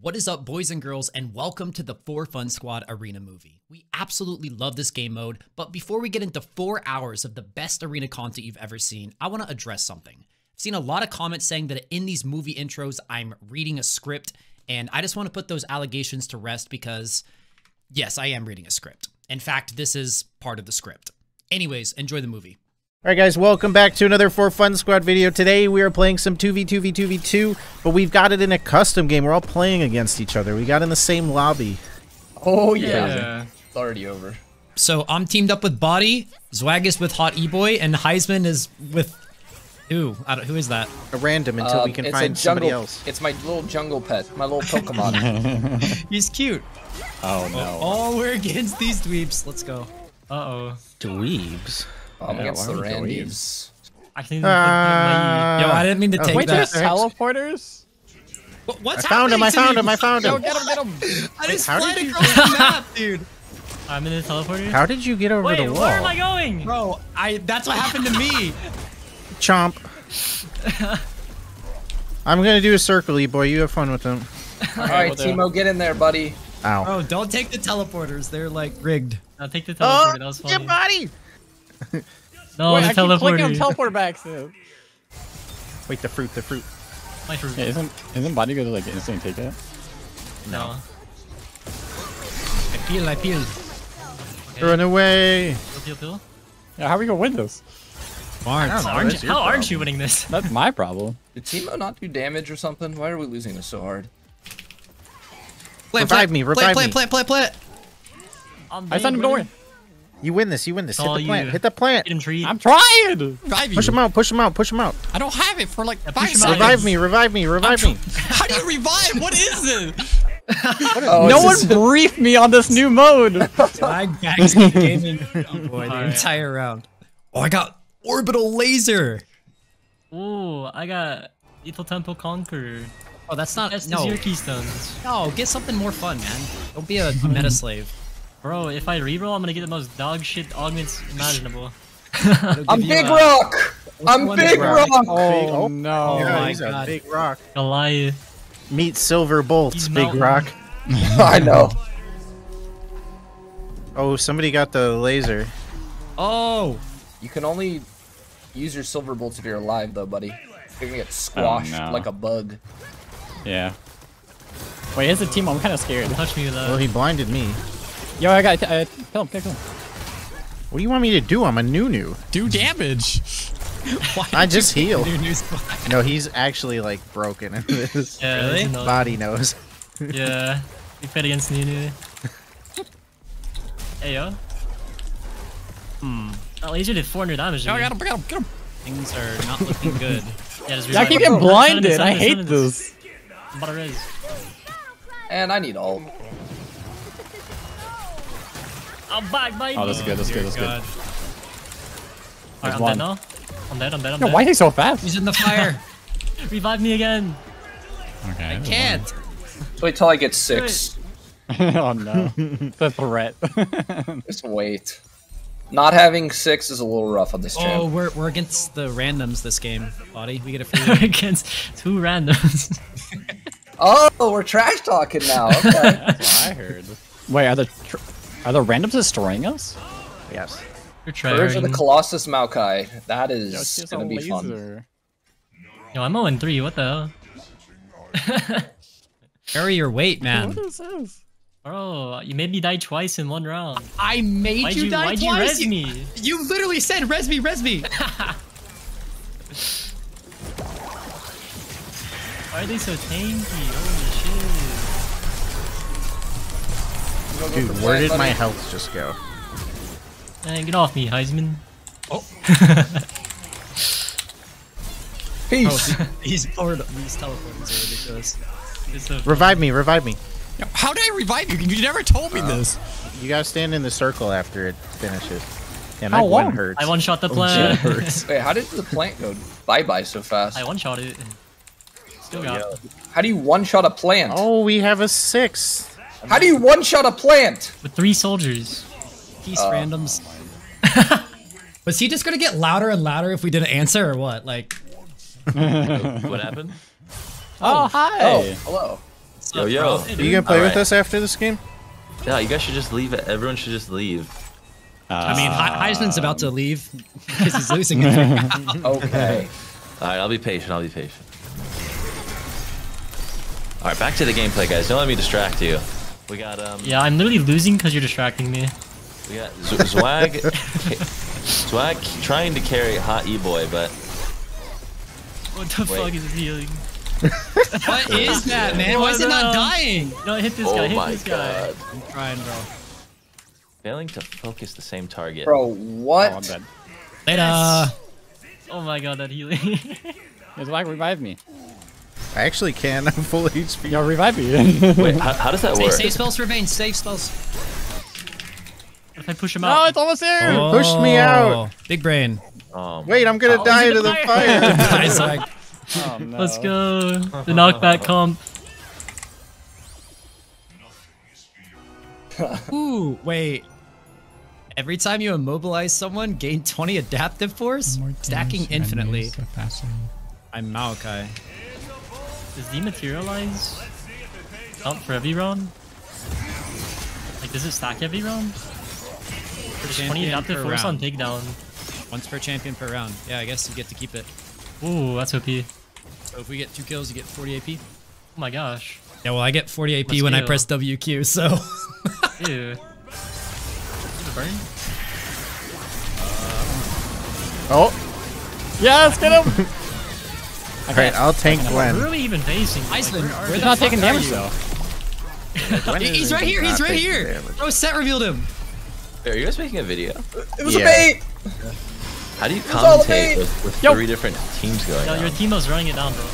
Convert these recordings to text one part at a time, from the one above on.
What is up, boys and girls, and welcome to the For Fun Squad Arena movie. We absolutely love this game mode, but before we get into four hours of the best arena content you've ever seen, I want to address something. I've seen a lot of comments saying that in these movie intros, I'm reading a script, and I just want to put those allegations to rest because, yes, I am reading a script. In fact, this is part of the script. Anyways, enjoy the movie. Alright guys, welcome back to another For Fun Squad video. Today we are playing some 2v2v2v2, but we've got it in a custom game. We're all playing against each other. We got in the same lobby. Oh yeah. It's already over. So I'm teamed up with Body, Zwag is with Hot E-Boy, and Heizman is with who? I don't, who is that? A random until we Um, can find jungle, somebody else. It's my little jungle pet, my little Pokemon. He's cute. Oh no. Oh, we're against these dweebs. Let's go. Uh-oh. Dweebs. I'm Yeah, against the would you I think Uh, Yo, I didn't mean to oh, take wait, that. there's- teleporters? What- What's I found him, I happening to found him, I found him. Get him, get him! I just how flied across the map, dude. I'm in the teleporter. How did you get over Wait, the wall? where am I going? Bro, I that's what happened to me. Chomp. I'm gonna do a circle, E-boy. You have fun with them. All right, well, Teemo, get in there, buddy. Ow. Bro, don't take the teleporters. They're like rigged. I'll take the Oh, teleporter. that was your funny. body! No, Wait, the I keep clicking on teleporter. teleport back to Wait, the fruit, the fruit. My fruit. Yeah, isn't isn't body gonna like instantly take it? No. I peel, I peel. Okay. Run away! Peel, peel, peel. Yeah, how are we gonna win this? Barnes. I don't know, Aren't you, your how aren't you winning this? That's my problem. Did Teemo not do damage or something? Why are we losing this so hard? Play, Revive me, revive play, me. Play, play, play, play. I'm I sent him door. You win this, you win this. Hit the plant, you. hit the plant. Get him treed. I'm trying. revive you. Push him out, push him out, push him out. I don't have it for like Yeah, five push him out. seconds. Revive me, revive me, revive me. How do you revive? What is it? Oh, no is one this- briefed me on this new mode. Swag bags gaming. Oh boy, the Alright. entire round. Oh, I got orbital laser. Ooh, I got Lethal Tempo Conqueror. Oh, that's not That's no. no. your keystones. No, get something more fun, man. Don't be a, a meta slave. Bro, if I reroll, I'm gonna get the most dog shit augments imaginable. I'm Big Rock. I'm Big Rock? Rock. oh, oh. no. Oh Yeah, my he's a God. big rock. Goliath. Meet Silver Bolts, He's Big mountain. Rock. I know. Oh, somebody got the laser. Oh, You can only use your silver bolts if you're alive, though, buddy. You're gonna get oh, squashed no. like a bug. Yeah. Wait, here's a team. I'm kind of scared. Touch me with that. Well, he blinded me. Yo, I got. Uh, kill him, kill him. What do you want me to do? I'm a Nunu. Do damage. I just heal. Nunu. No, he's actually like broken. in His yeah, Really? that's annoying. body knows. Yeah, we played against Nunu. hey yo. Hmm. That laser did 400 damage. Oh, I got him, got him, get him. Things are not looking good. Yeah, just Yeah, I revive keep getting blinded. I hate it. this. I'm about to res. And I need ult. I'm back, baby. Oh, that's good. That's good. That's good. Alright, I'm one. dead now. I'm dead, I'm dead, I'm Yo, dead. why is he so fast? He's in the fire. Revive me again. Okay. I Can't. Wait till I get six. oh no. the threat. Just wait. Not having six is a little rough on this Oh, channel. we're we're against the randoms this game, Body. We get a free. win. against two randoms. Oh, we're trash talking now. Okay. I heard. Wait, are the tr- are the randoms destroying us? Yes. You're Courage of the. Colossus Maokai. That is Yo, is it's gonna a be fun. Yo, I'm 0 3. What the hell? Carry your weight, man. What is this? Bro, you made me die twice in one round. I made Why'd you, you, die why'd you twice. res me? You literally said res me, res me. Why are they so tanky? Holy Dude, where did my health just go? shit. Get off me, Heizman. Oh. Peace. Oh, these port- these teleporters are ridiculous. It's a Revive me, revive me. How did I revive you? You never told me oh. this. You gotta stand in the circle after it finishes. Yeah, How my one long? hurts. I one shot the plant. Oh, shit hurts. Wait, how did the plant go bye bye so fast? I one shot it. Still got it. How do you one shot a plant? Oh, we have a six. How do you one shot a plant? with three soldiers. Peace oh. randoms. Was he just gonna get louder and louder if we didn't answer or what? Like, What happened? Oh, oh, hi. Oh, hello. Yo, yo. Are you gonna play with Alright. us after this game? Yeah, you guys should just leave it. Everyone should just leave. I mean, He- uh. Heizman's about to leave because he's losing. it. Okay. All right, I'll be patient. I'll be patient. All right, back to the gameplay, guys. Don't let me distract you. We got um. Yeah, I'm literally losing because you're distracting me. We got Z- Zwag. Zwag trying to carry hot E boy, but What the Wait. fuck is healing? what is that, man? Why is it not dying? No, hit this oh guy, hit my this guy. god, I'm trying, bro. failing to focus the same target. Bro, Oh, I'm what? dead. Later. Oh my god, that healing. It's like revive me. I actually can. I'm full HP. Yo, revive me. Wait, how, how does that Save, work? save spells for Vayne. Save spells. if I push him out? Oh, it's almost there. Pushed me out. Oh, Big brain. Um, Wait, I'm gonna Oh, die he's to the gonna fire. Oh, no. Let's go. The knockback comp. Ooh, wait. Every time you immobilize someone, gain 20 adaptive force, stacking infinitely. I'm Maokai. Does dematerialize count for every round? Like, does it stack every round? There's 20 Champion adaptive per force on takedown. Once per champion per round. Yeah, I guess you get to keep it. Ooh, that's OP. So if we get two kills, you get 40 AP. Oh my gosh. Yeah, well, I get 40 AP Let's when I press WQ, so. Ew. Is it burn? Oh, Yes, get him. alright. I'll tank Who Gwen. are we even facing? Like, Iceland, where are where they? the He's not taking damage though. Gwen He's right here, he's right here. damage. Bro, Sett revealed him. Are you guys making a video? It was Yeah. a bait! How do you all commentate bait. with, with Yo. three different teams going Yo, on? your team's running it down, bro.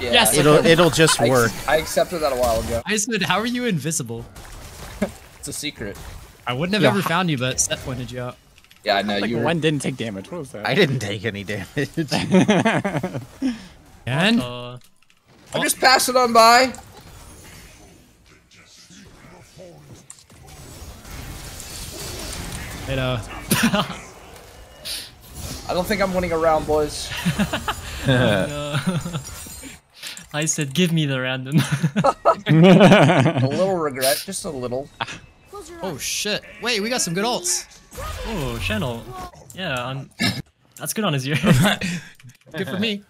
Yeah, Yes. It'll it'll just work. I accepted that a while ago. Iceland, how are you invisible? It's a secret. I wouldn't have Yeah. ever found you, but Sett pointed you out. Yeah, I know Like you were. Gwen didn't take damage. What was that? I didn't take any damage. And I'm just passing on by. it, uh, I don't think I'm winning a round, boys. I said, give me the random. A little regret, just a little. oh shit. Wait, we got some good ults. oh, channel. Yeah, I'm. That's good on his ear. Good for me.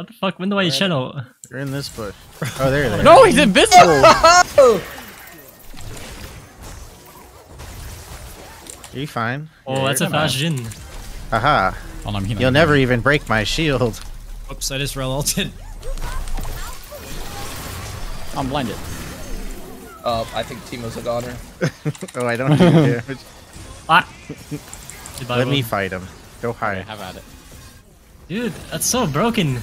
What the fuck? When do I channel? You're in this bush. Oh, there they are. no, he's invisible. Are you fine? Oh, that's a fast Jhin. Haha. Hold I'm healing. You'll never even break my shield. Oops, I just rel ulted. I'm blinded. Uh, I think Teemo's a goner. Oh, I don't do damage. Ah! Goodbye, Let me fight him. Go high. Have at it. Dude, that's so broken.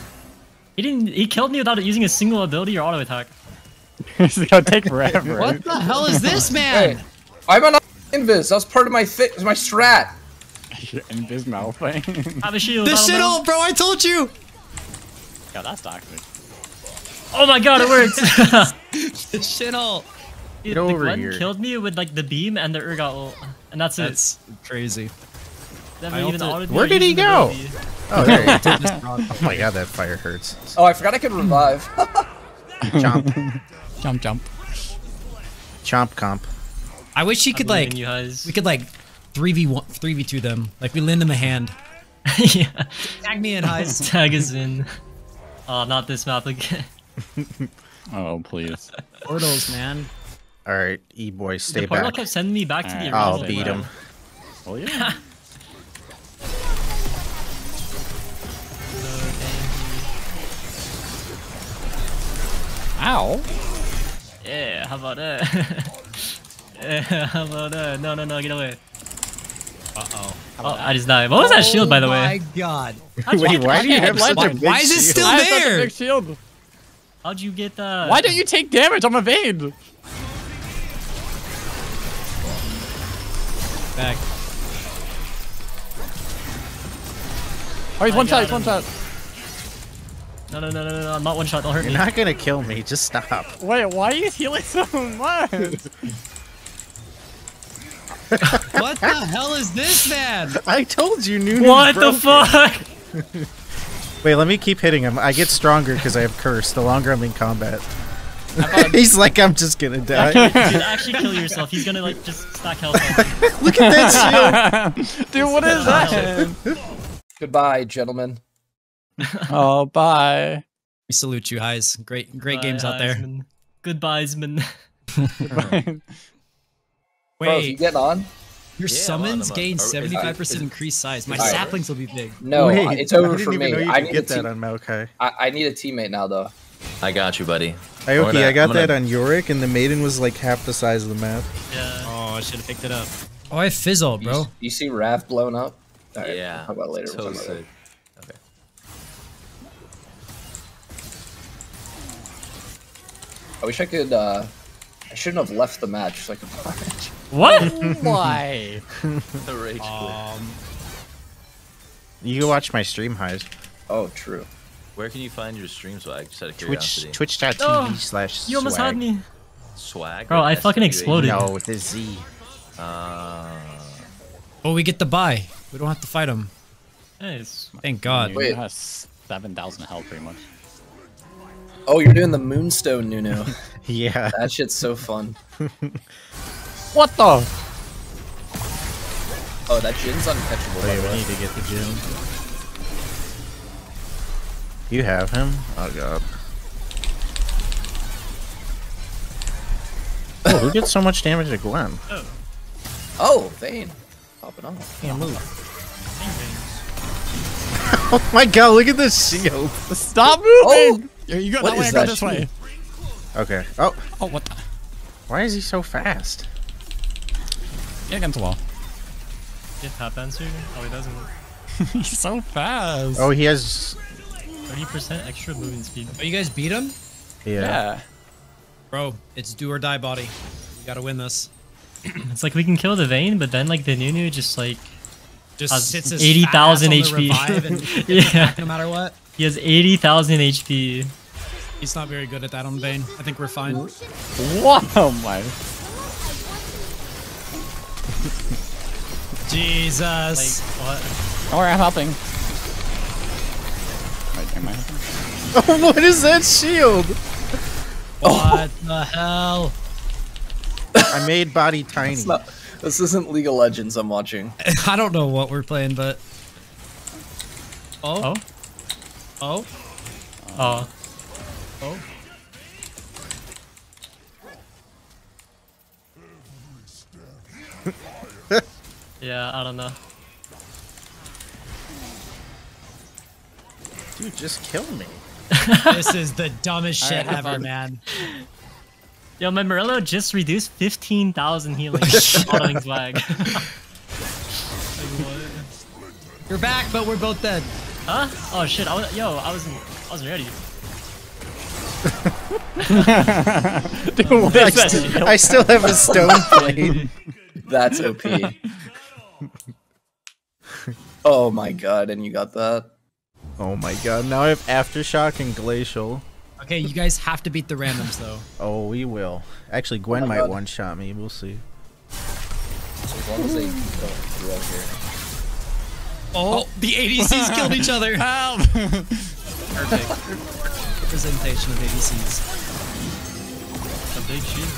He didn't. He killed me without using a single ability or auto attack. It's gonna take forever. What the hell is this, man? Hey, I'm on invis. That's part of my fit, my strat. Invis mouth thing. Have a shield. This I shit know. ult, bro, I told you! yeah, that's toxic. Oh my god, it works! This shit ult. Dude, Get the over Gwen here. killed me with like the beam and the Urgot ult, and that's, it. That's crazy. it. Never I even ulted- autoed me Where did he used an go? Ability. Oh, there he is. Oh my god, that fire hurts. Oh, I forgot I could revive. Chomp. Jump, jump. Chomp comp. I wish he I could like you guys. we could like 3v1 3v2 them. Like we lend them a hand. yeah. Tag me in, Heis. Tag us in. Oh, not this map again. Oh, please. Portals, man. All right, e boy, stay the portal back. kept sending me back to the Alright. I'll beat map. him. Oh yeah. Ow. Yeah, how about that? yeah, how about that? No, no, no, get away. Uh-oh. Oh, I just died. What was that oh shield, by the Oh my god. Wait, why do you have such a Why, big why is it still I have such there? big shield. How'd you get that? Why don't you take damage? I'm evade. Back. Oh, he's I one shot. He's one shot. No, no, no, no, no, no, I'm not one shot. Don't hurt You're me. not gonna kill me. Just stop. Wait, why are you healing so much? What the hell is this, man? I told you, Noon. What the fuck? Wait, let me keep hitting him. I get stronger because I have curse. The longer I'm in combat. He's like, I'm just gonna die. Dude, actually kill yourself. He's gonna like just stack health. Look at that shield. Dude, what is that? Goodbye, gentlemen. oh, bye. We salute you, Highs. Great, great Bye, games out there. Heizman. Goodbyes, man. Bro, you Wait, getting on? your Yeah, summons on, I'm on. gain 75% increased size. My Alright. saplings will be big. No, Wait, it's over didn't for me. I need, get that on Maokai. I, I need a teammate now, though. I got you, buddy. Ioki, gonna- I got gonna- that on Yorick, and the maiden was like half the size of the map. Yeah. Oh, I should have picked it up. Oh, I fizzle, bro. s- you see Rav blown up? Alright, yeah. We'll about later. So We'll I wish I could. uh I shouldn't have left the match so I could watch. What? Why? The rage Um, You can watch my stream highs. Oh, true. Where can you find your stream swag? Just out of Twitch curiosity. twitch.tv Oh, slash You almost had me. Swag. Bro, I fucking exploded. No, with a Z. Uh, oh, we get the buy. We don't have to fight him. Nice. Thank God. Wait. It has 7,000 health pretty much. Oh, you're doing the Moonstone, Nunu. Yeah. that shit's so fun. What the? Oh, that Jhin's uncatchable. by Wait, the we way. need to get the gym. You have him? Oh god. Oh, who gets so much damage to Gwen? Oh. oh, Vayne. Popping off. Can't move. Oh my god, look at this shield. Stop Oh! Moving! You- you go What that way, I go that this way. Okay. Oh, Oh, what the? why is he so fast? Yeah, against the wall. Get tap answer? Oh, he doesn't. He's so fast. Oh, he has. 30% extra moving speed. Oh, you guys beat him? Yeah. yeah. Bro, it's do or die body. We gotta win this. It's like we can kill the Vayne, but then like the Nunu just like Just Has sits his 80,000 fat ass on the HP. and Yeah. attacked no matter what. He has 80,000 HP. He's not very good at that on Vayne. I think we're fine. What? Oh my. Like Jesus. what? Oh, don't worry, I'm helping. Wait, am I helping? Oh, what is that shield? what oh. the hell? I made body tiny. Not. This isn't League of Legends I'm watching. I don't know what we're playing, but. Oh. Oh, Oh. oh. yeah, I don't know. Dude, just kill me. this is the dumbest shit Alright, have ever, man. Yo, my Morello just reduced 15,000 healing following flag. You're back, but we're both dead. Huh? Oh shit, I was, yo, I wasn't, I wasn't ready. Dude, what I is that? still, I still have a stone blade. That's OP. oh my god, and you got that? Oh my god, now I have Aftershock and Glacial. Okay, you guys have to beat the randoms, though. Oh, we will. Actually, oh Gwen my might God. one-shot me. We'll see. As long as they don't throw out here. Oh. oh, the ADCs killed each other. Help! Perfect. Representation of ADCs. A big shield.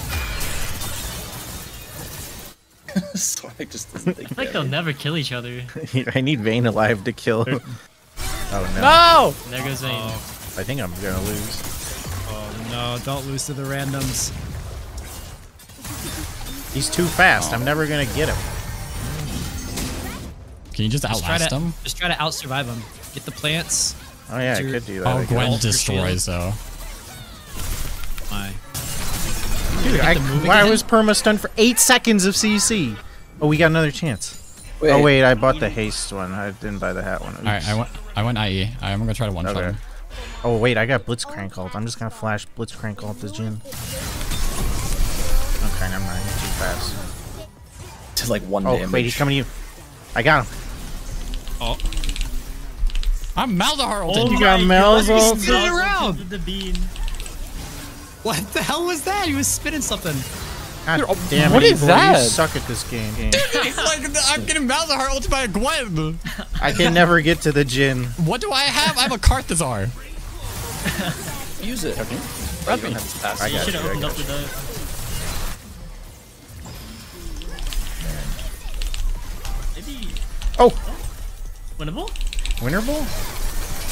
Sonic just doesn't think I feel like they'll never kill each other. I need Vayne alive to kill. Oh no. no! And there goes Vayne. I think I'm gonna lose. Oh no, don't lose to the randoms. He's too fast. I'm never gonna get him. Can you just Just try outlast to him? just try to out survive him. Get the plants. Oh yeah, I Dude. could do that. Oh. Gwen destroys though. My. Dude, I, the why I again? was perma stunned for eight seconds of CC. Oh, we got another chance. Oh, wait, Oh wait, I bought the haste one. I didn't buy the hat one. All right, I went. I went IE. I'm gonna try to one shot Okay. him. Oh wait, I got Blitzcrank ult. I'm just gonna flash Blitzcrank ult this Jhin. Okay, never mind. He's too fast. to like one Oh damage. wait, he's coming to you. I got him. Oh. I'm Malzahar ulted. You got Mel's ult. spinning around. The bean. What the hell was that? He was spinning something. God damn what it, is boy, that? You suck at this game. Dude, It's like I'm getting Malzahar ulted by a Gwen. I can never get to the Jhin. What do I have? I have a Karthazar. Use it. Oh, you don't have to pass. I You got should you, have I opened got up with that. Maybe Oh, winnable? winnable?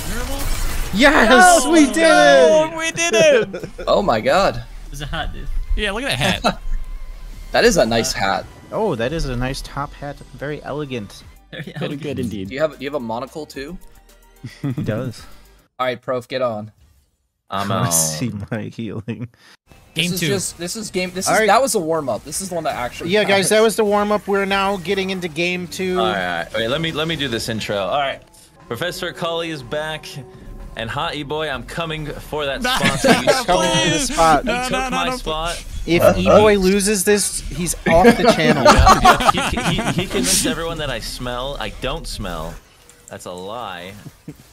Winnable? Yes, we did it! we did it! Oh my god. There's a hat, dude. yeah, look at that hat. That is a nice uh, hat. Oh, that is a nice top hat. Very elegant. Very Very elegant. good Do indeed. you have do you have a monocle too? He does. Alright, Prof, get on. I'm I out. see my healing. Game this is two. just this is game this is Alright. that was a warm up. This is the one that actually Yeah, guys, that was the warm up. We're now getting into game two. All right, wait. Let me let me do this intro. All right, Professor Cully is back, and Hot E Boy, I'm coming for that spot. that you Coming to the Please. spot. You took no, no, my spot. If E-Boy loses this, he's off the channel. Yeah, he, he, he convinced everyone that I smell. I don't smell. That's a lie.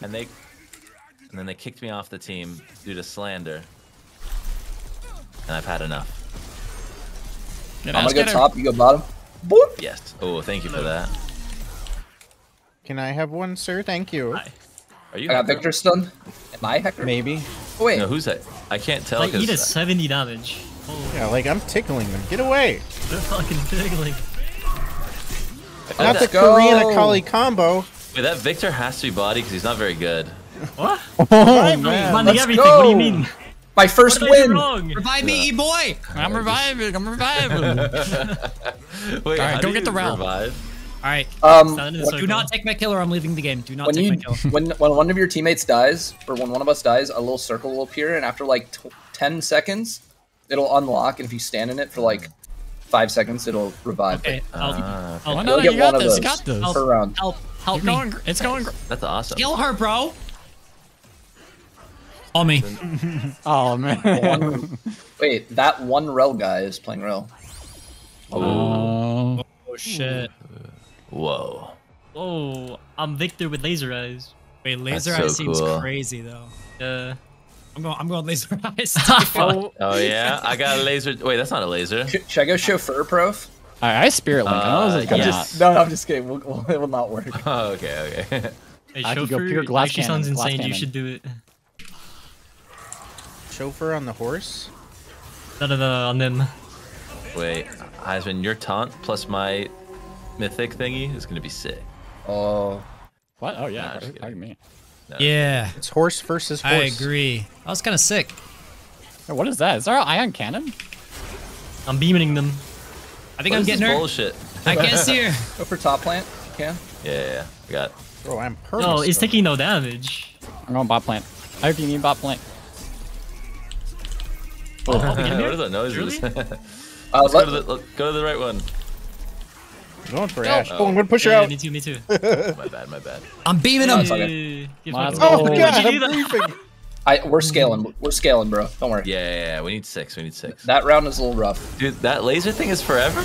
And they, and then they kicked me off the team due to slander. And I've had enough. Get I'm gonna go top, you go bottom. Boop. Yes. Oh, thank you for that. Can I have one, sir? Thank you. Hi. Are you? I got Viktor stun. Am I Hector? Maybe. Oh, wait. No, who's that? I can't tell Like, he because does 70 damage. Oh, Yeah, like I'm tickling them. Get away. they're fucking tickling. Not the Let's go. Korean Akali combo. Wait, that Viktor has to be body because he's not very good. What? Oh, I'm man. let's everything. What do you mean? My first What did I do win. wrong? Revive me, E-boy! I'm reviving, I'm reviving. Wait, All right, go do get the round. Revive? All right. Um, Stand in the when, circle. Do not take my killer. I'm leaving the game. Do not when take you my kill. when when one of your teammates dies, or when one of us dies, a little circle will appear, and after like t- ten seconds, it'll unlock, and if you stand in it for like five seconds, it'll revive Okay. Help. Ah, help. Oh, You'll no, get you got one of this, you those. got this. per round. Help. Help It's me. going, it's going. gr- that's awesome. Kill her, bro. On me. Oh man. Wait, that one Rell guy is playing Rell. Oh. Oh shit. Whoa. Oh, I'm Viktor with laser eyes. Wait, laser That's so eyes seems cool. crazy though. Uh, I'm going. I'm going laser eyes. oh, Oh yeah, I got a laser. Wait, that's not a laser. Sh- should I go chauffeur, prof? I, I spirit link. I know this is Uh, gonna yes. No, no, I'm just kidding. We'll, we'll, it will not work. Oh, okay, okay. hey, I could go pure glass actually sounds cannon, glass insane. You should do it. Chauffeur on the horse. No, no, no, on them. Wait, Heizman, your taunt plus my mythic thingy is gonna be sick. Oh, What? Oh yeah. Nah, just Target kidding. me. yeah, It's horse versus horse. I agree. That was kind of sick. Oh, What is that? Is there an ion cannon? I'm beaming them. I think What I'm is getting this her. bullshit. I can't see her. go for top plant. You can. Yeah, yeah, yeah. I got. Bro, I'm perfect. No, it's taking no damage. I'm going bot plant. I hope you need bot plant. Oh, what we get are the noises? Really? Uh, Let's go to the look, go to the right one. Going for Ashe. Oh. Oh, I'm gonna push her Yeah, out. me too, me too. My bad, my bad. I'm beaming him. That's okay. Hey, give Let's me- go. Oh Why'd god, I'm do that? briefing. I, we're scaling. We're scaling, bro. Don't worry. Yeah, yeah, yeah. We need six. We need six. That round is a little rough. Dude, that laser thing is forever.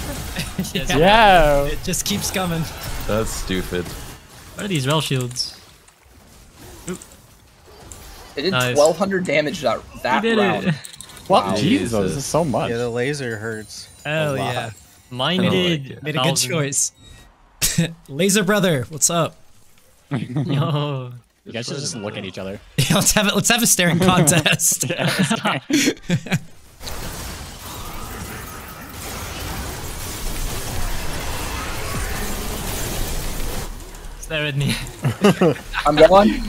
Yeah. Yeah. It just keeps coming. That's stupid. What are these rail shields? It did Nice. 1,200 damage that that did round. it. What? Wow. Jesus, Jesus. this is so much. Yeah, the laser hurts. Hell yeah. Mine did. like. Made a good choice. laser brother, what's up? Yo. you guys should just look at each other. Yeah, let's have it. Let's have a staring contest. Stare at me. I'm going.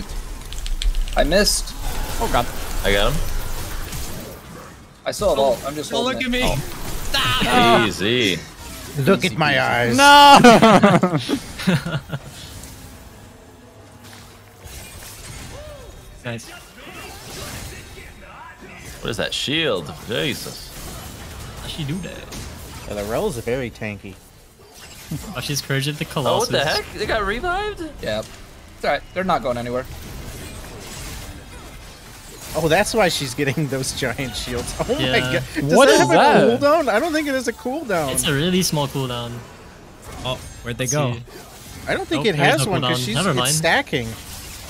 I missed. Oh god. I got him. I still have all. I'm just Oh, holding look it. at me. Oh. Easy. Look at my eyes. No. Nice. What is that shield? Jesus. How'd she do that? Yeah, the Rell is very tanky. Oh, she's Courage of the Oh, what the heck? They got revived? Yep. It's alright. They're not going anywhere. Oh, that's why she's getting those giant shields. Oh my Yeah. god. Does What that is have that? a cooldown? I don't think it has a cooldown. It's a really small cooldown. Oh, where'd they Let's go? see. I don't think Nope, it has no one because she's Never mind. stacking.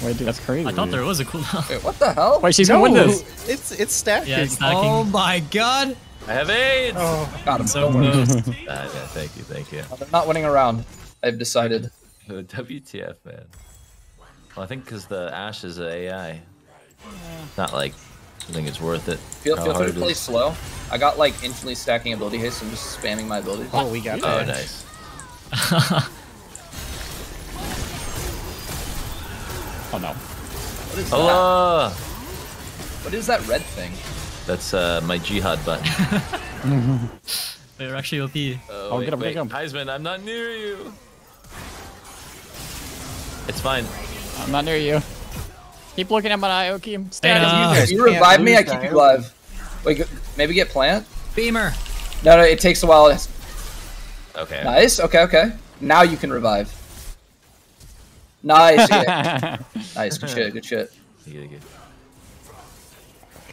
Wait, dude, that's crazy. I thought there was a cooldown. Wait, what the hell? Wait, she's no, gonna win this. it's it's stacking. Yeah, it's stacking. Oh my god. I have AIDS. Oh, Got him. So Don't close. Ah, yeah, thank you, thank you. They're not winning a round. I've decided. WTF, man. Well, I think because the Ashe is a AI. Not like I think it's worth it. Feel, feel free hard to play is. slow. I got like instantly stacking ability haste, so I'm just spamming my abilities. Oh, we got that. Oh, nice. Oh no. What is that? Allah! What is that red thing? That's uh, my jihad button. Wait, we're actually OP. Oh, Oh, wait, get him, wait. get him. Heizman, I'm not near you. It's fine. I'm not near you. Keep looking at my Ioki. Hey, Status. uh, If you revive me, I keep you alive. Wait, maybe get plant? Beamer. No, no, it takes a while. Okay. Nice. Okay, okay. Now you can revive. Nice. yeah. nice. Good shit. Good shit. You gotta get-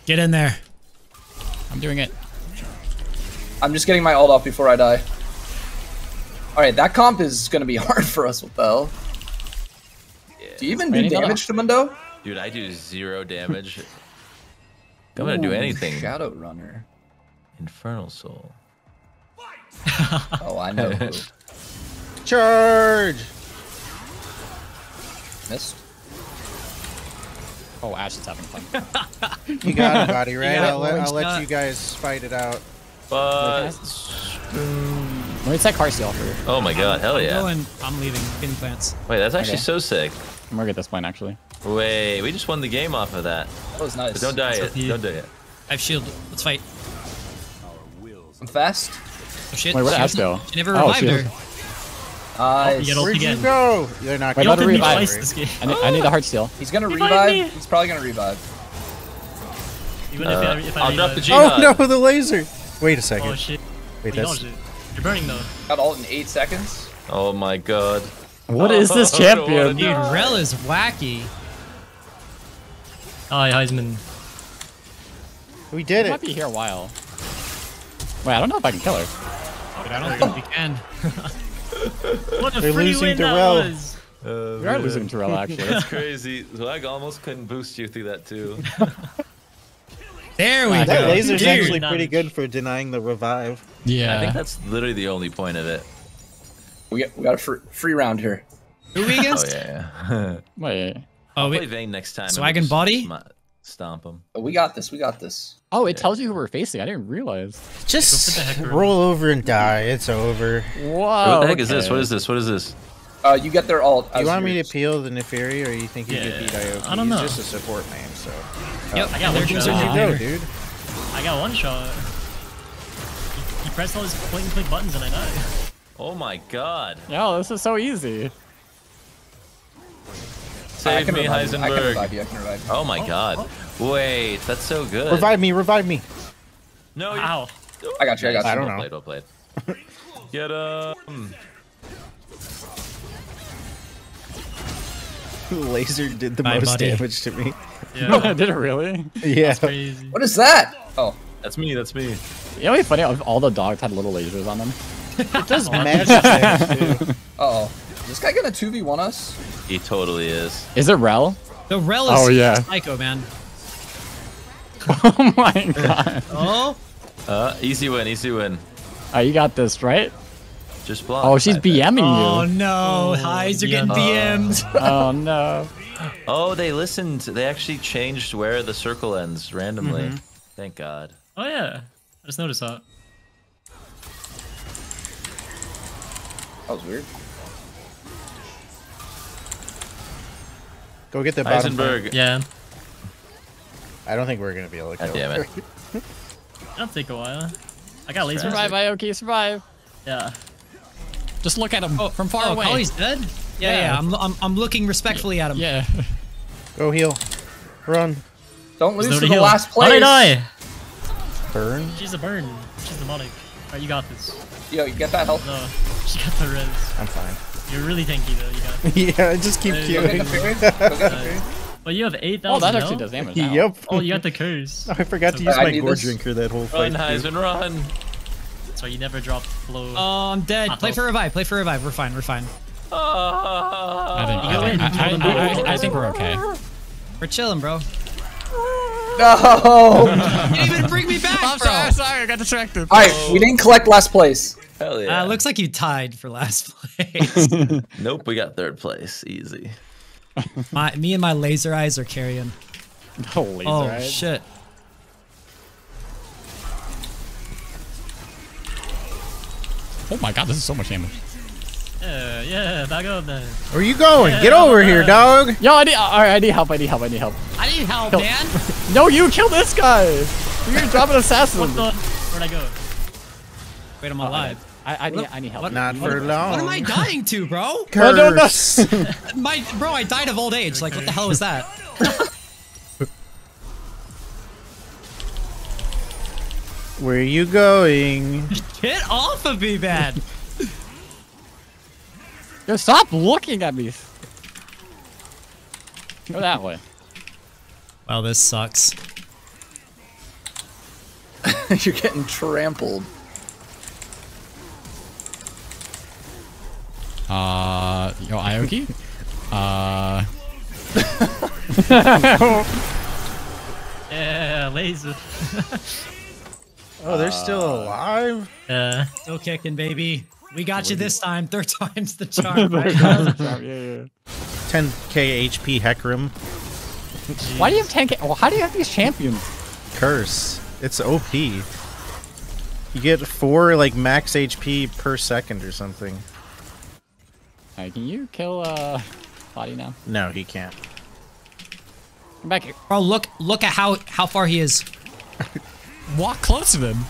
Get in there. I'm doing it. I'm just getting my ult off before I die. All right, that comp is gonna be hard for us. What the hell? Do you even do Wait, no, no. damage to Mundo? Dude, I do zero damage. I'm gonna do Ooh, anything. Shadow Runner. Infernal Soul. Oh, I know. who. Charge! Missed. Oh, Ashe is having fun. You got it, buddy, right? Yeah, I'll let, I'll let you guys fight it out. But Let me take car seal for. oh my god, hell yeah! Going. I'm leaving. Getting plants. Wait, that's actually Okay. so sick. I'm gonna get this point actually. Wait, we just won the game off of that. That was nice. But don't die yet. Don't die yet. I have shield. Let's fight. I'm fast. Oh shit. Wait, where'd she Ashe go? She never Oh, revived shield. her. Nice. you get ult Where'd again. you go? They're not Wait, He let her ulted me revive. twice this game. I need, I need the heart seal. He's gonna Revive revive. He's probably gonna revive. Even Uh, if I, if I I'll drop the revive. G Oh no, the laser! Wait a second. Oh shit. Wait, You that's dodged it. You're burning though. Got ult in eight seconds. Oh my god. What is this I don't wanna champion? Dude, Rell is wacky. Aye, Heizman. we did it. might it. be here a while. Wait, I don't know if I can kill her. Dude, I don't think we can. What a They're free losing win to that was. Uh, We are losing to Rell actually. That's crazy. Zwag almost couldn't boost you through that too. There we Ah, go. That laser's Dude. actually pretty good for denying the revive. yeah. I think that's literally the only point of it. We got, we got a free, free round here. Who we Oh against? yeah. yeah. Wait. Oh, Play wait. Vayne next time. and Zwag we'll and body? sma- Stomp him. We got this. We got this. Oh, it tells you who we're facing. I didn't realize. Just What the heck, roll over and die. It's over. Whoa. what the heck is this? What is this? What is this? Uh, you get their ult. Do you want me to peel the Neferi, or you think you Yeah, could beat Ioki? I don't He's know. just a support name, so. Yep. I got one shot. our Where'd you go, dude? I got one shot. He, he pressed all his point and click buttons and I died. Oh my god. Yo, this is so easy. Save me, revive you. I can revive Heisenberg. you. I can revive you. Oh my god. Wait, that's so good. Revive me, revive me. No, you Ow. Oh. I got you. I got you. I don't well know. played, well played. Get him. Um, Laser did the Bye, most buddy. damage to me. Yeah. Did it really? Yeah. Crazy. What is that? Oh, That's me, that's me. You know, what's funny? All the dogs had little lasers on them. It does magic damage, too. uh oh. Is this guy gonna two v one us? He totally is. Is it Rell? The Rell is Oh, yeah. psycho, man. oh my god. Oh, Uh, easy win, easy win. Oh, you got this, right? Just block. Oh, she's I bet. BMing oh no. Oh, Highs are yeah. getting BM'd. Oh no. Oh, they listened. They actually changed where the circle ends randomly. Mm-hmm. Thank God. Oh yeah. I just noticed that. That was weird. Go get the bottom. point. Heisenberg. Yeah. I don't think we're gonna be able to God kill damn her. it. That'll take a while. I got laser. Survive, Ioki, survive. Yeah. Just look at him Oh, from far oh, away. oh, he's dead? Yeah, Yeah. yeah. I'm, I'm, I'm looking respectfully at him. Yeah. Go heal. Run. Don't lose There's to no the heal. last How did place. I die? Burn. She's a burn. She's demonic. Alright, you got this. Yo, you get that health. No. She got the res. I'm fine. You're really tanky though, you got it. yeah, just keep Hey, Go queuing. the fairy. Go get the fairy. But you have 8,000 Oh, that actually health? does damage now. yep. Oh, you got the curse. I forgot to use I my need gore this. drinker that whole fight. Run, too. Heizman, run. So you never dropped flow. Oh, I'm dead. Play for revive. Play for revive. We're fine. We're fine. Ah. I think, I, think, I, you go in. I, I, I think we're okay. We're chilling, bro. No! you didn't even bring me back, I'm bro. sorry, sorry, I got distracted. All right, we didn't collect last place. Hell uh, yeah. Uh, looks like you tied for last place. nope, we got third place. Easy. My, me and my laser eyes are carrying. No laser oh, eyes. shit. Oh my god, this is so much damage. Yeah, yeah, back up then. Where you going? Get over here, dog. Yo, I need. Alright, I need help. I need help. I need help. I need help, Kill- man. No, you kill this guy. You're dropping assassin. What the? Where'd I go? Wait, I'm oh, alive. I, I need. I need help. Not You- for long. What am I dying to, bro? I don't know. Curse. My bro, I died of old age. Like, what the hell was that? Where are you going? Get off of me, man. Yo, stop looking at me. Go that way. Well, this sucks. You're getting trampled. Uh, yo, Ioki? Uh, Yeah, laser. Oh, they're still alive? Yeah. Still kicking, baby. We got you this time. Third time's the charm. right? yeah, yeah. 10k HP Hecarim. Why do you have 10k? Well, how do you have these champions? Curse. It's OP. You get four like max HP per second or something. Alright, can you kill uh body now? No, he can't. Come back here. bro, look, look at how how far he is. walk close to him.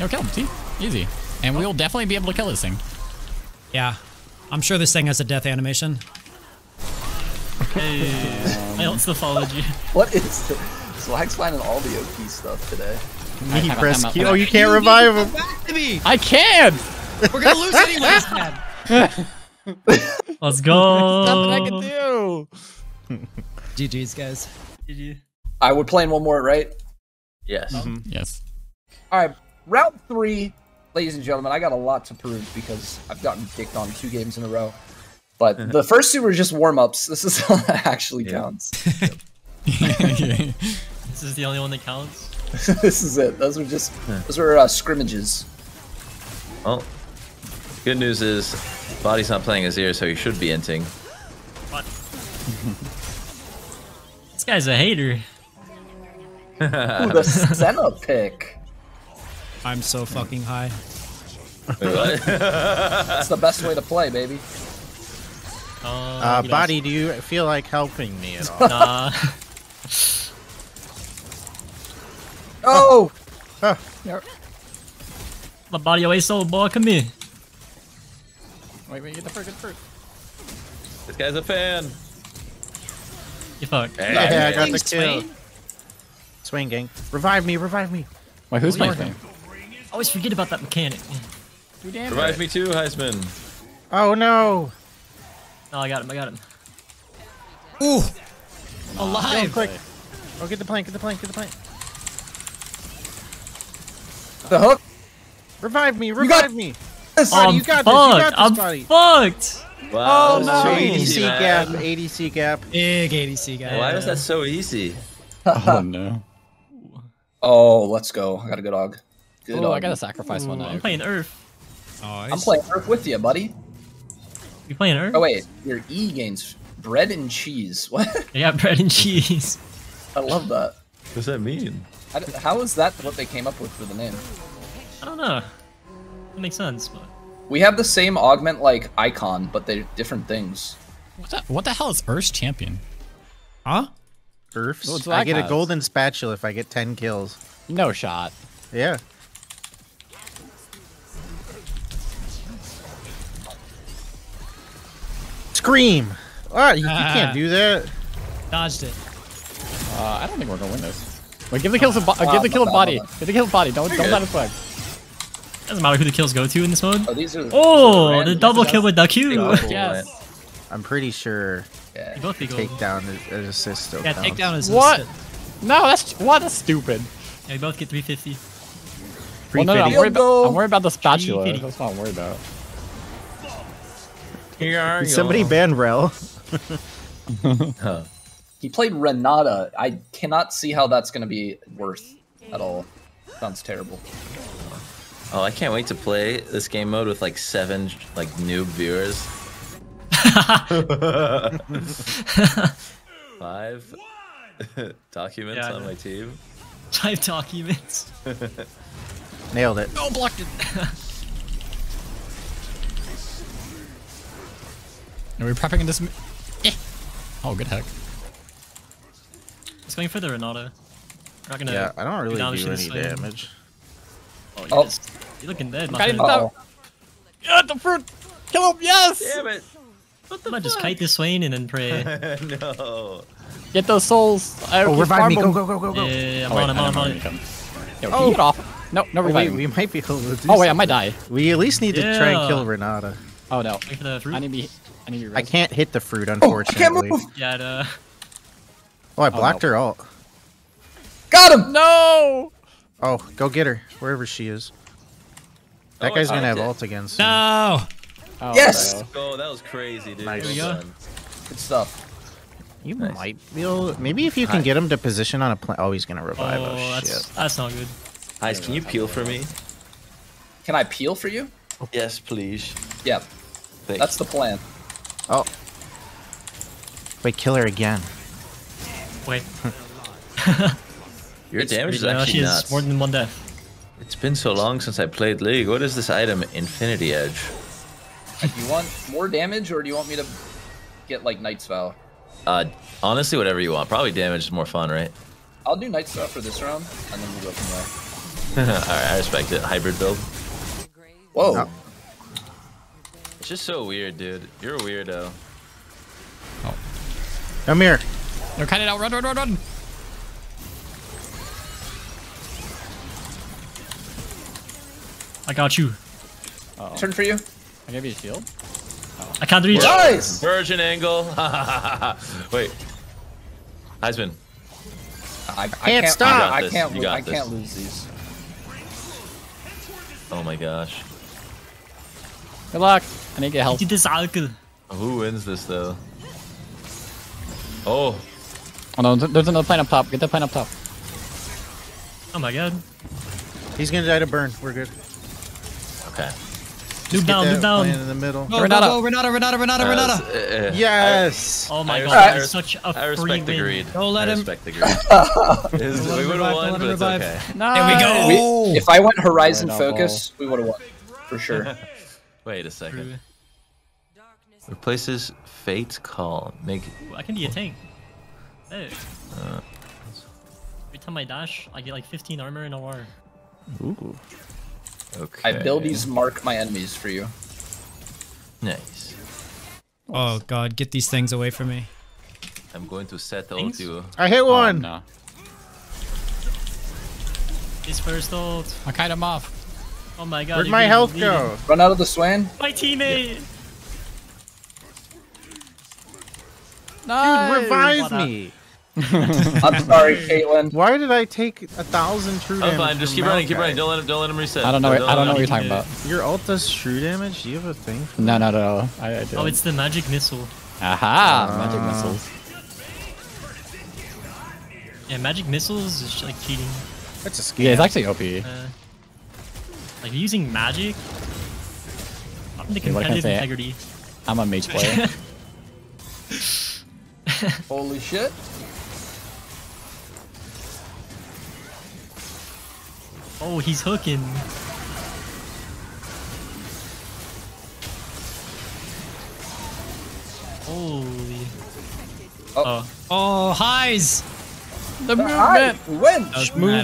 Yo, kill him. See? Easy. And we'll definitely be able to kill this thing. Yeah, I'm sure this thing has a death animation. Hey, I also followed you. What is this? Zwag's finding all the OP stuff today. Me time press time Q. Oh, you can't revive him. Back to me. I can. We're gonna lose anyways, man. Let's go. Nothing I can do. GG's, guys. GG. All right, we're playing one more, right? Yes. Yes. All right, round three, ladies and gentlemen. I got a lot to prove because I've gotten dicked on two games in a row. But the first two were just warm ups. This is all that actually counts. This is the only one that counts. this is it. Those were just those were uh, scrimmages. Well, good news is, Body's not playing his ear, so he should be inting. What? this guy's a hater. Ooh, the Senna pick. I'm so fucking high. That's the best way to play, baby. Uh, Uh, you know, body, do you feel like helping me at all? Nah. Oh, My body away so boy, come here. Wait, wait, get the first, get the first. this guy's a fan. You fuck. yeah, I got the kill. Swain. Swain gang. Revive me, revive me. Wait, who's my thing? Always forget about that mechanic. Revive me too, Heizman. Oh no. Oh, I got him. I got him. Ooh, Real alive. quick. Oh, get the plank, get the plank, get the plank. the hook. Revive me, got- revive me. This- Buddy, you got fucked. this, you got this, I'm fucked. Wow, Oh that no, so easy, ADC man. gap, ADC gap. Big ADC guy. Why was that so easy? Oh no. Oh, let's go. I got a good dog. Good Oh. I gotta sacrifice one now. I'm playing Earth. I'm playing Earth with you, buddy. You playing Earth? Oh wait, your E gains bread and cheese. What? I got bread and cheese. I love that. What does that mean? I d- How is that what they came up with for the name? I don't know. That makes sense, but We have the same augment like icon, but they're different things. What the, what the hell is Urf's champion? Huh? Urf's. What's I that get a golden spatula if I get 10 kills. No shot. Yeah. Scream! Ah, you, you can't do that. Dodged it. Uh, I don't think we're gonna win this. Wait, give the kill to bo- uh, give the kill to my bad, body. Give the kill to body. Don't don't let it flag. doesn't matter who the kills go to in this mode. Oh, these are. Oh, these the double kill with the Q. Yes. I'm pretty sure Yeah. You both be gold. takedown is, is assist still Yeah, counts. takedown is What? assist. No, that's what? That's stupid. Yeah, we both get 350. Well, no, no, I'm worried, about, I'm worried about the spatula. 350. That's what I'm worried about. Here are Somebody you. ban Rell. Huh. He played Renata. I cannot see how that's going to be worth at all. Sounds terrible. Oh, I can't wait to play this game mode with like seven like noob viewers. Five documents Yeah, on my team. Five documents. Nailed it. Oh, blocked it. Are we prepping in this? Eh. Oh, good heck. It's going for the Renata. We're not gonna. Yeah, I don't really damage do to any this damage. Oh, you're, Oh. just- you're looking dead, my Got friend. him. Uh-oh. Yeah, the fruit. Kill him. Yes. Damn it! What I might just kite this Swain and then pray. no. Get those souls. I Oh, keep revive me. Go, go, go, go, go. Yeah, I'm Oh, wait, on, I'm I on, I'm on. when you come. Yo, Oh. can you get off? No, no Oh, revive wait, we might be able to do Oh wait, I might die. We at least need to try and kill Renata. Oh no. Wait for the fruit. I need to be. I need to. I can't hit the fruit, Oh, I can't unfortunately. move. Yeah, uh, Oh, I blocked no. her ult. Got him. No. Oh, go get her, wherever she is. That Oh, guy's I gonna have blocked it. ult again soon. No! Oh, Yes! no. Oh, that was crazy, dude. Nice. Well There we go. Good stuff. You Nice. might be able. Maybe if you can Hi. get him to position on a plane. Oh, he's gonna revive. oh, Oh, that's shit. that's not good. Eyes, can you peel for me? Can I peel for you? Yes, please. Yeah, Thanks. that's the plan. Oh. Wait, kill her again. Wait, Your damage is yeah, actually she has nuts. more than one death. It's been so long since I played League. What is this item? Infinity Edge. Do you want more damage, or do you want me to get like Knight's Vow? Uh, honestly, whatever you want. Probably damage is more fun, right? I'll do Knight's Vow for this round, and then we'll go from there. Alright, I respect it. Hybrid build. Whoa. Oh. It's just so weird, dude. You're a weirdo. Oh. Come here. No, cut it out. Run, run, run, run. I got you. Turn for you. I gave you a shield. I can't reach. Nice. Virgin angle. Wait. Heizman. I, I Can't can't stop. I, You I can't. you I can't lose these. Oh my gosh. Good luck. I need to get help. Did this alcohol. Who wins this though? Oh, Oh no, there's another plane up top. Get that plane up top. Oh my god. He's gonna die to burn. We're good. okay. Noob down, noob down. in the middle. Go, Renata. go, go, Renata, Renata, Renata, Renata! Uh, uh, Yes. Oh my I god, respect- that's such a I free respect the greed. Don't let I him- respect the greed. Is- we would have won, don't but it's him okay. No. There we go! We, if I went Horizon Right, Focus, we would have won for sure. Wait a second. True. Replaces Fate Call. Make Ooh, I can be a tank. Hey. Uh, Every time I dash, I get like 15 armor and a war. Ooh. okay. Abilities mark my enemies for you. Nice. Oh god, get these things away from me. I'm going to set Thanks. Otu. I hit Oh, one. no. His first ult. I kite him off. Oh my god. Where'd my health deleted. go? Run out of the Swain. My teammate! No. Revive What up? me. I'm sorry, Caitlyn. Why did I take a thousand true I'm damage? fine. Just keep running. Keep running. Don't let him. Don't let him reset. I don't know. I don't know what you're talking about. Your ult does true damage? Do you have a thing? for No, no, no. I, I do. Oh, it's the magic missile. Aha! Magic Ah. missiles. Yeah, magic missiles is like cheating. That's a scam. Yeah, it's actually OP. Uh, like using magic. Not in the Yeah, I competitive say? integrity. I'm a mage player. Holy shit. Oh, he's hooking. Holy. Oh. Oh. Oh, highs! the Alright, movement. we win.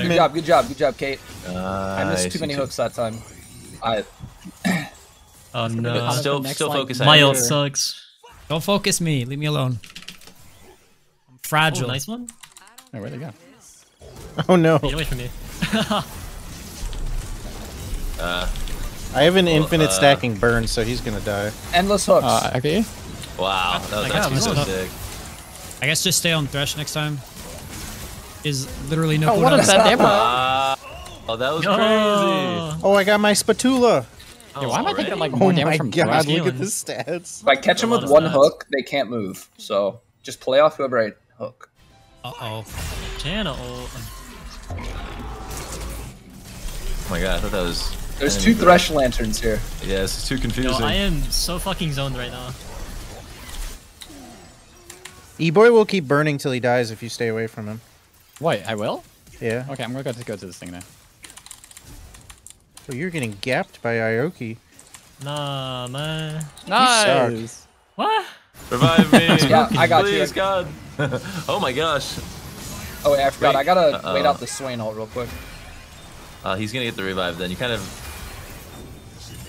Good matter. job, good job, good job, Kate. Uh, I missed too many hooks that time. I Oh But no. still, next still focus My it. ult sucks. Don't focus me. Leave me alone. I'm Oh, fragile. nice one. Oh, where'd they go? Oh no. Get away from me. uh, I have an Well, infinite uh, stacking burn, so he's gonna die. endless hooks. Uh, okay. Wow, that was Like, actually so sick. I guess just stay on Thresh next time. Is literally no Oh, what cooldown. is that damage? Ah, oh, that was crazy. Oh. Oh, I got my spatula. Yeah, why am I already? taking like Oh more my damage from god, thrust? look at healing. the stats. if I catch them with one stats. hook, they can't move. So just play off whoever I hook. Uh oh. Channel. Oh my god, I thought that was. There's enemy two Thresh lanterns here. Yeah, this is too Yo, confusing. I am so fucking zoned right now. E-boy will keep burning till he dies if you stay away from him. Wait, I will? Yeah. Okay, I'm gonna go to go to this thing now. Oh, you're getting gapped by Ioki. Nah, man. Nice. What? Revive me. Yeah, I got you. Please, God. oh my gosh. Oh wait, I forgot. Wait, I gotta uh-oh. wait out the Swain ult real quick. Uh, he's gonna get the revive then. You kind of.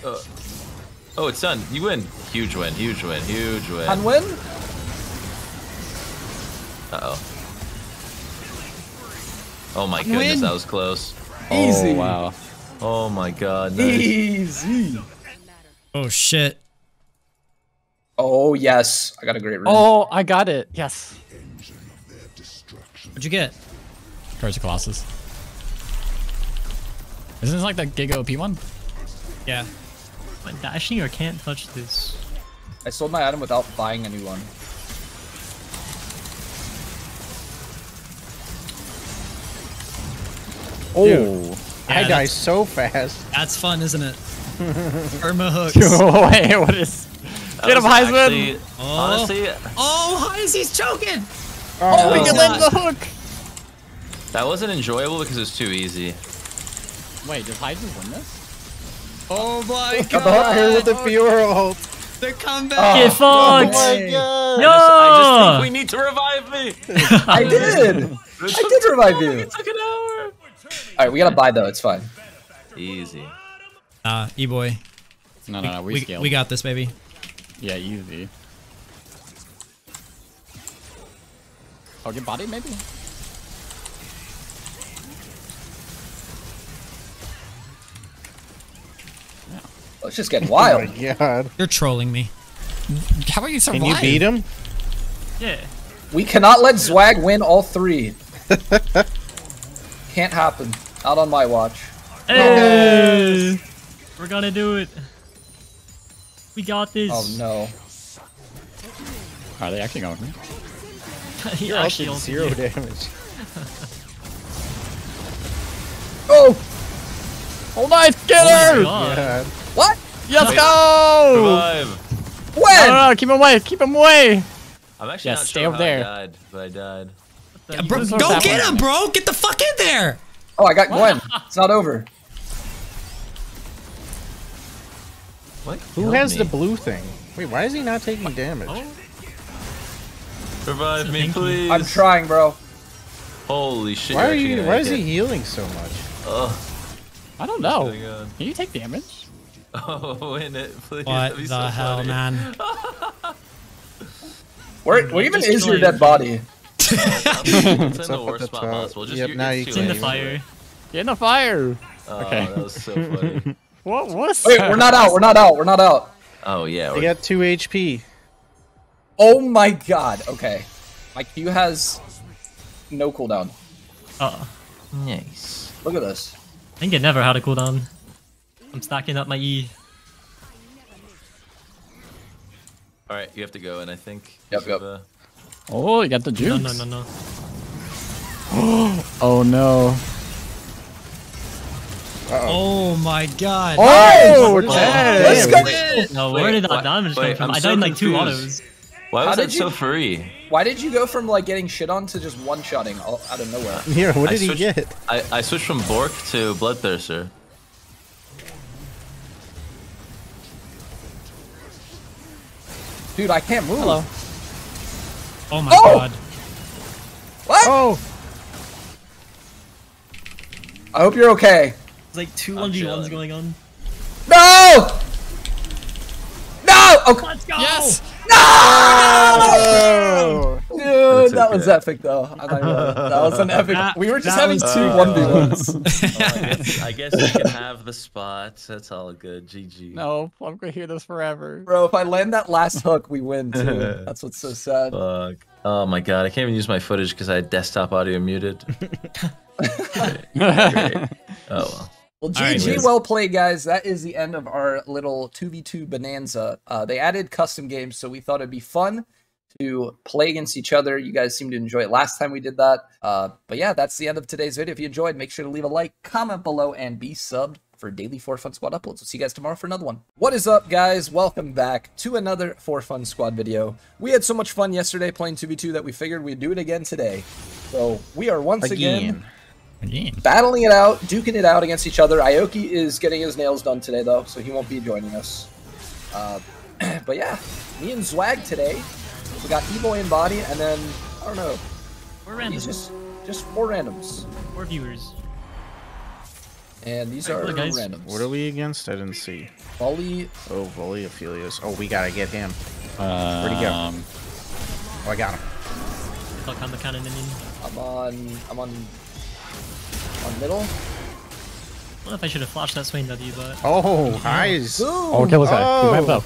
Uh, oh, it's done. You win. Huge win. Huge win. Huge win. And win? Uh oh. Oh my goodness, Win. that was close. Easy. Oh, wow. Oh my god. Nice. Easy. Oh shit. Oh yes, I got a great rune. Oh, I got it. Yes. What'd you get? Courage of Colossus. Isn't this like the Giga OP one? Yeah. Am I dashing or can't touch this? I sold my item without buying a new one. Oh. I Yeah, die so fast. That's fun, isn't it? Irma hooks. Wait, what is? That Get him, was Heizman! actually- Oh. Honestly, Oh, Heisy's choking! Oh, oh we we can can land the hook. that wasn't enjoyable because it was too easy. Wait, does Hyde win this? Oh my oh, Got the hook here with the Fiora ult. The comeback! Oh, Get fucked! my god. Yo! I just think we need to revive me. I did. I did revive you. It took an hour. All right, we gotta buy though. It's fine. Easy. Uh, E-boy. No, no, no. We, We, scaled. we got this, baby. Yeah, easy. Oh, get body maybe? Let's just get Oh wild. my god. You're trolling me. How about you survive? Can you beat him? Yeah. We cannot let Zwag win all three. Can't happen. Not on my watch. Hey! We're gonna do it. We got this. Oh no. Are they actually going? he You're actually also zero you. damage. Oh! Oh, nice! Get Oh my her! god. God. What? Let's go! Revive. No, When? no, no, keep him away! Keep him away! I'm actually Yes, not stay sure over how there. I died, but I died. Yeah, bro, This go get him, bro! Get the fuck in there! Oh, I got Gwen. It's not over. What? Who killed has me? the blue thing? Wait, why is he not taking damage? Oh, Revive me, please. I'm trying, bro. Holy shit. Why you're you? Why make is he healing so much? Ugh. I don't know. Can you take damage? Oh, win it, please. What That'd be the so hell, funny. man? Where, where even Just is your dead body? It's in the worst the spot top. possible. Just Yep, now you too it's in the fire. Get in the fire! Oh, Okay. that was so funny. What was Wait, we're not out. We're not out. We're not out. Oh yeah, we're, got two HP. Oh my god. Okay. My Q has no cooldown. Oh. nice. Look at this. I think it never had a cooldown. I'm stacking up my E. All right, you have to go, and I think. Yep, you have yep. A- Oh, you got the No, juice. no, no, no. Oh no. Oh my god. Oh, we're Let's go. Damn. No, where did that what- damage come from? I'm I so died in like two autos. Why was that did you- so free? Why did you go from like getting shit on to just one shotting out of nowhere? Here, what I did he switched- get? I, I switched from Bork to Bloodthirster. Dude, I can't move. Hello. Oh my Oh! god. What? Oh, I hope you're okay. It's like two I'm 1v1s chilling. going on. No! No! Okay. Let's go! Yes! Oh. Dude, That's that was epic though. I thought that that was an epic. That- we were just having was- two one v ones. Oh, I, guess, I guess you can have the spot. That's all good. GG. No, I'm gonna hear this forever. Bro, if I land that last hook, we win too. That's what's so sad. Fuck. Oh my god, I can't even use my footage because I had desktop audio muted. Great. Oh well. Well, right, GG, Liz. well played, guys. That is the end of our little 2v2 bonanza. Uh, they added custom games, so we thought it'd be fun to play against each other. You guys seemed to enjoy it last time we did that. Uh, but yeah, that's the end of today's video. If you enjoyed, make sure to leave a like, comment below, and be subbed for daily For Fun Squad uploads. We'll see you guys tomorrow for another one. What is up, guys? Welcome back to another For Fun Squad video. We had so much fun yesterday playing 2v2 that we figured we'd do it again today. So we are once again Again. Again. battling it out, duking it out against each other. Ioki is getting his nails done today, though, so he won't be joining us. Uh, but yeah, me and Zwag today. We got Evo in body, and then I don't know. We're random. Just just four randoms, Four viewers. and these Alright, are look, guys. randoms. What are we against? I didn't see. Volley. Oh, Volley Aphelios. Oh, we gotta get him. Um, Where'd he go? Oh, I got him. Talk on the cannon minion. I'm on. I'm on. On middle. I don't know if I should have flashed that Swain W, but Oh, highs. Oh, kill this guy. Went Oh. up.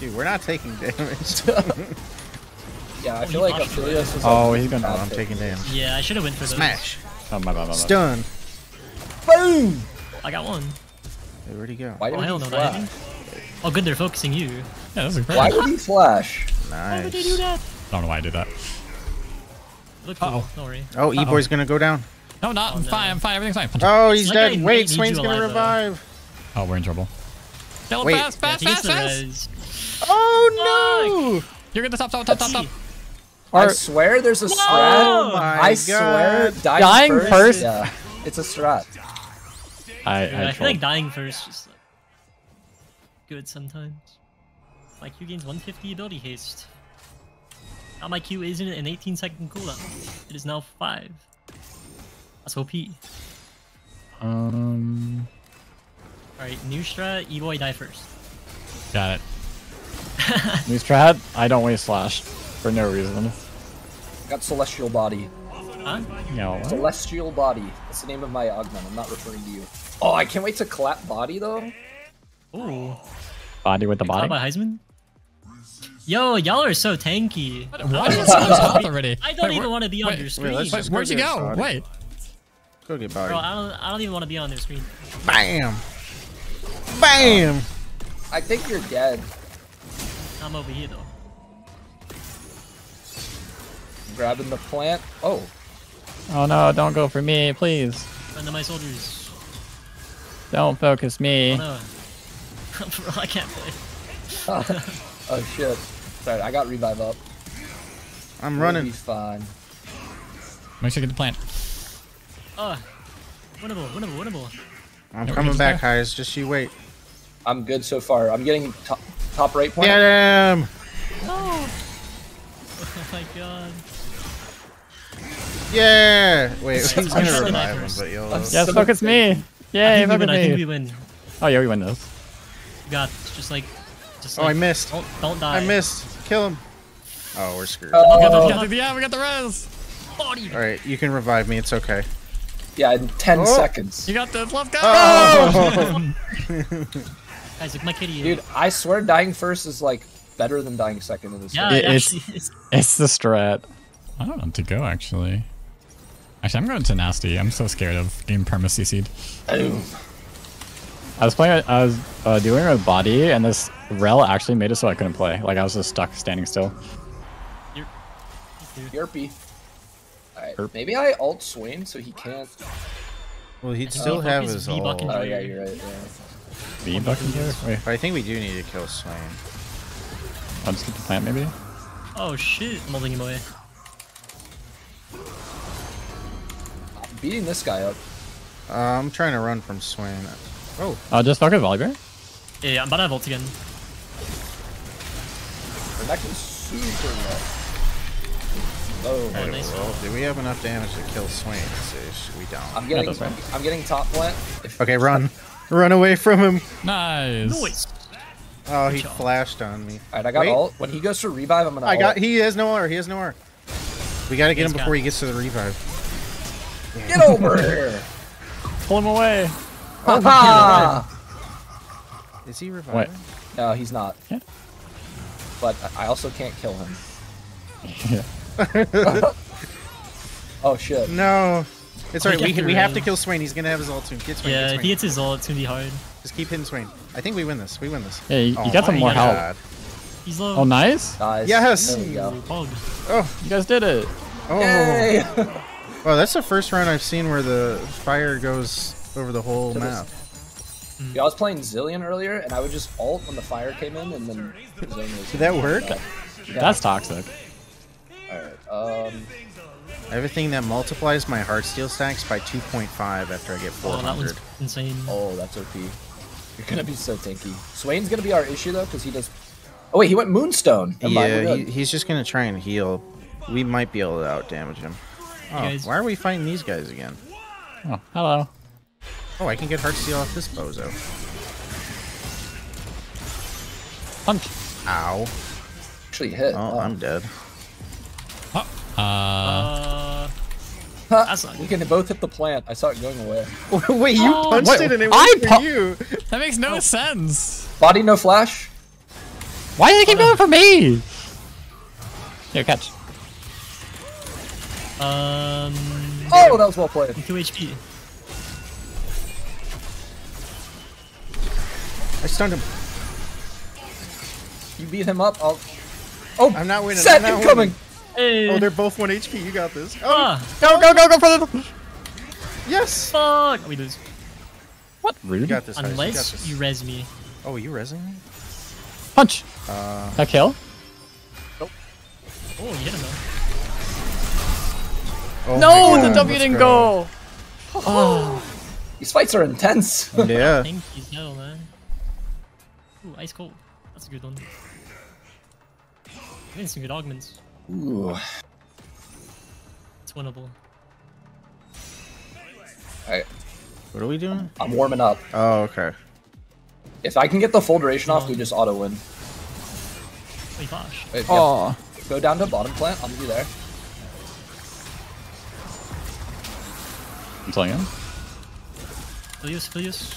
Dude, we're not taking damage. Yeah, I Oh, feel he like flashed Aphelios is. Oh, he's gonna- oh, I'm taking damage. yeah, I should have went for those. Smash. Oh, my bad, my bad. Stun. Boom. I got one. Hey, where'd he go? Why Oh, did hell he flash? Oh, good, they're focusing you. Yeah, this is. Why would he flash? Nice. Why would they do that? I don't know why I did that. Look cool. Uh-oh. Don't worry. Oh, E-Boy's gonna go down. No, not. I'm no. fine. I'm fine. Everything's fine. Punch. Oh, he's Like dead. may Wait, Swain's gonna alive, though. revive. Oh, we're in trouble. Kill him Wait. fast, Yeah, fast, he fast, the fast. res. Oh You're at the top, top, top, top, top. I swear there's a no! strat. Oh I god. swear, dying, Dying first. first? Yeah, it's a strat. I, I, I feel like dying first is like, good sometimes. My Q gains 150 ability haste. Now my Q isn't an 18 second cooldown. It is now 5. That's OP. Um, Alright, new strat, E-boy die first. Got it. new strat. I don't waste slash for no reason. Got celestial body. Huh? You know, what? Celestial body. That's the name of my augment. I'm not referring to you. Oh, I can't wait to clap body though. Ooh. body with the Caught body. by Heizman? Yo, y'all are so tanky. Why did it so much health already? I don't Wait, even want to be on wait, your wait, screen. let's Wait, just where'd you go? started. Wait. Go get body. Bro, I don't, I don't even want to be on their screen. Bam. Bam. I think you're dead. I'm over here though. Grabbing the plant. Oh, Oh no! Don't go for me, please. Under my soldiers. Don't focus me. Oh no. Bro, I can't play. oh shit. Sorry, I got revive up. I'm We'll be fine. Make sure you get the plant. Oh. Winnable, winnable, winnable. I'm Yeah, coming back, there. Highs. Just you wait. I'm good so far. I'm getting top, top right point. Get him. Oh my god. Yeah. Wait, he's gonna so revive him, but you'll. I'm Yes, So focus me. I Yay, think we focus win, I think we win. Oh yeah, we win this. We got just like just Oh, like I missed. Don't, don't die. I missed. Kill him. Oh, we're screwed. Uh, we got the, Oh, we got the, yeah, we got the res. All right, you can revive me. It's okay. Yeah, in 10 Oh. seconds. You got the Let's go. Oh. Guys, look my kitty. Dude, I swear dying first is like better than dying second in this yeah, game. it It- it's- is. It's the strat. I don't know what to go actually. Actually, I'm going to nasty. I'm so scared of game perma CC'd. Boom. I was playing. I was uh, doing it with body, and this Rell actually made it so I couldn't play. Like I was just stuck standing still. Yerpy. Alright, Herp. maybe I alt Swain so he can't. Well, he'd still have his V ult. Oh, yeah, you're right. Yeah. V bucket here. I think we do need to kill Swain. I'll just keep the plant maybe. Oh shit, I'm holding him away. I'm beating this guy up. Uh, I'm trying to run from Swain. Oh, Uh, just focus Volibear. Yeah, yeah, I'm about to have ult again. Rebecca's super low. Oh, Oh, nice. well, do we have enough damage to kill Swain? We don't. I'm getting, that's right. I'm getting top plant. Okay, run. Run away from him. Nice. Noise. Oh, he job. flashed on me. Alright, I got Wait. ult. When he goes for revive, I'm gonna. I ult. got. He has no R. He has no R. We gotta get He's him before it. he gets to the revive. Get over here! Pull him away. Ha oh, Is he reviving? No, he's not. Yeah. But I also can't kill him. Yeah. Oh shit. No. It's alright. We, we have to kill Swain. He's gonna have his ult soon. Get Swain. Yeah, get if Swain. he gets his ult, it's gonna be hard. Just keep hitting Swain. I think we win this. We win this. Yeah, you, oh you Oh got some more help. God. He's low. Oh, nice. Nice. Yes. There we go. Oh. You guys did it. Oh. Yay! Well, that's the first round I've seen where the fire goes over the whole To this- map. Mm. Yeah, I was playing Zilean earlier, and I would just ult when the fire came in, and then Did that work? Yeah. That's toxic. Alright. Um. Everything that multiplies my heart heartsteel stacks by 2.5 after I get 400. Oh, that 400. one's insane. Oh, that's OP. You're gonna be so tanky. Swain's gonna be our issue though, because he does. Oh wait, he went Moonstone. Never yeah, he, he's just gonna try and heal. We might be able to out damage him. Oh, guys- why are we fighting these guys again? Oh, hello. Oh, I can get heart heartsteel off this bozo. Punch. Ow. actually hit. Oh, Oh, I'm dead. Uh, Uh, Ha, that's not we can both hit the plant. I saw it going away. Wait, you Oh, punched wait, it and it I went for you. that makes no sense. Body no flash. Why do it keep going for me? Here, catch. um, Oh, that was well played. 2 HP. I stunned him. You beat him up. I'll. Oh, I'm not winning. Set I'm not incoming. winning. Hey. Oh, they're both 1 HP. You got this. Oh, ah, Go, go, go, go for the. yes. fuck. We lose. What? You got this. Heist, you got this. you res me. Oh, you resing me? Punch. Uh, A kill? Oh, you hit him though. oh No, my the W let's didn't go. go. These fights are intense. Yeah. Thank you, hell, man. Ooh, ice cold. That's a good one. Getting some good augments. Ooh. It's winnable. Alright, What are we doing? I'm warming up. Oh, okay. If I can get the full duration off, we just auto win. Wait, gosh. Wait, yep. Oh. Go down to bottom plant. I'm gonna be there. I'm telling him. Filius, Filius.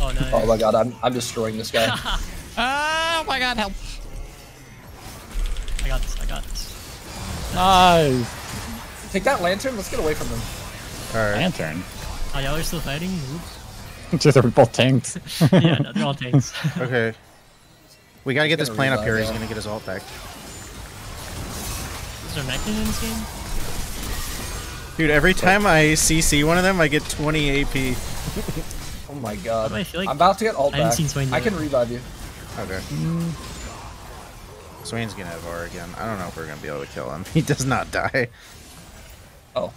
Oh, no. Oh my god, I'm I'm destroying this guy. Ah, oh my god, help. I got this, I got this. Nice. Take that lantern. Let's get away from them. All right. Lantern. Oh, y'all are still fighting? Oops. Just are both tanked. yeah, no, they're all tanks. Okay. We gotta get this gonna plant up revive, here. He's gonna get his ult back. Is there mech in this game? Dude, every time I CC one of them, I get 20 AP. Oh my god. I feel like- I'm about to get all I back. seen Swain I can it. revive you. Okay. Mm. Swain's gonna have R again. I don't know if we're gonna be able to kill him. He does not die. Oh,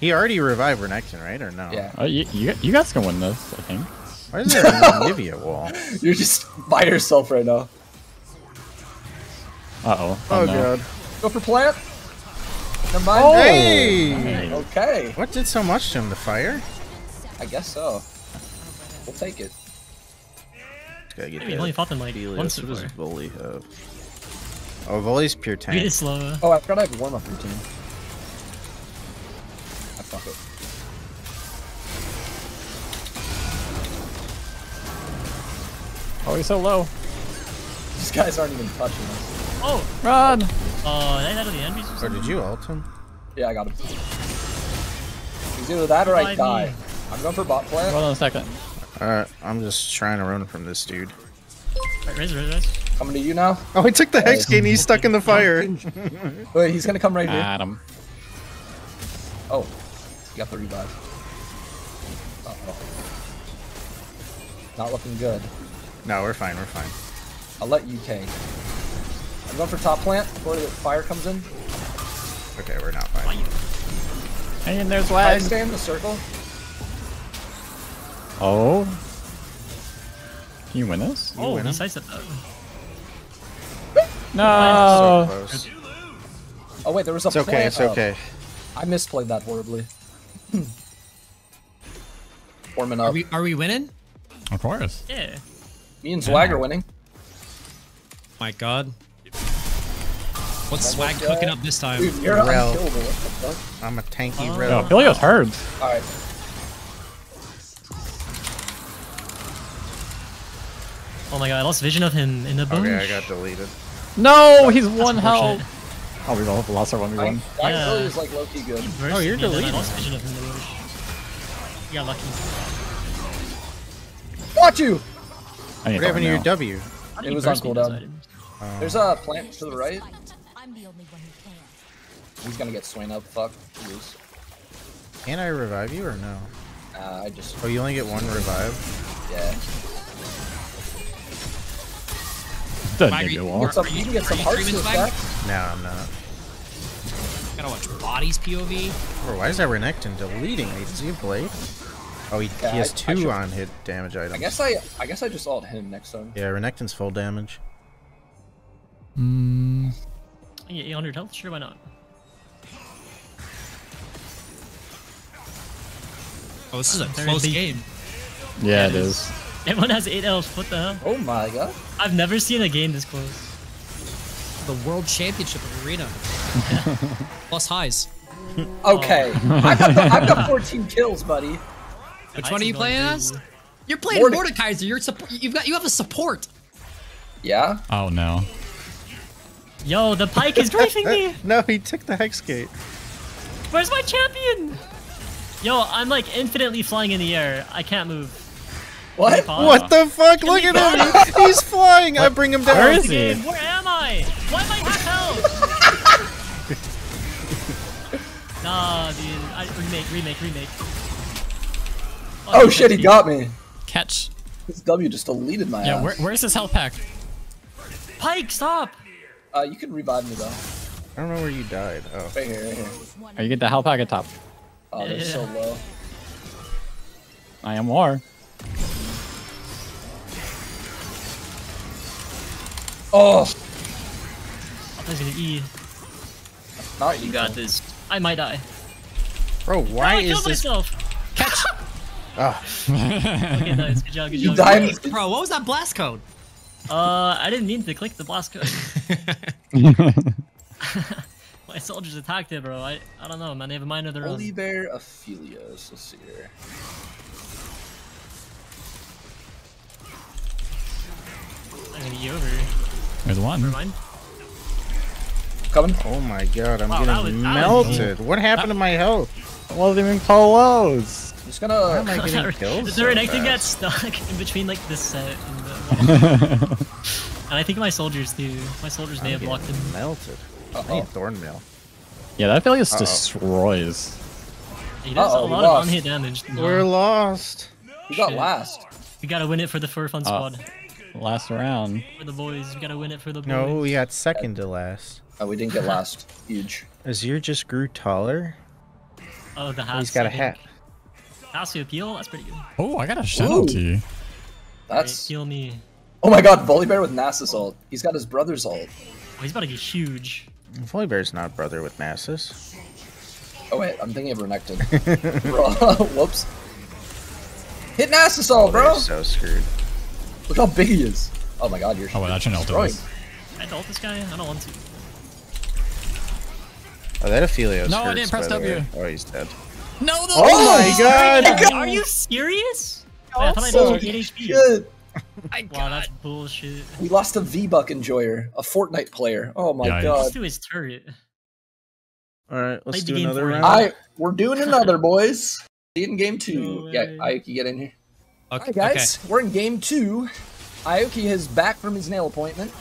He already revived Renekton, right? Or no? yeah. Oh, you, you, you guys can win this, I think. Why is there a Nivea wall? You're just by yourself right now. Uh oh. Oh, no. god. Go for plant. Never mind. Oh! Hey! Okay. What did so much to him? The fire? I guess so. We'll take it. Gotta get Maybe that only fought them like Helios. once What does before. Volley have? Oh, Volley's pure Maybe tank. it's slower. Oh, I forgot I have a warm up routine. I fuck it. Oh, he's so low. These guys aren't even touching us. Oh! Run! Oh, did I die to the enemies or Or did you ult him? Yeah, I got him. It's either that or I Revive die. me. I'm going for bot plant. Hold on a second. Alright, I'm just trying to run from this dude. Right, res, res, res. Coming to you now. Oh, he took the Hex Gate and he's stuck in the fire. Wait, he's gonna come right here. Adam. Oh, he got the revive. Uh oh. Not looking good. No, we're fine, we're fine. I'll let you take. I'm going for top plant before the fire comes in. Okay, we're not fine. you? And there's Try lag. to stay in the circle. Oh. Can you win this? Oh, win he him? sidestepped that. So No. close. Oh wait, there was a It's okay, it's Oh, okay. I misplayed that horribly. Warming Are we are we winning? Of course. Yeah. Me and Zwag are winning. My God. What's Zwag cooking up this time? Dude, you're Rel. unkillable. What the fuck? I'm a tanky Oh. red. Yo, Helios hurt. Alright. Oh my god, I lost vision of him in the bush. Okay, I got deleted. No, he's one health. Oh, we both lost our one v Zwag one. Zwag Yeah. really is like low key good. Oh, you're me, and then deleting I lost vision of him in the bush. You got lucky. Watch you! I need What happened to your. W? How It was on burst me those cooldown. items? Uh, There's a plant to the right. I'm the only one who can. He's gonna get Swain up. Fuck. Lose. Can I revive you or no? Nah, I just. Oh, you only get one revive? Yeah. Don't Why are dig you- your wall. you're- Some, you can get some hearts streaming to No, I'm not. Gotta watch bodies POV. Bro, why is that Renekton deleting me? Does he have blade? Oh, he, Yeah, he has I- I two should- on hit damage items. I guess I I guess I just ult him next time. Yeah, Renekton's full damage. Hmm. I get 800 health. Sure, why not? Oh, this is a close game. Yeah, it it is. Everyone has 8 health. What the hell? Oh my god. I've never seen a game this close. The World Championship of Arena. Plus highs. Okay. Oh. I've, got the, I've got 14 kills, buddy. Which Ice one are you playing crazy. as? You're playing Morde- Mordekaiser. You're support. You've got. You have a support. Yeah. oh no. Yo, the Pyke is driving me. no, he took the Hex Gate. Where's my champion? Yo, I'm like infinitely flying in the air. I can't move. What? What the fuck? Look at him! He's flying! I bring him down. Where is he? Where am I? Why am I half health? nah, dude. I, remake, remake, remake. Oh shit, he got me. Catch. This W just deleted my Yeah, ass. where, where's this health pack? Pyke, stop! Uh, you can revive me though. I don't know where you died. Oh. Right here, right here. Oh, you get the health pack at top. Oh, they're so low. I am war. Oh, I was gonna E. not You got this. I might die. Bro, why I is killed this? myself. Oh, Okay, nice. Good job, good You job. died. Bro, what was that blast code? Uh, I didn't mean to click the blast code. My soldiers attacked it, bro. I, I don't know, man. They have a mind of their own. Holy Bear Aphelios. Let's see here. I'm gonna be over. There's one. Never mind. Coming. oh my god, I'm Wow, getting was- that was melted. What happened to my health? It wasn't even close. I'm just Why gonna. am I getting killed the so Renekton got stuck in between like this set and the. and I think my soldiers too. My soldiers may I'm have blocked him. melted. I Uh-oh. need Thornmail. Yeah, that Aphelios Uh-oh. destroys. He does Uh-oh, a we lot lost. of on-hit damage. We're lost. We got Shit. last. We gotta win it for the For Fun uh. squad. Last round. For the boys. We gotta win it for the boys. No, we got second to last. Oh, we didn't get last. Huge. Azir just grew taller. Oh, the Oh, hat. he's got a hat. Casio appeal? That's pretty good. Oh, I got a shadow tea. That's. Heal me. Oh my god, Volibear with Nasus ult. He's got his brother's ult. Oh, he's about to get huge. Volibear's not brother with Nasus. Oh wait, I'm thinking of Renekton. bro, whoops. Hit Nasus ult, bro! So screwed. Look how big he is. Oh my god, you're Oh, well, that's an ult destroying. us. Can I ult this guy? I don't want to. Oh, that Aphelios No, I hurts, didn't press by W. Oh, he's dead. No, the Oh my oh god! Are you serious? Wait, I thought I Oh, did 8 HP. shit. Wow, that's bullshit. We lost a V-Buck enjoyer, a Fortnite player. Oh my Yikes. god. Let's do his turret. Alright, let's Played do another for round. I we're doing another, boys. See In game two. No yeah, way. Ioki, get in here. Okay, Hi guys, we're in game two. Ioki is back from his nail appointment.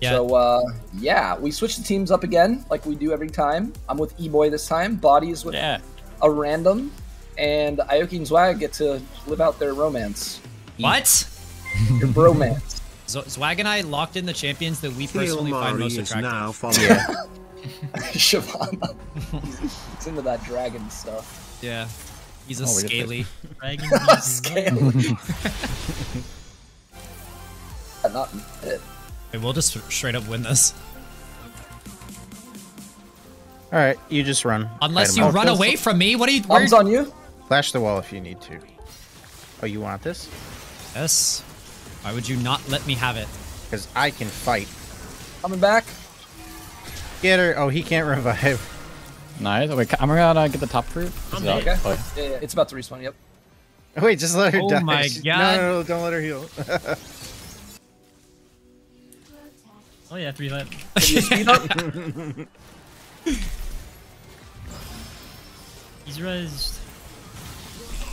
Yeah. So uh yeah, we switched the teams up again, like we do every time. I'm with E-Boy this time. Body is with Yeah. a random, and Ioki and Zwag get to live out their romance. What? Your bromance. Z- Zwag and I locked in the champions that we personally find most attractive. now Yeah. Shyvana. He's into that dragon stuff. Yeah. He's a Oh, scaly. Dragon bees. Scaly. Uh, Not it. Hey, we'll just straight up win this. Alright, you just run. Unless you out. run away from me. What are you? Where, Thumbs on you. Flash the wall if you need to. Oh, you want this? yes. Why would you not let me have it? Because I can fight. Coming back. Get her. Oh, he can't revive. Nice. Wait, I'm gonna get the top fruit. I'm Is that- dead. Okay. oh, Yeah, yeah, it's about to respawn. Yep. Wait, just let her Oh die. my She- God. No, no, no, don't let her heal. Oh yeah, three light. Can you speed up? He's rezzed.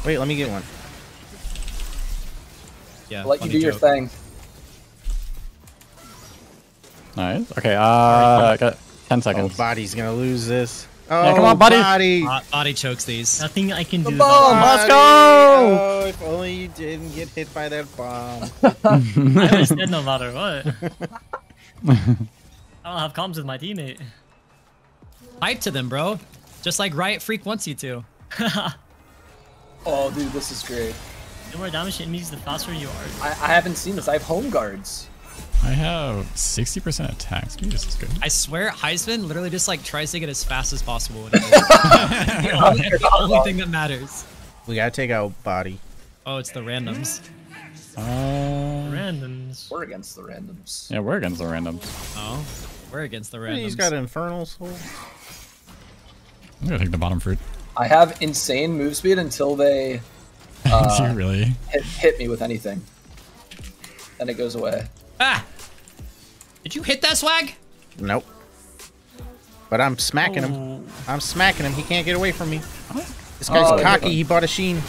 Wait, let me get one. Yeah. I'll let you funny do your thing. Nice. Okay. Uh, I got ten Oh, seconds. Oh, body's gonna lose this. Oh, come on, buddy. body. Bot- body chokes these. Nothing I can do. The about bomb! Body. Let's go! Oh, if only you didn't get hit by that bomb. I was dead no matter what. I don't have comms with my teammate. Hype to them, bro. Just like Riot Phreak wants you to. Oh, dude, this is great. The more damage to enemies, the faster you are. I, I haven't seen this. I have home guards. I have 60% attack speed. This is good. I swear, Heizman literally just like tries to get as fast as possible. When he the only thing that matters. We gotta take out body. Oh, it's the randoms. Uh, Randoms. We're against the randoms. Yeah, we're against the randoms. Oh, we're against the randoms. He's got infernal soul. I'm gonna take the bottom fruit. I have insane move speed until they Uh, really? hit, hit me with anything. Then it goes away. Ah! Did you hit that Zwag? Nope. But I'm smacking him. Oh, I'm smacking him. He can't get away from me. This guy's Oh, cocky. He bought a sheen.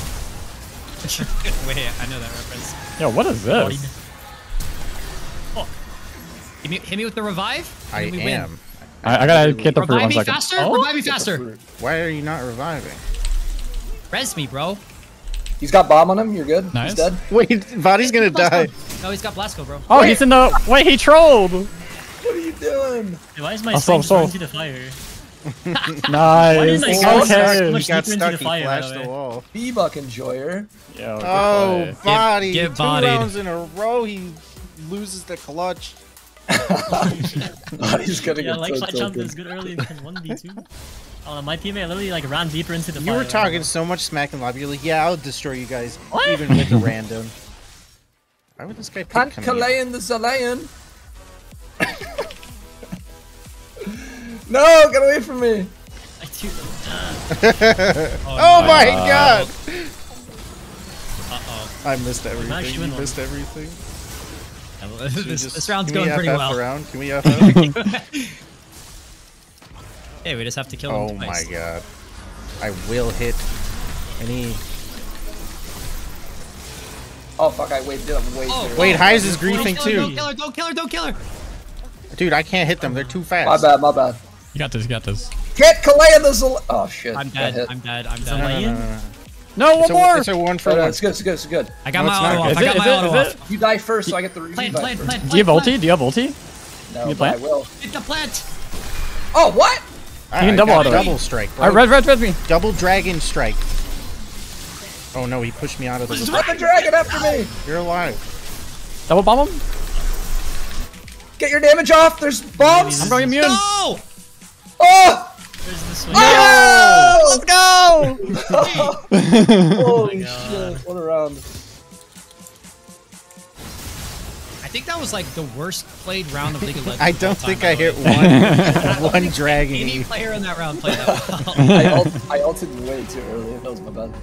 Wait, I know that reference. Yo, what is bodied. this? Hit me, hit me with the revive. and I then we win. I, I gotta get the fruit Revive one me second. faster. Oh, Revive me faster. Why are you not reviving? Res me, bro. He's got bomb on him. You're good. Nice. He's dead. Wait, body's gonna die. No, he's got Blasco, bro. oh, he's in the. Wait, he trolled. What are you doing? Hey, Why is my Oh, so- swing going to the fire? Nice. didn't I He got stuck. So He much got deeper into stuck. the fire, by flashed the the wall. B-Buck enjoyer. Yo, Oh, body. get Two bodied. rounds in a row. He loses the clutch. He's gonna Yeah, get like so jump is good early in 1v2. Oh, my teammate literally like ran deeper into the You fire. were talking so much smack in lobby. You're like, yeah, I'll destroy you guys, even with a random. Why would this guy Can't Camille? Kalayan the Zalayan. no, get away from me. I do. Oh, oh my god! Uh-oh. I missed everything. You win one. missed everything. this, Just- this round's going pretty FF well. Around? Can we FF? Hey, we just have to kill him. oh my god. I will hit any. Oh fuck! I waited. I'm way Oh, too Wait, early. Heise is griefing too. Don't kill her, don't kill her, don't kill her. Dude, I can't hit them. They're too fast. My bad. My bad. You got this. You got this. Get Kalayan the Zal. Oh shit! I'm dead. I'm dead, I'm No, no, dead. no, no, no. No, one It's, a, more. it's a one for No, no, one. it's good. It's good. It's good. I got No, my it's auto off, I Is got it- my auto off. it? You die first, so I get the revive. Plant, plant, first. plant, Do you have ulti? Do you have ulti? No, You but I will. Hit the plant. Oh what? Ah, can I double auto. Double strike, bro. Alright, red, red, red me. Double dragon strike. Oh no, he pushed me out of the. Let the dragon after me. You're alive. Double bomb him. Get your damage off. There's bombs. I'm going immune. No! Oh! There's the swing. Oh! Let's go. Oh Holy God. shit! What a round. I think that was like the worst played round of League of Legends. I don't think by I hit one one dragon. Any player in that round played that well. I, ult- I ulted way too early. That was my bad.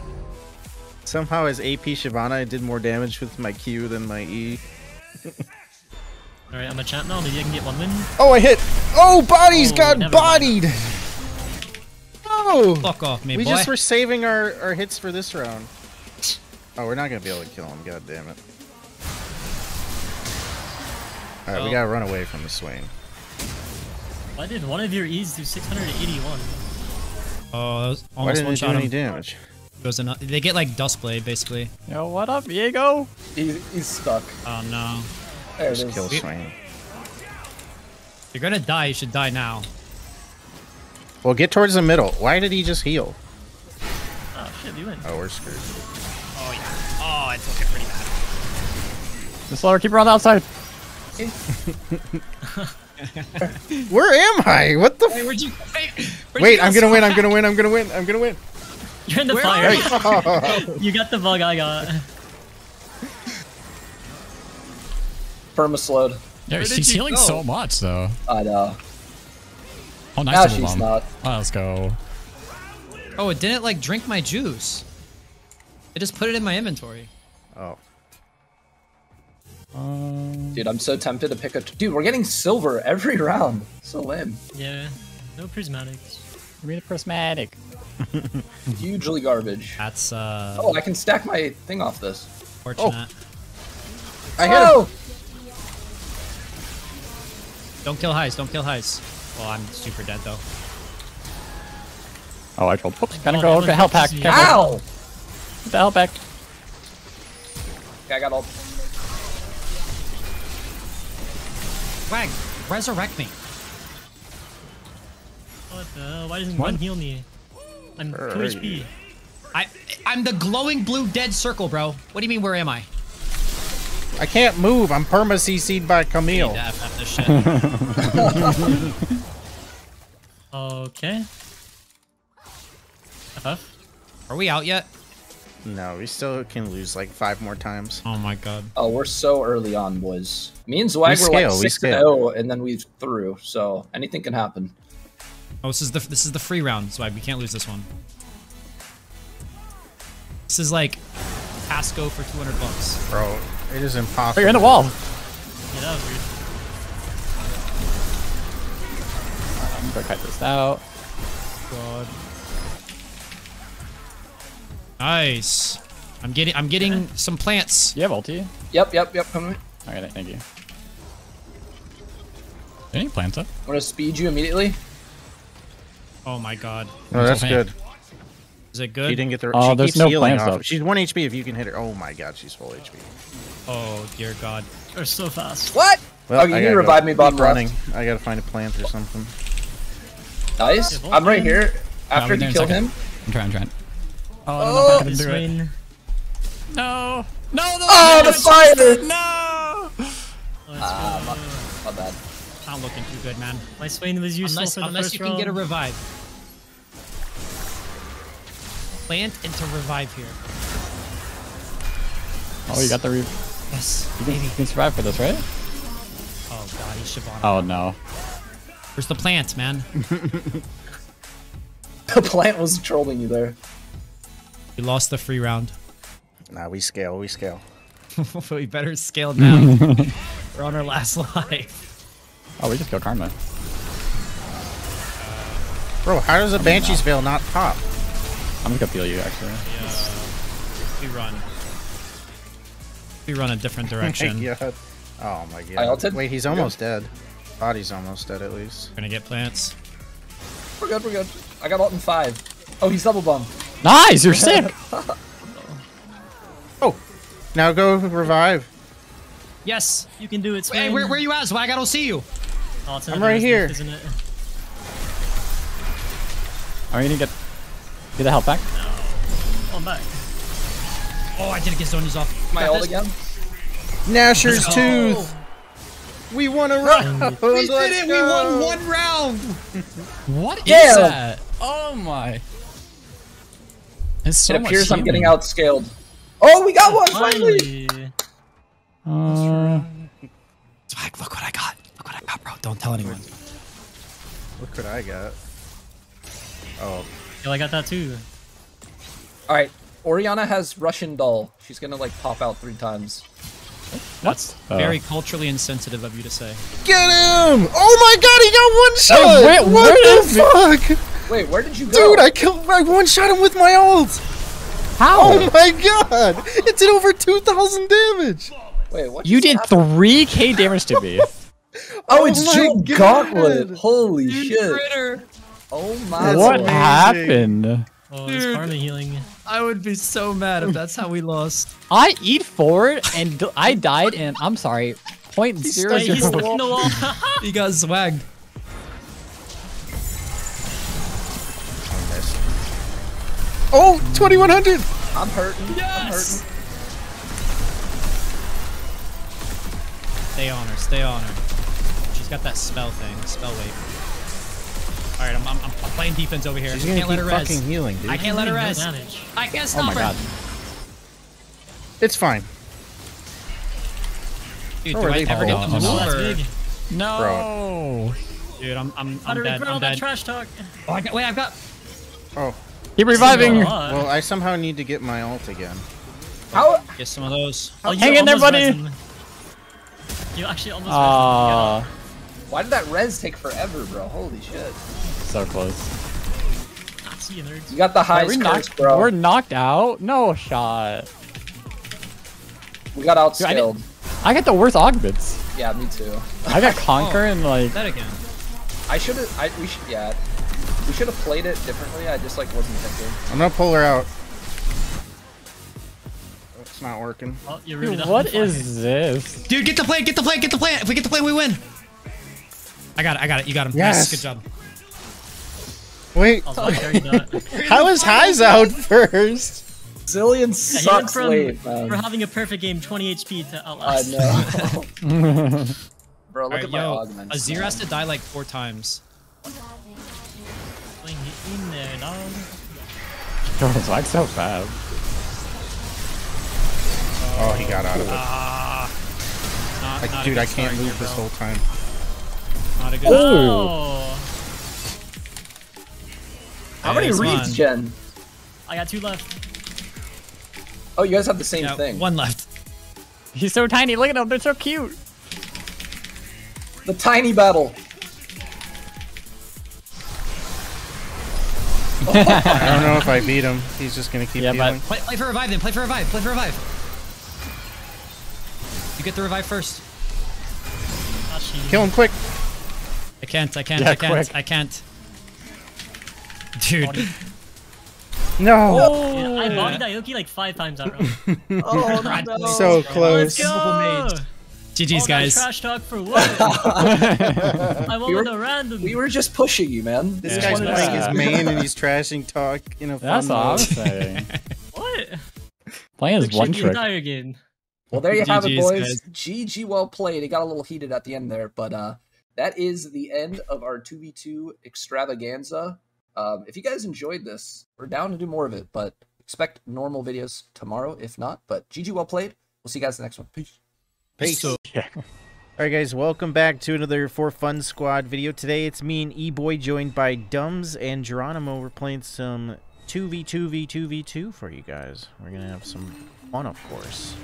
Somehow as AP Shyvana, I did more damage with my Q than my E. Alright, I'm a champ now. Maybe I can get one win. Oh, I hit. Oh, bodies Oh, got never mind. bodied. Oh, Fuck off me, we boy. just were saving our, our hits for this round. Oh, we're not gonna be able to kill him. God damn it. All right, we oh. gotta run away from the Swain. Why did one of your E's do 681? Oh, that was almost Why almost didn't one it do any him. damage? Goes in, they get like dust blade basically. Yo, what up, Diego? He, he's stuck. Oh no. There it Just kill Swain. You're gonna die, you should die now. Well, get towards the middle. Why did he just heal? Oh shit, we win. Oh, we're screwed. Oh yeah. Oh, I took it pretty bad. Just let her keep her on the outside. Where am I? What the? Hey, where'd you? Wait, where'd Wait, you I'm gonna win. I'm gonna win. I'm gonna win. I'm gonna win. You're in the Where fire. you? You got the bug I got. Permaslowed. Yeah, Where did she's healing go? so much though. I know. Oh, nice Now double she's bomb. not. Oh, let's go. Oh, it didn't like drink my juice. It just put it in my inventory. Oh, Dude, I'm so tempted to pick a. Dude, we're getting silver every round. So lame. Yeah. No prismatics. Give me the prismatic. Hugely garbage. That's uh Oh, I can stack my thing off this. fortunate. I hit him. Oh! Don't kill Heist. Don't kill Heist. Well, I'm super dead though. Oh, I trolled. Oops, gotta go that to was help pack. easy. Ow! Get the help pack. Okay, I got all. Zwag, resurrect me. What the hell? Why doesn't What? one heal me? I'm Where 2 HP. I, I'm the glowing blue dead circle, bro. What do you mean? Where am I? I can't move. I'm perma CC'd by Camille. Need to FF this shit. Okay. FF? Are we out yet? No, we still can lose like five more times. Oh my god. Oh, we're so early on, boys. Me and Zwag were scale, like we six and scale. zero, and then we threw. So anything can happen. Oh, this is the this is the free round, so we can't lose this one. This is like Pasco for 200 bucks. Bro, it is Oh, impossible. you're in the wall. Yeah, that was weird. I'm gonna cut this out. God. Nice. I'm getting I'm getting some plants. You have ulti? Yep, yep, yep. Come. I'm Alright, thank you. Any plants up? gonna speed you immediately. Oh my god. Oh, that's Okay. good. Is it good? She didn't get the. Oh, she there's keeps no healing plants off. up. She's one HP if you can hit her. Oh my god, she's full HP. Oh dear god. They're so fast. What? Well, oh, you I need gotta to go. revive me, Bob. Keep running. I gotta find a plant or something. Nice. I'm right here. After be you in kill him. I'm trying, I'm trying. Oh, I don't know Oh! if I can This do it. No! No! No! Oh, the fire! No! Oh, Ah, fine. my, my bad. Not looking too good, man. My Swain was useful Unless for the unless first you can round. get a revive. Plant into revive here. Oh, you got the re- You Yes, can, baby. you can survive for this, right? Oh god, he's Shyvana. Oh no. Where's the plant, man? The plant was trolling you there. We lost the free round. Nah, we scale. We scale. we better scale down. We're on our last life. Oh, we just killed Karma. Bro, how does a Banshee's uh, Veil not pop? I'm just gonna peel you, actually. We run. We run a different My direction. god. Oh my god. I ulted. Wait, he's almost dead. Body's almost dead at least. We're gonna get plants. We're good, we're good. I got ult in five. Oh, he's double bummed. Nice, you're sick. Oh, now go revive. Yes. You can do it, Swain. Hey, where, where you at, Zwag? I don't see you. Oh, it's I'm another right Resnick, here. Isn't it? Are you gonna get get the health back? Oh, I'm back. Oh, I didn't get zonies off. My Got ult this. again. Nashor's Let's. Tooth. We won a round. We did it! We won one round! What is Yeah. that? Oh my. It's so it much appears I'm getting healing. outscaled. Oh, we got one finally. Finally. Uh, Zwag, look what I got. Look what I got, bro. Don't tell anyone. Look what I got. Oh, Yo, I got that too. All right, Orianna has Russian doll. She's gonna like pop out three times. That's Uh. very culturally insensitive of you to say. get him! Oh my god, he got one shot! wait, what where the fuck? Wait, where did you go? Dude, I killed. I one shot him with my ult. how? Oh my god! It did over two thousand damage. Wait, what? you did happened? 3k damage to me. Oh, oh, it's my Jewel God. Gauntlet. Holy shit! Oh my. what lord. happened? Oh, it's karma healing. I would be so mad if that's how we lost. I eat forward and I died and I'm sorry. Point zero Wait, he's zero. stuck in the wall. You got swagged. Oh, 2100. I'm hurting. I'm Yes! hurting. Stay on her, stay on her. She's got that spell thing, spell wave. Alright, I'm, I'm, I'm I'm playing defense over here. She's I gonna can't let keep her res. fucking healing, dude. I can't let her Doing res. damage. I can't stop her. Oh my her. god. It's fine. Dude, Oh, do are I they ever get the move? no. Oh, that's or- Dude, I'm, I'm, I'm to dead, I'm that dead. trash talk. Oh, I got, wait, I've got... Oh, Keep reviving. Well, I somehow need to get my ult again. How? Get some of those. oh, Hang in there, buddy. res. You actually almost res him. Ah, Why did that res take forever, bro? Holy shit! so close. See you, nerds. You got the Are highest we curse, knocked, bro. We're knocked out. No shot. We got Dude, I outscaled. I got the worst augments. Yeah, me too. I got conquer and oh, like. That again. I should have. I we should. Yeah, we should have played it differently. I just like wasn't thinking. I'm gonna pull her out. It's not working. Oh, you're Dude, rooted what on fire. is this? Dude, get the plant, get the plant, get the plant. If we get the plant, we win. I got it. I got it. You got him. Yes. Nice. Good job. Wait, I was like, carry that. how is Highs out first? Zilean Yeah, sucks from, late, man. for having a perfect game, 20 HP to I outlast. know. Bro, look Alright, at my yo, augments. Azir has to die like four times. Swing it in there, dog. Yo, it's like so fast. Oh, oh, he got out of it. Ah. Not, Like, not dude, I can't start move here, this whole time. Not a good. Oh. oh. How many Nice reads, one. Jen? I got two left. Oh, you guys have the same Yeah, thing. one left. He's so tiny. Look at him. They're so cute. The tiny battle. I don't know if I beat him. He's just gonna keep Yeah, but- Play, play for revive then. Play for revive. Play for revive. You get the revive first. Kill him quick. I can't. I can't. Yeah, I can't. quick. I can't. Dude. No. Yeah, I bogged Daioki like five times that round. Oh, Right. no. So close. Let's go! GG's, All guys. trash talk for what? I won We with were- a random. We were just pushing you, man. This Yeah, guy's that's- playing Yeah. his main and he's trashing talk in a That's what I mode. was saying. What? Playing is Took one trick. entire game. Well, there you have it, boys. guys. GG, well played. It got a little heated at the end there, but uh, that is the end of our 2v2 extravaganza. Um, if you guys enjoyed this, we're down to do more of it, but expect normal videos tomorrow, if not. But GG, well played. We'll see you guys in the next one. Peace. Peace. Yeah. Alright guys, welcome back to another For Fun Squad video. Today it's me and E-Boy joined by Dums and Geronimo. We're playing some 2v2v2v2 for you guys. We're gonna have some fun, of course.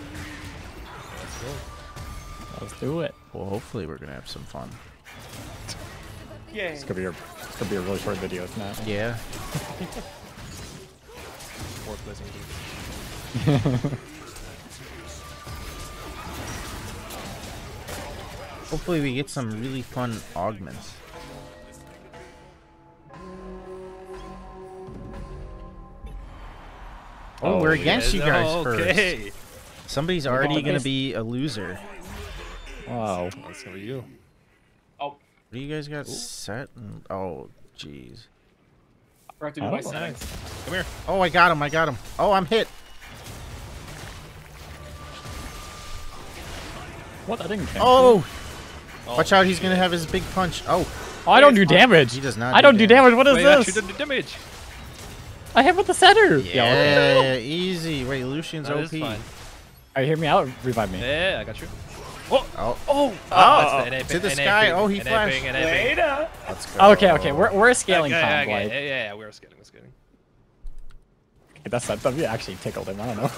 Let's do it. Well, hopefully we're gonna have some fun. It's gonna be a, it's gonna be a really short video, isn't it? Yeah. Hopefully we get some really fun augments. Oh, we're against you guys first. Somebody's already gonna be a loser. Wow. That's gonna be you. What do you guys got set? And, oh, jeez. I to do my settings. Come here. Oh, I got him. I got him. Oh, I'm hit. What? I didn't count. Oh. oh! Watch out, he's gonna have his big punch. Oh, Oh, I don't do damage. he does not. I don't do damage. What is Wait, this? actually did damage. I hit with the center. Yeah, easy. Wait, Lucian's That OP. is fine. Alright, hear me out. Revive me. Yeah, I got you. Oh, Oh, Oh, that's to the sky. Oh, he NA flashed. ping, NA ping. let's go. Okay, okay. We're, we're scaling Okay, comp. okay, yeah, yeah, yeah, we're scaling, we're scaling. that's that W actually tickled him. I don't know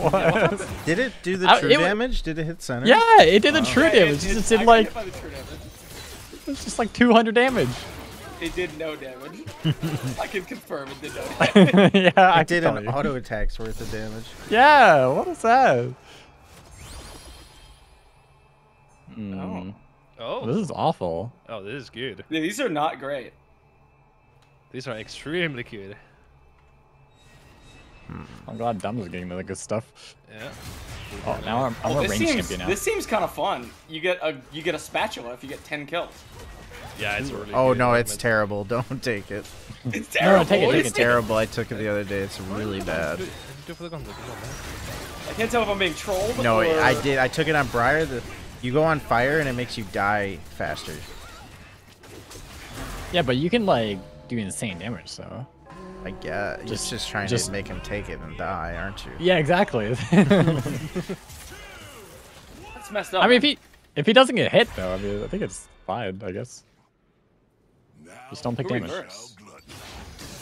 what that was. Did it do the true it damage? Did it hit center? Yeah, it did the oh. true Yeah, damage. It just did like by the true damage. it's just like 200 damage. It did no damage. I can confirm it did no damage. yeah, I It did an you. auto attack's worth of damage. Yeah, what is that? Hmm. Oh, This is awful. oh, this is good. Yeah, these are not great. These are extremely good. I'm glad Dumb is getting the good stuff. Yeah. Oh, now I'm, I'm Well, a this range seems champion now. this seems kind of fun. You get a you get a spatula if you get ten kills. Yeah, it's really Oh good no, it's augment. terrible. Don't take it. It's terrible. no, take it, take It's it. terrible. I took it the other day. It's really bad. Do it- do it for the gunplay, come on, man. I can't tell if I'm being trolled. No, or... I did. I took it on Briar. The, you go on fire and it makes you die faster. Yeah, but you can like do insane damage, so. I guess. You're Just- just trying just- to make him take it and die, aren't you? Yeah, exactly. That's messed up. I mean, if he if he doesn't get hit though, I mean, I think it's fine. I guess. Just don't take Who damage. reversed?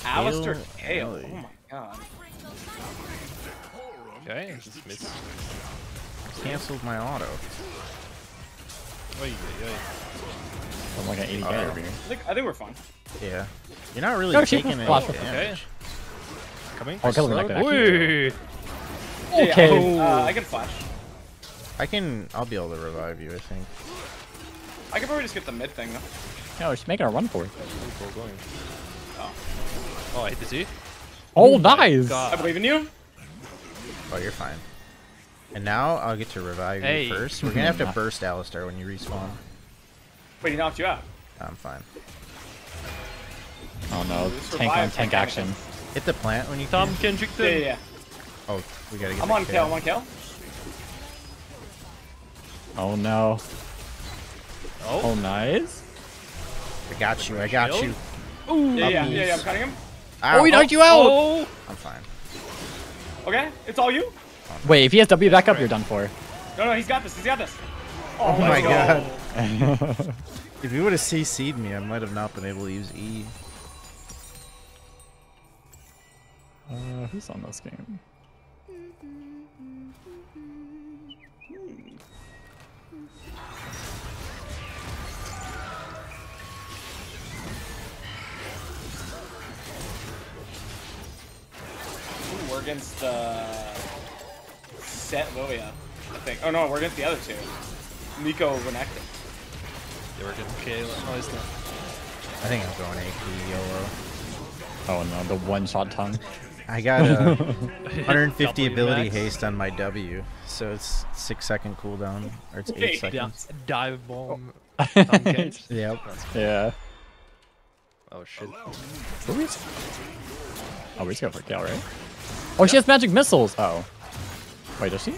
Alistar Gale, Gale. Oh my god. Okay, just miss. Canceled my auto. Oy, oy, oy. I'm like an 80 guy Oh. over here. I think I think we're fine. Yeah. You're not really No, she taking can any damage. Okay. Coming. Oh, kill him slowed like that. Oy. Yeah, Okay. uh, I can flash. I can. I'll be able to revive you. I think. I can probably just get the mid thing though. No, she's making a run for it. Go, going. Oh, I hit the Z. Oh, nice! I believe in you. Oh, you're fine. And now I'll get to revive Hey. you first. We're gonna have to burst Alistar when you respawn. Wait, he knocked you out. I'm fine. Oh no, tank on tank action. Hit the plant when you Tom can. Kendrick. Yeah, yeah, yeah. Oh, we gotta get I'm on kill. I'm on kill. Oh no. Oh. Oh nice. I got you. I got Shield? you. Yeah, yeah, yeah, yeah. I'm cutting him. Ow. Oh, he knocked you out! Oh. I'm fine. Okay, it's all you. Wait, if he has W back up, you're done for. No, no, he's got this. He's got this. Oh, let's my go. god. If you would have CC'd me, I might have not been able to use E. Uh, who's on this game? Ooh, we're against the Sett Lilia, I think. Oh no, we're against the other two. Neeko Renekton. They were getting Kayle. Oh, it's not. I think I'm going AP YOLO. Oh no, the one shot tongue. I got a 150 ability max. haste on my W, so it's six second cooldown, or it's eight Wait. Yeah. seconds. Dive bomb. Oh. Tom Cage. Yep. Yeah. Oh shit. Oh, we just oh, we just go for kill, right? Oh, she has magic missiles. Oh. Wait, does she?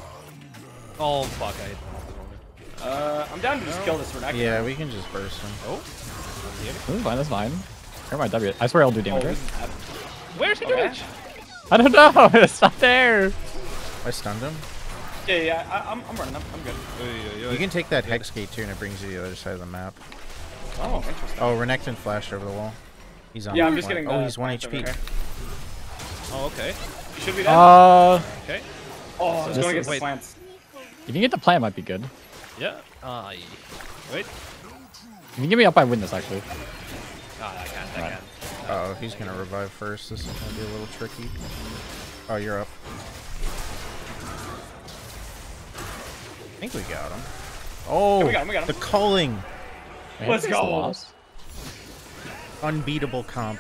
Oh fuck! I hit him at the moment. Uh, I'm down to just kill this Renekton. Yeah, we can just burst him. Oh. That's fine. That's fine. Here my W. I swear I'll do Oh, damage. this right? is bad. Where's he Okay. doing? I don't know. It's not there. I stunned him. Yeah, yeah, I, I'm, I'm running. I'm, I'm good. You can take that Hex Gate too, and it brings you to the other side of the map. Oh, interesting. Oh, Renekton flashed over the wall. He's on. Yeah, I'm just point. getting. Oh, he's one HP. Oh okay. You should be dead. Uh, Okay. Oh, I was going is- against the wait. plants. if you get the plant, might be good. Yeah. Ah. wait. If you can get me up, I win this actually. Ah, I can't. I Right. can't. Oh, he's gonna revive first. This is gonna be a little tricky. Oh, you're up. I think we got him. Oh, we got him, we got him. the culling. Wait, Let's go. lost? Unbeatable comp.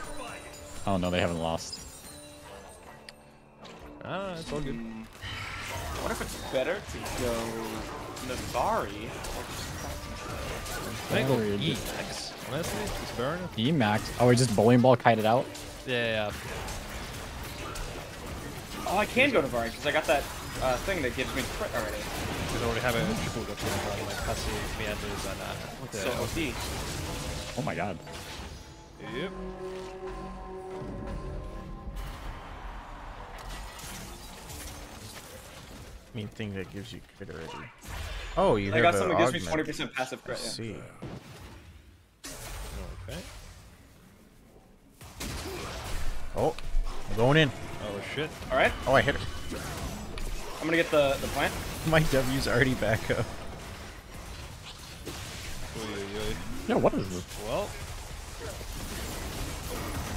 Oh no, they haven't lost. Ah, it's all good. What if it's better to go Navori? I go E-Max. Honestly, it's burn. E max. Oh, we just bowling ball kited out. Yeah, yeah. Oh, I can go Navori because I got that uh, thing that gives me crit already. We already have a triple go to like Cassie, Meanders, and uh, with So OD. Oh my god. Yep. Mean thing that gives you crit already. Oh, you I got something that gives me 20% passive crit. Yeah. see. Okay. Oh, I'm going in. Oh shit. All right, Oh, I hit her. I'm gonna get the the plant. My W's already back up. Yeah, what is this? Well,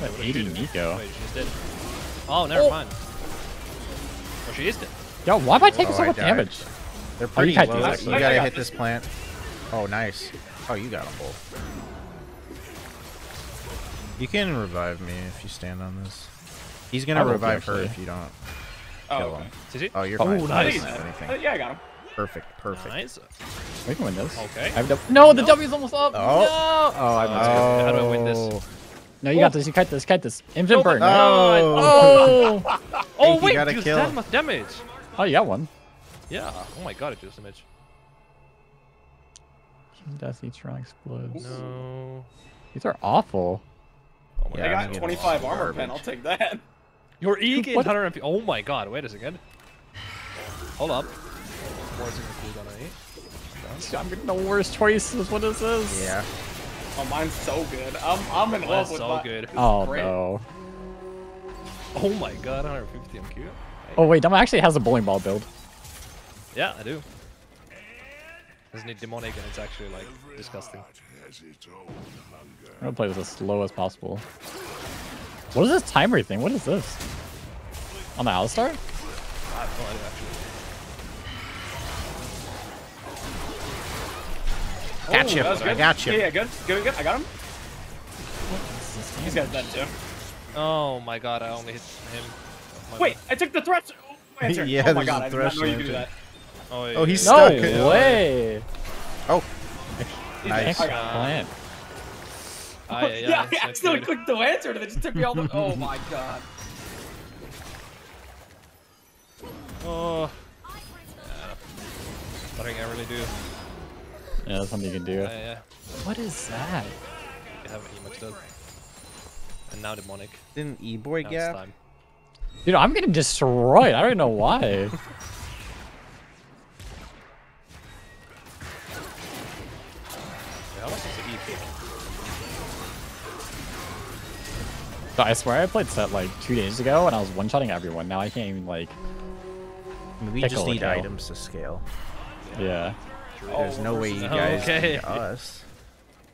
That 80 Neeko. wait, she's dead. Oh, never oh! mind. Oh, she is dead. Yo, why am I taking Oh, so much damage? They're Oh, you pretty can't low. that, You gotta hit this. this plant. Oh, nice. Oh, you got them both. You can revive me if you stand on this. He's gonna revive her if you don't Oh, kill okay. him. Is it? Oh, you're fine. Oh, fine. nice. I think It's he's not dead. anything. Uh, yeah, I got him. Perfect, perfect. Nice. We can win this. Okay. I have the no, the No. W's almost up. Oh. No. Oh, I'm Oh. How do I win this? Oh. No, you got this. You kite this. Kite this. Infinite burn. right? Oh. Oh. Oh Think you gotta it deals kill. that much damage. Oh, you got one. Yeah. Oh my god, it just damage. Death each strong explodes. No. These are awful. Oh my Yeah, I I'm got 25 armor garbage. pen. I'll take that. Your E gained What? 150. Oh my god, wait a second. Hold up. More is gonna cooldown on. I'm getting the worst choices. What is this? Yeah. Oh, mine's so good. I'm I'm in love with so my- good. this Oh great. no. Oh my god, 150 MQ. Oh wait, Dumb actually has a bowling ball build. Yeah, I do. Doesn't need demonic and it's actually like disgusting. I'm gonna play this as slow as possible. What is this timer thing? What is this? On the Alistar? I have no idea actually. Got Oh, you. I good. got you. Yeah, yeah, good, good, good. I got him. These guys dead too. Oh my god, I only hit him. My Wait, I took the Thresh lantern. Yeah, oh my there's god, a I did not thresh know you could do that. Oh, yeah, Oh, he's yeah, No stuck. yeah. way! Oh. He's Nice. dead. I got him. Plant. Ah, yeah, yeah, yeah, I accidentally good. clicked the answer and it just took me all the. Oh my god. Oh. Yeah, nothing I really do. Yeah, that's something you can do. Yeah, yeah. What is that? You have emotes though. And now demonic. Didn't E-Boy Now it's gap? Time. Dude, I'm getting destroyed. I don't even know why. Yeah, how much is the pick? So I swear I played Sett like two days ago and I was one-shotting everyone. Now I can't even like. We just need kill. items to scale. Yeah. There's no way you oh, versus- guys Okay. beat us.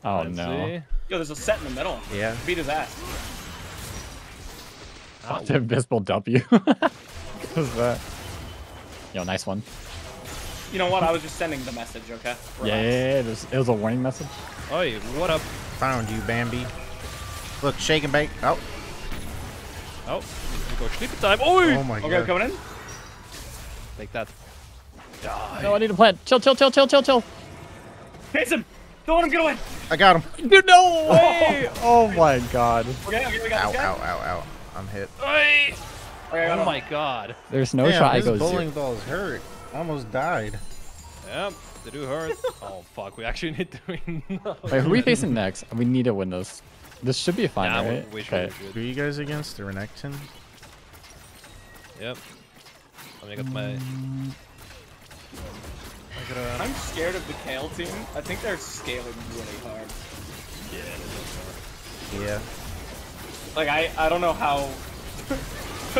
Oh Let's no. see. Yo, there's a Sett in the middle. Yeah. Beat his ass. Oh, the invisible W. what was that? Yo, nice one. You know what? I was just sending the message, okay? Yeah, yeah, yeah, It was, it was a warning message. Oi, what up? Found you, Bambi. Look, shake and bake. Oh, Oh, we go sleepy time. Oi! oh my Okay, I'm coming in. Take that. No, I need a plant. Chill, chill, chill, chill, chill, chill. Chase him! Don't let him get away! I got him. Dude, no way! oh my god. Okay, okay, we got Ow, this guy. ow, ow, ow. I'm hit. Oi! Okay, I got Oh him. my god. There's no Damn, shot I this go bowling zero. ball's hurt. I almost died. Yep, they do hurt. oh fuck, we actually need to win. now. Wait, who are we facing next? We need to win this. This should be a fine, Nah, we- right? we should, okay. we should. Who are you guys against? The Renekton? Yep. I mean, I got my. I got a. I'm scared of the Kayle team. I think they're scaling really hard. Yeah, Yeah. Like, I, I don't know how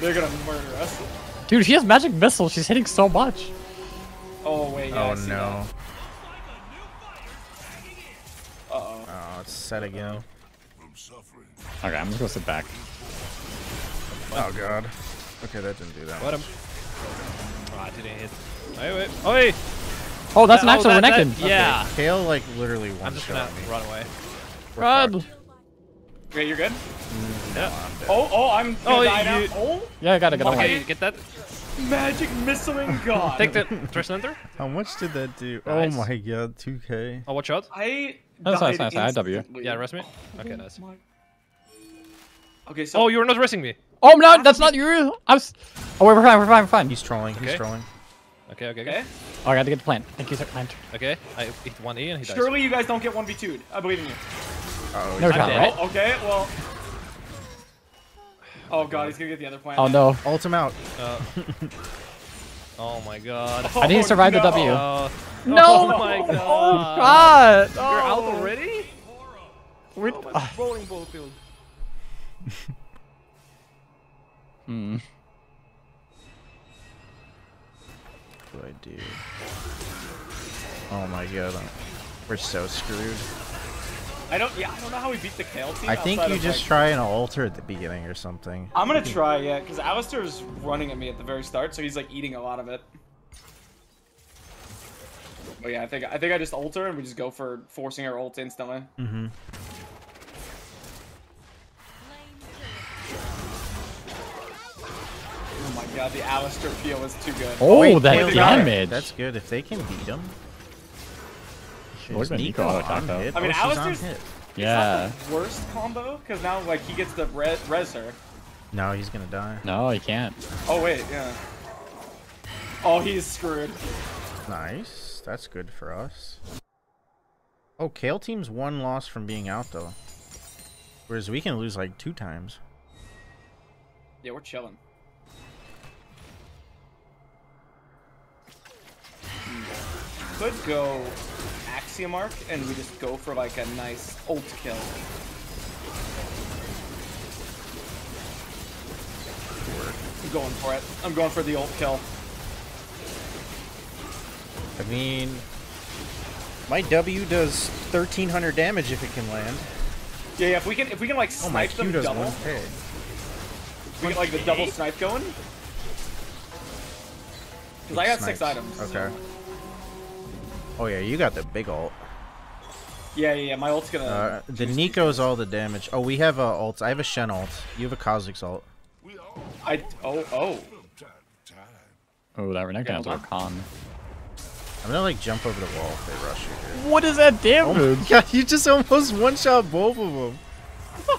they're gonna murder us. Dude, she has magic missile. She's hitting so much. Oh, wait, yeah, I oh see no. Uh-oh. Oh, it's Sett again. Okay, I'm just gonna sit back. Oh god. Okay, that didn't do that. Got him. Oh, I didn't hit. Wait, wait. Oh, Oi! Oh, that's an Oh, actual that- that- Renekton. Yeah. Kayle like literally one I'm just shot gonna me. run away. We're Run! fucked. Okay, you're good? Mm, yeah. Oh, oh, I'm gonna Oh, die now. Oh, Yeah, I gotta get Okay, away. get that? magic missiling god. Take the Trash Center. How much did that do? Oh nice. Oh my god, 2k. Oh, watch out. I That's nice, died nice, I W. Yeah, rest me. Okay, oh nice. Okay, so Oh, you were not resting me. Oh no, that's not you. I was. Oh wait, we're fine. We're fine. We're fine. He's trolling, he's trolling. Okay, okay, okay. okay. Oh, I got to get the plant. Thank you, sir. Plant. Okay, I hit one E and he dies. Surely you guys don't get 1v2'd. I believe in you. Oh, No he's shot, right? Oh, okay, well. Oh god, he's gonna get the other plant. Oh no. ult him out. Uh, oh my god. Oh, I need to survive the. W. Uh, No! Oh my god. Oh god. You're out already? We- Oh, my bowling ball field. Hmm. What do I do? Oh my god, we're so screwed. I don't. Yeah, I don't know how we beat the Kayle team. I think you just like- try an alter at the beginning or something. I'm gonna try, yeah, because Alistar's running at me at the very start, so he's like eating a lot of it. But yeah, I think I think I just alter and we just go for forcing our ult instantly. Mm-hmm. Oh my god, the Alistar peel is too good. Oh, Wait, that Kayle got it. damage. That's good. If they can beat him. What Is about Neeko Neeko auto attack, on though? I mean, Oh, she's on Alistar's- hit. Yeah. the worst combo, because now like he gets the res, res her. No, he's gonna die. No, he can't. Oh wait, yeah. Oh, he's screwed. Nice. That's good for us. Oh, Kayle team's one loss from being out though. Whereas we can lose like two times. Yeah, we're chilling. Could go Axiom Arc and we just go for like a nice ult kill. I'm going for it. I'm going for the ult kill. I mean, my W does 1300 damage if it can land. Yeah, yeah. If we can, if we can like snipe Oh, my Q them does double, 1k. we get like the double snipe going. Cause I got six items. Okay. Oh yeah, you got the big ult. Yeah, yeah, yeah. My ult's gonna. Uh, the Neeko's all the damage. Oh, we have uh, ults. I have a Shen ult. You have a Kha'Zix ult. I. Oh, oh. Oh, that Renekton has hold a con. I'm gonna like jump over the wall if they rush you. Here. What is that Oh damage? my god, you just almost one shot both of them.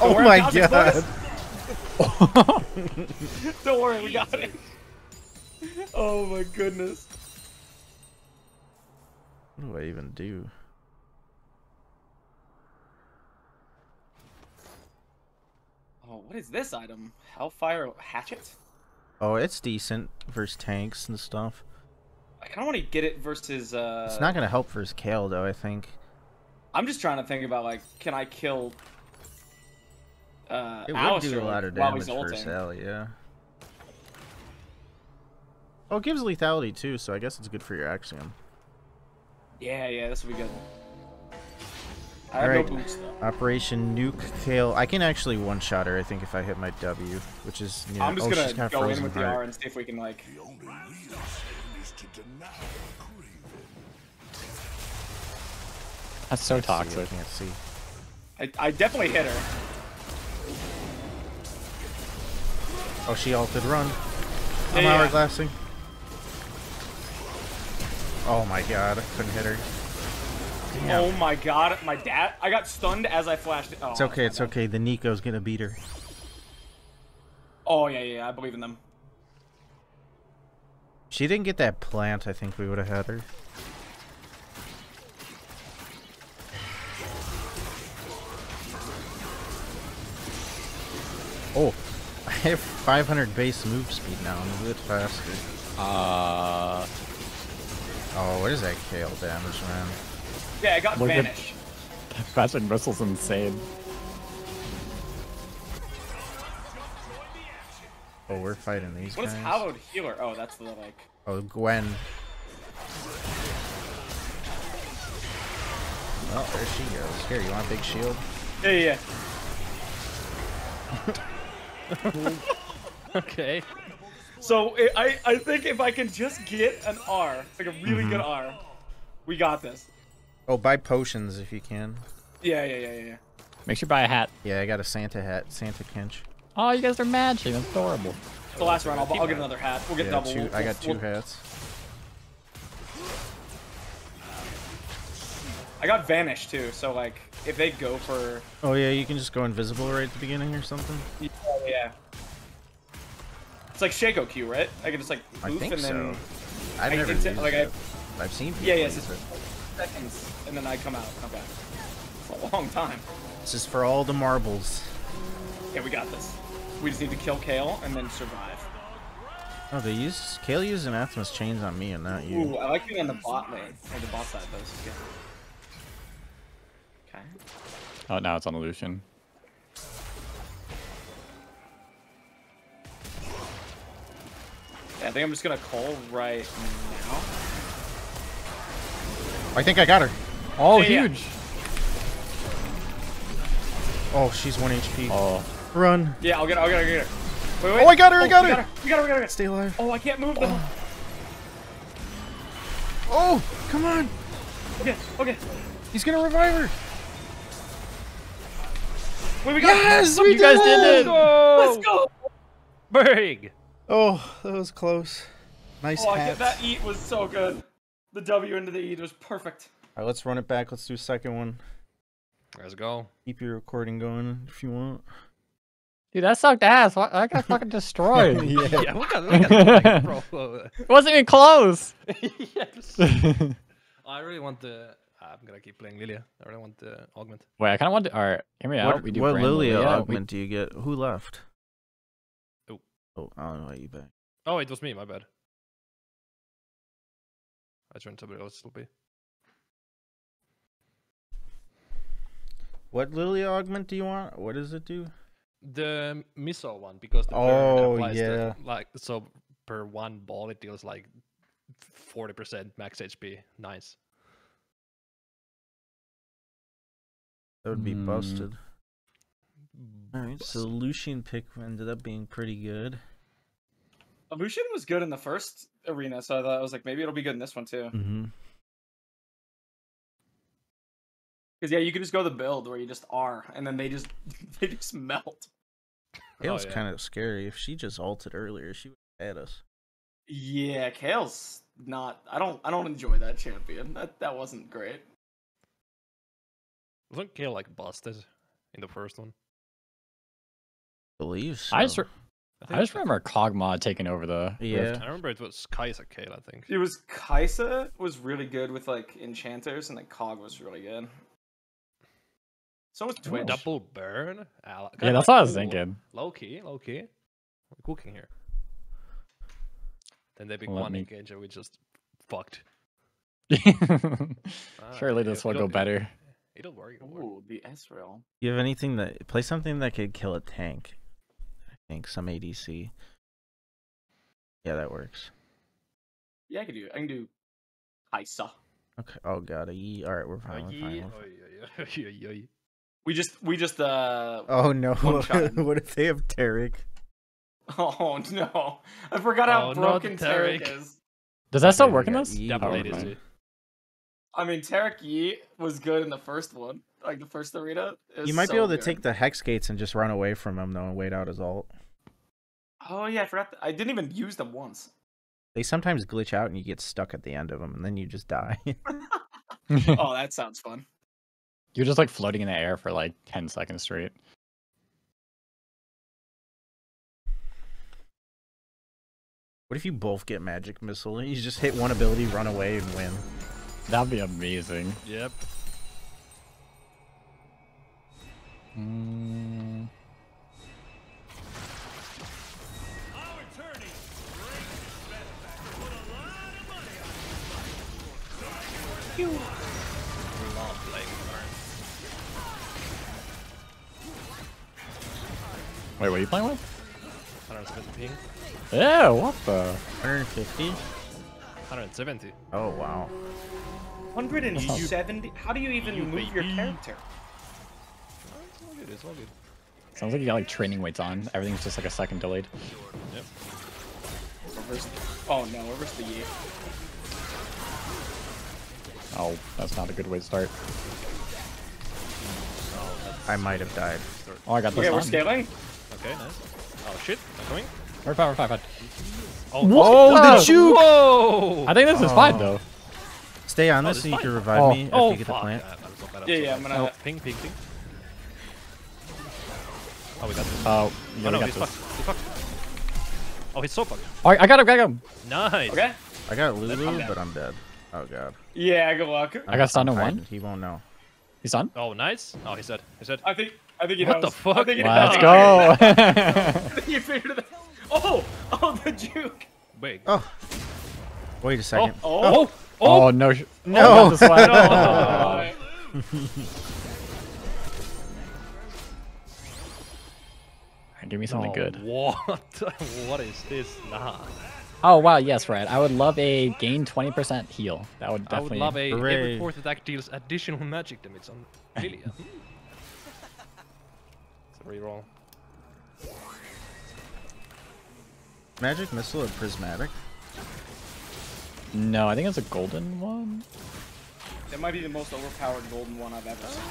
oh worry, my I'm god. Don't worry, we got it. Oh my goodness. What do I even do? Oh, what is this item? Hellfire hatchet? Oh, it's decent versus tanks and stuff. I kind of want to get it versus. uh It's not gonna help versus Kayle though, I think. I'm just trying to think about like, can I kill? Uh, It would Alistar, do a lot of damage versus? Ellie, yeah. Oh, it gives lethality too, so I guess it's good for your Axiom. Yeah, yeah, this will be good. I Alright, no boots though. Operation Nuke Kayle. I can actually one-shot her, I think, if I hit my W, which is... You know, I'm just oh, gonna got go in frozen with the. R and see if we can like. That's so Can't see, I can't see. I, I definitely hit her. Oh, she ulted. Run. I'm Yeah, yeah. Hourglassing. Oh my god, I couldn't hit her. Damn. Oh my god, my dad! I got stunned as I flashed it. Oh, It's okay, it's okay. The Neeko's gonna beat her. Oh yeah, yeah, yeah, I believe in them. She didn't get that plant, I think we would have had her. Oh, I have 500 base move speed now. I'm a bit faster. Uh, Oh, what is that kale damage, man? Yeah, I got Look at- vanish. Magic Missile's insane. Oh, we're fighting these What is guys. hallowed healer? Oh, that's the like. Oh, Gwen. Oh, there she goes. Here, you want a big shield? Yeah, yeah. yeah. okay. So I I- I think if I can just get an R, like a really Mm-hmm. good R, we got this. Oh, buy potions if you can. Yeah, yeah, yeah, yeah. yeah. Make sure you buy a hat. Yeah, I got a Santa hat, Santa Kinch. Oh, you guys are matching. That's adorable. The last round, I'll, I'll get another hat. We'll get yeah, double. two. We'll- I got 2 we'll- hats. I got vanish too, so like if they go for Oh yeah, you can just go invisible right at the beginning or something. yeah, yeah. It's like Shaco Q, right? I can just like I poof think and then so. I've I- never it's- used like, it. I- I've seen people yeah, yeah, use it's it. seconds and then I come out. Okay, it's a long time. This is for all the marbles. Yeah, we got this. We just need to kill Kayle and then survive. Oh, they use Kayle used Anathema's chains on me and not you. Ooh, I like being on the bot lane or the bot side. Though, this is good. Okay. Oh, now it's on Lucian. I think I'm just gonna call right now. I think I got her. Oh, Yeah, yeah. huge. Oh, she's one HP. Oh, Run. Yeah, I'll get, I'll get, her, I'll get her. Wait, wait. Oh, I got her, I oh, got we her. Got her. We got her, we got her. Stay alive. Oh, I can't move them. Oh, come on. Okay, okay. He's gonna revive her. Wait, we got Yes, her. we You guys did it. it! Let's go. Big! Oh, that was close. Nice Oh, hat. that eat was so good. The W into the eat was perfect. All right, let's run it back. Let's do a second one. Let's go. Keep your recording going if you want. dude, that sucked ass. Why- I got fucking destroyed. Yeah, look at, look at like, bro. It wasn't even close. yes. Oh, I really want the. Ah, I'm gonna keep playing Lilia. I really want the augment. Wait, I kind of want to. All right, hear me out. We do what Brand Lilia Lilia, we- augment do you get? Who left? Oh. I don't know why you back. Oh, it was me. My bad. I joined somebody else. Will be. What Lily augment do you want? What does it do? The missile one because the Oh, burn applies to- yeah. like so per one ball it deals like forty percent max HP. Nice. That would be Hmm. busted. All right, so Lucian pick ended up being pretty good. Lucian was good in the first arena, so I thought I was like, maybe it'll be good in this one too. Mm-hmm. Because yeah, you can just go the build where you just are, and then they just they just melt. It was yeah. kind of scary. If she just ulted earlier, she would at us. Yeah, Kayle's not. I don't. I don't enjoy that champion. That that wasn't great. Wasn't Kayle like busted in the first one? Believe so. I just, re- I, I just remember Kog'Maw taking over the Yeah. Rift. I remember it was Kaisa Kayle, I think. It was Kaisa was really good with like enchanters, and then Kog was really good. So was Twitch. Double burn. Al- Yeah, kinda that's what I was thinking. Low key, low key. We're cooking here. Then they pick Let one me- engage and we just fucked. Surely this will it'll- go better. It'll work. It'll work. Ooh, the Ezreal. You have anything that play something that could kill a tank? I think some ADC. Yeah, that works. Yeah, I can do. I can do Kaisa. Okay. Oh god, a Yi. All right, we're fine. we're fine. We just we just uh Oh no! What if they have Taric? Oh no! I forgot how Oh, not broken Taric. Taric is. Does that still Okay, work in this? Definitely Double Oh, Barney. ADC. fine. I mean, Taric Yi was good in the first one, like the first arena. It was You might be so able to good. take the Hex Gates and just run away from him though, and wait out his ult. Oh yeah, I forgot. th- I didn't even use them once. They sometimes glitch out and you get stuck at the end of them, and then you just die. oh, that sounds fun. You're just like floating in the air for like 10 seconds straight. what if you both get Magic Missile and you just hit one ability, run away, and win? That'd be amazing. Yep. Mm, Love playing Burn. wait, what are you playing with? 170 ping. Yeah, what the? 150? 170. Oh wow. 170. How do you even You move your character? Oh, it's all good. It's all good. Sounds like you got like training weights on. Everything's just like a second delayed. Yep. Reverse. Oh no, reverse the Yi. Oh, that's not a good way to start. I might have died. Oh, I got this Okay, we're scaling. Okay, nice. Oh shit, I'm coming. We're fine, we're fine, fine. Oh, Oh, oh the juke! Whoa! I think this is oh. fine Oh. though. Stay on Oh, this this so you is can revive Oh. me if Oh, you get the plant. Yeah, so Yeah, yeah. I'm gonna- Oh, ping, ping, ping. Oh, we got this. Oh, Oh, no, we got he's this. fucked. He's fucked. Oh, he's so fucked. Oh, I I got him, I got him. Nice. Okay. I got Lulu, I'm but I'm dead. Oh god. Yeah, good luck. I got stunned I'm in one. He won't know. He's on. Oh, nice. Oh, he's dead. He's dead. I think. I think he What knows. the fuck? I think he Let's knows. go. I think you figured it out. Oh, oh, the juke. Wait. Oh. Wait a second. Oh, Oh, oh, oh. oh no! sh- No. Oh, got the swag. oh. Give me something no, good. What? what is this? Nah. Oh wow, yes, right. I would love a gain 20% heal. That would I would definitely. love a Hooray. every fourth attack deals additional magic damage on Lilia. It's a reroll. Magic Missile or Prismatic? No, I think it's a golden one. That might be the most overpowered golden one I've ever seen.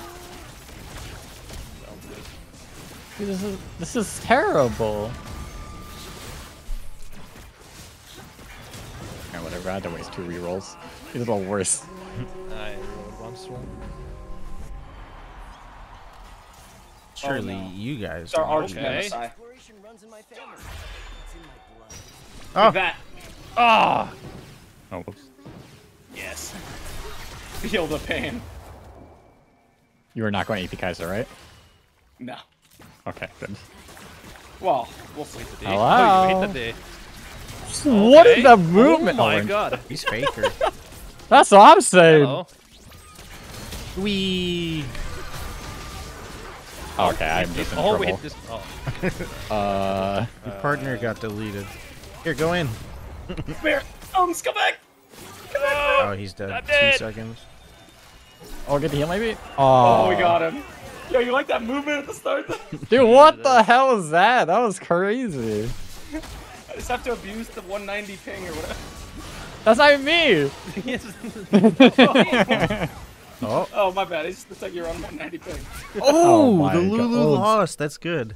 Dude, this is this is terrible. Alright, whatever. I had to waste two rerolls. These are all worse. I rolled one strong. Surely no. you guys. It's our know arch these. Okay. Oh, that. Ah! Oh, whoops. Yes. Feel the pain. You were not going AP Kaisa, right? No. Okay, good. Well, we'll see. The D. Hello? Oh, you hit the D. What Okay. is that movement? Oh my Orange? god. he's faker. That's what I'm saying. Hello. we. Okay, I'm just in Oh, we trouble. this. Oh. Uh, Your partner got deleted. Here, go in. Bear. Um, come back. Come back. Oh, he's dead. Two dead. seconds. oh, get the heal maybe. Oh, Oh, we got him. Yo, you like that movement at the start? Dude, what the hell is that? That was crazy. I just have to abuse the 190 ping or whatever. That's not even me. Oh. Oh, my bad. It's just like you're on 190 ping. Oh, oh, my the God. Lulu Oh. lost. That's good.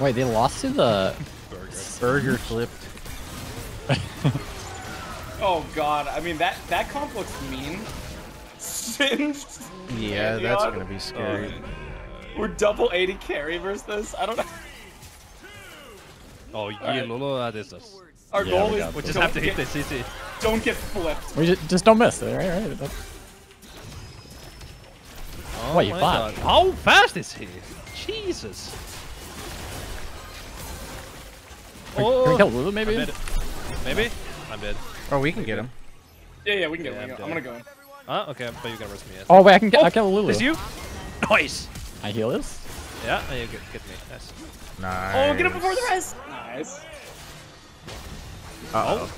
Wait, they lost to the Burger flipped. Oh god, I mean that that comp looks mean. Singed. Yeah, Pantheon. that's gonna be scary. We're double AD carry versus this. I don't know. Oh, yeah, Alright. Lolo, that is us. Our Yeah, goal we is We just have to hit this easy. Don't get flipped. We just, just don't miss it, right? right. That's- Oh What, you my. How fast is he? Jesus. Can we- can we oh, kill Lulu, maybe? I'm. Maybe? I'm dead. Oh, we can get him. Yeah, yeah, we can get Yeah, it. we I'm I'm gonna go. Ah, okay, but you gotta risk me. Oh wait, I can get I kill Lulu. It's you? Nice. I heal this. Yeah, and you get, get me. Nice. Nice. Oh, get it before the rest. Nice. Uh-oh.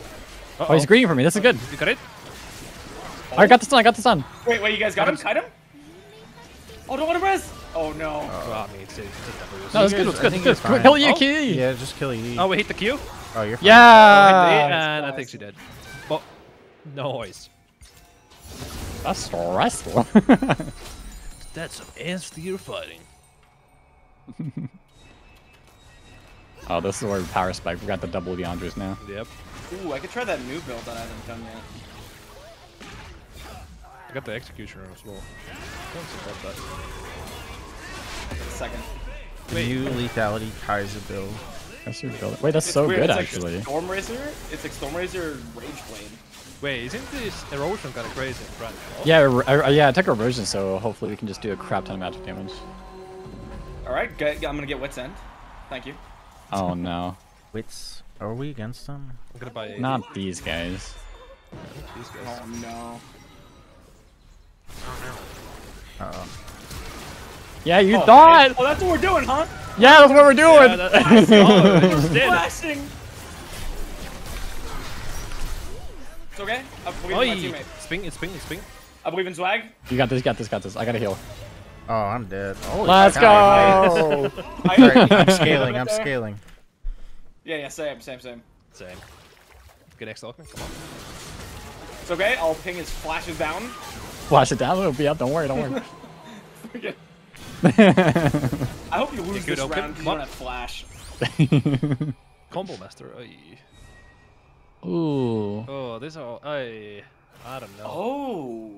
Oh, he's greeting for me. This is good. You got it? I got this on. I got this on. Wait, wait, you guys got him? Kite him? Oh, don't want to res. Oh no. Oh, I mean, it's, it's just No, it's good. guys- It's good. It's good. fine. Kill you, Oh. key. Yeah, just kill you. Oh, we hit the Q? Oh, you're fine. Oh, hit the E, Yeah. and I think she did. But, noise. That's stressful. That's some ass you're fighting. oh, this is where we power spike. We got the double Liandry's now. Yep. Ooh, I could try that new build that I haven't done yet. I got the executioner as well. Don't support that. Second. The new lethality Kaisa build. That's your build. Wait, that's It's so weird, good it's like actually. Storm Razor. It's like Storm Razor Rage Blade. Wait, isn't this erosion kind of crazy in front? Yeah, er- er- yeah. I took a version, so hopefully we can just do a crap ton of magic damage. All right, I'm gonna get Wits End. Thank you. Oh no, Wits. Are we against them? I'm gonna buy. not these guys. these guys. Oh no. Uh-oh. Yeah, you Oh, thought. Oh, that's what we're doing, huh? Yeah, that's what we're doing. Yeah, that's oh, we just. Flashing. It's okay. I believe in my Oi! teammate. Sping, it's sping, it's sping. I believe in Zwag. you got this. Got this. Got this. I gotta heal. Oh, I'm dead. Holy Let's go. I, Alright, I'm scaling. I'm scaling. Yeah, yeah, same, same, same. Same. Good next Lockman, come on. It's okay. I'll ping his flashes down. Flash it down. It'll be up. Don't worry. Don't worry. Okay. I hope you lose good, this okay, round because you come on. don't have flash. Combo master. Oi. Ooh. Oh, these are all. I. I don't know. Oh,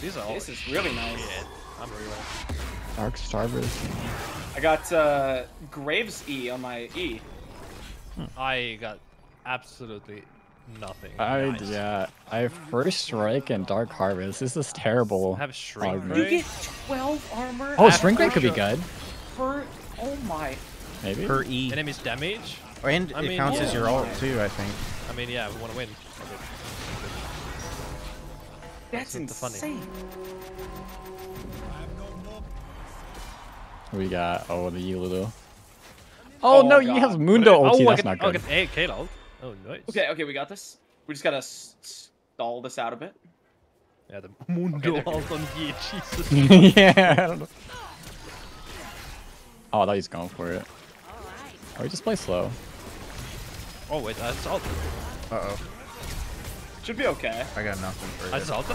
These are all. this is really nice. shit. I'm real. Dark Starburst. I got uh, Graves E on my E. I got absolutely nothing. I Nice. yeah. I have first strike and dark harvest. This is terrible. I have shrink Oh, You get 12 armor. Oh, after shrink rate could be good. Per, oh my. Maybe. Per E. Enemy's damage. And I it mean, counts as yeah. your ult too, I think. I mean, yeah, we want to win. That's not the funny. insane. We got oh the Yulu. Oh, Oh, no, oh, he God. has Mundo oh, ulti. I That's can, not I good. can A K. Oh, nice. Okay, okay, we got this. We just gotta stall this out a bit. Yeah, the Mundo Okay, ult on Yi. Jesus. yeah. I don't know. Oh, I thought he's going for it. Oh, he just play slow. Oh wait, that's ult. Uh-oh. Should be okay. I got nothing for That's you. ult.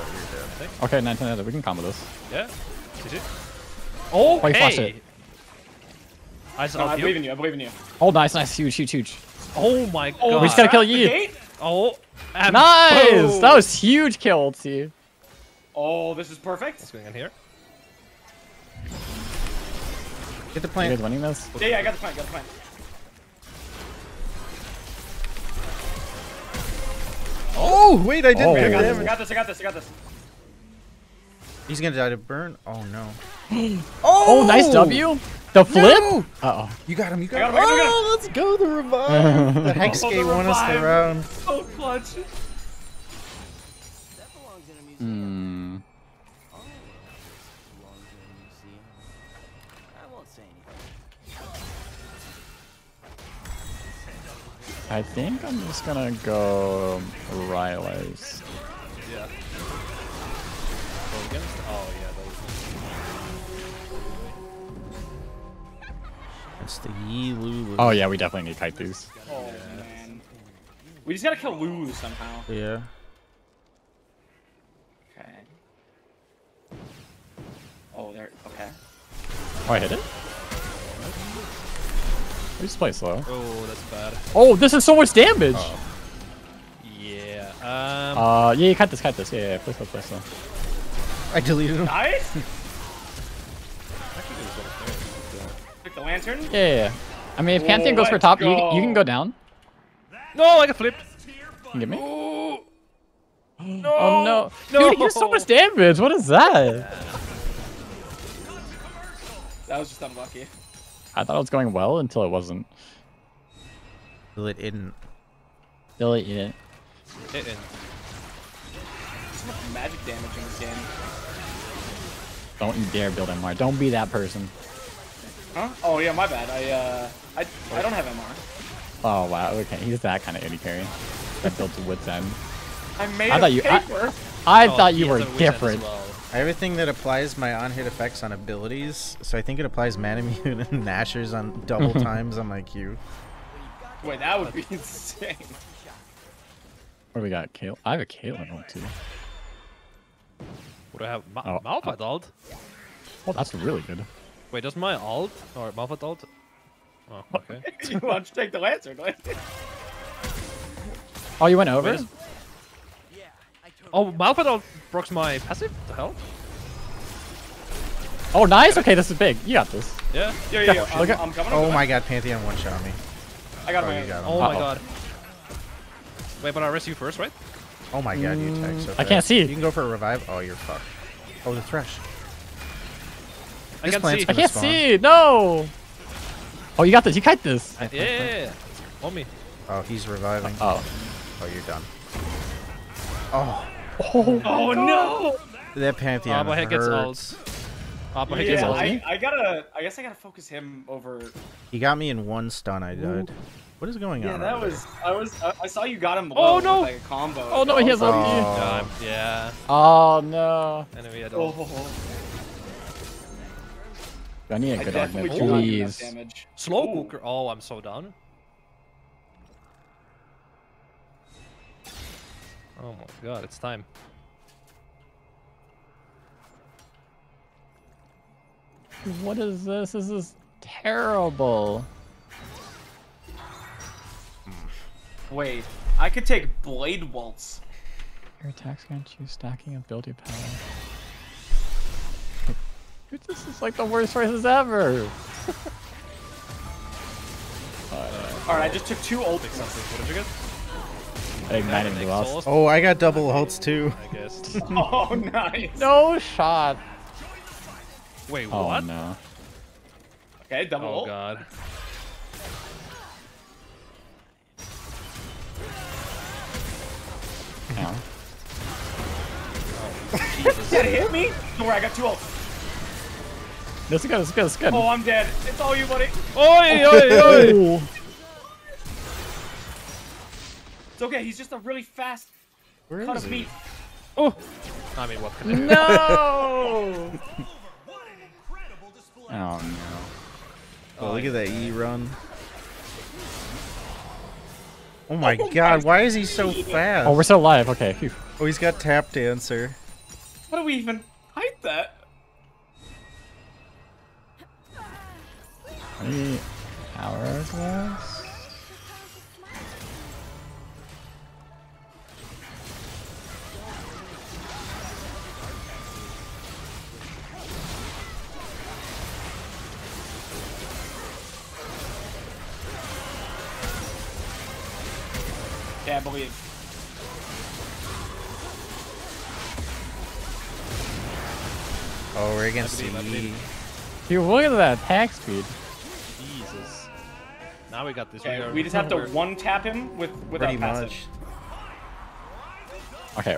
Okay, 19 we can combo this. Yeah. GG. Oh, Why you flash hey. it? I No, saw I you. believe in you. I believe in you. Oh, nice, nice, huge, huge, huge. Oh my oh, god. Oh, We just gotta kill the Yi. Oh. and Nice! boom. That was huge kill, ulti. Oh, this is perfect. What's going on here? Get the You plant. guys winning this? Yeah, yeah, I got the plan. Got the plan. Oh, wait, I did Oh. I got this. I got this. I got this. I got this. He's gonna die to burn. Oh no. Oh, oh, nice W. The flip? Uh oh. You got him. You got, got him. him, I got him, I got him. Oh, let's go the revive. the hex Oh, the gate won us the revive. round. So clutch. Hmm. I think I'm just gonna go Rylai's. Yeah. Go against. Oh yeah, those. It's the Yi Lulu. Oh yeah, we definitely need kite these. Oh man. We just gotta kill Lulu somehow. Yeah. Okay. Oh, there. Okay. Oh, I hit it? We just play slow. Oh, that's bad. Oh, this is so much damage. Yeah. Um. Uh, yeah, you cut this, cut this. Yeah, yeah, play slow, play slow. I deleted him. Nice. actually, this is what Took the lantern. Yeah, yeah, yeah. I mean, if Oh, Pantheon goes for let's top, you, you can go. go down. No, I got flipped. You can get me? Oh, no. Oh no. No. Dude, you're so much damage. What is that? That was just unlucky. I thought it was going well until it wasn't. Well, it didn't. Still, yeah. Hit in. So much magic damage in this game. Don't you dare build MR. Don't be that person. Huh? Oh yeah, my bad. I uh, I I don't have MR. Oh wow. Okay, he's that kind of AD carry. That built to wits end. I made I a thought you. Paper. I Oh, thought you were a as different. Well. I have a thing that applies my on-hit effects on abilities, so I think it applies Manamune and Nashor's on double times on my Q. Wait, that would be insane. What do we got? Kayle. I have a Caitlyn ult too. What do I have? Ma Oh, Malphite oh. ult? Oh, that's really good. Wait, does my ult or Malphite ult? Oh, okay. you want to take the lantern? Like, Oh, you went over? Wait, is- Oh, Malphite ult broke my passive? The hell? Oh, nice. Okay, this is big. You got this. Yeah. yeah, yeah, yeah. Look I'm, I'm coming. Oh my god, Pantheon one-shot me. I got Oh, my. you got him. Oh my Uh-oh. god. Wait, but I rest you first, right? Oh my god, you attack so mm, I can't see. You can go for a revive. Oh, you're fucked. Oh, the Thresh. I This can't see. I can't spawn. see. No. Oh, you got this. You kite this. Yeah, yeah, yeah. On me. Oh, he's reviving. Oh. Oh, you're done. Oh, Oh no! that Pantheon Abba hit gets hurts. ult. Abba hit gets Yeah. I, I gotta. I guess I gotta focus him over. He got me in one stun. I died. What is going Yeah, on? Yeah, that over was. I was. I, I saw you got him. Oh, no! With, like a combo. Oh, no, he has there? ulti. Oh. Um, yeah. Oh no. Anyway, I Oh, don't. I need a I good definitely argument, do not do enough please. Slow cooker. Oh, I'm so down. Oh my god, it's time. What is this? This is terrible. Wait, I could take Blade Waltz. Your attacks grant you stacking ability power. Dude, this is like the worst choices ever. Alright, I just took two ult. Pick something. What did you get? I ignited Next the lost. Oh, I got double ults too. I guess. Oh, nice. No shot. Wait, Oh what? no. Okay, double Oh ult. god. Ow. Did it hit me? Don't worry, I got two ults. This is good. This is good. This is good. Oh, I'm dead. It's all you, buddy. Oi, oi, oi! Oh. It's okay. He's just a really fast Where cut is of he? meat. Oh! I mean, what can I No. oh no. Oh, look at that E run. Oh my oh, god, why is he so fast? Oh, we're still alive. Okay. Phew. Oh, he's got tap dancer. How do we even hide that? Three hours Yeah, I believe. Oh, we're against believe, I E. believe. Dude, look at that attack speed. Jesus. Now we got this. Okay, are- we just have to one tap him with with our Pretty passive. much. Okay.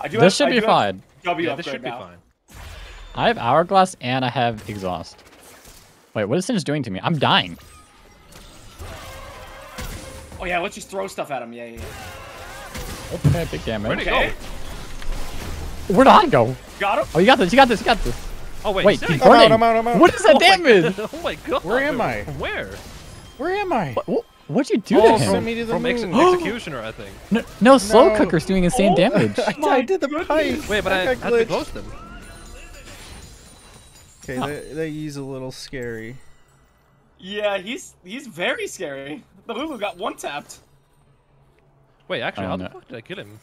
I do This have, should I be do have fine. W Yeah, this upgrade should be fine. I have hourglass and I have exhaust. Wait, what is Singe doing to me? I'm dying. Oh yeah, let's just throw stuff at him. Yeah, yeah. yeah. Okay, big damage. Where'd he Okay, go? Where'd I go? got him. Oh, you got this. You got this. You got this. Oh wait, Wait, he's he's. I'm out. I'm out, I'm out. What is that Oh my damage? god, Oh my god. Where am I? Where? Where am I? What, what'd you do Oh, to Send him? me to the From ex executioner, I think. No, no, slow No. cooker's doing insane oh, damage. I, I did the pipe. Wait, but I, I had got to glitched. close them. Okay, that, that E's a little scary. Yeah, he's he's very scary. The Lulu got one tapped. Wait, actually, oh, how don't the fuck did I kill him?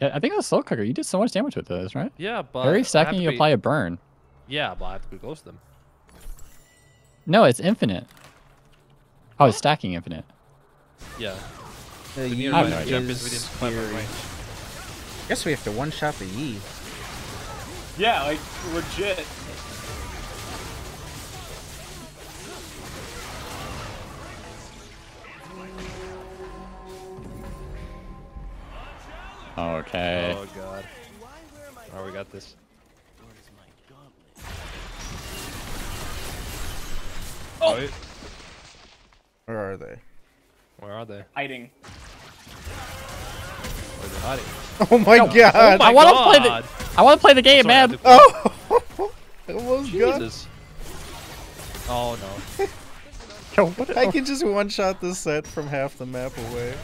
Yeah, I think it was slow cooker. You did so much damage with those, right? Yeah, but Very I stacking, you be- apply a burn. Yeah, but I have to be close to them. No, it's infinite. Oh, it's stacking infinite. Yeah. The The Yi I have my no champions is within five foot Guess we have to one-shot the Yi. Yeah, like legit. Okay. Oh god. Oh, we got this. Oh. Wait, Where are they? where are they? Hiding. Where are they hiding? Oh my god! Oh my oh, I want to play the. I want to play the game, Sorry, man. to- Oh! Almost got Jesus. Oh no. Yo, what I can just one-shot this Sett from half the map away.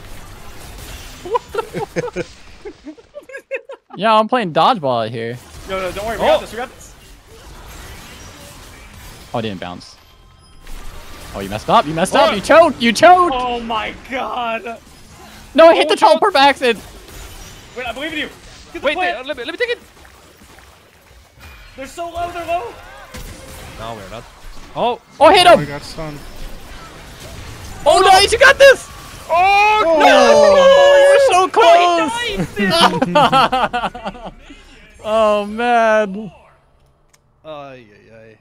Yeah, I'm playing dodgeball out here. No, no, don't worry. We Oh. got this. We got this. Oh, it didn't bounce. Oh, you messed up. You messed Oh. up. You choked. You choked. Oh my god. No, I hit the Oh, teleport by accident. Wait, I believe in you. Get the Wait, plant. they- let me let me take it. They're so low. They're low. No, we're not. Oh. Oh, hit Oh, I him. got stunned. Oh, oh nice. You got this. Oh, no. You're so close. oh, man. Ay, ay, ay.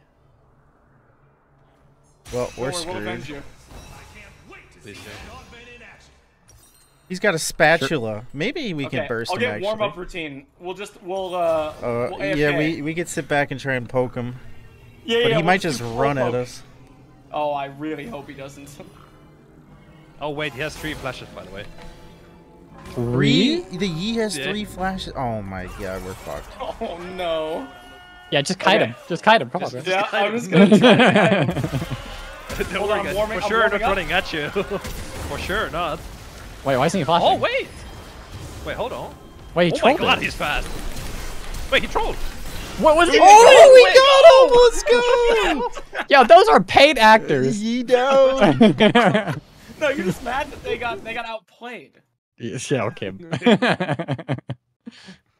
Well, we're Don't we'll screwed. you. He's got a spatula. Maybe we Okay, can burst I'll him get warm up routine. We'll just we'll uh. Uh, we'll yeah, we we could sit back and try and poke him, Yeah, but yeah, he we'll might just slow run at us. Oh, I really hope he doesn't. Oh wait, he has three flashes by the way. Three? The Yi has Yeah. three flashes. Oh my god, we're fucked. Oh no. Yeah, just kite Okay. him. Just kite him. Come on, Just- bro. Yeah, I'm just gonna try. to- Don't Hold worry, on, guys. warming- For I'm sure, not up. running at you. For sure not. Wait, why isn't he flashing? Oh wait. Wait, hold on. Wait, he oh my god, it. he's fast. Wait, he trolled. What was he? Oh, we got him! Let's go! Yo, those are paid actors. Yi down. No, you're just mad that they got they got outplayed. yeah, okay.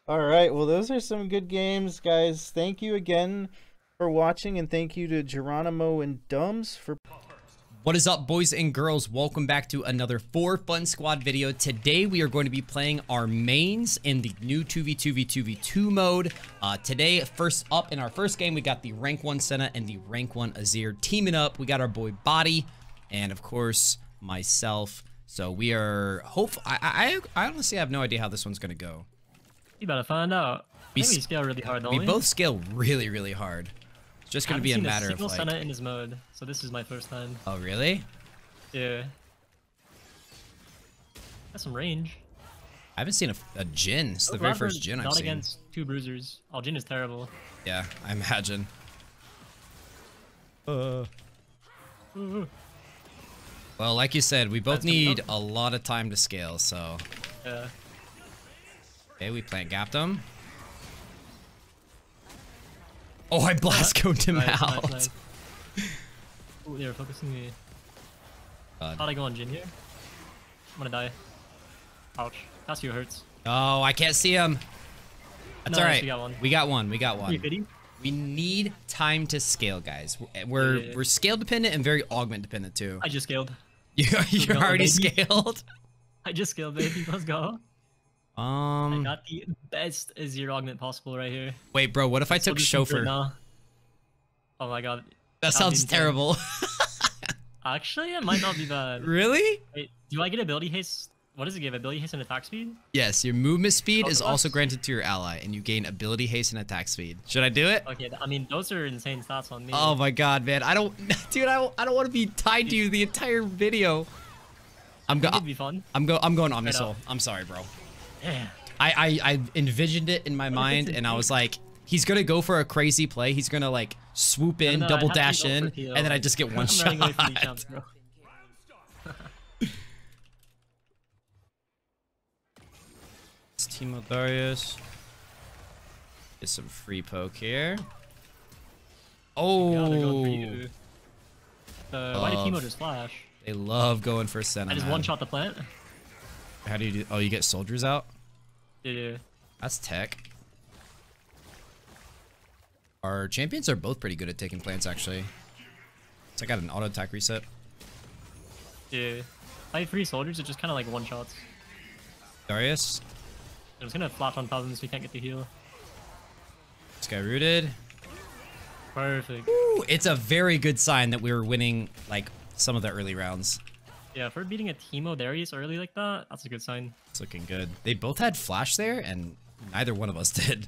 All right, well, those are some good games, guys. Thank you again for watching, and thank you to Geronimo and Dumbs for. What is up, boys and girls? Welcome back to another For Fun Squad video. Today, we are going to be playing our mains in the new 2v2v2v2 mode. Uh, today, first up in our first game, we got the Rank 1 Senna and the Rank 1 Azir teaming up. We got our boy Body, and of course, myself. So we are hope. I, I I honestly have no idea how this one's gonna go. You better find out. We We, we scale really hard, don't We we? both scale really, really hard. It's just gonna be a matter of single like. Senna in his mode, so this is my first time. Oh really? Yeah. Got some range. I haven't seen a, a Jhin. It's the very first Jhin I've Not seen. against two bruisers. Oh, Jhin is terrible. Yeah, I imagine. Uh. Well, like you said, we both That's need a lot of time to scale, so. Yeah. Okay, we plant gapped him. Oh, I blast uh-huh. coned him Nice, out. nice, nice. Ooh, they're focusing me. God. How'd I go on Jhin here? I'm gonna die. Ouch. Cassio hurts. Oh, I can't see him. That's Nice, alright. we got one. We got one. We got one. We need time to scale, guys. Eh, we're Yeah. we're scale dependent and very augment dependent too. I just scaled. You, you're go, already baby. scaled. I just scaled, baby. Let's go. Um, I got the best Azir augment possible right here. Wait, bro. What if I took chauffeur? Oh my god. That That'd sounds terrible. Actually, it might not be bad. really? Wait, do I get ability haste? What does it give? Ability haste and attack speed? Yes, your movement speed Oh, is also granted to your ally, and you gain ability haste and attack speed. Should I do it? Okay, I mean those are insane stats on me. Oh my god, man! I don't, dude. I don't, I don't want to be tied to you the entire video. I'm going... Be fun. I'm go, I'm going Omnisoul. I'm sorry, bro. Yeah. I, I, I envisioned it in my it's mind, and I was like, he's gonna go for a crazy play. He's gonna like swoop in, double dash in, and then I just get one I'm away from these shot. Teemo Darius. Get some free poke here. Gotta go Oh. Uh, why did. Teemo just flash? They love going for center. I just one shot the plant. How do you do? Oh, you get soldiers out. Yeah. That's tech. Our champions are both pretty good at taking plants, actually. So I got an auto attack reset. Yeah. I have three soldiers, it just kind of like one shots. Darius, I'm just gonna flash on of so he can't get the heal. this guy rooted. Perfect. Ooh, it's a very good sign that we were winning like some of the early rounds. Yeah, for beating a Teemo Darius early like that, that's a good sign. It's looking good. They both had flash there, and neither one of us did.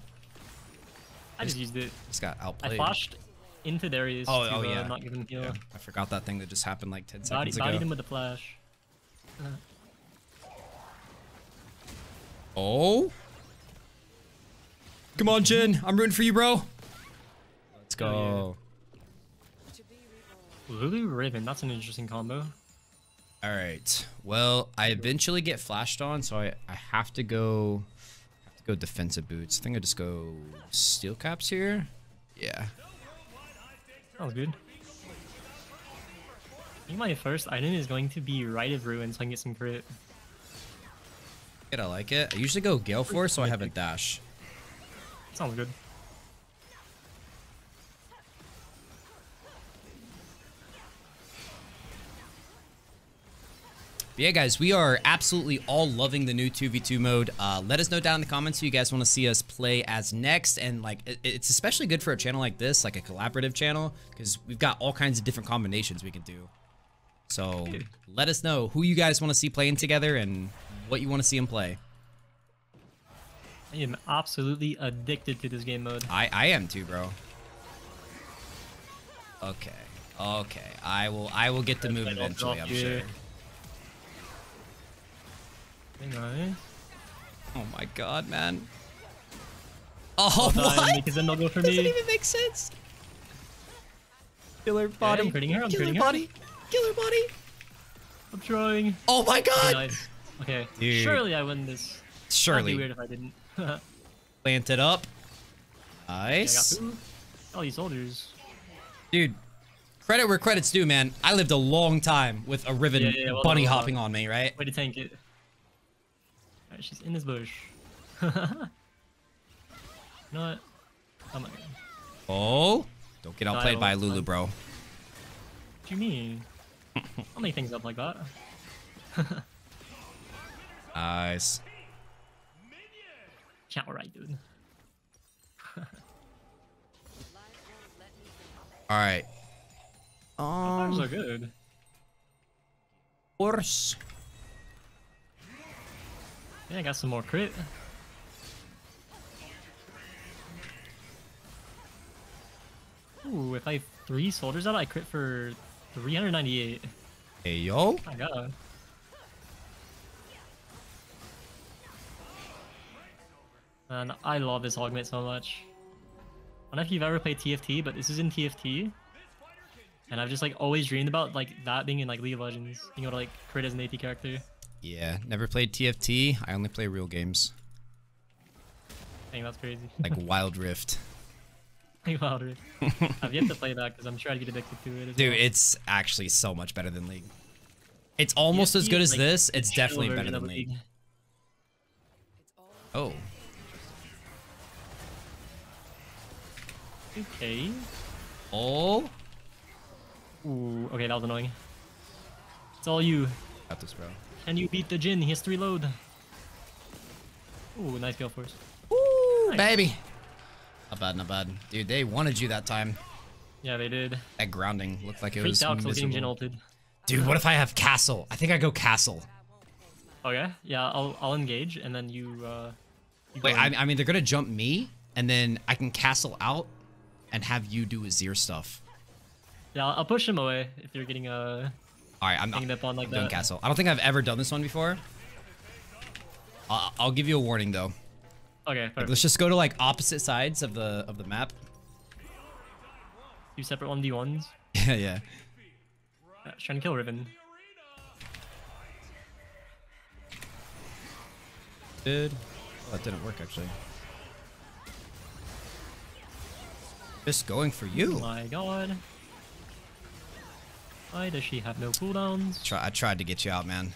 I just used it. Just got outplayed. I flashed into Darius Oh, to oh uh, not give him heal. Yeah, I forgot that thing that just happened like 10 Body, seconds ago. bodied him with the flash. Uh, Oh. Come on, Jhin. I'm rooting for you, bro. Let's go. Lulu Riven, that's an interesting combo. All right. Well, I eventually get flashed on, so I, I have to go have to go defensive boots. I think I just go steel caps here. Yeah. Sounds good. I think my first item is going to be Rite of Ruin so I can get some crit. Good, I like it. I usually go Gale Force, so I have a dash. Sounds good. But yeah, guys, we are absolutely all loving the new 2v2 mode. Uh, let us know down in the comments who you guys want to see us play as next. And like, it, it's especially good for a channel like this, like a collaborative channel, because we've got all kinds of different combinations we can do. So let us know who you guys want to see playing together and what you want to see them play. I am absolutely addicted to this game mode. I, I am too, bro. Okay. Okay. I will I will get the move eventually, I'm sure. Very nice. Oh my god, man. Oh, Well done, what? Because then they'll go for Doesn't me. even make sense. Killer Okay, body. I'm her, I'm Killer critting her. body. Killer body. I'm trying. Oh my god. nice. Okay, Dude. surely I win this. That'd be weird if I didn't. Plant it up. Nice. two. All these soldiers. Dude, credit where credit's due, man. I lived a long time with a Riven Yeah, yeah, well bunny well hopping on me, right? Way to tank it. Alright, she's in this bush. Not. Oh my god. Oh. Don't get outplayed by Lulu, bro. What do you mean? I'll make things up like that. Nice. Yeah, alright, dude. All right. Farms Um, are good. course. Yeah, I got some more crit. Ooh, if I have three soldiers out, I crit for 398. Hey, yo. I got Man, I love this augment so much. I don't know if you've ever played TFT, but this is in TFT. And I've just like always dreamed about like that being in like League of Legends. Being able to like crit as an AP character. Yeah, never played TFT. I only play real games. I think that's crazy. Like Wild Rift. Like Wilder. I've yet to play that because I'm sure I'd get addicted to it as Dude, well. it's actually so much better than League. It's almost as good as like, this. It's definitely better than of League. Oh. Okay. Oh. Ooh, okay, that was annoying. It's all you. Got this, bro. Can you beat the Jhin? He has three load. Ooh, nice Gale Force. Ooh, Nice. baby. Not bad, not bad. Dude, they wanted you that time. Yeah, they did. That grounding looked like it was Freaked out 'cause I was getting Jhin ulted. Dude, what if I have Castle? I think I go Castle. Okay, yeah, I'll I'll engage and then you. uh you Wait, I. I mean, they're gonna jump me, and then I can Castle out and have you do Azir stuff. Yeah, I'll I'll push him away if you're getting uh All right, I'm not up on like I'm that. Castle. I don't think I've ever done this one before. I'll, I'll give you a warning though. Okay, Like, let's just go to like opposite sides of the of the map. Two separate one v ones. Yeah, yeah. Yeah, trying to kill Riven. Dude, oh, that didn't work actually. Just going for you. Oh my god. Why does she have no cooldowns? Try, I tried to get you out, man.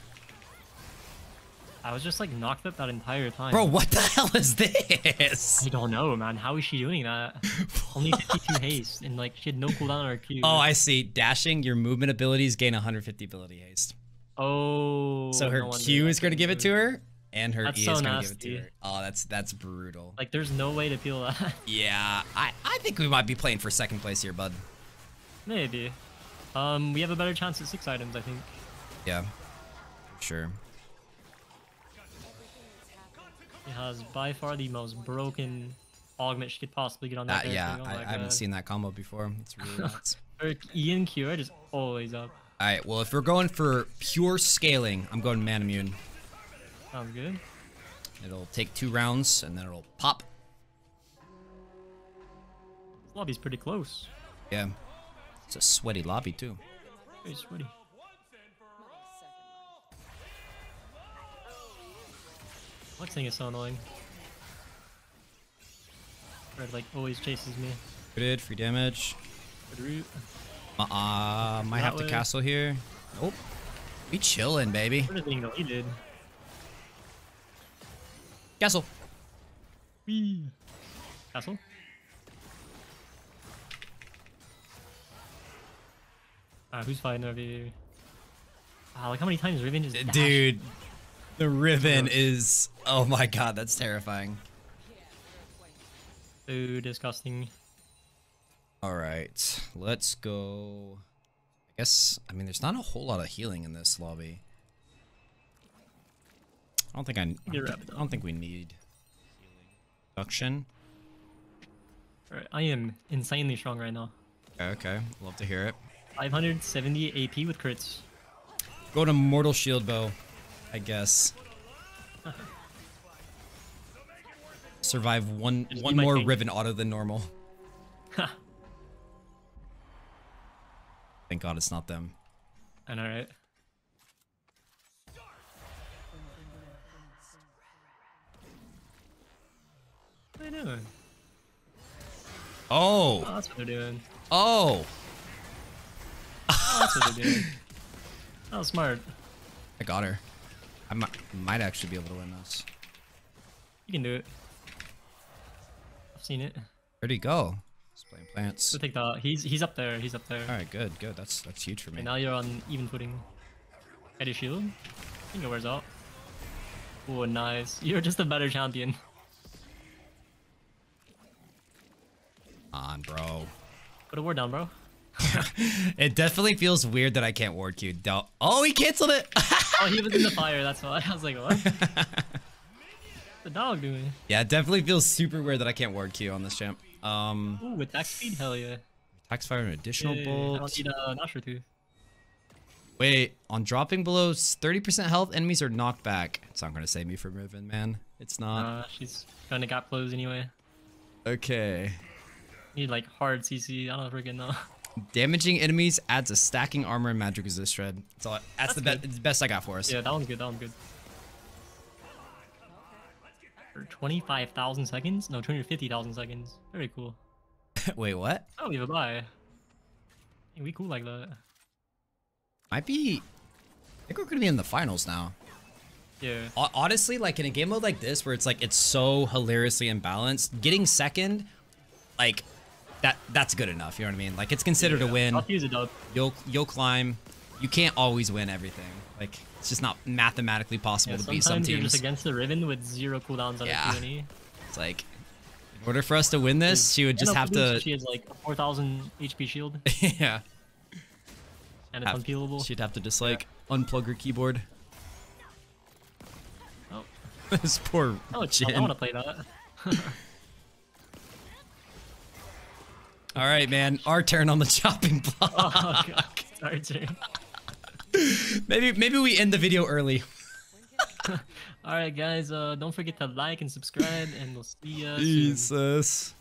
I was just like knocked up that entire time. Bro, what the hell is this? I don't know, man. How is she doing that? Only 52 haste, and like she had no cooldown on her Q. Oh, I see. Dashing, your movement abilities gain 150 ability haste. Oh. So her no Q is going to give it to her, and her That's E so is going to give it to nasty. her. Oh, that's that's brutal. Like, there's no way to peel that. Yeah, I, I think we might be playing for second place here, bud. Maybe. Um, we have a better chance at six items, I think. Yeah, sure. She has by far the most broken augment she could possibly get on that Uh, yeah. Oh I, I haven't seen that combo before. It's really nuts. Her E and Q are just always up. All right, well, if we're going for pure scaling, I'm going Manamune. Sounds good. It'll take two rounds, and then it'll pop. This lobby's pretty close. Yeah, it's a sweaty lobby too. Very sweaty. Lex thing is so annoying. Red like always chases me. Good, free damage. Good route. Uh-uh, might have to castle here. Nope. We chillin', baby. Red is being deleted. Castle. Whee. Castle. Uh, who's fighting over here? Wow, like how many times Riven just dashed? Dude, the Riven is... Oh my god, that's terrifying. So disgusting. Alright, let's go... I guess, I mean, there's not a whole lot of healing in this lobby. I don't think I... I don't, think, I don't think we need healing. Reduction. Alright, I am insanely strong right now. Okay, okay, love to hear it. 570 AP with crits. Go to Mortal Shield Bow, I guess. Survive one Just one more. Riven auto than normal. Ha. Thank God it's not them. I know, right? What are they doing? Oh! Oh, that's what they're doing. Oh! Oh, that's what they're doing. Oh, smart. I got her. I might, might actually be able to win this. You can do it. I've seen it. Where'd he go? He's playing plants. So take that. He's he's up there. He's up there. Alright, good, good. That's that's huge for me. And now you're on even footing. Get your shield. I think it wears out. Oh, nice. You're just a better champion. On, bro. Put a ward down, bro. It definitely feels weird that I can't ward Q. Don't- Oh, he canceled it! Oh, he was in the fire. That's why. I was like, what? the dog doing? yeah, it definitely feels super weird that I can't ward Q on this champ. Um, Ooh, attack speed? Hell yeah. Tax fire an additional Yeah, I don't bolt. need a Nashor tooth. Wait, on dropping below 30% health, enemies are knocked back. It's not going to save me from Riven, man. It's not. Uh, she's trying to got close anyway. Okay. Need like hard CC. I don't freaking know. Damaging enemies adds a stacking armor and magic resist shred. That's, all, that's, That's the, good. be- the best I got for us. Yeah, that one's good. That one's good. For 25,000 seconds? No, 250,000 seconds. Very cool. Wait, what? Oh, we have a buy. Hey, we cool like that. Might be. I think we're to be in the finals now. Yeah. Ho- Honestly, like in a game mode like this, where it's like it's so hilariously imbalanced, getting second, like that that's good enough. You know what I mean? Like it's considered a win. I'll use a dub. You'll you'll climb. You can't always win everything. Like it's just not mathematically possible Yeah, to beat some sometimes you're just against the Riven with zero cooldowns on Yeah. a Q&E. It's like in order for us to win this, she would just Yeah, have to. She has like a 4,000 HP shield, yeah. and it's Have- unpeelable. She'd have to just like unplug her keyboard. Oh. this poor Oh. I want to play that. All right, man. Our turn on the chopping block. oh, God. Sorry, turn. maybe maybe we end the video early. All right, guys. Uh, don't forget to like and subscribe, and we'll see you soon. Jesus.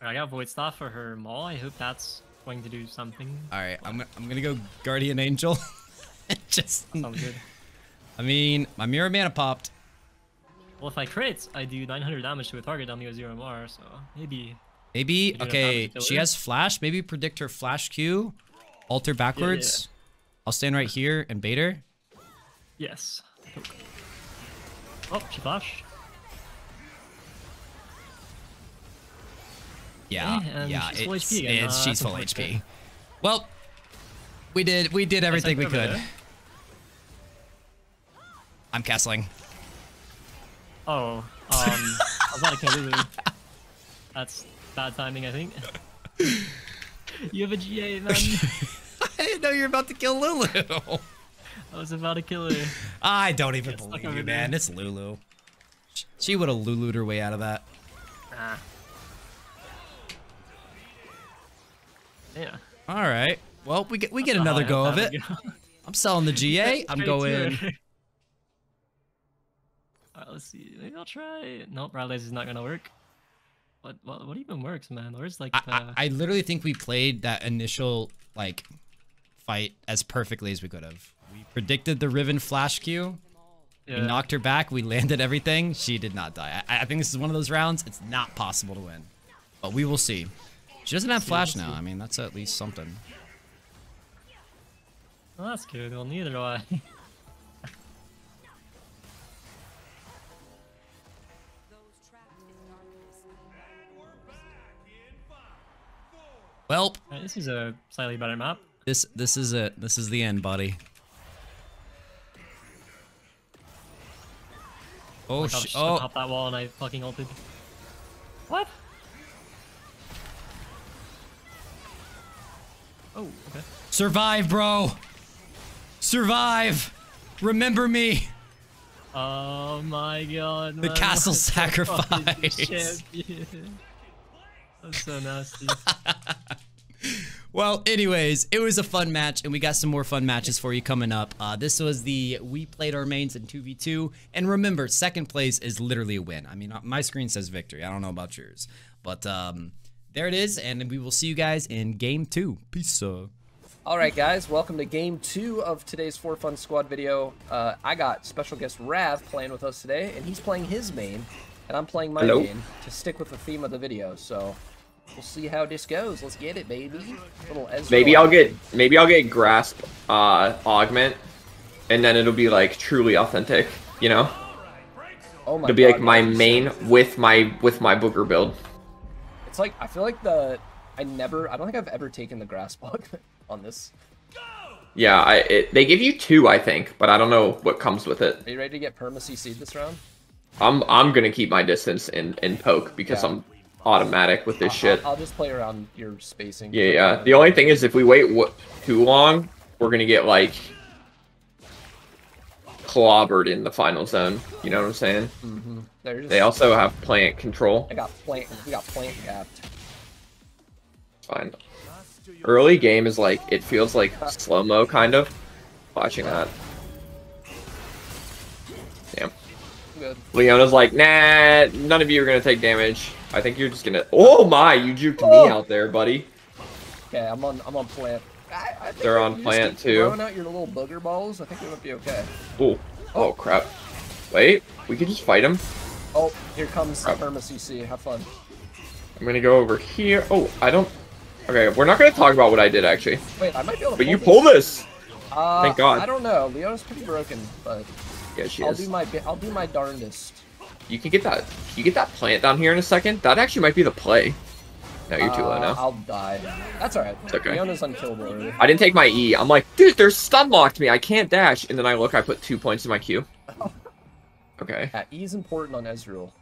I got Void Staff for her Maul. I hope that's going to do something. All right, I'm gonna- I'm gonna go Guardian Angel. Just Sounds good. I mean, my Muramana popped. Well, if I crit, I do 900 damage to a target on with zero MR, so maybe. Maybe You do enough okay. She has flash. Maybe predict her flash Q. alter backwards. I'll stand right here and bait her. Yes. Oh, she flashed. Yeah, and yeah, she's full it's, HP again. it's Uh, she's full. HP. Well, we did we did everything we could. there. I'm castling. Oh, um, I was about to kill Lulu. That's bad timing, I think. you have a GA, man. I didn't know you were about to kill Lulu. I was about to kill her. I don't even Get believe you, there. man. It's Lulu. She would have Lulu'd her way out of that. Nah. Yeah. All right. Well, we get we get That's another go of it. go. I'm selling the GA. I'm going. Alright, let's see. Maybe I'll try. Nope, Rallies is not gonna work. What, what what even works, man? Where's like I, the I, uh, I literally think we played that initial like fight as perfectly as we could have. We predicted the Riven flash Q. We knocked her back. We landed everything. She did not die. I, I think this is one of those rounds. It's not possible to win, but we will see. She doesn't have flash now. I mean, that's at least something. Oh, that's good. Well, neither do I. Well, Alright, this is a slightly better map. this this is it. This is the end, buddy. Oh, Like, I sh- oh, gonna that wall and I fucking ulted. What? Oh, okay. survive, bro. Survive. Remember me. Oh my god, The man, castle what the fuck sacrifice. Is this champion? That's so nasty. Well, anyways, it was a fun match, and we got some more fun matches for you coming up. Uh, this was the we played our mains in 2v2, and remember, second place is literally a win. I mean, uh, my screen says victory. I don't know about yours, but um, there it is, and we will see you guys in game two. Peace. Uh. All right, guys, welcome to game two of today's For Fun Squad video. Uh, I got special guest Rav playing with us today, and he's playing his main, and I'm playing my Hello. main to stick with the theme of the video. So we'll see how this goes. Let's get it, baby. Little Ezreal Maybe I'll get maybe I'll get grasp uh augment and then it'll be like truly authentic, you know? Oh my It'll be like my main with my with my booger build. It's like I feel like the I never I don't think I've ever taken the grasp augment on this. Yeah, I it, they give you two I think, but I don't know what comes with it. Are you ready to get perma CC this round? I'm I'm going to keep my distance in in poke because Yeah. I'm automatic with this I'll- shit. I'll, just play around your spacing. Yeah, yeah. The only thing is if we wait w- too long, we're going to get like clobbered in the final zone. You know what I'm saying? Mm-hmm. They're just, They also have plant control. I got plant. We got plant gapped. Fine. Early game is like it feels like slow mo kind of. Watching that. Damn. Good. Leona's like, nah, none of you are gonna take damage. I think you're just gonna. Oh my, you juked Oh. me out there, buddy. Okay, I'm on. I'm on plant. I, I think They're on you just plant, keep too. Throwing out your little booger balls. I think we would be okay. Oh, oh crap. Wait, we could just fight him. Oh, here comes Crap. perma CC. Have fun. I'm gonna go over here. Oh, I don't. Okay, we're not gonna talk about what I did actually. Wait, I might be able to. But you pull pull this. Uh, Thank God. I don't know. Leona's pretty broken, but Yeah, she I'll is. do my. I'll do my darndest. You can get that. You get that plant down here in a second. That actually might be the play. No, you're too low Uh, now. I'll die. That's alright. It's okay. Leona's unkillable already. I didn't take my E. I'm like, dude, they're stun locked me. I can't dash. And then I look, I put two points in my Q. Okay. Yeah, E's important on Ezreal.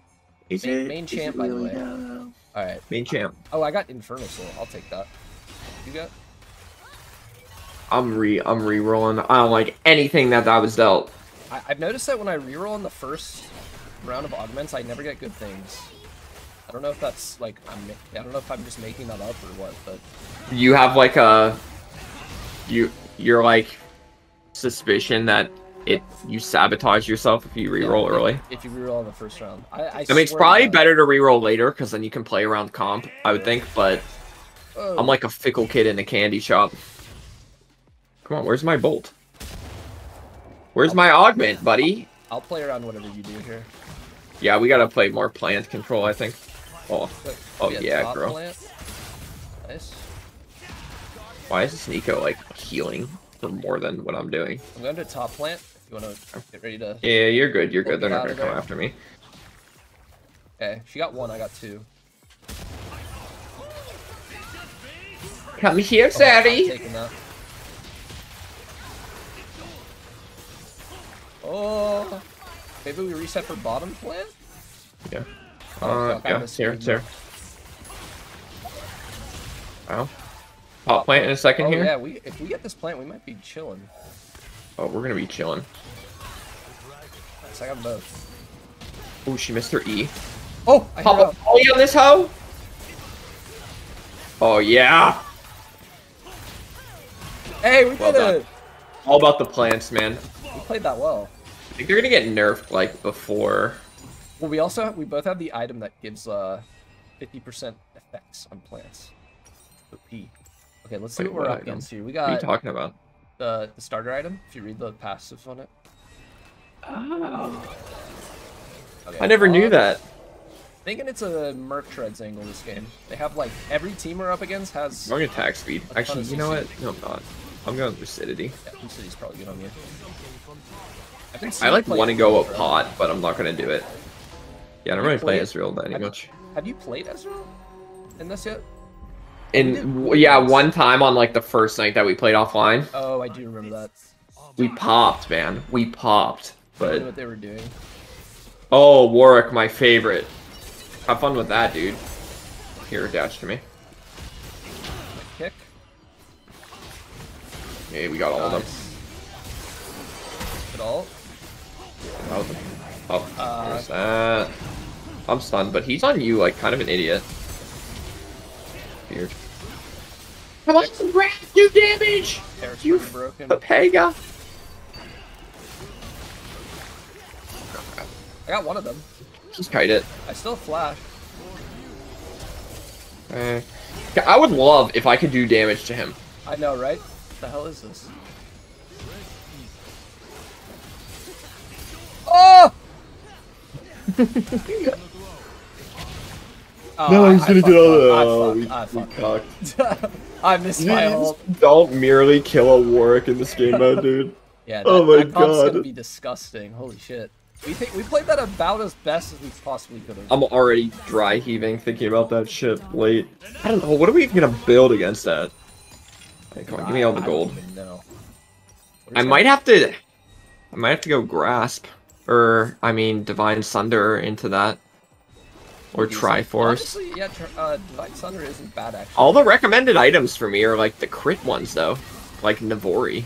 Is main, it- main is champ, it by the way. now? Alright. Main champ. Oh, I got Infernal Soul. I'll take that. You got? I'm re I'm re-rolling. I don't like anything that that was dealt. I, I've noticed that when I reroll in the first round of augments, I never get good things. I don't know if that's like I'm. I don't know if I'm just making that up or what, but You have like a you you're like suspicion that it you sabotage yourself if you re-roll Yeah, early. If you reroll in the first round, I. I, I mean, it's probably God. better to re-roll later because then you can play around comp. I would think, but Oh. I'm like a fickle kid in a candy shop. Come on, where's my bolt? Where's my augment, buddy? I'll play around whatever you do here. Yeah, we gotta play more plant control, I think. Oh, oh yeah, top girl. plant. Nice. Why is this Neeko like healing for more than what I'm doing? I'm going to top plant. If you want to get ready to. Yeah, you're good. You're good. They're not gonna come there. after me. Okay, she got one. I got two. Come here, Oh, taking that. Oh, maybe we reset for bottom plant. Yeah. Oh, Uh, yeah. missed Here, it's here. Wow. Pot plant in a second oh here. yeah, we if we get this plant, we might be chilling. Oh, we're gonna be chilling. Nice, I got both. Oh, she missed her E. Oh, I Pop a volley on this hoe. Oh yeah. Hey, we Well did done. it. All about the plants, man. We played that well. I think they're gonna get nerfed like before. Well, we also have, we both have the item that gives uh 50% effects on plants. OP. Okay, let's see Wait, what we're what up item? against here. We got. What are you talking about? the the starter item. If you read the passives on it. Okay, I never knew um, that. Thinking it's a Merc Treads angle this game. They have like every team we're up against has. I'm attack speed. Actually, you know what? No, I'm not. I'm going lucidity. Yeah, Lucidity's probably good on you. I like want to go a pot, but I'm not gonna do it. Yeah, I don't really play Ezreal that have you- much. Have you played Ezreal in this yet? And yeah, one time on like the first night that we played offline, Oh, I do remember that. we popped, man. We popped. But what they were doing. oh, Warwick, my favorite. Have fun with that, dude. Here, dash to me. Kick. Hey, we got all of them. Good all. That was a- Oh, Uh, there's that. I'm stunned, but he's on you like kind of an idiot. Weird. Come on, grab do damage! Eric's You broken. Pega! I got one of them. Just kite it. I still have flash. Eh. I would love if I could do damage to him. I know, right? What the hell is this? Oh! Oh, No, he's I gonna fucked get all up. the- I oh, fucked- we- I we fucked up. I missed my ult. Don't merely kill a Warwick in this game mode, dude. Yeah, oh that, oh my that comp's god. gonna be disgusting. Holy shit. We think we played that about as best as we possibly could have. I'm already dry heaving thinking about that shit late. I don't know. What are we gonna build against that? Hey, come on, give me all the gold. No. I might have to. I might have to go grasp, or I mean, divine sunder into that, or triforce. Honestly, yeah, uh, Divine Sunder isn't bad actually. All the recommended items for me are like the crit ones though, like Navori.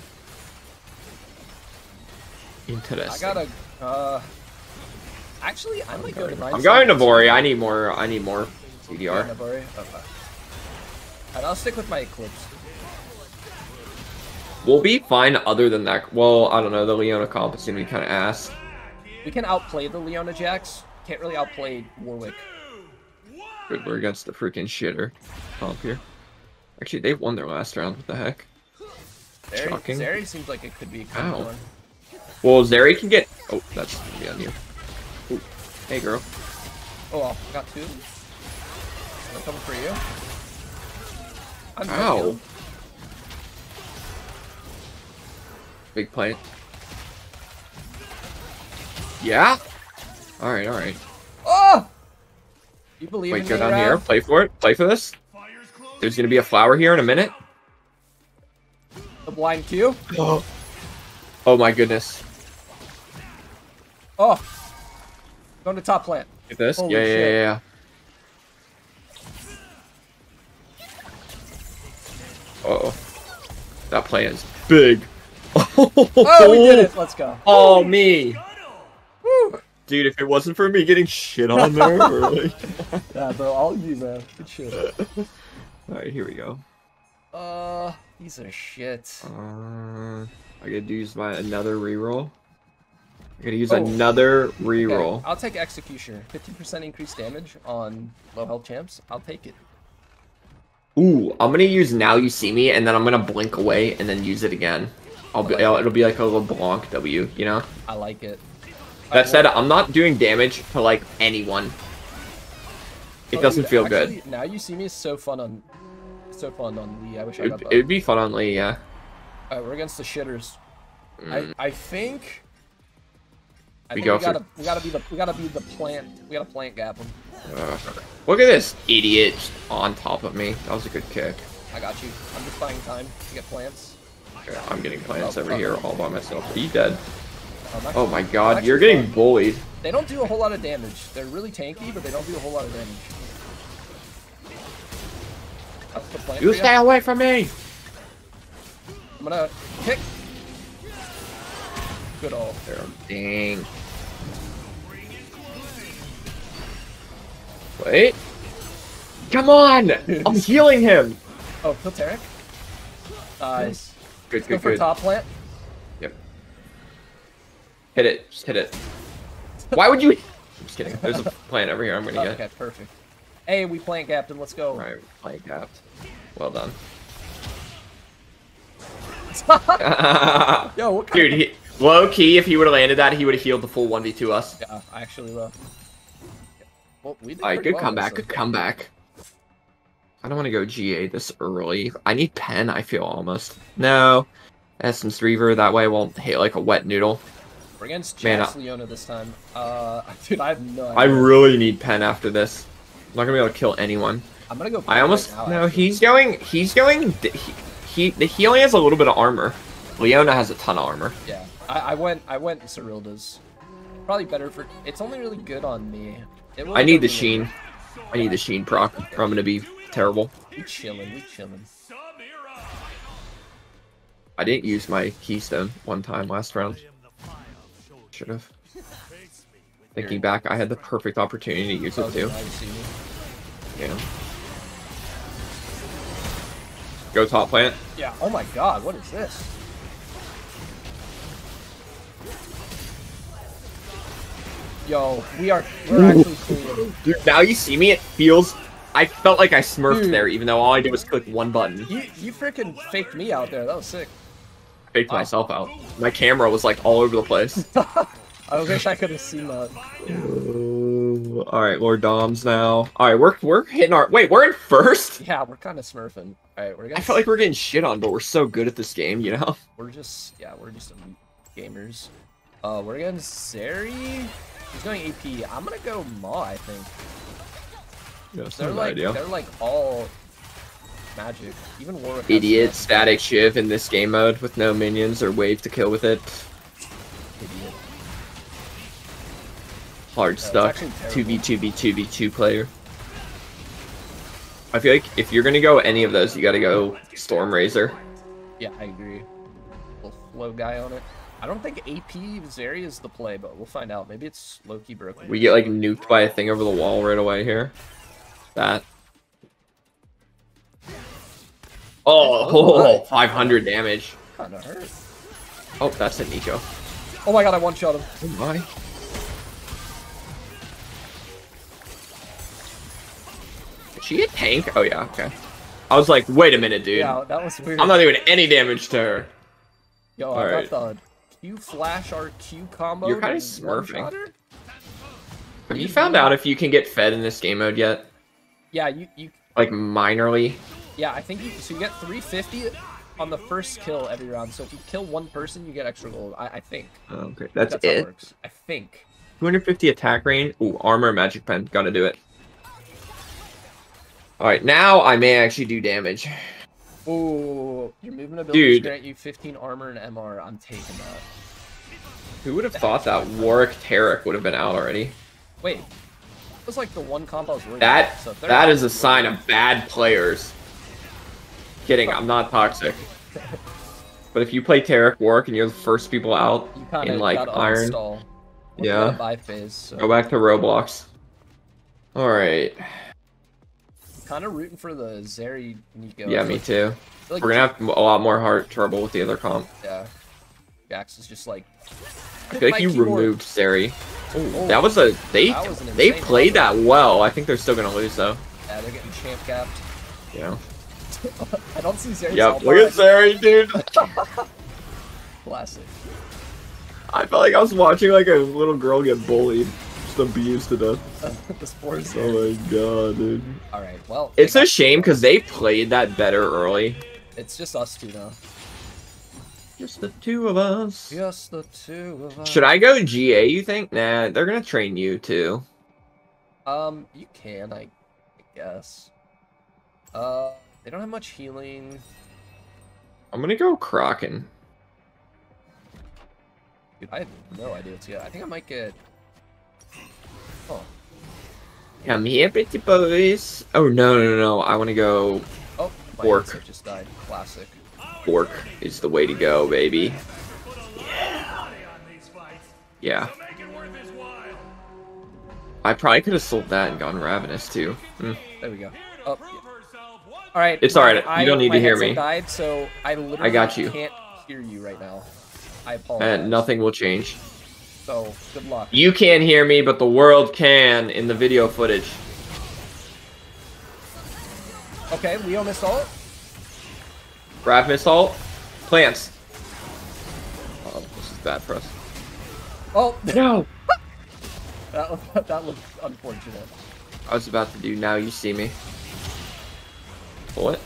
Interesting. I gotta. Uh, actually, I might go Divine I'm going. Navori. I need more. I need more Yeah, CDR. Navori? Okay. And I'll stick with my Eclipse. We'll be fine other than that. Well, I don't know. The Leona comp is gonna be kind of ass. We can outplay the Leona Jax. Can't really outplay Warwick. Good, we're against the freaking shitter comp here. Actually, they won their last round. What the heck? Zeri, Shocking. Zeri seems like it could be a good Ow. one. Well, Zeri can get. Oh, that's gonna be on you. Ooh. Hey, girl. Oh, well, I got two. I'm coming for you. I'm Ow. Big plate. Yeah. All right, all right. Oh! You believe Wait, in go me, down Rav? here. Play for it. Play for this. There's gonna be a flower here in a minute. The blind Q? Oh. Oh my goodness. Oh! Going to top plant. Get this. Holy yeah, yeah, shit. yeah, yeah. Uh oh. That play is big. Oh, we did it! Let's go. Oh, me. Dude, if it wasn't for me getting shit on there, like... Yeah, bro, all you, man. Good shit. Alright, here we go. Uh, these are shit. Uh, I gotta use my another reroll. I gotta use Oh. another Okay, reroll. I'll take Executioner. 50% increased damage on low health champs. I'll take it. Ooh, I'm gonna use now you see me, and then I'm gonna blink away and then use it again. I'll be, it'll, it'll be like a little LeBlanc W, you know. I like it. That said, I'm not doing damage to like anyone. It Oh, doesn't dude, feel actually, good. Now you see me is so fun on so fun on Lee. I wish I It'd, got that. it'd be fun on Lee, yeah. Alright, we're against the shitters. Mm. I I think. I We go we gotta we gotta be the we gotta be the plant we gotta plant gap him. Ugh. look at this idiot just on top of me. That was a good kick. I got you. I'm just buying time to get plants. Okay, I'm getting plants Oh, over oh. here all by myself. Are you dead? Um, Oh my god, actually you're getting fine. bullied. They don't do a whole lot of damage. They're really tanky, but they don't do a whole lot of damage. That's the plant. You for stay away from me! I'm gonna kick. Good all. Dang. Wait. Come on! I'm healing him! Oh, kill Taric. Nice. Good, Let's go good, for good. top plant. Hit it. Just hit it. Why would you? I'm just kidding. There's a plant over here I'm gonna Okay, get. perfect. Hey, we plant gapped him. Let's go. Alright, plant gapped. Well done. Yo, what kind Dude, he, low key, if he would have landed that, he would have healed the full 1v2 us. Yeah, I actually will. Well, we did Alright, good well comeback, good comeback. I don't want to go GA this early. I need pen, I feel almost. No. Essence Reaver, that way I won't hit like a wet noodle. We're against Jax I- Leona this time. Uh, dude, I have no idea. I really need pen after this. I'm not gonna be able to kill anyone. I'm gonna go. I almost right no. He's going. He's going. He, he he only has a little bit of armor. Leona has a ton of armor. Yeah, I, I went. I went Serylda's. Probably better for. It's only really good on me. I need the sheen. I need the sheen proc, or I'm gonna be terrible. We chilling. We chilling. I didn't use my keystone one time last round. Should have. Thinking back, I had the perfect opportunity to use it too. I see you. Yeah. Go top plant. Yeah. Oh my God. What is this? Yo, we are. We're actually clean. Dude, now you see me, it feels. I felt like I smurfed Dude. there, even though all I did was click one button. You you freaking faked me out there. That was sick. Faked myself out. My camera was like all over the place. I wish I could have seen that. Ooh, all right, Lord Doms now. All right, we're we're hitting our. Wait, we're in first. Yeah, we're kind of smurfing. All right, we're gonna. I feel like we're getting shit on, but we're so good at this game, you know. We're just yeah, we're just elite gamers. Uh, we're against Zeri. He's going AP. I'm gonna go Maw. I think Yeah, that's they're not a like idea. they're like all magic. Even Warwick. Idiot static shiv in this game mode with no minions or wave to kill with it. Idiot. Hard it's stuck. actually Two v two v two v two player. I feel like if you're gonna go any of those, you gotta go Storm Razor. Yeah, I agree. Little slow guy on it. I don't think AP Zeri is the play, but we'll find out. Maybe it's Loki broken. We get like nuked by a thing over the wall right away here. That. Oh, 500 damage. Kind of hurt. Oh, that's a Neeko. Oh my god, I one shot him. Oh my. Is she a tank? Oh yeah, okay. I was like, wait a minute, dude. Yeah, that was weird. I'm not doing any damage to her. Yo, I Alright. got the Q flash R Q combo. You're kinda smurfing. shot? Have you found out if you can get fed in this game mode yet? Yeah, you you Like minorly? yeah, I think you so you get 350 on the first kill every round. So if you kill one person, you get extra gold. I, I think. Oh, okay, that's, That's how it it. works. I think. 250 attack range. Ooh, armor, magic pen. Gotta do it. Alright, now I may actually do damage. Ooh, your movement abilities Dude. grant you 15 armor and MR. I'm taking that. Who would have thought that Warwick Taric would have been out already? Wait, it was like the one comp I was worried That. So that is a sign of bad players. Kidding, I'm not toxic. But if you play Taric Warwick and you're the first people out in like Iron, yeah, phase. So. go back to Roblox. All right, Kind of rooting for the Zeri Neeko. Yeah, me too. Like We're gonna have a lot more heart trouble with the other comp. Yeah. Jax is just like. I feel like you keyboard. removed Zeri. Oh, That was a they that was they played that well. I think they're still gonna lose though. Yeah, they're getting champ capped. Yeah. I don't see Zeri. Yep. Look at Zeri, dude. Classic. I felt like I was watching like a little girl get bullied. Just abused to death. the spores. Oh my god, dude. All right. Well, It's a shame because they played that better early. it's just us two now. Just the two of us. Just the two of us. Should I go GA, you think? Nah, they're gonna train you too. Um, you can, I, I guess. Uh, they don't have much healing. I'm gonna go Kraken. Dude, I have no idea what's get. I think I might get. Oh, Come here, pretty boys. Oh no, no, no! no. I want to go. oh, my Orc. just died. Classic. Bork is the way to go, baby. Yeah. I probably could have sold that and gone Ravenous too. Hmm. There we go. Oh. yeah. All right. It's my- alright, you don't need to hear me. Died, so I literally got you. can't hear you right now. I apologize. And nothing will change. So good luck. You can't hear me, but the world can in the video footage. Okay, Leo missed all. Ravenous ult. Plants. Oh, this is bad for us. Oh No! that looked, that looked unfortunate. I was about to do now you see me. What?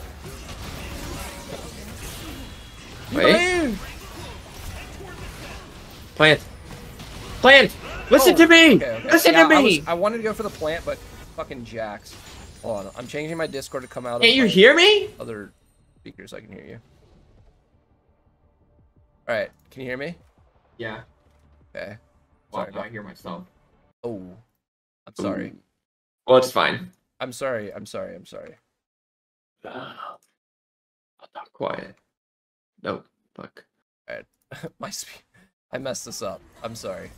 Wait. Plant. Plant! Listen Oh, to me! okay, okay. Listen Yeah, to I, me! was- I wanted to go for the plant, but fucking Jax. Hold on, I'm changing my Discord to come out. Can't of you hear me? Other speakers, I can hear you. All right, can you hear me? Yeah. Okay. Sorry. no, I hear myself. Oh, I'm sorry. Ooh. Well, it's fine. I'm sorry. I'm sorry. I'm sorry. I'll talk quiet. Nope. Fuck. All right, my spe- I messed this up. I'm sorry.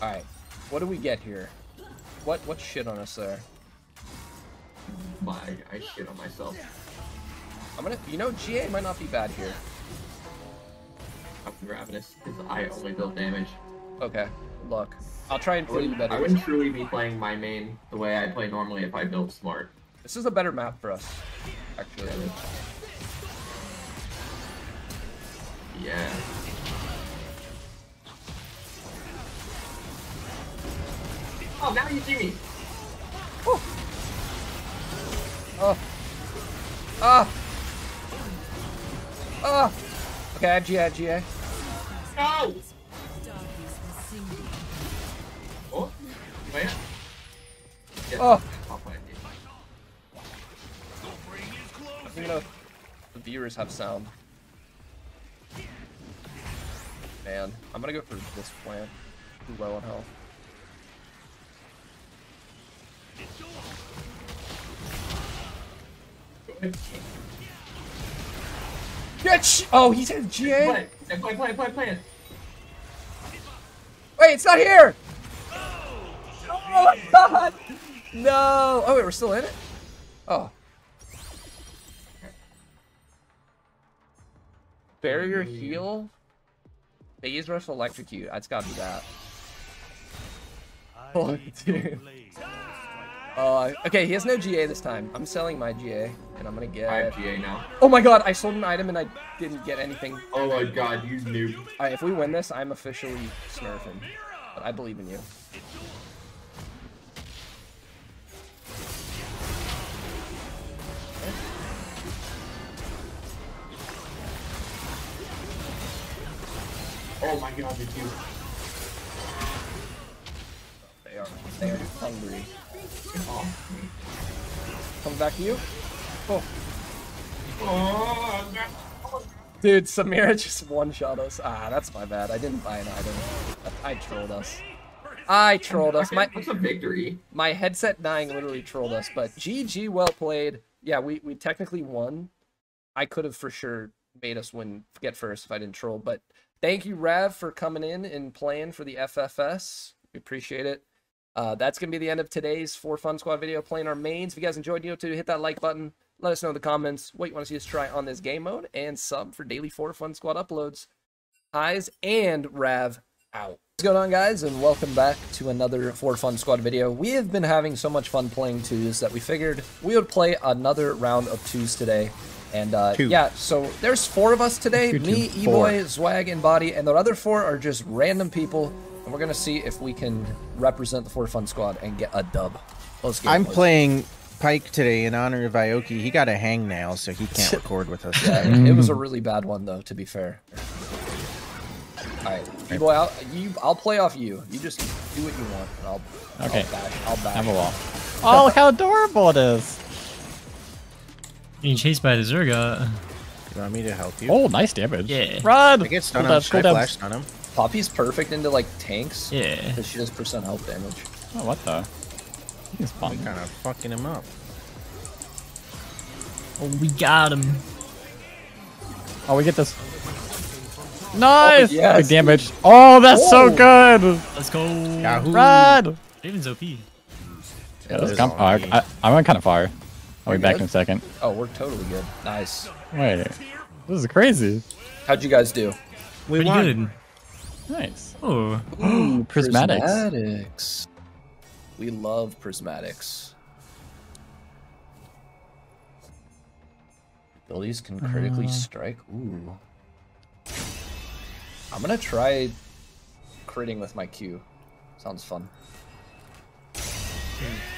All right, what do we get here? What what shit on us there? My, I shit on myself. I'm gonna, you know, GA might not be bad here. I'm Ravenous because I only build damage. Okay, look. I'll try and play you better. I wouldn't truly be playing my main the way I play normally if I built smart. This is a better map for us, actually. Yeah. Oh, now you see me. Oh. Ah. Ah. Okay, I have GA, I have GA. No. Oh, wait. Yeah, Oh. I'll play it. I think enough the viewers have sound. Man, I'm gonna go for this plant. Too low on health. Get sh- oh, he said GA. Play, play, play, play, play, play it. Wait, it's not here. Oh my god. No. Oh wait, we're still in it. Oh. Barrier heal. Phase rush electrocute. It's gotta be that. Oh, dude. Uh, okay, he has no GA this time. I'm selling my GA, and I'm gonna get. I have GA now. Oh my god, I sold an item and I didn't get anything. Oh my god, you noob. Alright, if we win this, I'm officially smurfing. But I believe in you. Oh my god, you too. They are. They are hungry. Coming back to you. Oh. Dude, Samira just one-shot us. Ah, that's my bad. I didn't buy an item. I, I trolled us. I trolled us. My That's a victory. my headset dying literally trolled us. But GG, well played. Yeah, we we technically won. I could have for sure made us win, get first if I didn't troll. But thank you, Rav, for coming in and playing for the FFS. We appreciate it. Uh, that's gonna be the end of today's For Fun Squad video playing our mains. If you guys enjoyed, you know to hit that like button. Let us know in the comments what you want to see us try on this game mode, and sub for daily For Fun Squad uploads. Eyes and Rav out. What's going on, guys, and welcome back to another For Fun Squad video. We have been having so much fun playing twos that we figured we would play another round of twos today. And uh, Two. yeah, so there's four of us today: Two, me, two. E-Boy, Zwag, and Body, and the other four are just random people and we're gonna see if we can represent the For Fun Squad and get a dub. Let's get I'm boys. playing Pyke today in honor of Ioki. He got a hangnail, so he can't record with us. Yeah, it mm. was a really bad one though. To be fair. All right, boy, I'll, you, I'll play off you. You just do what you want, and I'll. Okay. I'll back. I'll back. Have a wall. Oh, how adorable it is. Being chased by the Zerga. You want me to help you? Oh, nice damage. Yeah. Run! I get stun Cool on down, Shy cool down. Flash on him. Poppy's perfect into like tanks. Yeah. Because she does percent health damage. Oh, what the? He's We kind of fucking him up. Oh, we got him. Oh, we get this. Nice! yes. Big damage. Oh, that's so oh. good! Let's go. Yahoo! Run! Raven's OP. Yeah, let's come. Oh, I, already. I, I went kind of far. I'll You're be back good? in a second. Oh, we're totally good. Nice. Wait, this is crazy. How'd you guys do? We Pretty won. good. Nice. Oh. Ooh, prismatics. prismatics. We love prismatics. Abilities can critically Uh. strike. Ooh. I'm gonna try critting with my Q. Sounds fun.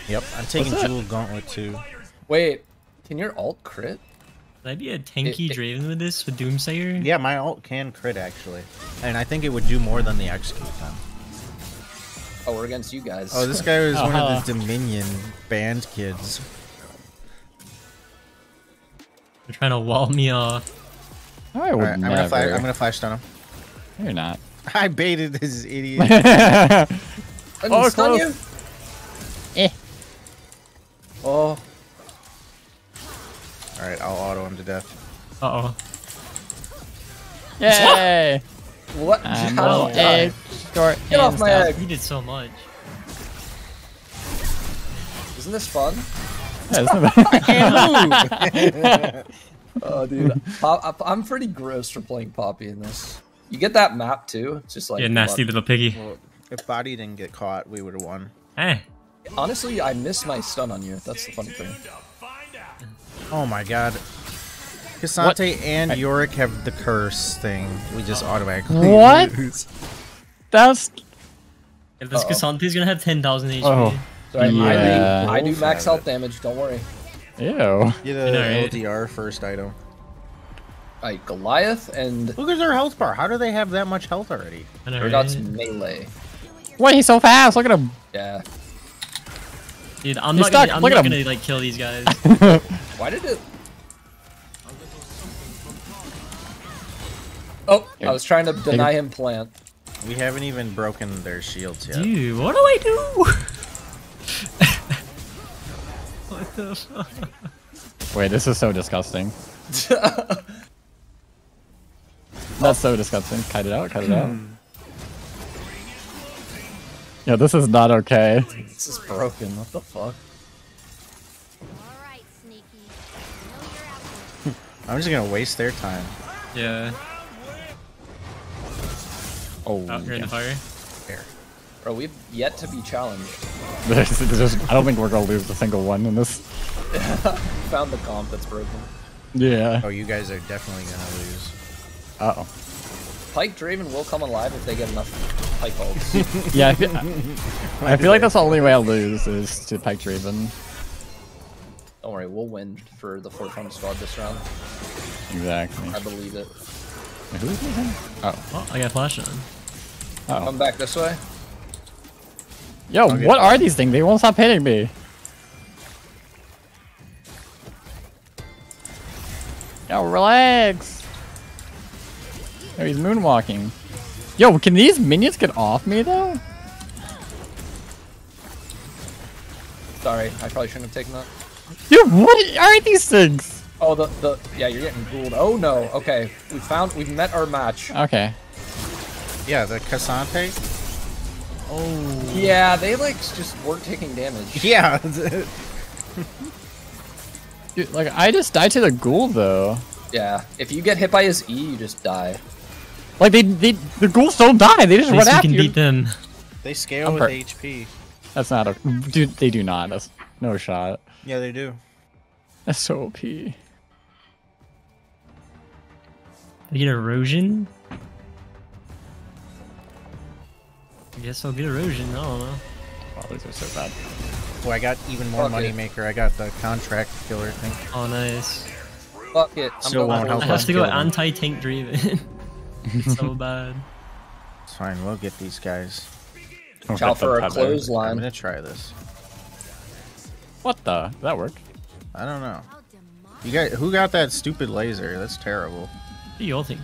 Yep, I'm taking What's? Jewel Gauntlet too. Wait, can your alt crit? Could I be a tanky It- it- Draven with this with Doomsayer? Yeah, my alt can crit actually, and I think it would do more than the execute then. Oh, we're against you guys. Oh, this guy was one Uh-huh. of the Dominion band kids. They're trying to wall me off. I would Alright, I'm gonna flash. I'm gonna flash stun him. You're not. I baited this idiot. I didn't Oh, stun close. you. Eh. Oh, All right, I'll auto him to death. Uh oh. Yay! what? I'm How little did you. Short Get off my stuff. egg. He did so much. Isn't this fun? Yeah, isn't? Oh, dude, Pop, I'm pretty gross for playing Poppy in this. You get that map too. It's just like Yeah, nasty what? little piggy. Well, if Body didn't get caught, we would have won. Hey. Honestly, I missed my stun on you. That's the funny thing. Oh my god. K'Sante and Yorick have the curse thing. We just automatically What? lose. That's. If this Uh-oh. K'Sante's gonna have 10,000 HP. Oh. So I, Yeah. I do, I do Wolf max have health damage. Don't worry. Ew. Get a I know, right? LDR first item. Alright, Goliath and Look at their health bar. How do they have that much health already? I know, Urgot's right? melee. Wait, he's so fast. Look at him. Yeah. Dude, I'm He's not gonna. I'm Look not gonna like kill these guys. Why did it? Oh, I was trying to deny him plant. We haven't even broken their shields yet. Dude, what do I do? what the fuck? Wait, this is so disgusting. That's so disgusting. Cut it out. Cut it out. Hmm. Yeah, this is not okay. This is broken. What the fuck? Alright, sneaky. Know you're out there. I'm just gonna waste their time. Yeah. Oh, you're in yeah. the fire. Bro, we've yet to be challenged. This is just- I don't think we're gonna lose a single one in this. Found the comp that's broken. Yeah. Oh, you guys are definitely gonna lose. Uh oh. Pyke Draven will come alive if they get enough Pyke ults. Yeah, I feel, I feel like that's the only way I'll lose is to Pyke Draven. Don't worry, we'll win for the For Fun Squad this round. Exactly. I believe it. Who is this? Oh. Oh, I got flash on. Oh. Come back this way. Yo, Okay. what are these things? They won't stop hitting me. Yo, relax. Yo, he's moonwalking. Yo, can these minions get off me though? Sorry, I probably shouldn't have taken that. Dude, what are these things? Oh, the the yeah, you're getting ghouled. Oh no. Okay, we found we've met our match. Okay. Yeah, the K'Sante. Oh. Yeah, they like just weren't taking damage. Yeah. Dude, like I just died to the ghoul though. Yeah, if you get hit by his E, you just die. Like they, they the ghouls don't die. They just At run least we after can beat them. they scale I'm with per- HP. That's not a dude. They do not. That's no shot. Yeah, they do. That's so OP. get erosion. I guess I'll get erosion. I don't know. Oh, these are so bad. Well, I got even more Fuck it. moneymaker. I got the contract killer thing. Oh, nice. Fuck it. I'm Still going won't help I it. us have to go anti-tank Draven. It's so bad. It's fine. We'll get these guys. Watch out for a I'm gonna try this. What the? That worked? I don't know. You got who got that stupid laser? That's terrible. What do you all think?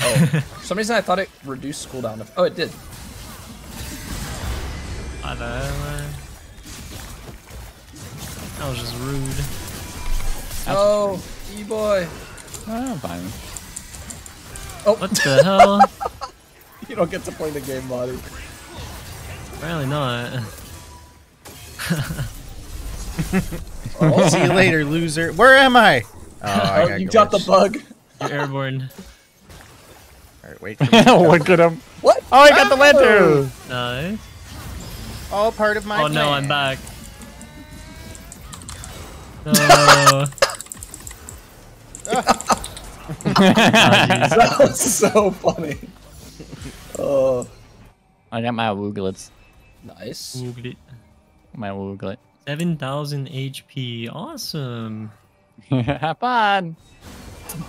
Oh, for some reason I thought it reduced cooldown. Of, oh, it did. I know. Uh, that was just rude. Oh, e-boy. Oh, fine. Oh, What the hell? you don't get to play the game, buddy. Apparently not. Oh. See you later, loser. Where am I? Oh, I Oh, you got the bug. You're airborne. Alright, wait. for me. Look at him. What? Oh, I got the lantern. Nice. All part of my. Oh no, I'm back. Oh. that was so funny. Oh, I got my wooglets. nice. Googled it. My wooglet. 7,000 HP. Awesome. Have fun.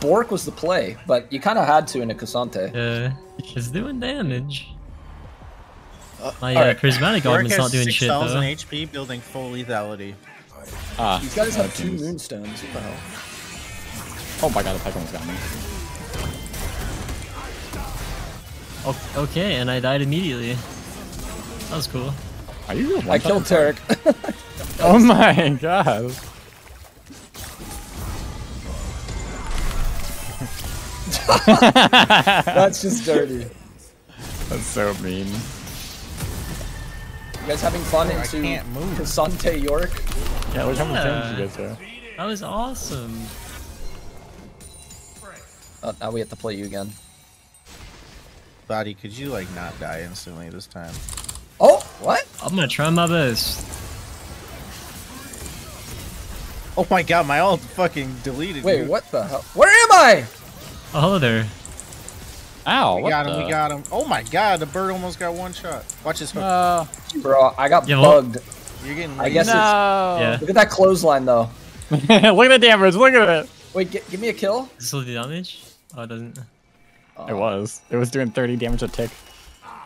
Bork was the play, but you kind of had to in a K'Sante. Uh, it's doing damage. My all uh, right. prismatic Orc augment's not doing shit though. 6,000. HP, building full lethality. Ah, These guys have two moonstones. What the hell? Oh my god, the Pokemon got me. Okay, and I died immediately. That was cool. Are you? I killed Taric. Oh my god. That's just dirty. That's so mean. You guys having fun oh, I into can't move. K'Sante Yorick? Yeah, look how many times you Yeah. guys are. That was awesome. Oh, now we have to play you again. Body, could you like not die instantly this time? Oh, what? I'm gonna try my best. Oh my god, my ult fucking deleted. Wait, dude. what the hell? Where am I? Oh, hello there. Ow, We what got him, the? we got him. Oh my god, the bird almost got one shot. Watch this hook. Uh, Bro, I got Yeah, well- bugged. You're getting I guess no. Yeah. Look at that clothesline, though. look at the damage, look at it. Wait, gi- give me a kill. Is this still the damage? Oh, it doesn't. It was. It was doing 30 damage a tick.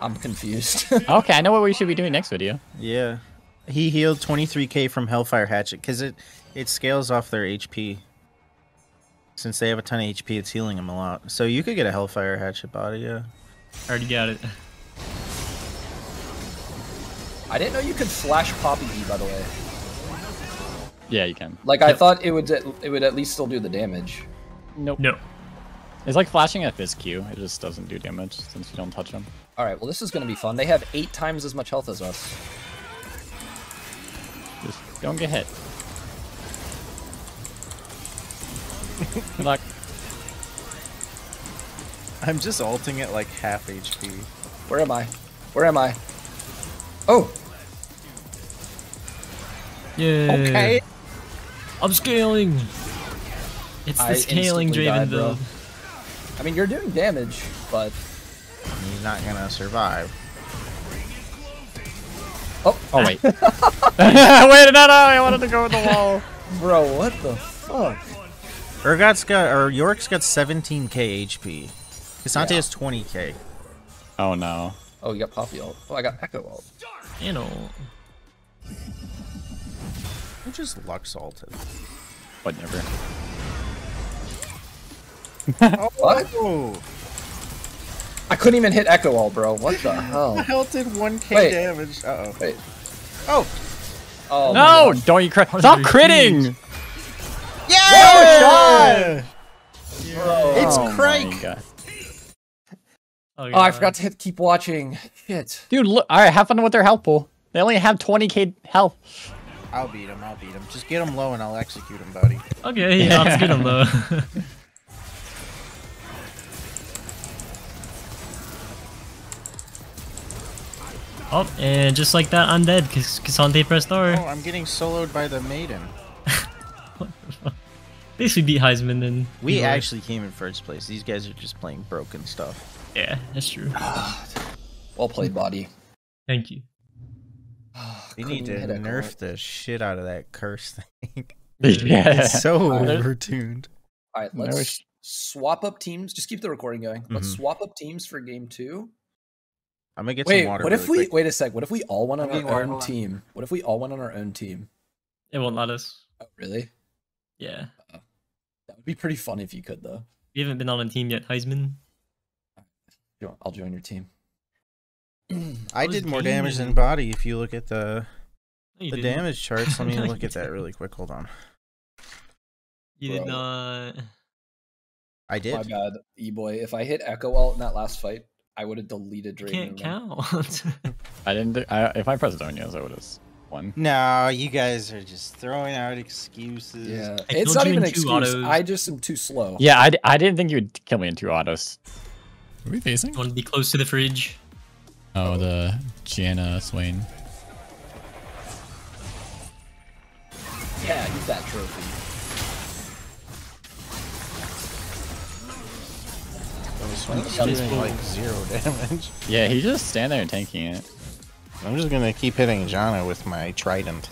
I'm confused. Okay, I know what we should be doing next video. Yeah. He healed 23k from Hellfire Hatchet because it it scales off their HP. Since they have a ton of HP, it's healing them a lot. So you could get a Hellfire Hatchet body, yeah. Already got it. I didn't know you could flash Poppy E, by the way. Yeah, you can. Like, I thought it would it would at least still do the damage. Nope. No. It's like flashing a Fizz Q. It just doesn't do damage since you don't touch them. All right, well, this is going to be fun. They have eight times as much health as us. Just don't get hit. Good luck. I'm just ulting at like half HP. Where am I? Where am I? Oh, Yeah. Okay. I'm scaling. It's I the scaling instantly Draven bro. build. I mean, you're doing damage, but He's not gonna survive. oh, Oh, wait. wait, no, no, I wanted to go with the wall. bro, what the fuck? Urgot's got or Yorick's got 17k HP. K'Sante Yeah. has 20k. Oh, no. Oh, you got Poppy ult. Oh, I got Ekko ult. You know. I just Lux ulted. Whatever. What? Oh, I couldn't even hit Ekko ult, bro. What the hell? Health did 1k Wait. damage. Uh oh. Wait. Oh. Oh, No! Don't you crit. Stop critting! Yeah! Bro. It's Oh my Crake. Oh, Oh, I forgot to hit keep watching. Shit. Dude, look. Alright, have fun with their health pool. They only have 20k health. I'll beat him. I'll beat him. Just get him low and I'll execute him, buddy. Okay, yeah, let's get him though. oh, and just like that, I'm dead because K'Sante pressed R. Oh, I'm getting soloed by the maiden. At least we beat Heizman then. We Either way. actually came in first place. These guys are just playing broken stuff. Yeah, that's true. Well played, body. Thank you. You need to Couldn't hit a nerf the shit out of that curse thing. Yeah. It's so Alright. overtuned. All right, let's it's- swap up teams. Just keep the recording going. Let's Mhm. swap up teams for game two. I'm gonna get Wait, some water. what if really we quick. wait a sec? What if we all went on I'm our own team? What if we all went on our own team? It won't let us. Oh, really? Yeah. That would be pretty fun if you could, though. You haven't been on a team yet, Heizman. Jo- I'll join your team. I did more damage than body. If you look at the No, the didn't. damage charts, let me No, look at that didn't. really quick. Hold on. You did not. I did. My did. bad, e boy. If I hit Ekko Ult in that last fight, I would have deleted You Draven. can't count. I didn't. Do, I, if I pressed Donias, I would have won. No, you guys are just throwing out excuses. Yeah, I it's not even in an excuse. autos. I just am too slow. Yeah, I, I didn't think you would kill me in two autos. Are we facing? Want to be close to the fridge? Oh, the Janna Swain. Yeah, use that trophy. He's doing like zero damage. Yeah, he just stand there and tanking it. I'm just gonna keep hitting Janna with my trident.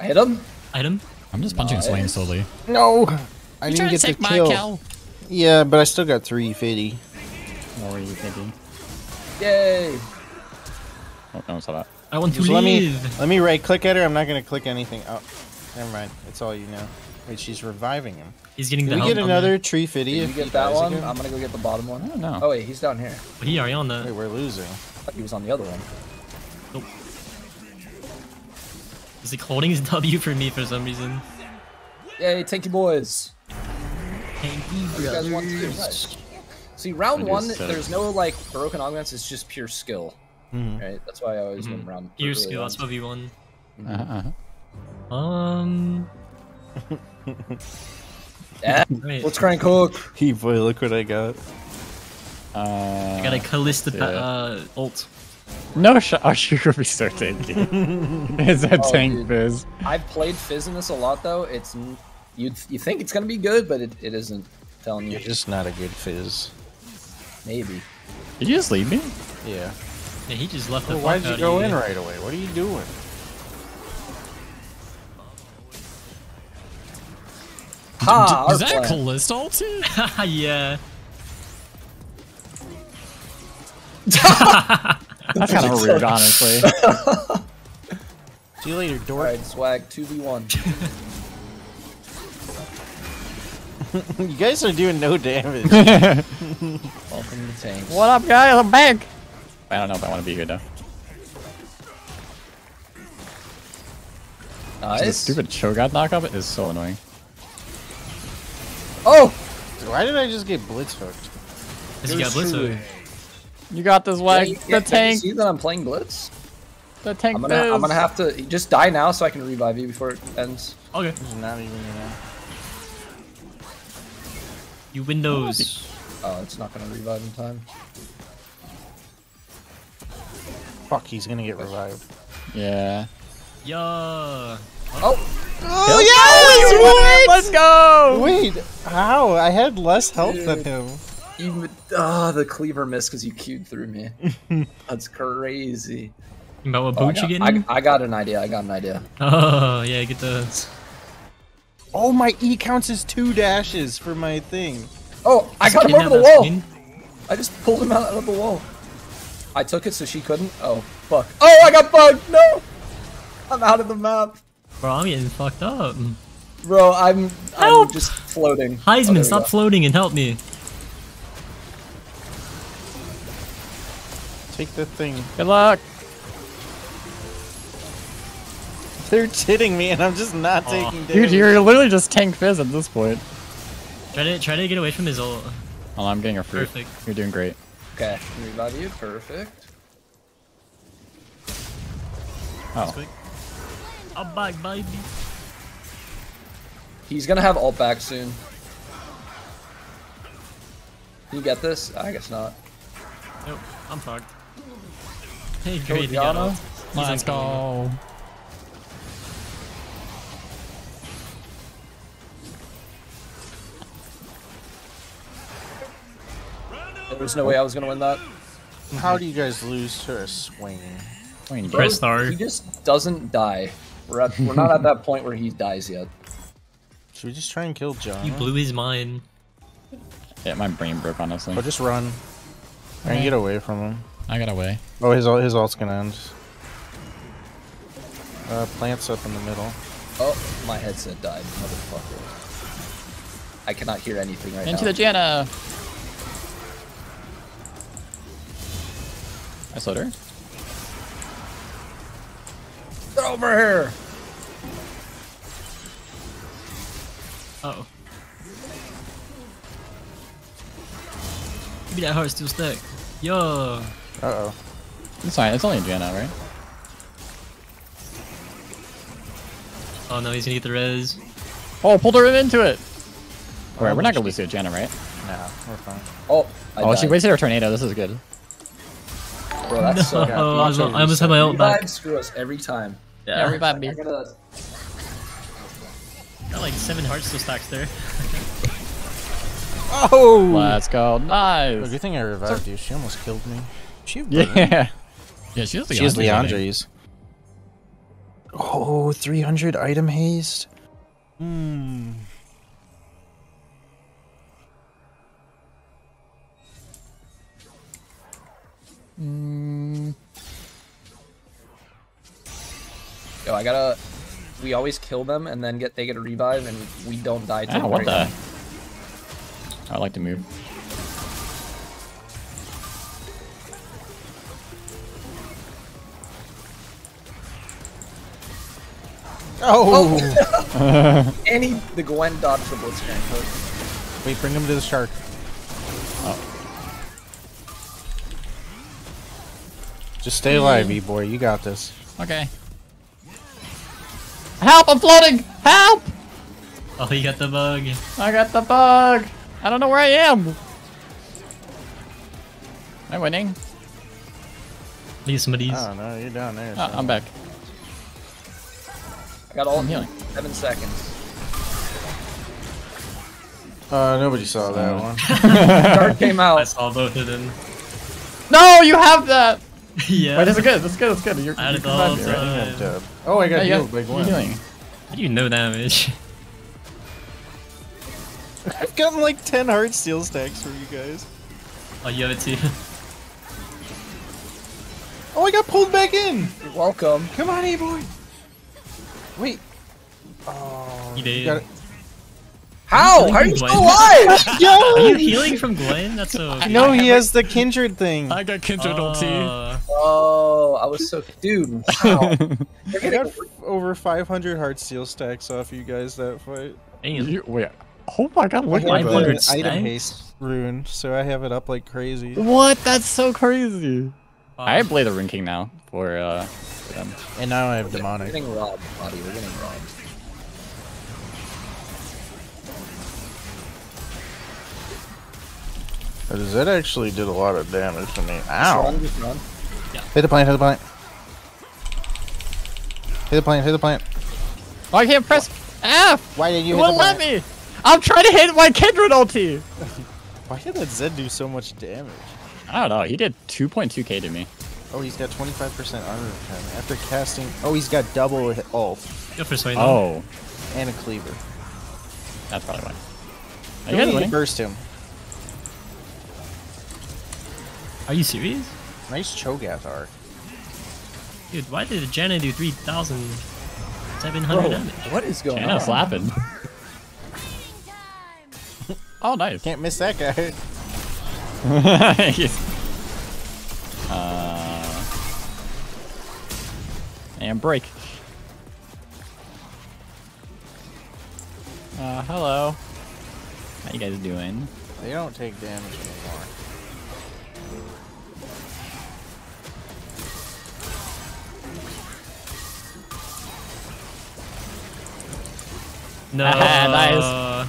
I hit him. Item? I'm just punching Swain slowly. No, I You didn't trying get to take the my kill. cow? Yeah, but I still got 350. What were you thinking? Yay! Oh, no, saw that. I want to Just live. let me let me right click at her. I'm not gonna click anything. Oh, never mind. It's all you know. Wait, she's reviving him. He's getting Did the we get on another tree fitty? Did if you get that one? again? I'm gonna go get the bottom one. I don't know. Oh wait, he's down here. The... He already on Wait, we're losing. I thought he was on the other one. He's like holding his W for me for some reason. Yay, tanky boys! Thank Oh, you guys won too. Nice. See, round one, suck. there's no like broken augments. It's just pure skill, Mhm. right? That's why I always win Mhm. round. Your early skill, on. that's what we won. Uh-huh, uh-huh. Um. Yeah. Right. Let's crank hook. Hey boy, look what I got. Uh, I got a Kalista pa- yeah. uh, ult. No shot. Oh, you're be so tanky. Is that Oh, tank dude. fizz? I've played Fizz in this a lot though. It's you you think it's gonna be good, but it, it isn't. telling you, You're just not a good fizz. maybe. Did you just leave me? Yeah. Yeah, he just left the Well, fuck why'd you go of in right away? What are you doing? Ha! Is that plan. Kalista ulti? yeah. That's kind of rude, honestly. See you later, dork. Alright, Zwag, 2v1. you guys are doing no damage. Welcome to tanks. what up, guys? I'm back. I don't know if I want to be here though. This Nice. stupid Cho'Gath knockup is so annoying. Oh! Why did I just get blitz hooked? Because you got Blitzo. You got this, Yeah, Wag. you- the yeah, can you tank. See that I'm playing Blitz? The tank I'm gonna, I'm gonna have to just die now so I can revive you before it ends. Okay. This is not even gonna. You Windows. Oh, it's not gonna revive in time. Fuck, he's gonna get revived. Yeah. Yeah. Oh! Oh yes! Let's go. Wait, how? I had less health than him. You, ah, the cleaver missed because you queued through me. That's crazy. About what Oh, you got, getting? I, I got an idea. I got an idea. Oh, yeah, get the. Oh, my E counts as two dashes for my thing. Oh, I got him over the wall. Swain. I just pulled him out of the wall. I took it so she couldn't. Oh, fuck. Oh, I got bugged. No, I'm out of the map, Bro, I'm getting fucked up. bro. I'm I'm Help! just floating. Oh, Heizman, we stop go. floating and help me. Take the thing. Good luck. They're hitting me, and I'm just not Aw. taking damage. Dude, you're literally just tank fizz at this point. Try to try to get away from his ult. Oh, I'm getting a fruit. Perfect. You're doing great. Okay, We revive you. Perfect. Oh. I'm back, oh, baby. He's gonna have ult back soon. Can you get this? I guess not. Nope, I'm fucked. Hey, Go, great. he got Diana. Let's go. There was no way I was gonna win that. How do you guys lose to a swing? Swing. Bro, He just doesn't die. We're at, we're not at that point where he dies yet. Should we just try and kill John? He blew his mind. Yeah, my brain broke honestly. Or just run. I can get away from him. I got away. Oh, his ult- his ult's gonna end. Uh, plants up in the middle. Oh, my headset died, motherfucker. I cannot hear anything right Into now. Into the Janna. I slowed her. Get over here! Oh. Give me that heart steel stack. Yo. Uh oh. It's fine. It's only a Janna, right? Oh no, he's gonna get the res. Oh, pulled her into it. Alright, we're not gonna lose to Janna, right? No, we're fine. Oh, I oh, she died. wasted her tornado. This is good. Bro, that's so No, good. I almost- I almost had my ult back. Revives screw us every time. Yeah. Everybody. I gotta- Got like seven hearts still stacks there. Oh! Let's go. Nice. Oh, good thing I revived you. She almost killed me. She have? Yeah. Yeah, she has She has Liandry's Oh, 300 item haste. Hmm. Mm. Yo, I gotta. We always kill them and then get they get a revive and we don't die. till Ah, what the? I like to move. Oh! and he, the Gwen dodged the Blitzcrank. Wait, bring him to the shark. Oh. Just stay alive, E-boy. You got this. Okay. Help! I'm floating! Help! Oh, he got the bug. I got the bug! I don't know where I am! Am I winning? Need some of these. Oh, no, you're down there. Ah, so- I'm back. I got all I'm healing. seven seconds. Uh, nobody saw that one. Dark came out. I saw both of them. No, you have that! yeah. Wait, this is good. This is good. This is good. You're, I had you're it the whole confirmed, right? Yeah, Oh, I got Yeah, you healed got- big you're one. healing. How do you know damage? I've gotten like 10 Heartsteel stacks for you guys. Oh, you have it too. Oh, I got pulled back in! You're welcome. Come on, E-boy! Wait. Oh, You did. got it. How? How are you still alive? Yo! Are you healing from Gwen? That's so. No, he has the kindred thing. I got Kindred ulti. Uh, Oh, I was so dude. Wow. I got over 500 heart steel stacks off you guys that fight. damn. You, wait. Oh my god, look at have 500 the that. item stacks? haste rune, so I have it up like crazy. What? That's so crazy. Wow. I play the Rune King now for uh for them. And now I have We're demonic. getting robbed, buddy. We're getting robbed. Because that actually did a lot of damage to me. Ow! Run, just run. Hit the plant, hit the plant. Hit the plant, hit the plant. Oh, I can't press F! Why did you You hit won't the let me! I'm trying to hit my Kindred ulti! Why did that Zed do so much damage? I don't know, he did 2.2k to me. Oh, he's got 25% armor pen. After casting... Oh, he's got double hit ult Go for Swain. Oh, and a cleaver. that's probably why. Are You you guys need to winning? burst him. Are you serious? Nice Cho'Gath arc. Dude, why did Janna do 3,700 Bro, damage? what is going Janna on? slapping. oh, nice. Can't miss that guy. Uh, and break. Uh, hello. How you guys doing? They don't take damage anymore. No. Nice.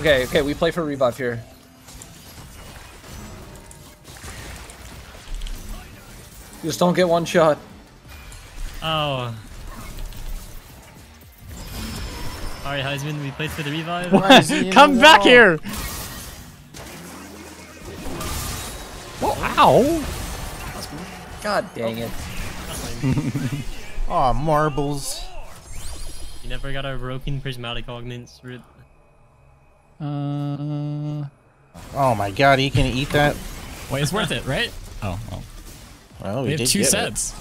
Okay, okay, we play for revive here. Just don't get one shot. Oh. Alright, Heizman, we played for the revive. Why is he in Come the back wall? here! Ow! God dang it. Aw, marbles. You never got a broken prismatic augments. Rip. Uh, Oh my god, he can eat that? wait, it's worth it, right? Oh, well. Well, We we have did two get it. sets.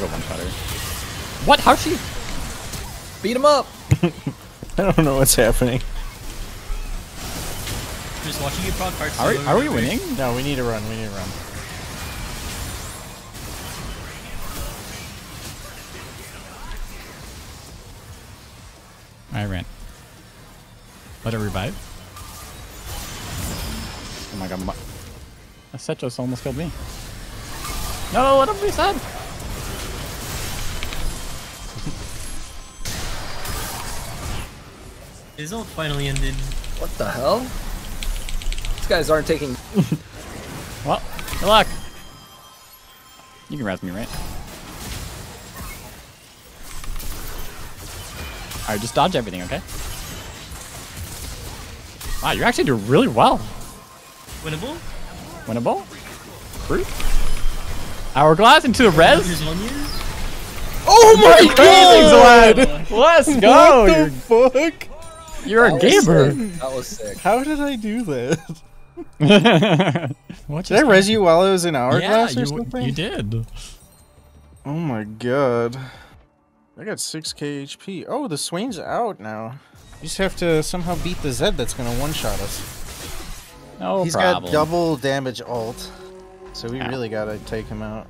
Look one shutter. What? How's she? Beat him up. I don't know what's happening. Just watching you proc parts. Are, are we winning? No, we need to run. We need to run. I ran. Let it revive. Oh my god, my... That set just almost killed me. No, let him be sad. His ult finally ended. What the hell? These guys aren't taking. Well, good luck. You can res me, right? Alright, just dodge everything, okay? Wow, you're actually do really well. Winnable? Winnable? Fruit? Hourglass into the res? Here's one year. Oh my god! Let's go! What You're, the fuck? you're a That was gamer. sick. That was sick. How did I do that? What Did I res you while I was in Yeah, hourglass or you, something? you did. Oh my god. I got 6k HP. Oh, the Swain's out now. You just have to somehow beat the Zed that's gonna one-shot us. No He's problem. got double damage ult. So we Ow. really gotta take him out.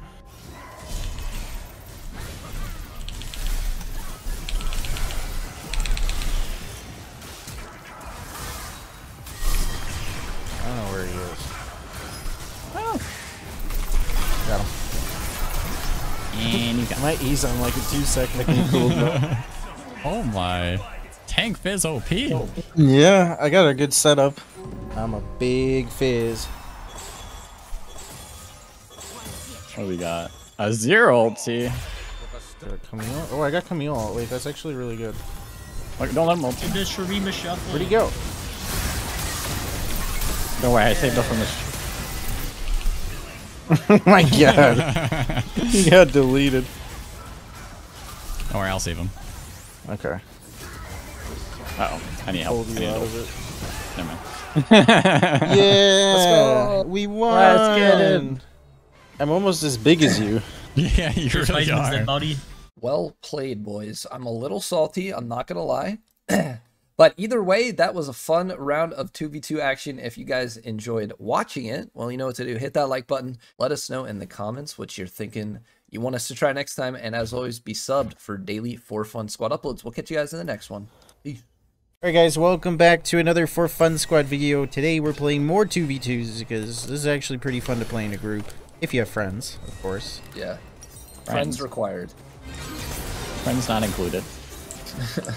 I don't know where he is. Got him. And you got Might ease on like a two second cooldown. Oh my. Tank Fizz OP. yeah, I got a good setup. I'm a big fizz. What do we got? A zero ulti. Got. Oh, I got Camille. Wait, that's actually really good. Like, don't let him ulti. Did the Shurima shuffle? Where'd he go? Don't worry, I saved up from this. Oh my god. he got deleted. Don't worry, I'll save him. Okay. Uh oh, I need help. I need help. Never mind. Yeah. We won. Let's get in! I'm almost as big as you. Yeah, you Just really fighting his dead are. body. Well played, boys. I'm a little salty, I'm not gonna lie. but either way, that was a fun round of 2v2 action. If you guys enjoyed watching it, well, you know what to do. Hit that like button. Let us know in the comments what you're thinking you want us to try next time. And as always, be subbed for daily for fun squad uploads. We'll catch you guys in the next one. Peace. Alright guys, welcome back to another For Fun Squad video. Today we're playing more 2v2s because this is actually pretty fun to play in a group. If you have friends, of course. Yeah. Friends. Friends required. Friends not included.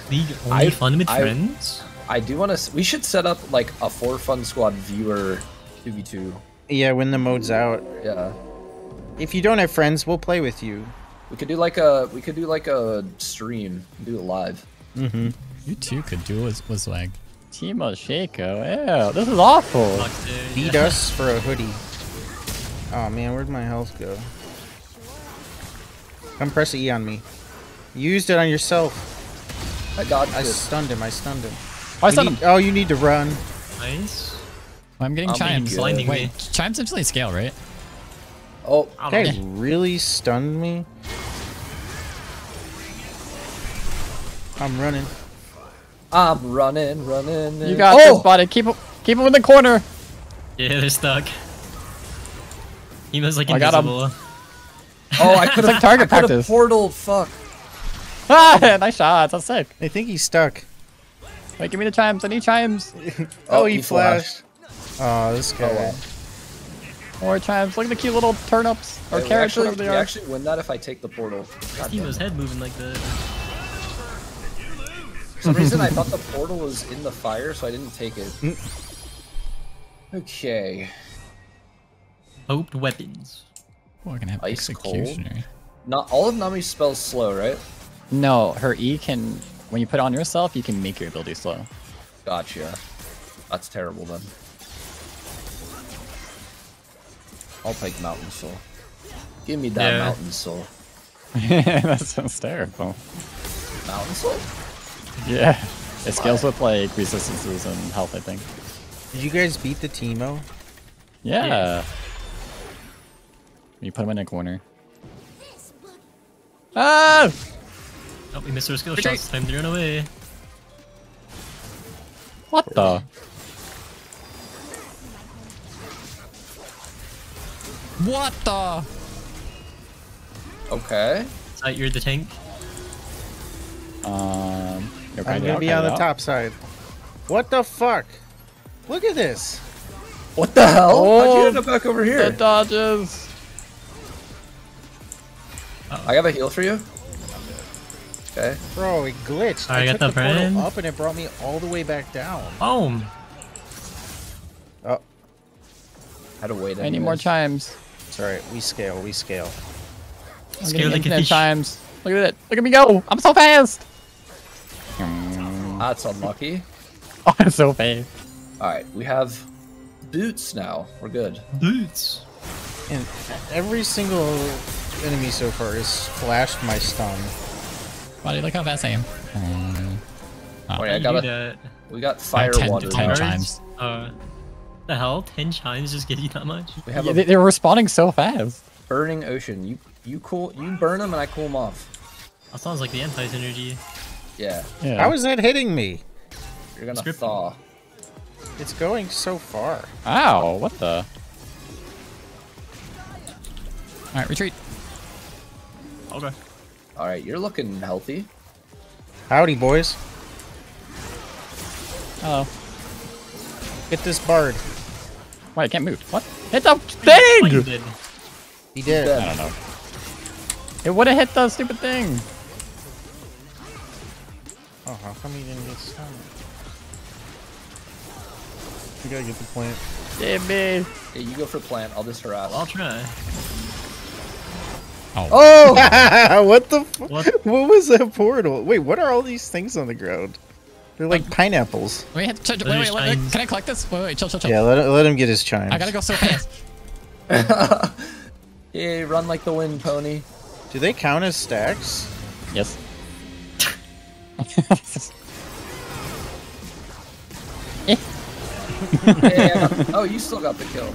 League only I- fun with I- friends? I do want to. We should set up like a For Fun Squad viewer 2v2. Yeah, when the mode's out. Yeah. If you don't have friends, we'll play with you. We could do like a we could do like a stream, do it live. Mm-hmm. You too could do as was like. Teemo Shaco. Ew, this is awful. Fuck, dude. Beat us for a hoodie. Oh man, where'd my health go? Come press E on me. You used it on yourself. I dodged I it. stunned him, I stunned him. Oh, I You stunned need- him. oh, you need to run. Nice. I'm getting I'm chimes. blinding Wait, me. chimes instantly scale, right? Oh, I don't Hey, know. really stunned me? I'm running. I'm running, running. You got oh! this, buddy. Keep him, keep him in the corner. Yeah, they're stuck. He was like I got him. invisible. Oh, I could have like target I could've practice. Portal, fuck. Ah, nice shots. That's sick. I think he's stuck. Wait, give me the chimes. I need chimes. Oh, Oh, he, he flashed. Oh, this guy. well. More chimes. Look at the cute little turnips or Hey, we carrots, actually, they we are. actually win that if I take the portal. God damn Teemo's it. head moving like that. For some reason, I thought the portal was in the fire, so I didn't take it. Okay. Hoped weapons. Oh, I can have Ice cold? executioner. Not all of Nami's spells slow, right? No, her E can. When you put it on yourself, you can make your ability slow. Gotcha. That's terrible then. I'll take Mountain Soul. Give me that Yeah. Mountain Soul. that sounds terrible. Mountain Soul? Yeah. It scales with like resistances and health, I think. Did you guys beat the Teemo? Yeah. You put him in a corner. Ah! Oh, we missed our skill Retreat. shots. Time to run away. What the? What the? Okay. Is that you're the tank? Um. you're I'm gonna be on the now. top side. What the fuck? Look at this. What the hell? How'd you Oh, end up back over here? The dodges. I have a heal for you. Okay. Bro, it glitched. I I, got took the the portal up and it brought me all the way back down. Boom. Oh, Had to wait. Any more anyways. chimes? it's alright. We scale. We scale. I'm Scale getting like infinite fish. chimes. Look at it. Look at me go. I'm so fast. Ah, That's unlucky. Oh, I'm so fast. All right, we have boots now. We're good. Boots. And every single enemy so far has flashed my stun. Buddy, look how fast I am. Um, Oh. Wait, I got a. We got fire 10 water. 10 now. chimes. Uh, the hell? Ten chimes just give you that much? We have Yeah, a they, they were responding so fast. burning ocean. You you cool. You burn them and I cool them off. That sounds like the anti synergy. Yeah. Yeah. How is that hitting me? You're gonna Script. thaw. It's going so far. Ow! What the? All right, retreat. Okay. All right, you're looking healthy. Howdy, boys. Hello. Get this bard. Wait, I can't move. What? Hit the What you thing! did. He did. I don't know. It would have hit the stupid thing. Oh, how come he didn't get stunned? We gotta get the plant. Damn me. Yeah, you go for plant. I'll just harass. I'll try. Oh! oh what the? Fu- What? what? was that portal? Wait, what are all these things on the ground? They're like pineapples. Wait, wait, wait, wait, wait, wait, can I collect this? Wait, wait, chill, chill, chill. Yeah, let, let him get his chimes. I gotta go so fast. Yeah, run like the wind, pony. Do they count as stacks? Yes. Yeah. oh, you still got the kill.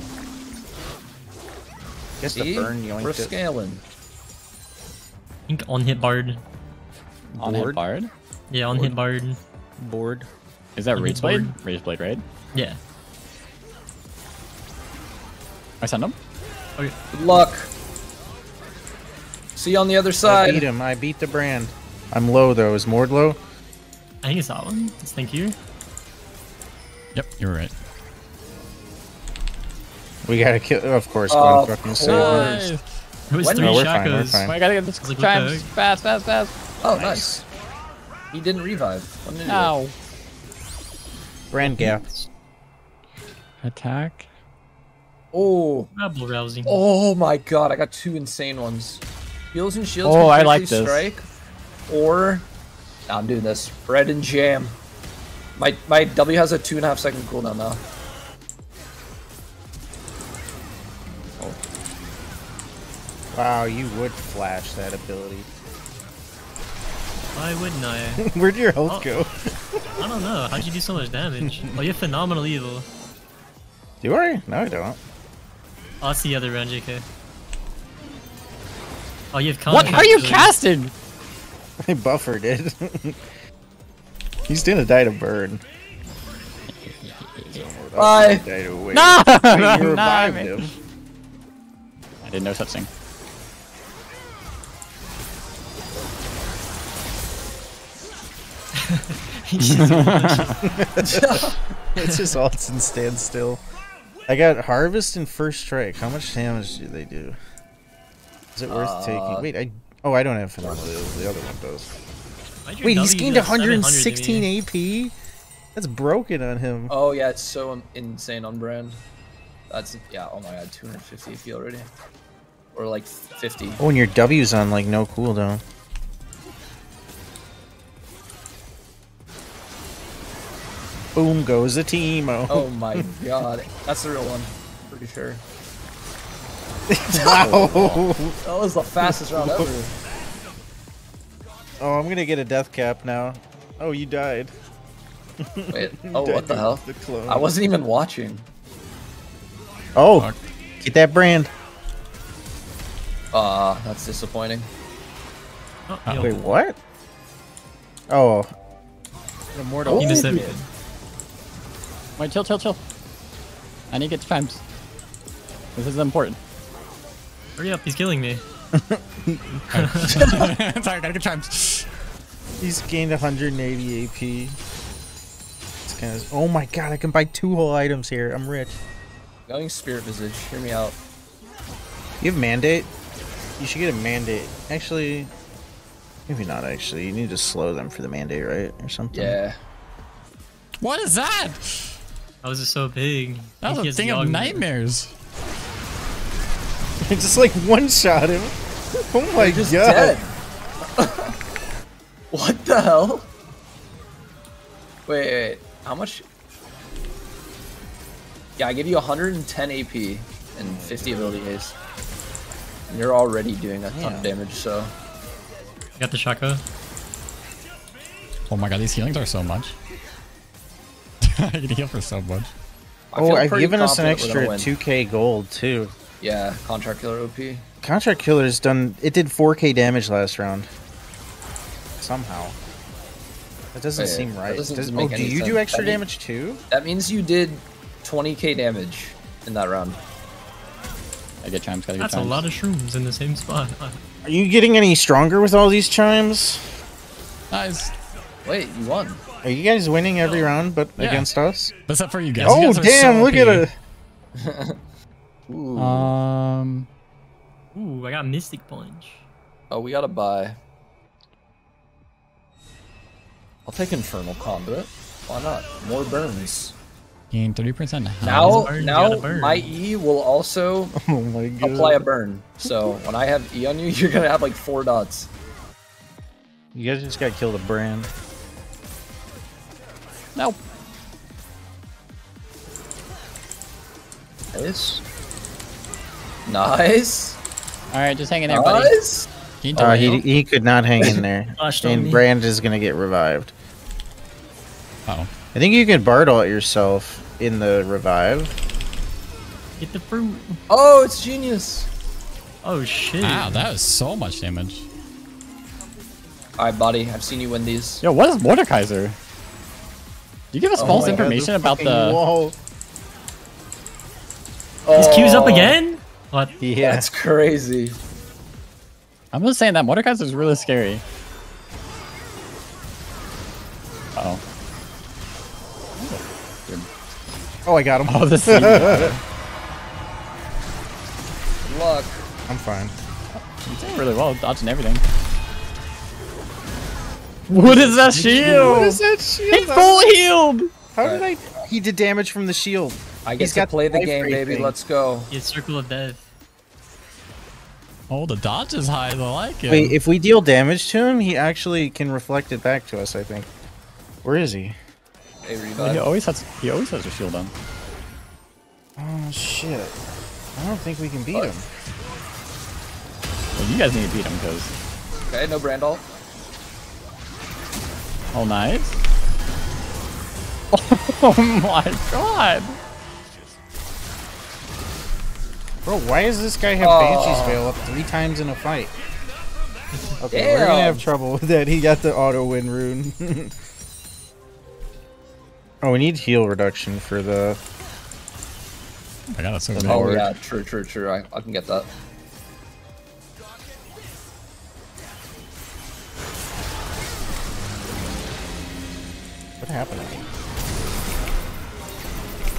Guess See? the burn We're yoinked it. Scaling. I think on hit bard. On hit Board? bard. Yeah, on hit bard. Board. Is that On Rage Blade? board. Rage Blade, right? Yeah. I send him. Good luck. See you on the other side. I side. beat him. I beat the brand. I'm low though. Is Mord low? I think it's that one. Let's thank you. Yep, you're right. We gotta kill. Of course, Oh, Gwen fucking of saved course. Us. It was When- three No, we're fine, we're shakos. fine. I gotta get this was like, what chimes fast, fast, fast. Oh, nice. He didn't revive. What. Ow. Brand gap. Attack. Oh. Rabble rousing. Oh my god, I got two insane ones. Heals and shields Oh, I like quickly this. strike. Or Nah, I'm doing this. Bread and jam. My my W has a two and a half second cooldown now. Wow, you would flash that ability. Why wouldn't I? Where'd your health Oh. go? I don't know. How'd you do so much damage? Oh, you're phenomenal evil. Do I? No, I don't. Oh, that's the other round, JK. Oh, you have What counter are you casting? I buffered it. He's gonna die to burn. Bye. he died away. No! Wait, you No, revived man. him. I didn't know such thing. it's just ults and standstill. I got harvest and first strike. How much damage do they do? Is it worth Uh, taking? Wait, I oh I don't have phenomenal. The other one does. Why'd Wait, he's gained do 700 to me? 116 AP. That's broken on him. Oh yeah, it's so um, insane on brand. That's yeah. Oh my god, 250 AP already, or like 50. Oh, and your W's on like no cooldown. Boom goes the Teemo. Oh my god. That's the real one. Pretty sure. wow. That was the fastest round ever. Oh, I'm gonna get a death cap now. Oh, you died. Wait. Oh, died what the hell? The clone. I wasn't even watching. Oh, get that brand. Uh, that's disappointing. Oh, Uh, he wait, what? Oh. Immortal. He missed Oh, everything. Wait, chill, chill, chill. I need to get to times. This is important. Hurry up, he's killing me. Sorry, gotta get times. He's gained 180 AP. It's kind of. Oh my god! I can buy two whole items here. I'm rich. Going Spirit Visage, hear me out. You have mandate. You should get a mandate. Actually, maybe not. Actually, you need to slow them for the mandate, right, or something. Yeah. What is that? How is it so big? That was a thing of augment. nightmares. just like one shot him. Oh my Just god! dead. what the hell? Wait, wait, how much? Yeah, I give you 110 AP and 50 ability haste. And you're already doing a ton of damage, so. I got the Shaka. Oh my god, these healings are so much. I can heal for so much. Oh, I've given us an extra 2k gold too. Yeah, Contract Killer OP. Contract Killer's done. It did 4k damage last round. Somehow. That doesn't Wait, seem right. doesn't Does- make oh, do any you do extra That mean- damage too? That means you did 20k damage in that round. I get chimes, gotta get That's a lot of shrooms in the same spot. Are you getting any stronger with all these chimes? Nice. Wait, you won. Are you guys winning every round but Yeah. against us? Except for you guys. You Oh guys damn, so look at it. Ooh. Um, Ooh, I got Mystic Punch. Oh, we gotta buy. I'll take Infernal Conduit. Why not? More burns. Gain 30% Now, burn, now gotta my E will also Oh my god. apply a burn. So when I have E on you, you're gonna have like four dots. You guys just got killed a brand. No. Nice. Nice. Alright, just hang in there, buddy. Nice. Gain Uh, he, he could not hang in there. And. Brand is gonna get revived. Oh. I think you can Bard it yourself in the revive. Get the fruit. Oh, it's genius. Oh shit. Wow, that was so much damage. All right, buddy. I've seen you win these. Yo, what is Mordekaiser? Do you give us Oh false my God, information about the... Whoa. His Q's up Oh, again? What? Yeah. That's crazy. I'm just saying that Mordekaiser is really scary. Uh oh. Oh, I got him. Oh, this is... Good luck. I'm fine. He's doing really well, dodging everything. What is that shield? What is that shield? He's full healed! How did I? He did damage from the shield. I guess He's to got play the game, baby. thing. Let's go. He Circle of Death. Oh, the dodge is high. I like it. Wait, if we deal damage to him, he actually can reflect it back to us. I think. Where is he? Hey, He always has he always has a shield on. Oh shit! I don't think we can beat What? him. Well, you guys need to beat him because Okay, no brand ult. Oh nice. Oh my god! Bro, why does this guy have Oh. Banshee's Veil up three times in a fight? Okay, we're gonna have trouble with that. He got the auto win rune. oh, we need heal reduction for the. I got it so The good. Oh yeah, true, true, true. I, I can get that. What happened?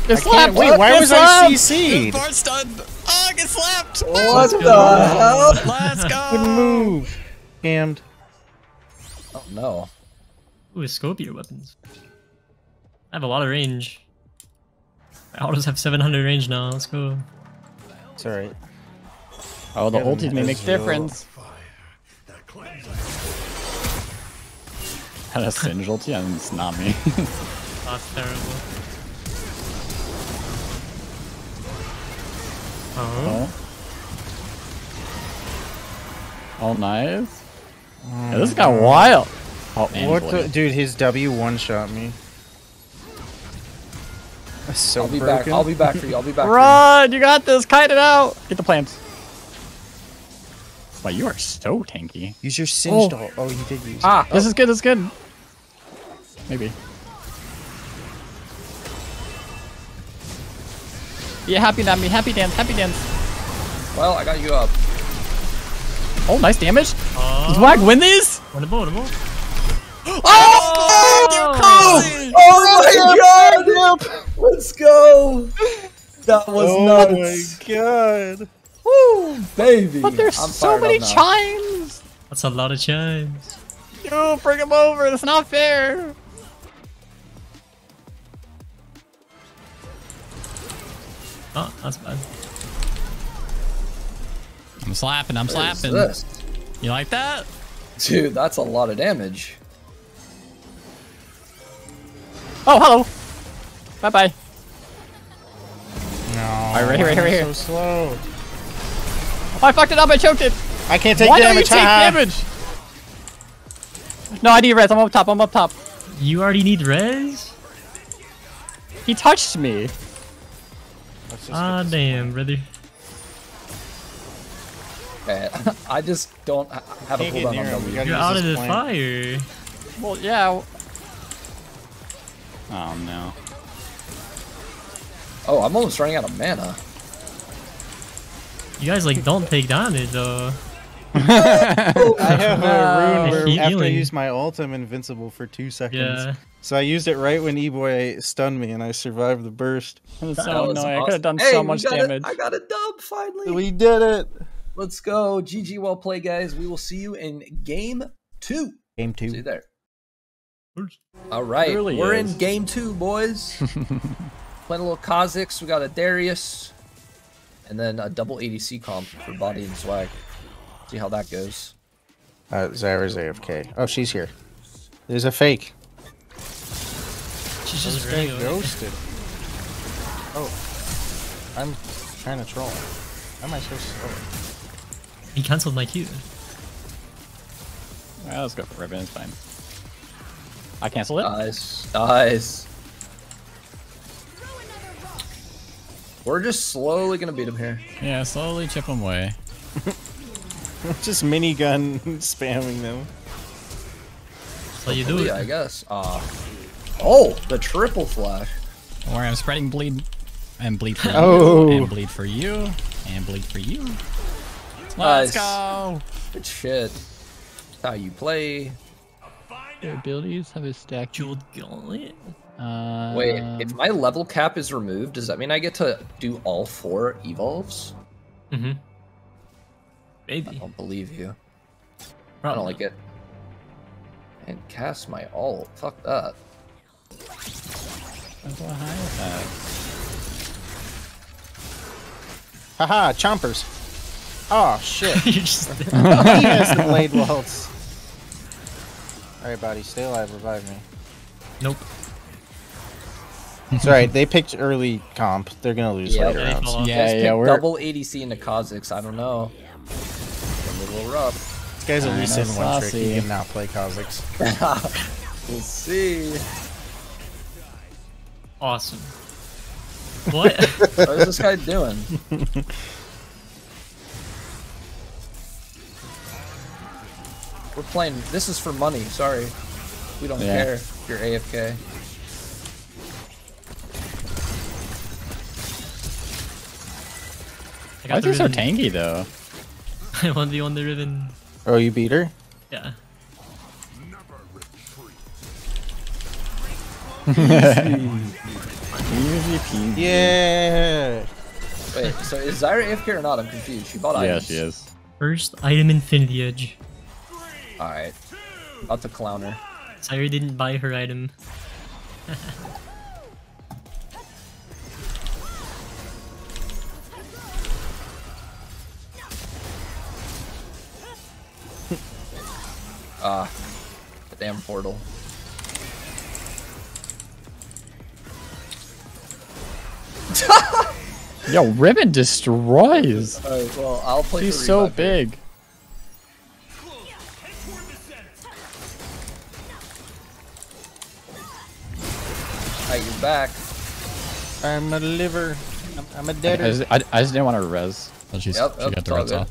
Get I can't, wait, why Get was I! CC'd? Bart stunned. Oh, ah, I get slapped. What oh, the hell? Let's go. Couldn't move. Scammed. Oh no. Ooh, Scorpio weapons. I have a lot of range. My autos have 700 range now. Let's go. It's alright. Oh, the Kevin ultis may make has difference. Had a Singe ulti and it's not me. That's terrible. Oh. Oh, nice. Yeah, this got wild. Oh, What the, dude? His W one shot me. That's so I'll be broken. back. I'll be back for you. I'll be back. for you. Run! You got this. Kite it out. Get the plants. Wow, you are so tanky. Use your singed Oh. ult. Oh, you did use. Ah, it. this is good. This is good. Maybe. Yeah, happy dance, me happy dance, happy dance. Well, I got you up. Oh, nice damage. Oh. Does Wag win these? One more, one more. Oh, you oh. crazy! Oh my god! Let's go! That was Oh nuts. my god. Woo, baby. But there's I'm so many chimes. That's a lot of chimes. Yo, bring him over. That's not fair. Oh, that's bad. I'm slapping. I'm What is slapping. this? You like that? Dude, that's a lot of damage. Oh, hello. Bye bye. No. right, right here, right I'm here. So slow. Oh, I fucked it up. I choked it. I can't take Why damage. don't you take haha. damage? No, I need res. I'm up top. I'm up top. You already need res? He touched me. Let's just Ah, get this- damn, brother. Man, I just don't have a Can't get cooldown on him, W. gotta You're out of the plant. fire. Well, yeah. Oh no. Oh, I'm almost running out of mana. You guys like don't take damage though. I have a rune where after I healing. use my ult, I'm invincible for two seconds. Yeah. So I used it right when E-Boy stunned me, and I survived the burst. That's That so was annoying. I could have done. Hey, so much got it. damage. I got a dub finally. We did it. Let's go. GG, well played, guys. We will see you in game two. Game two. See you two. there. All right, really we're is. in game two, boys. Playing a little Kha'Zix. We got a Darius, and then a double ADC comp for body and Zwag. See how that goes. Uh, Zyra's AFK. Oh, she's here. There's a fake. She's just guy running ghosted. Oh, I'm trying to troll. Why am I so slow? He cancelled my Q. Well, let's go for Riven. It's fine. I cancel it. Nice, nice. We're just slowly gonna beat him here. Yeah, slowly chip him away. Just minigun spamming them. So you do Hopefully, it. I guess. Uh, oh, the triple flash. Don't worry, I'm spreading bleed. And bleed for Oh. you. And bleed for you. And bleed for you. Let's Nice. go. Good shit. How you play. Their abilities have a stack. Jeweled gauntlet. Uh, Wait, if my level cap is removed, does that mean I get to do all four evolves? Mm-hmm. I don't believe you. I don't like it. And cast my ult. Fuck that. That's what high is that? Haha, chompers. Oh shit. You're just oh, he has the blade welts. Alright, buddy, stay alive, revive me. Nope. It's alright, they picked early comp. They're gonna lose Yeah, later rounds. fall Yeah, yeah, we're- double ADC into Kha'Zix. I don't know. It's a little rough. This guy's a I Lee know, Sin one trick. He can now play Kha'Zix. we'll see. Awesome. What? What is this guy doing? We're playing. This is for money. Sorry. We don't Yeah. care if you're AFK. I Why is he so ribbon. tanky though? I want the on the ribbon. Oh, you beat her? Yeah. Easy peasy. Yeah. Wait, so is Zyra AFK or not? I'm confused. She bought Yeah, items. she is. First item Infinity Edge. Alright. About to clown her. Zyra didn't buy her item. Ah, uh, damn portal. Yo, Riven destroys. Uh, well, I'll play. She's so big. Alright, you're back. I'm a liver. I'm, I'm a dead. I, I, just didn't want to res. Oh, she's, yep, she yep, got the reds off.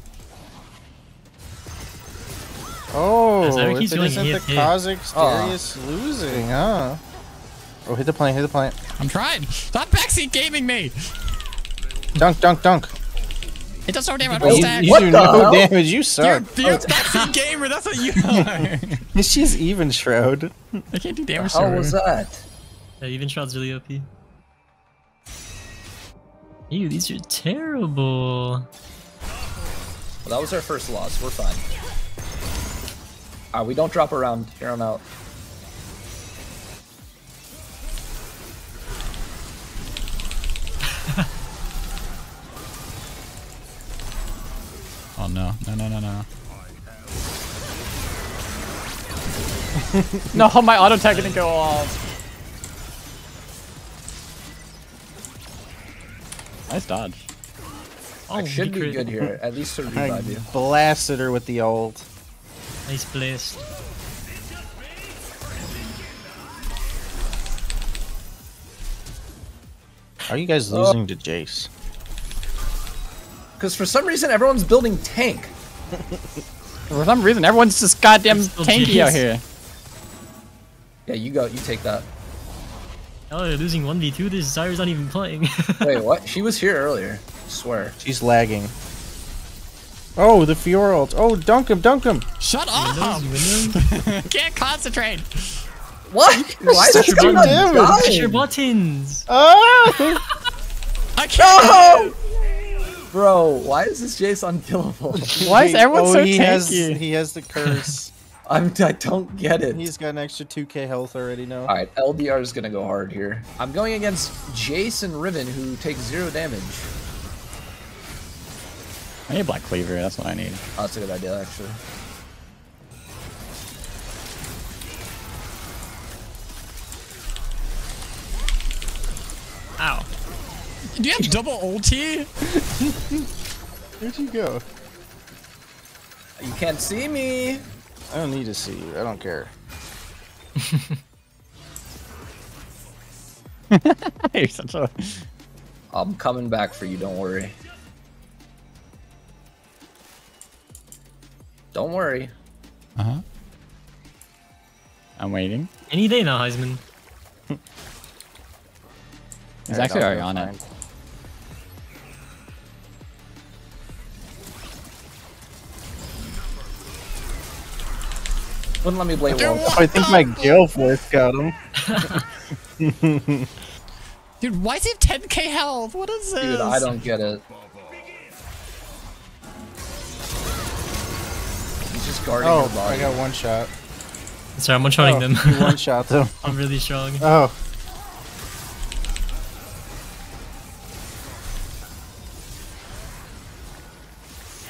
Oh, Is that what if he's it doing? isn't the hit. Kha'Zix ah. Darius losing, huh? Oh, hit the plant, hit the plant. I'm trying. Stop backseat gaming me. Dunk, dunk, dunk. It does no damage. Oh, on you, stack. you do no damage, you suck. You're a backseat gamer. That's what you are. She's Evenshroud. I can't do damage How to was that? Yeah, Evenshroud's really OP. Ew, these are terrible. Well, that was our first loss. We're fine. Alright, we don't drop around here on out. Oh no, no, no, no, no. No, my auto tag didn't go off. Nice dodge. Oh, I should be good here, at least to I revive you. blasted her with the ult. Nice blast. Are you guys oh. losing to Jace? Because for some reason, everyone's building tank. For some reason, everyone's just goddamn Still tanky out here. Yeah, you go. You take that. Oh, they're losing 1v2. This Zyra's not even playing. Wait, what? She was here earlier. I swear. She's lagging. Oh, the Fiora ult. Oh, dunk him, dunk him. Shut up! Windows, Windows. Can't concentrate. What? Why is Such this good guy not damage. Push your buttons. Oh! I can't. Bro, why is this Jace unkillable? Why is everyone oh, so he has, he has the curse. I'm, I don't get it. He's got an extra 2k health already now. Alright, LDR is gonna go hard here. I'm going against Jason Riven, who takes zero damage. I need Black Cleaver, that's what I need. Oh, that's a good idea, actually. Ow. Do you have double ulti? Where'd you go? You can't see me! I don't need to see you. I don't care. You're such a... I'm coming back for you, don't worry. Don't worry. Uh huh. I'm waiting. Any day now, Heizman. He's actually I'll already on it. Wouldn't let me blade wall. Oh, I think my Gale Force got him. Dude, why is he 10k health? What is this? Dude, I don't get it. Guarding Oh, your body. I got one shot. Sorry, I'm one-shotting Oh, them. you one shot them. I'm really strong. Oh,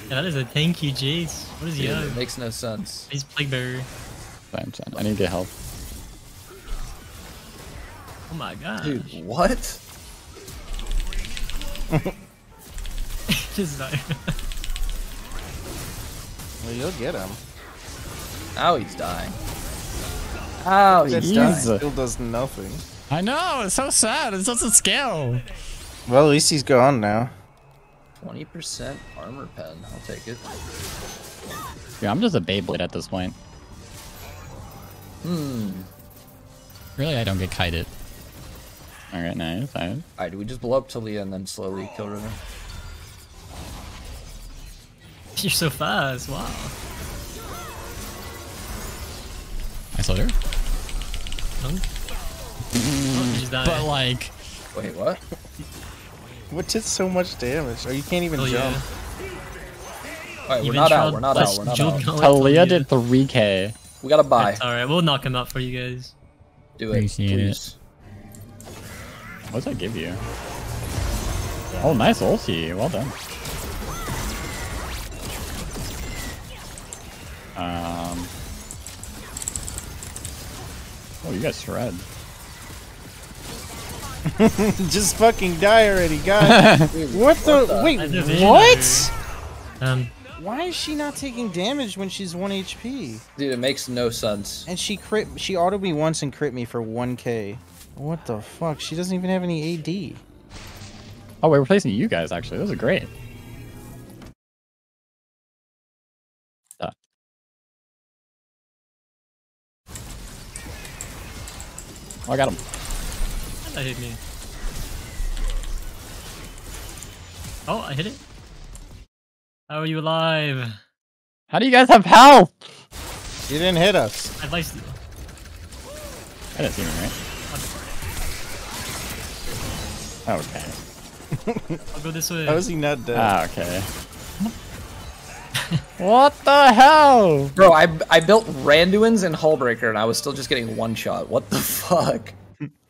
Yeah, that is a tanky Jace. What is he Dude, have? it makes no sense. He's Plague Bearer. I'm sorry, I need to get help. Oh my god. Dude, what? Just die. well, you'll get him. Now he's dying. Oh, he's dying. still does nothing. I know, it's so sad. It doesn't scale. Well, at least he's gone now. 20% armor pen. I'll take it. Yeah, I'm just a Beyblade at this point. Hmm. Really, I don't get kited. Alright, nice, nice. Alright, do we just blow up Taliyah and then slowly kill Riven? You're so fast. Wow. I saw oh, you just died. But like, Wait, what? What did so much damage? Oh, you can't even Oh, jump. yeah. Alright, we're Even not out. We're not plus out. We're not Jewel out. Taliyah Taliyah. did 3k. We gotta buy. Alright, we'll knock him out for you guys. Do it, Appreciate it. please. What does that give you? Oh, nice ulti. Well done. Um. Oh, you guys shred. Just fucking die already, God. what the? Wait, I have what? Um, Why is she not taking damage when she's 1 HP? Dude, it makes no sense. And she crit. She autoed me once and crit me for 1k. What the fuck? She doesn't even have any AD. Oh, we're replacing you guys, actually. Those are great. Oh, I got him. that hit me. Oh, I hit it. How are you alive? How do you guys have health? You didn't hit us. I lifed you. I didn't see him, right? Okay. I'll go this way. How is he not dead? Ah, okay. What the hell? Bro, I, I built Randuin's and Hullbreaker and I was still just getting one shot. What the fuck?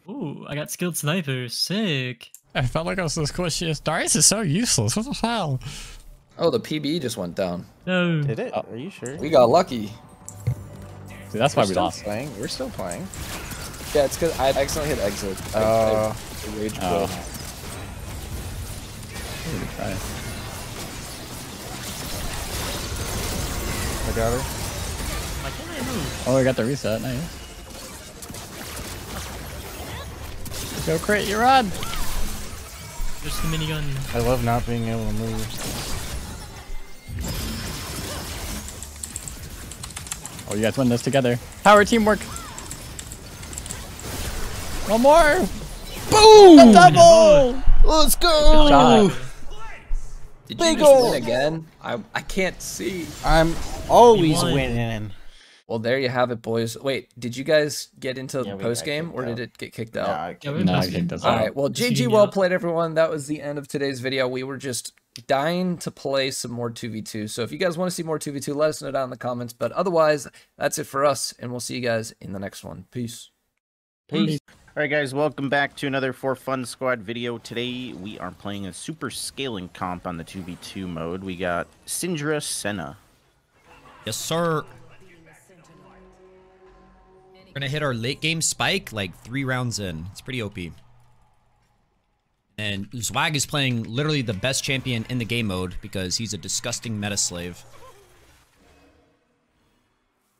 Ooh, I got skilled sniper. Sick. I felt like I was so squishy. Darius is so useless. What the hell? Oh, the PB just went down. No. Did it? Are you sure? We got lucky. See, that's We're why we lost. Playing. We're still playing. Yeah, it's because I accidentally hit exit. I- Uh, I rage Oh. quit. Got her. Why oh, can't I move? Oh, we got the reset. Nice. Go crit, you're on. Just the minigun. I love not being able to move. Oh, you guys win this together. Power teamwork. One more. Boom! A double. Let's Good go! Shot. Did Big you just ol'- win again? I I can't see. I'm always winning. Well, there you have it, boys. Wait, did you guys get into Yeah, the we post game or out. did it get kicked out? Yeah, Yeah, No, I posting. kicked us out. right. Well, Just GG, well played, everyone. That was the end of today's video. We were just dying to play some more 2v2. So if you guys want to see more 2v2, let us know down in the comments. But otherwise, that's it for us, and we'll see you guys in the next one. Peace. Peace. Alright guys, welcome back to another For Fun Squad video. Today we are playing a super scaling comp on the 2v2 mode. We got Syndra Senna. Yes, sir. We're gonna hit our late game spike like three rounds in. It's pretty OP. And Zwag is playing literally the best champion in the game mode because he's a disgusting meta slave.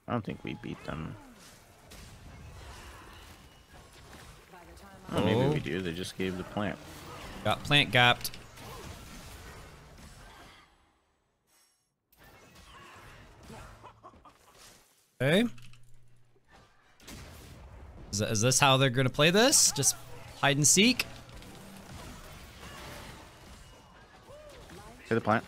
I don't think we beat them. Oh, maybe we do. They just gave the plant. Got plant gapped. Okay. Is, is this how they're gonna play this? Just hide and seek? Hit the plant.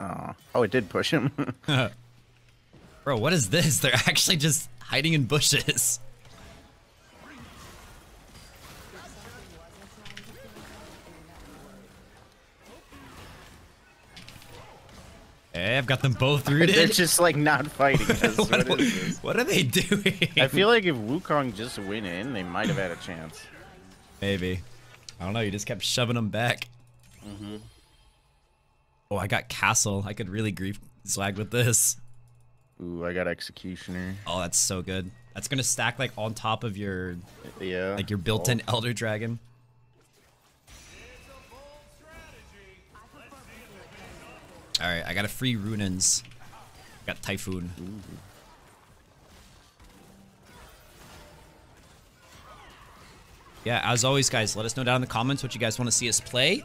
Oh, oh, it did push him. Bro, what is this? They're actually just hiding in bushes. Hey, I've got them both rooted. They're just like not fighting. us. what, what what are they doing? I feel like if Wukong just went in, they might have had a chance. Maybe. I don't know. You just kept shoving them back. Mm-hmm. Oh, I got Castle. I could really grief Zwag with this. Ooh, I got Executioner. Oh, that's so good. That's gonna stack like on top of your Yeah. like your built-in oh. Elder Dragon. All right, I got a free Randuin's. Got Typhoon. Yeah, as always, guys, let us know down in the comments what you guys want to see us play.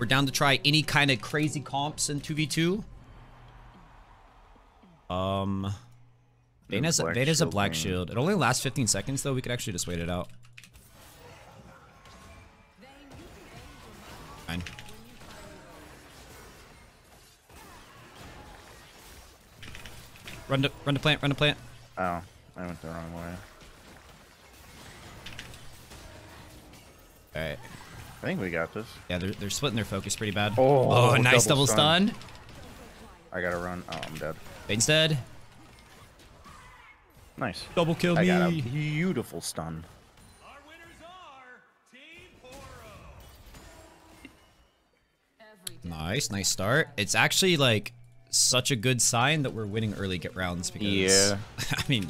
We're down to try any kind of crazy comps in 2v2. Um, Vayne has, Black Vayne has a black thing. shield. It only lasts 15 seconds, though. We could actually just wait it out. Fine. Run to run to plant. Run to plant. Oh, I went the wrong way. All right. I think we got this. Yeah, they're they're splitting their focus pretty bad. Oh, oh nice double double stun. stun. I gotta run. Oh, I'm dead. Vayne's dead. Nice. Double kill I got a me. beautiful stun. Nice, nice start. It's actually like such a good sign that we're winning early get rounds because Yeah. I mean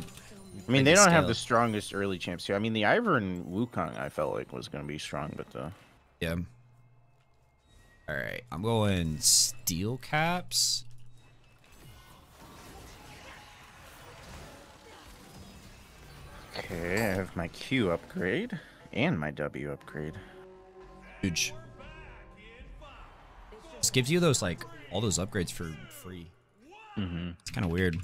I mean, they don't have the strongest early champs here. I mean, the Ivern and Wukong, I felt like was going to be strong, but uh, Yeah. All right, I'm going steel caps. okay, I have my Q upgrade and my W upgrade. Huge. This gives you those like all those upgrades for free. Mm-hmm. It's kind of weird.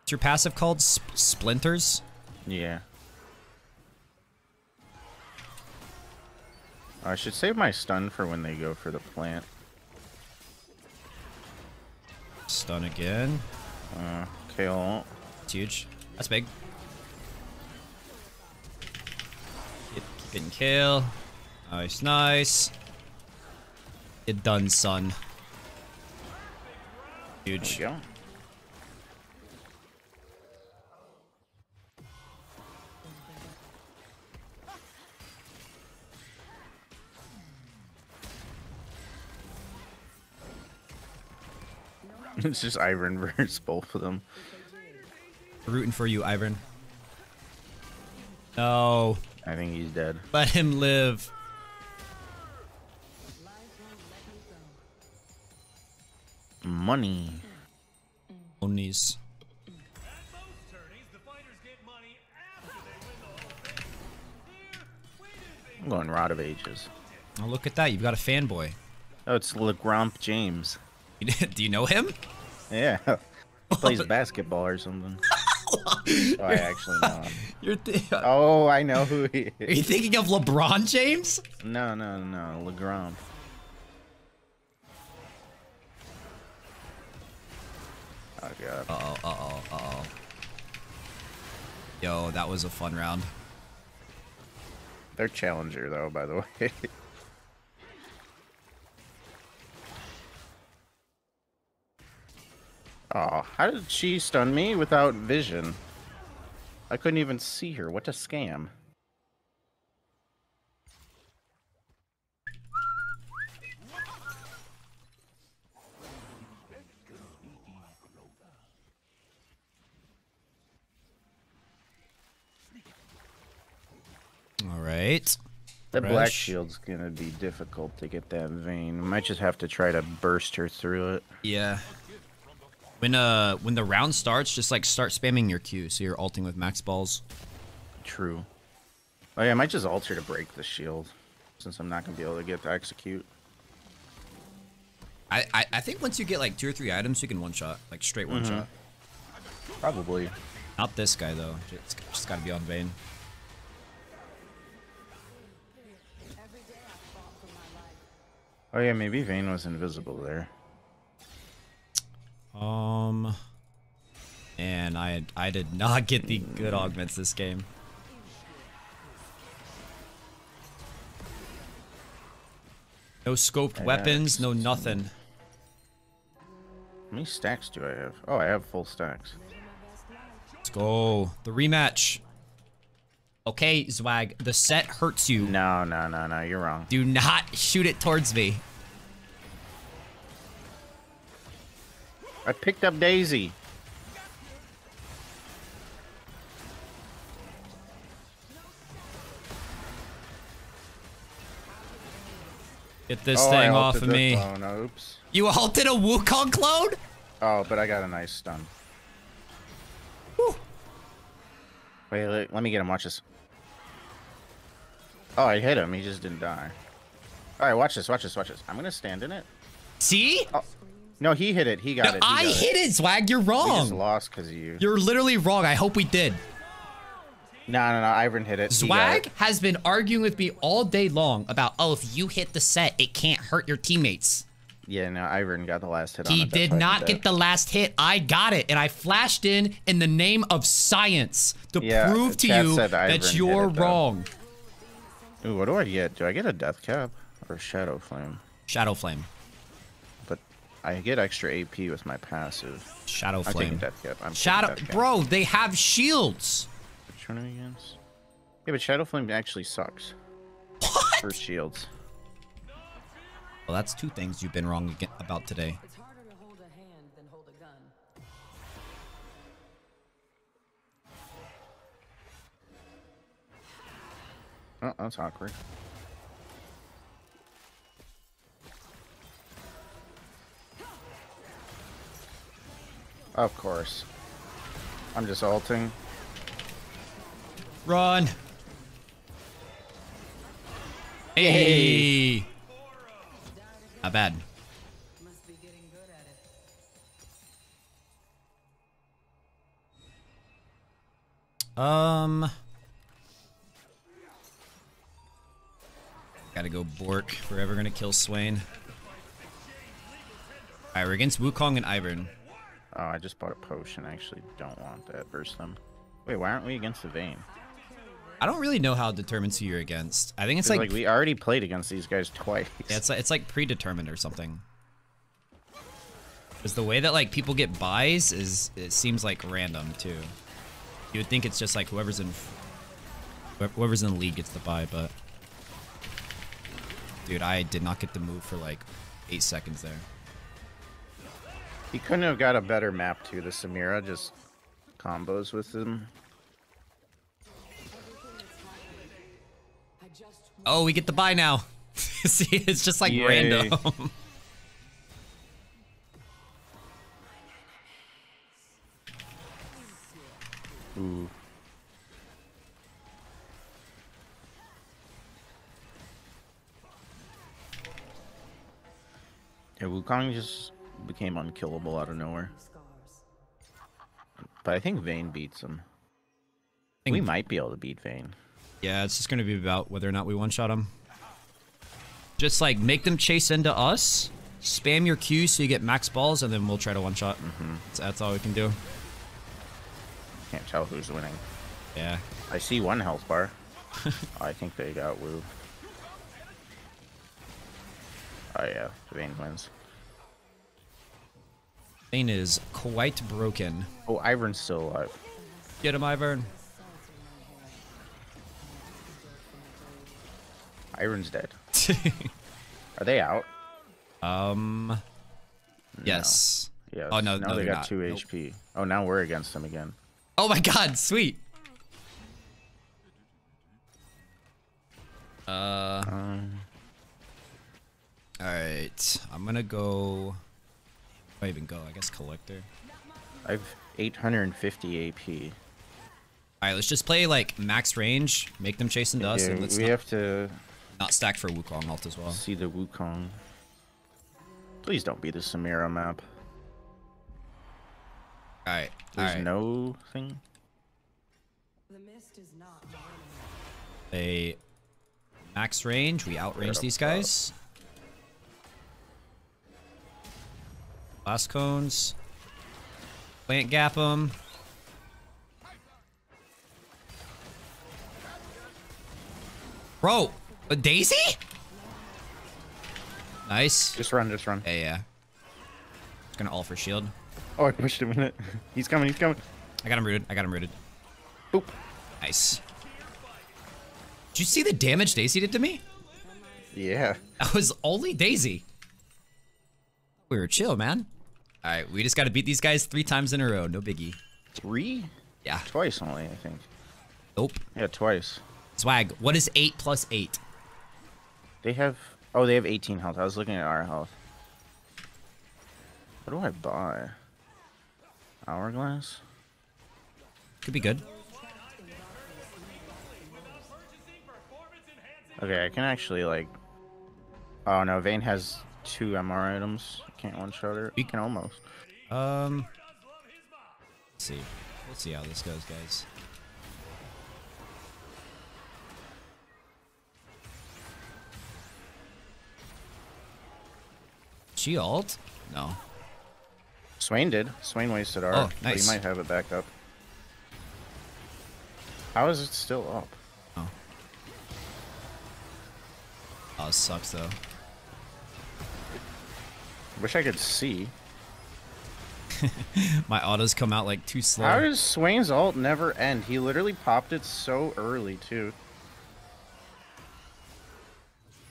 What's your passive called? Sp- splinters? Yeah. I should save my stun for when they go for the plant. Stun again. Uh, kill. It's huge. That's big. Keep, keep getting kill. Nice, nice. Get done, son. Huge. There it's just Ivern versus both of them. Rooting for you, Ivern. No. I think he's dead. Let him live. Money. Onies. I'm going Rod of Ages. Oh, look at that. You've got a fanboy. Oh, it's LeGromp James. Do you know him? Yeah. He plays basketball or something. oh, I actually know. You're Oh, I know who he is. Are you thinking of LeBron James? No, no, no. LeGromp. Oh, God. Uh-oh, uh-oh, uh-oh. Yo, that was a fun round. They're challenger, though, by the way. Oh, how did she stun me without vision? I couldn't even see her. What a scam. All right. That black shield's gonna be difficult to get that Vayne. Might just have to try to burst her through it. Yeah. When uh when the round starts, just like start spamming your Q, so you're ulting with max balls. True. Oh yeah, I might just alter to break the shield, since I'm not gonna be able to get to execute. I, I I think once you get like two or three items, you can one shot, like straight one Mhm. shot. Probably. Not this guy though. Just, just gotta be on Vayne. Oh yeah, maybe Vayne was invisible there. Um, and I I did not get the good augments this game. No scoped weapons, no nothing. How many stacks do I have? Oh, I have full stacks. Let's go. The rematch. Okay, Zwag, the set hurts you. No, no, no, no, you're wrong. Do not shoot it towards me. I picked up Daisy. Get this Oh, I thing off of the me. clone. Oops. You halted a Wukong clone? Oh, but I got a nice stun. Wait, let, let me get him. Watch this. Oh, I hit him. He just didn't die. All right, watch this. Watch this. Watch this. I'm gonna stand in it. See? Oh, no, he hit it. He got No, it. he I got hit it, Zwag. You're We just wrong. lost because of you. You're literally wrong. I hope we did. No, no, no. Ivern hit it. Zwag it. has been arguing with me all day long about, oh, if you hit the set, it can't hurt your teammates. Yeah, no. Ivern got the last hit on He it. Did not get the last hit. I got it, and I flashed in in the name of science to Yeah, prove to you that you're it, wrong. Ooh, what do I get? Do I get a death cap or shadow flame? Shadow Flame. But I get extra AP with my passive. Shadow I'm Flame. death cap. I'm Shadow, death cap. bro, they have shields. Which one are we against? Yeah, but shadow flame actually sucks. What? For shields. Well, that's two things you've been wrong about today. Oh, that's awkward. Of course. I'm just ulting. Run! Hey! hey. Not bad. Um. Gotta go Bork. if We're ever gonna kill Swain. Alright, we're against Wukong and Ivern. Oh, I just bought a potion. I actually don't want that versus them. Wait, why aren't we against the Vayne? I don't really know how it determines who you're against. I think it's 'Cause, like, we already played against these guys twice. yeah, it's like it's like predetermined or something. Because the way that like people get buys is it seems like random too. You would think it's just like whoever's in whoever's in the league gets the buy, but dude, I did not get the move for like eight seconds there. He couldn't have got a better map too. The Samira just combos with him. Oh, we get the buy now. See, it's just like Yay. random. Ooh. Yeah, Wukong just became unkillable out of nowhere. But I think Vayne beats him. we might be able to beat Vayne. Yeah, it's just gonna be about whether or not we one shot him. Just like make them chase into us, spam your Q so you get max balls, and then we'll try to one shot. Mm-hmm. That's, that's all we can do. Can't tell who's winning. Yeah. I see one health bar. I think they got Wu. Oh yeah, Vayne wins. Vayne is quite broken. Oh, Ivern's still alive. Get him, Ivern. Ivern's dead. Are they out? Um. Yes. Yeah. Oh no, Now no, they got not. two Nope. HP. Oh, now we're against them again. Oh my God! Sweet. Uh. Um. All right. I'm gonna go. Where do I even go? I guess collector. I have 850 AP. All right. Let's just play like max range. Make them chase into us, Yeah, and let's we not, have to not stack for Wukong ult as well. see the Wukong. Please don't be the Samira map. All right. There's all right. no thing. The mist is not. They max range. We outrange Shut these up. Blast cones. Plant gap them. Bro, a Daisy? Nice. Just run, just run. Yeah, yeah. It's gonna all for shield. Oh, I pushed him in it. He's coming, he's coming. I got him rooted. I got him rooted. Boop. Nice. Did you see the damage Daisy did to me? Yeah. That was only Daisy. We were chill, man. All right, we just got to beat these guys three times in a row. No biggie. Three? Yeah. Twice only, I think. Nope. Yeah, twice. Zwag. What is eight plus eight? They have. Oh, they have 18 health. I was looking at our health. What do I buy? Hourglass? Could be good. Okay, I can actually, like. Oh, no, Vayne has two MR items. Can't one shot her. You can almost. Um. Let's see. Let's see how this goes, guys. She ult? No. Swain did. Swain wasted R. Oh, nice. he might have it back up. How is it still up? Oh. Oh, sucks though. Wish I could see. My autos come out like too slow. How does Swain's ult never end? He literally popped it so early, too.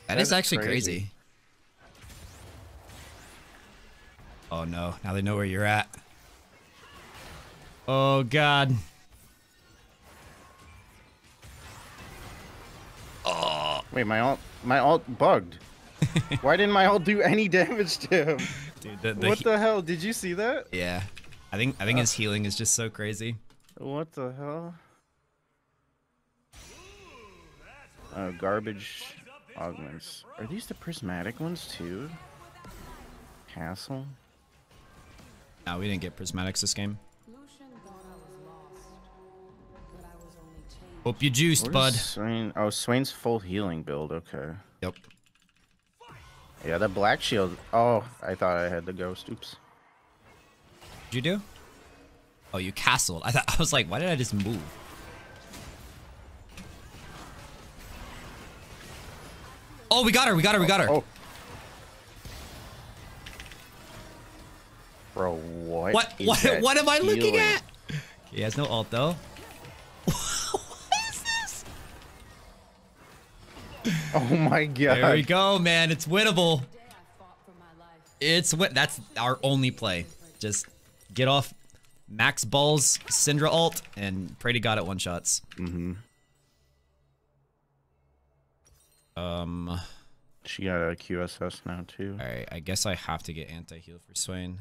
that is That is actually crazy. crazy. Oh no, now they know where you're at. Oh god. Oh. Wait, my alt, my alt bugged. Why didn't my alt do any damage to him? Dude, the, the what he- the hell? Did you see that? Yeah. I think I think Uh. his healing is just so crazy. What the hell? Uh, garbage augments. Are these the prismatic ones too? Castle. No, we didn't get prismatics this game. Hope you juiced, Where's bud. Swain? Oh, Swain's full healing build. Okay. Yep. Yeah, the black shield. Oh, I thought I had the ghost. Oops. Did you do? Oh, you castled. I thought I was like, why did I just move? Oh, we got her. We got her. We got her. Oh. Bro, what? What? What? What am I looking healing? at? He has no ult though. Oh my god. There we go, man. It's winnable. It's win. That's our only play. Just get off Max Ball's Syndra ult and pray to God it one shots. Mm-hmm. Um. She got a QSS now too. All right. I guess I have to get anti heal for Swain.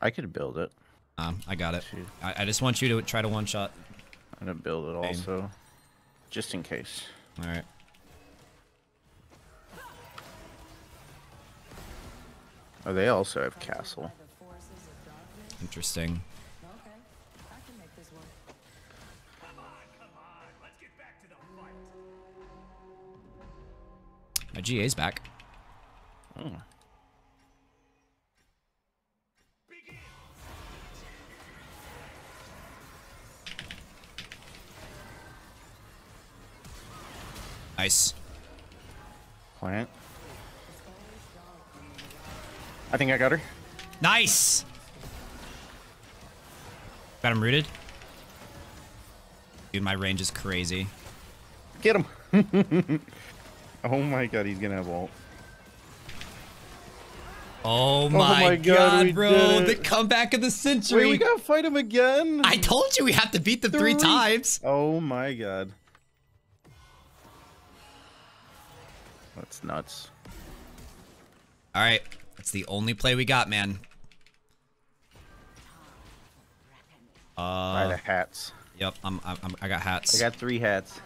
I could build it. Um, I got it. I, I just want you to try to one shot. I'm gonna build it Same. Just in case. All right. Oh, they also have castle. Interesting. My GA's back. Oh. Nice. Plant. I think I got her. Nice. Got him rooted. Dude, my range is crazy. Get him. oh my god, he's gonna have ult. Oh, oh my, my god, God, bro. The comeback of the century. Wait, we gotta fight him again. I told you we have to beat them three Three. times. Oh my god. That's nuts. All right. That's the only play we got, man. Buy the Uh, hats. yep, I'm, I'm, I'm- got hats. I got three hats.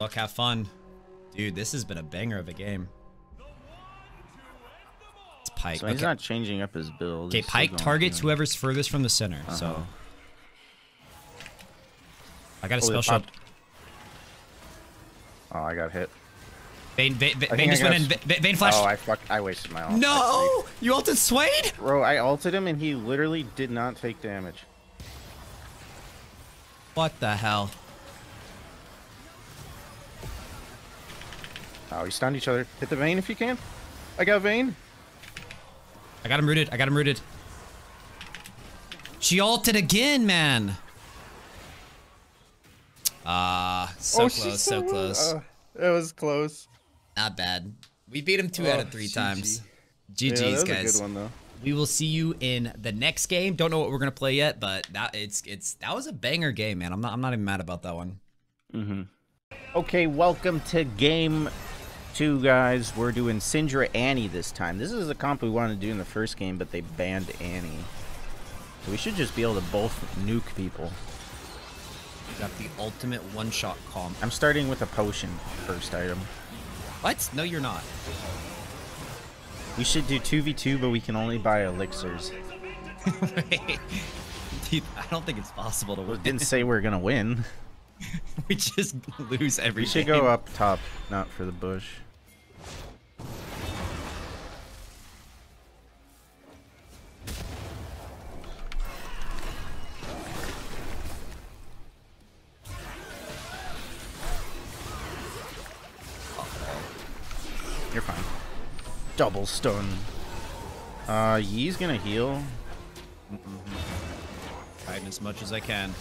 Look, have fun. Dude, this has been a banger of a game. It's Pyke. So he's okay, not changing up his build. okay he's Pyke targets whoever's furthest from the center. So Uh-huh. I got a Oh, spell they shot. popped. Oh, I got hit. Vayne, Vayne, Vayne just went in. Vayne flash. Oh, I fuck. I wasted my ult. no! You ulted Swain? Bro, I ulted him and he literally did not take damage. What the hell? Oh, we stunned each other. Hit the Vayne if you can. I got Vayne. I got him rooted. I got him rooted. She ulted again, man. Ah, so Oh, close, so so close. Uh, it was close. Not bad. We beat him two out Oh, of three GG. times. Yeah, GG's, that was guys. a good one though. We will see you in the next game. Don't know what we're gonna play yet, but that it's it's that was a banger game, man. I'm not I'm not even mad about that one. Mm-hmm. Okay, welcome to game two, guys. We're doing Syndra Annie this time. This is a comp we wanted to do in the first game, but they banned Annie. So we should just be able to both nuke people. Got the ultimate one-shot calm. I'm starting with a potion first item. What? No, you're not. We should do 2v2, but we can only buy elixirs. Dude, I don't think it's possible to win. Didn't say we're gonna win. we just lose every We should game. go up top, not for the bush. Double stun. Uh, Yee's gonna heal. Hiding as much as I can.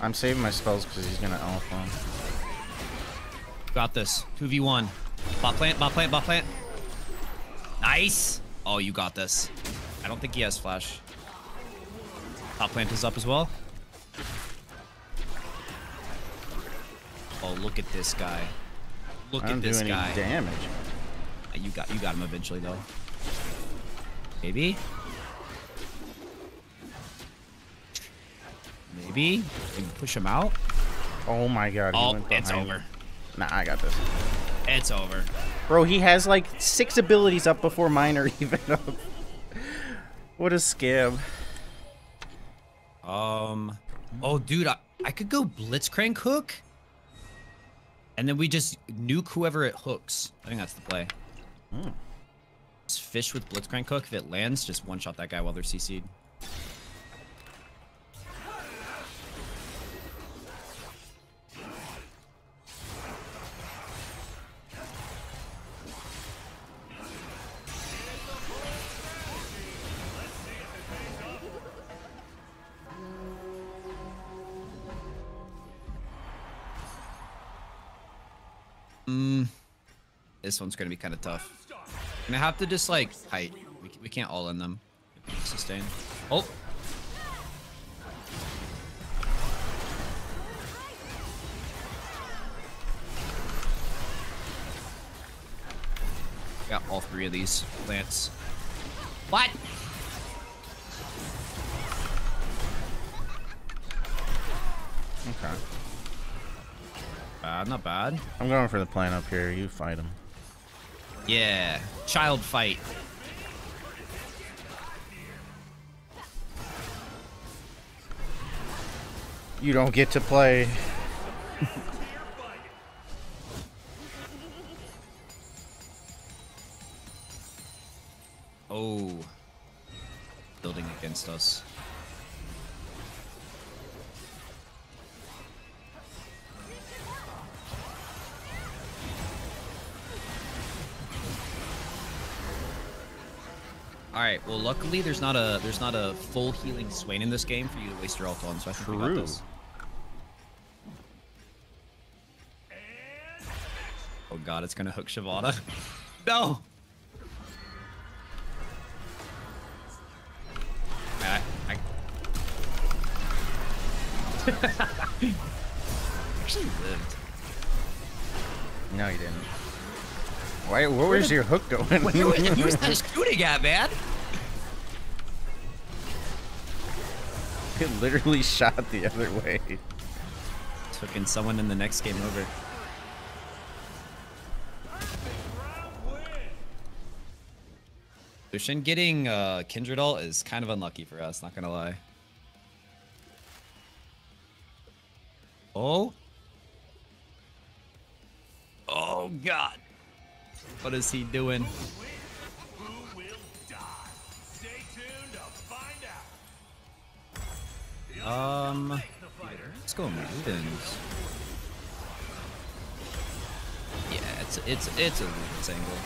I'm saving my spells because he's gonna alpha. Got this. 2v1. Bot plant, bot plant, bot plant. Nice. Oh, you got this. I don't think he has flash. Top plant is up as well. Oh, look at this guy. Look at this guy. damage. Uh, You got you got him eventually though. Maybe. Maybe. Maybe push him out. Oh my god. Oh, it's over. Nah, I got this. It's over. Bro, he has like six abilities up before mine are even up. What a scam. Um. Oh, dude, I, I could go Blitzcrank hook. And then we just nuke whoever it hooks. I think that's the play. Hmm. Just fish with Blitzcrank hook. If it lands, just one shot that guy while they're CC'd. Mm, this one's gonna be kind of tough. Gonna have to just like height. We, we can't all in them. Sustain. Oh. Got all three of these plants. What? Okay. Bad, not bad. I'm going for the plan up here. You fight him. Yeah, child fight. You don't get to play. Oh. Building against us. All right. Well, luckily there's not a there's not a full healing Swain in this game for you to waste your ult on, so I think we got this. Oh god, it's gonna hook Shavada. no. I, I... actually lived. No, you didn't. Why? Where was your hook going? Where was, who was that shooting at, man? it literally shot the other way. Took in someone in the next game over. Lucian getting uh, Kindred ult is kind of unlucky for us, not gonna lie. Oh. Oh god. What is he doing? Um, let's go Luden's. Yeah, it's it's it's a Luden's angle.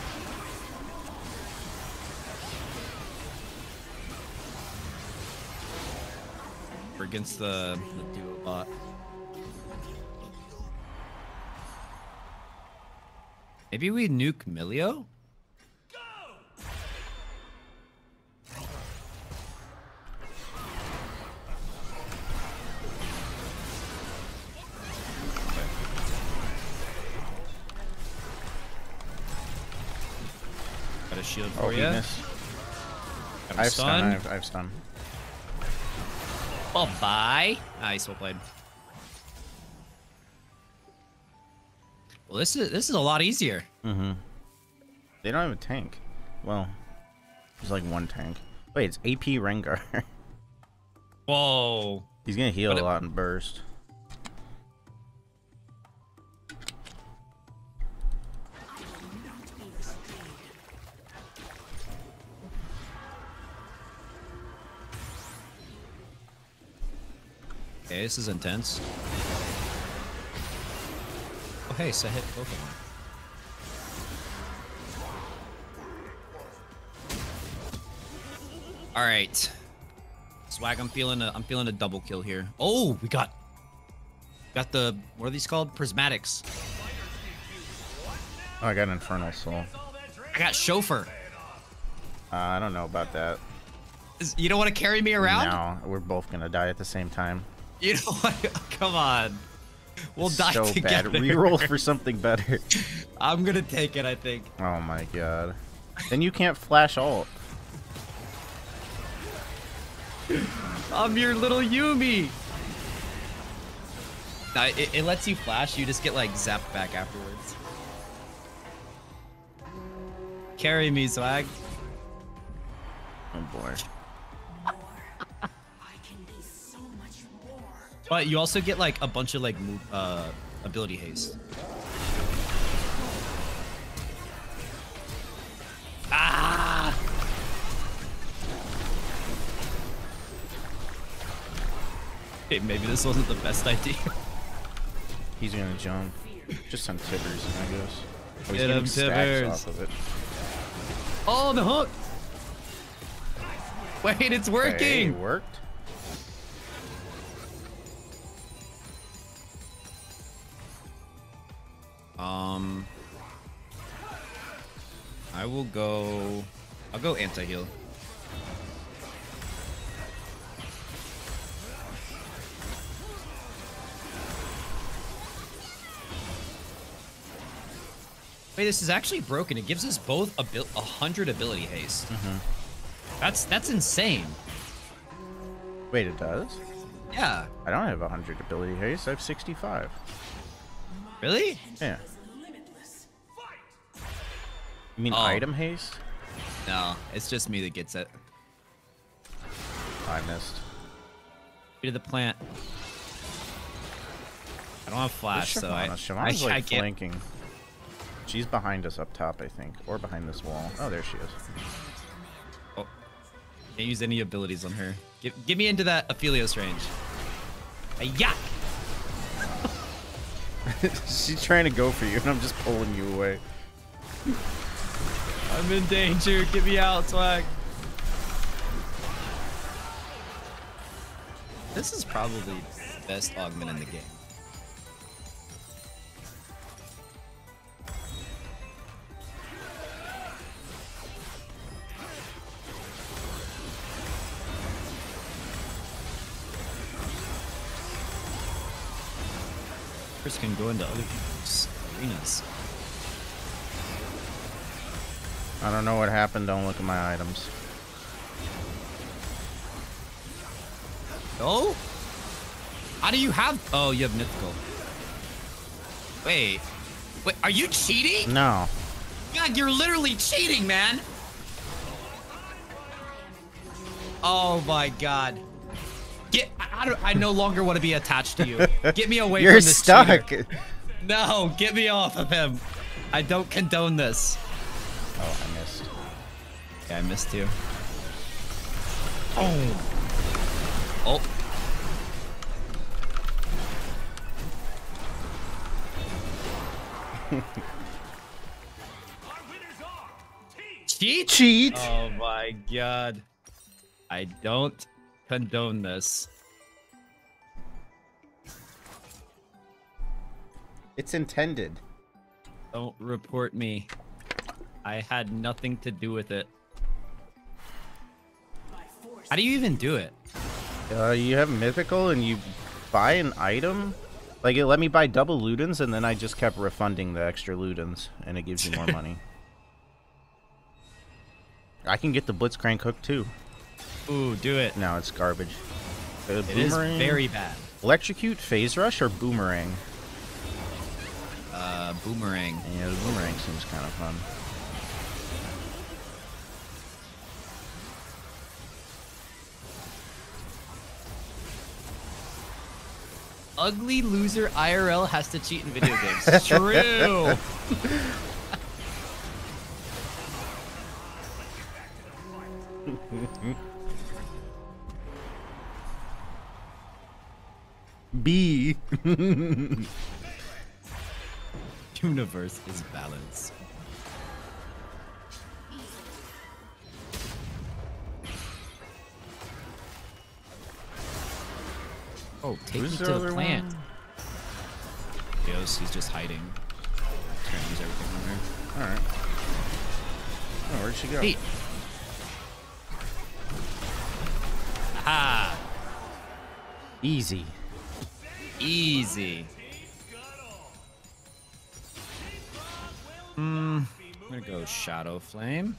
Against the, the duo bot. Maybe we nuke Milio? Got a shield Oh, for he you. missed. Got a I have stun. stun. I have, I have stun. Bye ah, bye. Nice, well played. Well, this is this is a lot easier. Mm-hmm. They don't have a tank. Well, there's like one tank. Wait, it's AP Rengar. Whoa. He's gonna heal a lot in burst. Okay, this is intense. Hey, so I hit both of them. All right, Zwag. I'm feeling a I'm feeling a double kill here. Oh, we got got the what are these called? Prismatics. Oh, I got Infernal Soul. I got chauffeur. Uh, I don't know about that. You don't want to carry me around? No, we're both gonna die at the same time. You know what? Come on. We'll die so together. bad. Reroll for something better. I'm gonna take it. I think. Oh my god. Then you can't flash alt. I'm your little Yuumi. Nah, it, it lets you flash. You just get like zapped back afterwards. Carry me, Zwag. Oh boy. But you also get like a bunch of like move, uh, ability haste. Ah! Okay, maybe this wasn't the best idea. He's gonna jump. Just on Tibbers, I guess. Oh, he's Get him, Tibbers. off of it. Oh, the hook! Wait, it's working! it worked. Um, I will go. I'll go anti-heal. Wait, this is actually broken. It gives us both a bil- a hundred ability haste. That's that's insane. Wait, it does? Yeah. I don't have 100 ability haste. I have 65. Really? Yeah. You mean Oh. item haste? No, it's just me that gets it. I missed. to the plant. I don't have flash, so I? I, I like can't. flanking. She's behind us up top, I think. Or behind this wall. Oh, there she is. Oh, can't use any abilities on her. Give, give me into that Aphelios range. Yeah. She's trying to go for you, and I'm just pulling you away. I'm in danger. Get me out, Zwag. This is probably the best augment in the game. Can go into other people's arenas. I don't know what happened. Don't look at my items. Oh? How do you have? Oh, you have mythical. Wait, wait, are you cheating? No. God, you're literally cheating, man. Oh my God. Get, I, I, I no longer want to be attached to you. Get me away from You're from this stuck. cheater. No, get me off of him. I don't condone this. Oh, I missed. Yeah, I missed you. Oh. Oh. Cheat? Cheat? Oh my god. I don't condone this. It's intended. Don't report me. I had nothing to do with it. How do you even do it? Uh, you have mythical, and you buy an item. Like it let me buy double Luden's, and then I just kept refunding the extra Luden's, and it gives you more money. I can get the Blitzcrank hook too. Ooh, do it. No, it's garbage. Uh, It is very bad. Electrocute, Phase Rush, or Boomerang? Uh, boomerang. Yeah, the Boomerang seems kind of fun. Ugly loser IRL has to cheat in video games. True. B. Universe is balance. Oh, take Who's me to the other plant. one? Yos, he's just hiding. Just gonna use everything on her. All right. Oh, where'd she go? Hey. Aha! Easy. Easy. Hmm. I'm gonna go Shadow Flame.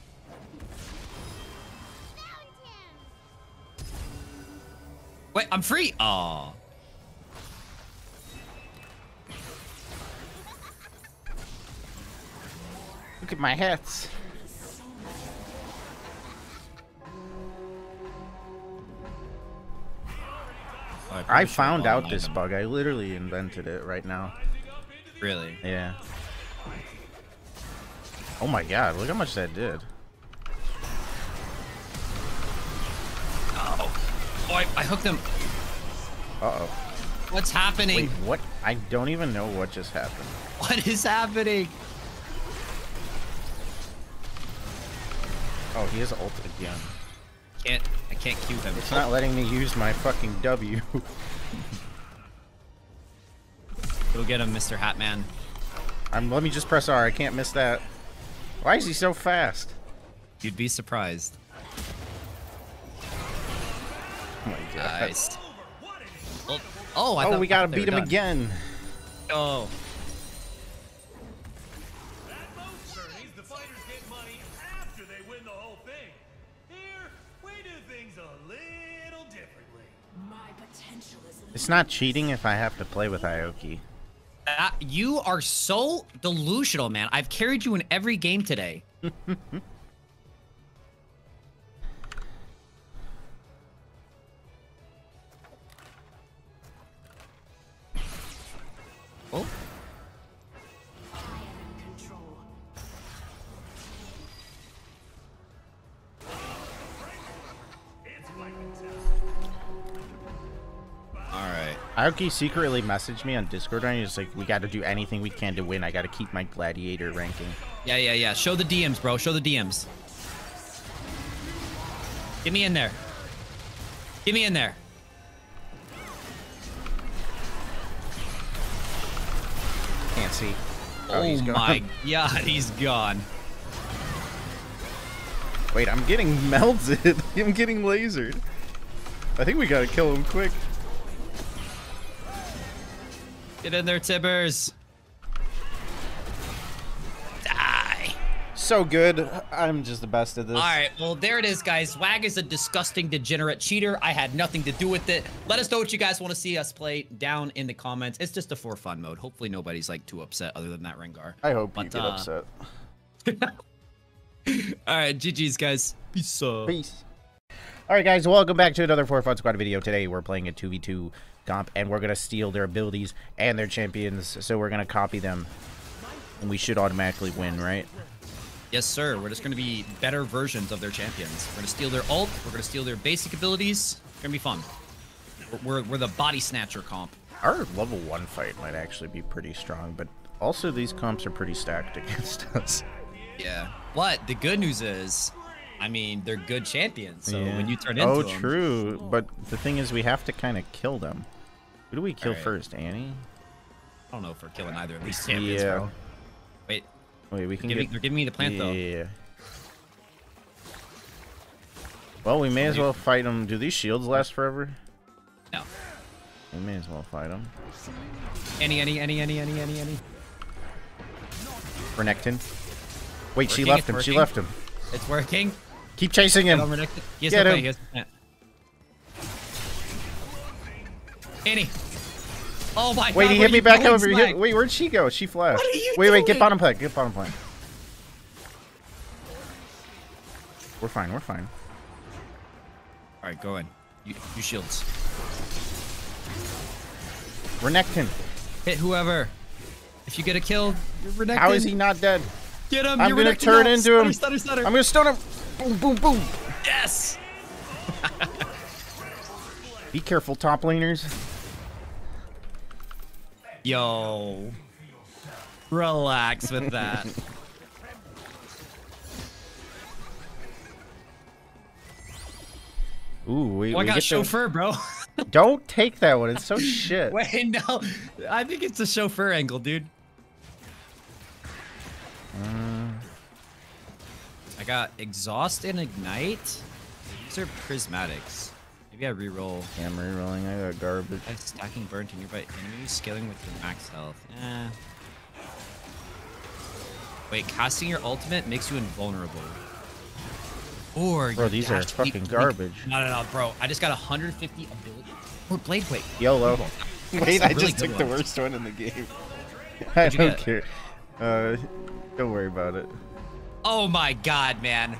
Wait, I'm free. Oh. Look at my hats. I found out this bug. I literally invented it right now. Really? Yeah. Oh my god, look how much that did. Oh. Oh, I, I hooked him. Uh-oh. What's happening? Wait, what? I don't even know what just happened. What is happening? Oh, he has ult again. Can't can't cue him. It's not letting me use my fucking W. Go get him, Mr. Hatman. I'm, let me just press R. I can't miss that. Why is he so fast? You'd be surprised. Oh my god. Nice. Oh, oh, I oh, we gotta beat him done. again. Oh. It's not cheating if I have to play with Ioki. Uh, you are so delusional, man. I've carried you in every game today. Ioki secretly messaged me on Discord and he's like, we gotta do anything we can to win. I gotta keep my gladiator ranking. Yeah, yeah, yeah. Show the DMs, bro. Show the DMs. Get me in there. Get me in there. Can't see. Oh, oh he's gone. my god, he's gone. Wait, I'm getting melted. I'm getting lasered. I think we gotta kill him quick. Get in there, Tibbers. Die. So good. I'm just the best at this. All right, well, there it is, guys. Zwag is a disgusting, degenerate cheater. I had nothing to do with it. Let us know what you guys want to see us play down in the comments. It's just a for fun mode. Hopefully, nobody's like too upset other than that Rengar. I hope you But, get uh, upset. All right, GG's, guys. Peace. Peace. All right, guys, welcome back to another For Fun Squad video. Today, we're playing a 2v2 comp, and we're going to steal their abilities and their champions, so we're going to copy them, and we should automatically win, right? Yes, sir. We're just going to be better versions of their champions. We're going to steal their ult. We're going to steal their basic abilities. It's going to be fun. We're, we're, we're the body snatcher comp. Our level 1 fight might actually be pretty strong, but also these comps are pretty stacked against us. Yeah. But the good news is, I mean, they're good champions. So Yeah. when you turn into Oh, them, Oh, true. But the thing is, we have to kind of kill them. Who do we kill Alright. first, Annie? I don't know if we're killing either of these champions, yeah. bro. Wait. Wait, we can Giving- get... they're giving me the plant, though. Yeah. Well, we may as well fight them. Do these shields last forever? No. We may as well fight them. Any, any, any, any, any, any, any. Renekton. Wait, she left it's him. She left him. It's working. Keep chasing him. Get on Renekton. He has Get no him. plant, Annie. Oh my god. Wait, he hit me back over. He Slag? hit, wait, where'd she go? She flashed. What are you wait, wait, get bottom plate. Get bottom plate. We're fine. We're fine. All right, go in. You, you shields. Renekton. Hit whoever. If you get a kill, you're Renekton. How is he not dead? Get him. I'm gonna turn now. into him. Stutter, stutter, stutter. I'm gonna stun him. Boom, boom, boom. Yes. Be careful, top laners. Yo. Relax with that. Ooh, we, oh, we I got chauffeur, the... bro. Don't take that one. It's so shit. Wait, no. I think it's the chauffeur angle, dude. Uh... I got exhaust and ignite. These are prismatics. Maybe I reroll. Yeah, I'm rerolling. I got garbage. By stacking burn to nearby enemies, scaling with your max health. Eh. Wait, casting your ultimate makes you invulnerable. Or Bro, your these are fucking feat- garbage. No, no, no, bro. I just got 150 ability. Or blade weight. YOLO. That's Wait, a I really just good took the worst one in the game. I don't get? care. Uh, don't worry about it. Oh my god, man.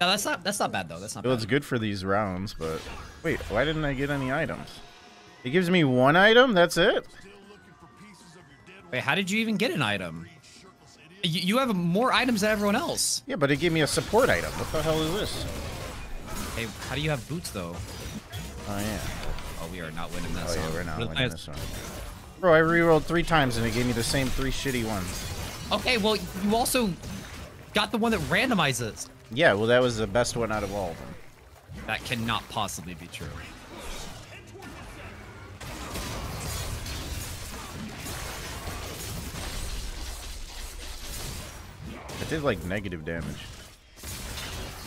No, that's not that's not bad though. That's not Well, bad. it's good for these rounds, but wait, why didn't I get any items? It gives me one item. That's it. Wait, how did you even get an item? You, you have more items than everyone else. Yeah, but it gave me a support item. What the hell is this? Hey, how do you have boots though? Oh yeah. Oh, we are not winning that. Oh yeah, we're not winning this one. Bro, I rerolled three times and it gave me the same three shitty ones. Okay, well, you also got the one that randomizes. Yeah, well, that was the best one out of all of them. That cannot possibly be true. It did like negative damage.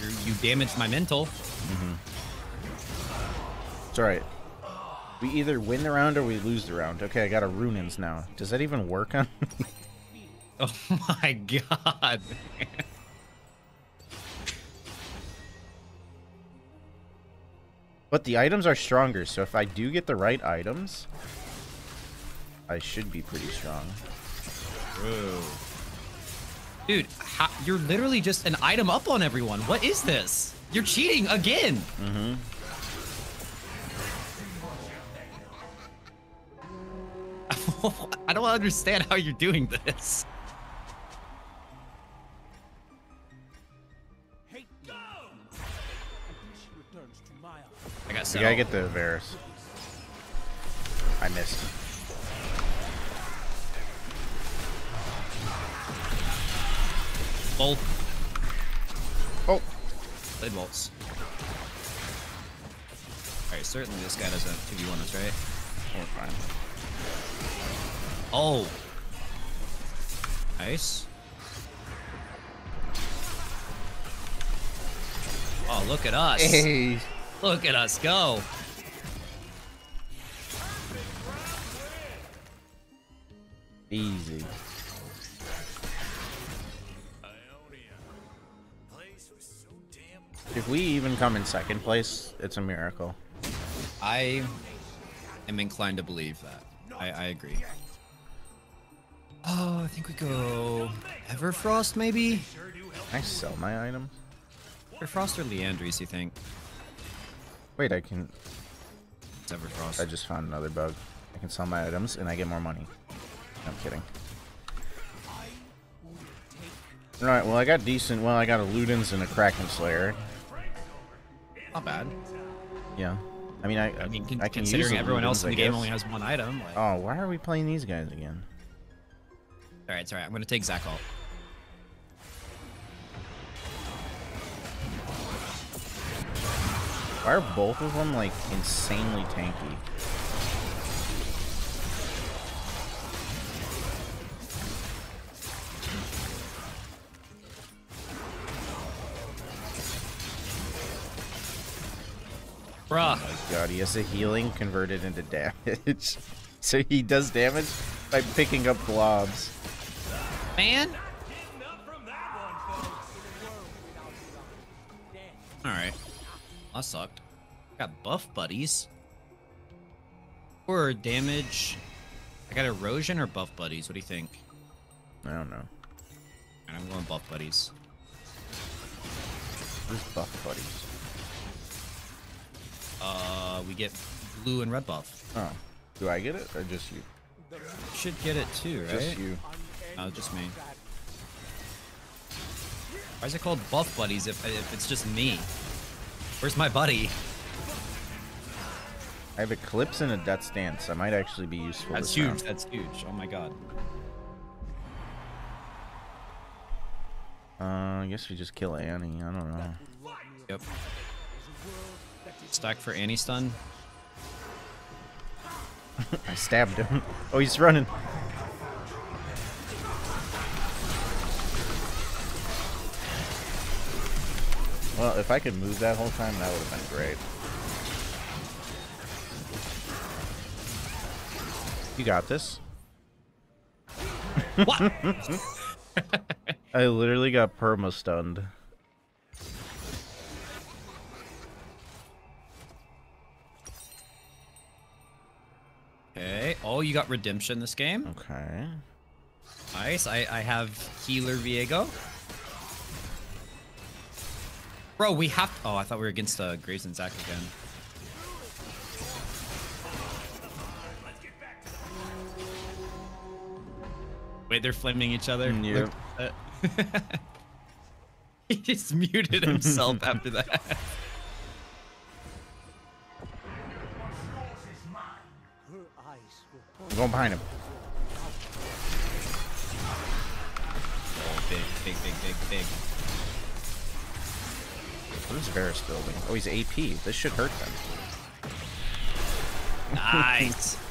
you you damaged my mental. Mm-hmm. It's alright. We either win the round or we lose the round. Okay, I got a Randuin's now. Does that even work on? Oh my god. man. But the items are stronger, so if I do get the right items, I should be pretty strong. Dude, how, you're literally just an item up on everyone. What is this? You're cheating again. Mm-hmm. I don't understand how you're doing this. We set. gotta get the Varus. I missed. Bolt. Oh. Blade bolts. Alright, certainly this guy doesn't 2v1 us, right? We're fine. Oh. Nice. Oh, look at us. Hey. Look at us go. Easy. If we even come in second place, it's a miracle. I am inclined to believe that. I, I agree. Oh, I think we go Everfrost, maybe? Can I sell my items? Everfrost or Liandry's, you think? Wait, I can. It's Everfrost. I just found another bug. I can sell my items and I get more money. I'm kidding. Alright, well, I got decent. Well, I got a Luden's and a Kraken Slayer. Not bad. Yeah. I mean, I, I mean, con- I can considering use the everyone else in the game only has one item. Like, Oh, why are we playing these guys again? Alright, it's alright. I'm gonna take Zakal. Why are both of them, like, insanely tanky? Bruh. Oh my god, he has a healing converted into damage. so he does damage by picking up globs. Man. Alright. That sucked. Got buff buddies. Or damage. I got erosion or buff buddies. What do you think? I don't know. And I'm going buff buddies. Who's buff buddies? Uh, we get blue and red buff. Oh. Do I get it or just you? Should get it too, right? Just you. No, just me. Why is it called buff buddies if, if it's just me? Where's my buddy? I have Eclipse and a Death's Dance. I might actually be useful. That's huge. round. That's huge. Oh my god. Uh, I guess we just kill Annie. I don't know. Yep. Stack for Annie stun. I stabbed him. Oh, he's running. Well, if I could move that whole time, that would have been great. You got this. What? I literally got perma stunned. Okay. Oh, you got redemption this game. Okay. Nice. I, I have healer Viego. Bro, we have. Oh, I thought we were against uh, Graves and Zac again. Wait, they're flaming each other. Mm, he just muted himself after that. I'm going behind him. Oh, big, big, big, big, big. Who's Varus building? Oh, he's AP. This should hurt them. Nice.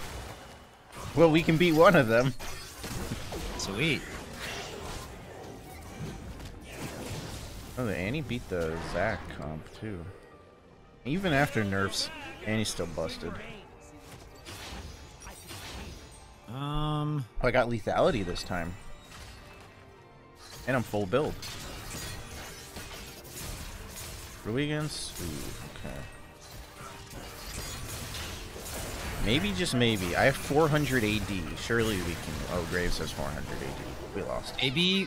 Well, we can beat one of them. Sweet. Oh, the Annie beat the Zac comp too. Even after nerfs, Annie's still busted. Um. Oh, I got lethality this time. And I'm full build. What are we against? Ooh, okay. Maybe, just maybe. I have 400 AD. Surely we can... Oh, Graves has 400 AD. We lost. Maybe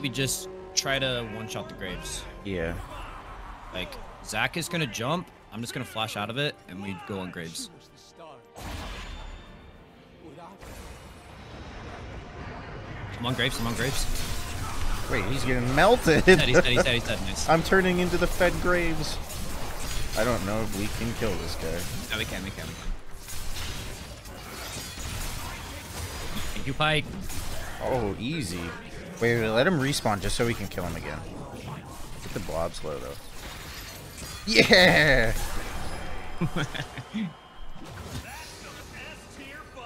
we just try to one-shot the Graves. Yeah. Like, Zac is gonna jump. I'm just gonna flash out of it, and we go on Graves. I'm on Graves. I'm on Graves. Wait, he's getting melted. He's dead, he's dead, he's dead, he's dead, nice. I'm turning into the Fed Graves. I don't know if we can kill this guy. Yeah, we can, we can, we can. Thank you, Pyke. Oh, easy. Wait, wait, let him respawn just so we can kill him again. Get the blob slow though. Yeah! Wait,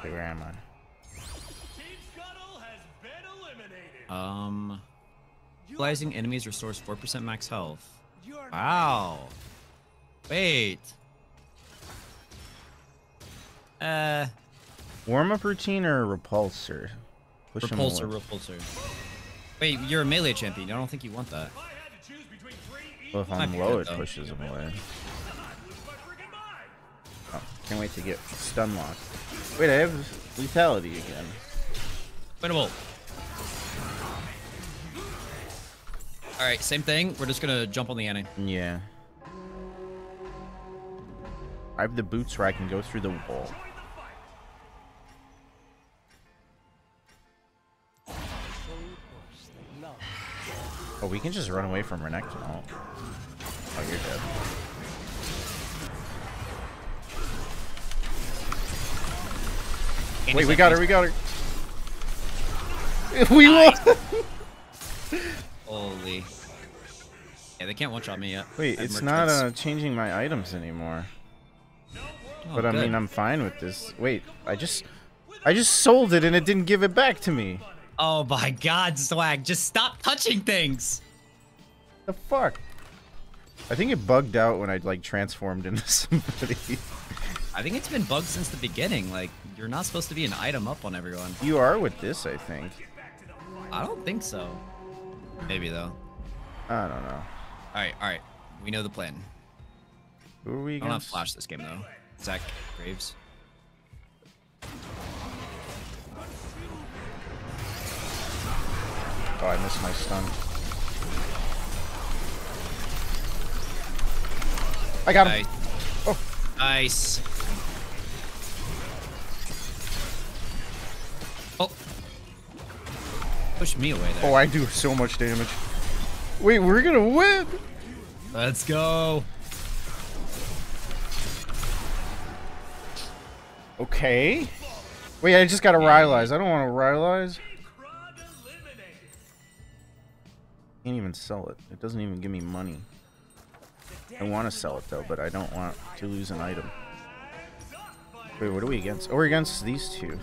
where am I? Um, utilizing enemies restores 4% max health. Wow. Wait. Uh, Warm up routine or repulsor? Push repulsor, repulsor. Wait, you're a melee champion. I don't think you want that. Well, if I'm low, it though. pushes him away. Oh, can't wait to get stun locked. Wait, I have lethality again. Winnable. All right, same thing. We're just gonna jump on the Annie. Yeah. I have the boots where I can go through the wall. Oh, we can just run away from Renekton. Oh, oh you're dead. Wait, we got her, we got her. We won! Holy. Yeah, they can't one-shot me yet. Wait, it's not uh, changing my items anymore. Oh, but I good. mean, I'm fine with this. Wait, I just, I just sold it and it didn't give it back to me. Oh my God, Zwag! Just stop touching things. The fuck? I think it bugged out when I like transformed into somebody. I think it's been bugged since the beginning. Like, you're not supposed to be an item up on everyone. you are with this, I think. I don't think so. Maybe though. I don't know. All right, all right. We know the plan. Who are we I don't have flash this game though. Zac Graves. Oh, I missed my stun. I got him. Nice. Oh. Nice. Oh. Push me away there. Oh, I do so much damage. Wait, we're gonna win. Let's go. Okay. Wait, I just gotta Rylize. I don't want to Rylize. Can't even sell it. It doesn't even give me money. I want to sell it though, but I don't want to lose an item. Wait, what are we against? Oh, we're against these two.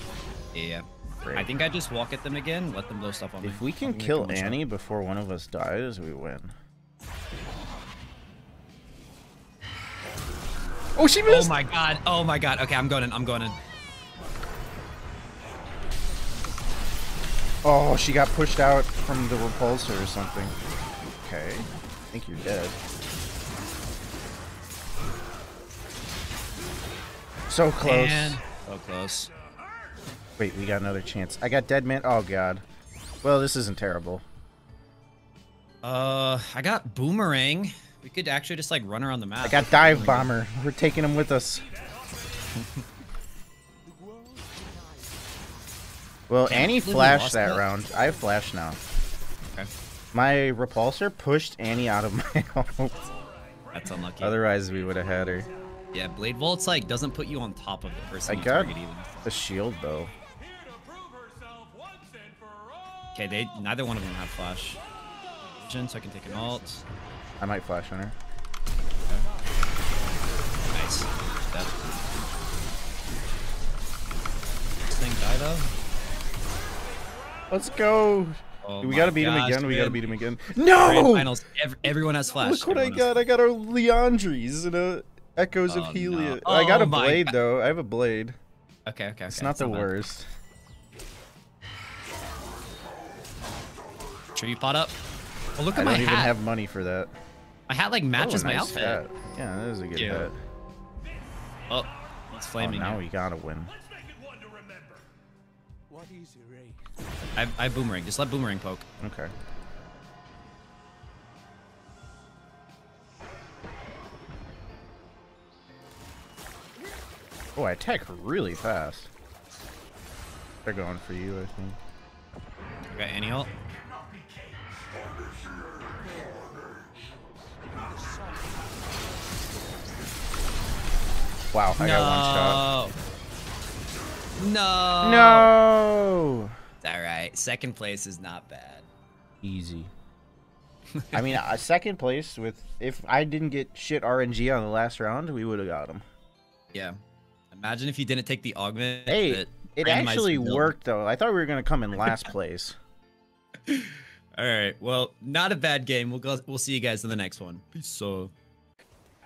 Yeah. Great. I think I just walk at them again, let them blow stuff on me. If we can think they kill one-shot. Annie before one of us dies, we win. Oh, she missed. Oh my god. Oh my god. Okay, I'm going in. I'm going in. Oh, she got pushed out from the repulsor or something. Okay. I think you're dead. So close. And so close. Wait, we got another chance. I got dead man. Oh god. Well, this isn't terrible. Uh, I got boomerang. We could actually just like run around the map. I got dive bomber. We're taking him with us. well, Can't Annie flashed that that. round. I have flash now. Okay. My repulsor pushed Annie out of my home. That's unlucky. Otherwise, we would have had her. Yeah, Blade Waltz like doesn't put you on top of the person I got the shield though. Okay, they neither one of them have flash. Vision, So I can take an alt. I might flash on her. Nice. Dead. This thing die though. Let's go. Oh we gotta beat him gosh, again. We gotta beat him again. No! Finals. Ev everyone has flash. Look what I Everyone has got. I got a Liandry's and a Echoes of Oh, Helia. no. Oh I got Oh a blade God. though. I have a blade. Okay, okay, It's not that's the not worst. Sure you pot up. Oh, look at my hat. I don't even have money for that. My hat like matches Oh, my outfit. hat. Yeah, that is a good Yeah. hat. Oh, it's Oh, flaming. now you. we gotta win. I, I boomerang. Just let boomerang poke. Okay. Oh, I attack really fast. They're going for you, I think. I got any ult. Wow, I got one shot. No. No. It's all right. Second place is not bad. Easy. I mean, uh, second place with if I didn't get shit RNG on the last round, we would have got him. Yeah. Imagine if you didn't take the augment. Hey, it actually build. worked though. I thought we were gonna come in last place. All right. Well, not a bad game. We'll go. We'll see you guys in the next one. Peace. So.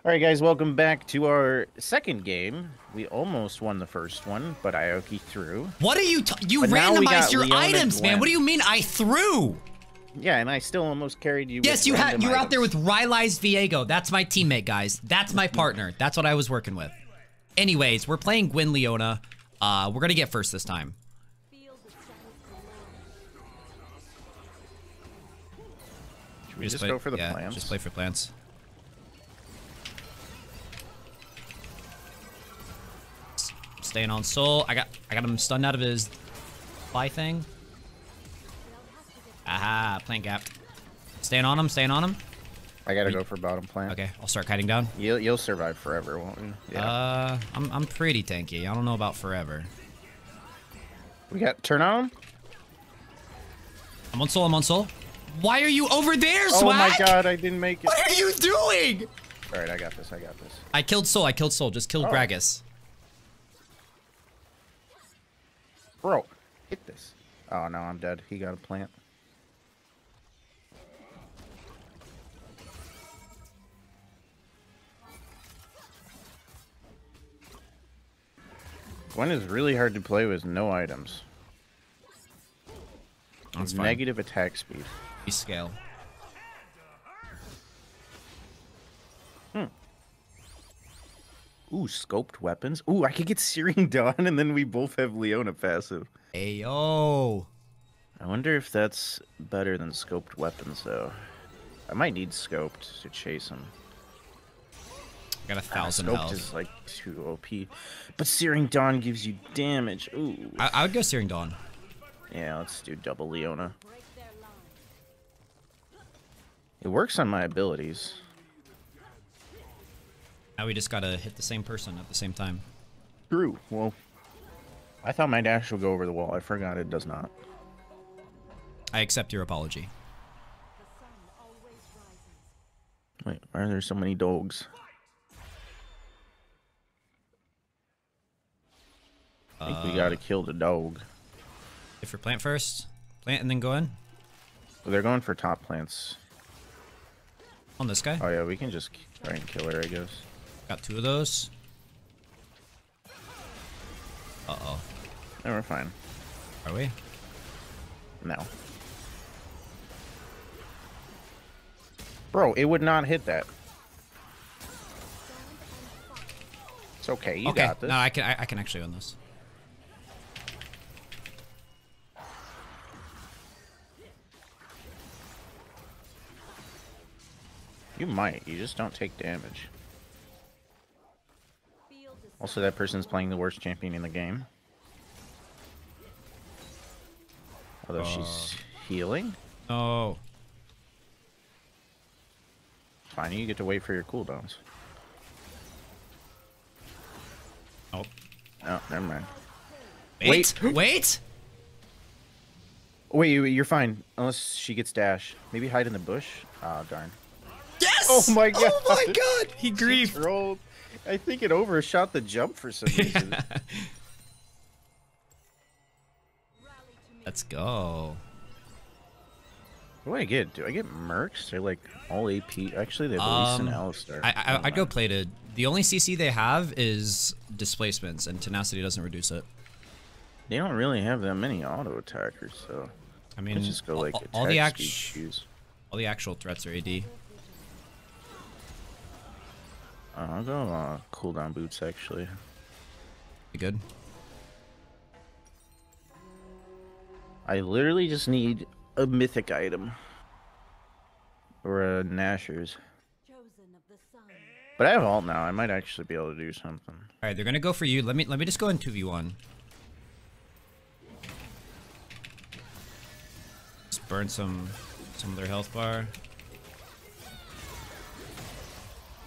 All right, guys, welcome back to our second game. We almost won the first one, but Ioki threw. What are you? You But now we got randomized your items, man. What do you mean? I threw. Yeah, and I still almost carried you. Yes, you had. random You were out there with Rylai's Viego. That's my teammate, guys. That's my partner. That's what I was working with. Anyways, we're playing Gwen Leona. Uh, we're gonna get first this time. Should we just go for the yeah, plants? Just play for plants. Staying on Sol. I got I got him stunned out of his fly thing. Aha, plant gap. Staying on him, staying on him. I gotta go for bottom plant. Okay, I'll start kiting down. You'll you'll survive forever, won't you? Yeah. Uh, I'm I'm pretty tanky. I don't know about forever. we got turn on. I'm on Sol. I'm on Sol. Why are you over there, Zwag? Oh my god, I didn't make it. What are you doing? All right, I got this. I got this. I killed Sol. I killed Sol. Just killed Oh. Gragas. Bro, hit this. Oh no, I'm dead. He got a plant. Gwen is really hard to play with no items. That's fine. Negative attack speed. We scale. Ooh, scoped weapons. Ooh, I could get Searing Dawn and then we both have Leona passive. Ayo. I wonder if that's better than scoped weapons though. I might need scoped to chase him. I Got a ah, thousand scoped health. is like too OP. But Searing Dawn gives you damage. Ooh. I, I would go Searing Dawn. Yeah, let's do double Leona. It works on my abilities. Now we just gotta hit the same person at the same time. True. Well, I thought my dash would go over the wall. I forgot it does not. I accept your apology. Wait, why are there so many dogs? I think we Uh, gotta kill the dog. If you're plant first, plant and then go in Well, they're going for top plants. on this guy. Oh yeah, we can just try and kill her, I guess. Got two of those. Uh-oh. No, we're fine. Are we? No. Bro, it would not hit that. It's okay. You okay. got this. No, I can I, I can actually own this. You might. You just don't take damage. Also, that person's playing the worst champion in the game. Although uh, she's healing. Oh. Fine, you get to wait for your cooldowns. Oh. Oh, never mind. Wait. Wait. Wait, you- you're fine. Unless she gets dash. Maybe hide in the bush. Oh, darn. Yes! Oh my god! Oh my god! He griefed. rolled. I think it overshot the jump for some reason. Let's go. what do I get? Do I get mercs? They're like all AP. Actually, they have Um, Alistar. I, I, I'd go plated. The only CC they have is displacements, and tenacity doesn't reduce it. They don't really have that many auto attackers, so. I mean, just go like all, all the attack act- speed shoes. all the actual threats are AD. Uh, I'll go uh, cooldown boots actually. You good? I literally just need a mythic item. Or a Nashor's. But I have alt now. I might actually be able to do something. All right, they're gonna go for you. Let me let me just go in two v one. Just burn some some of their health bar.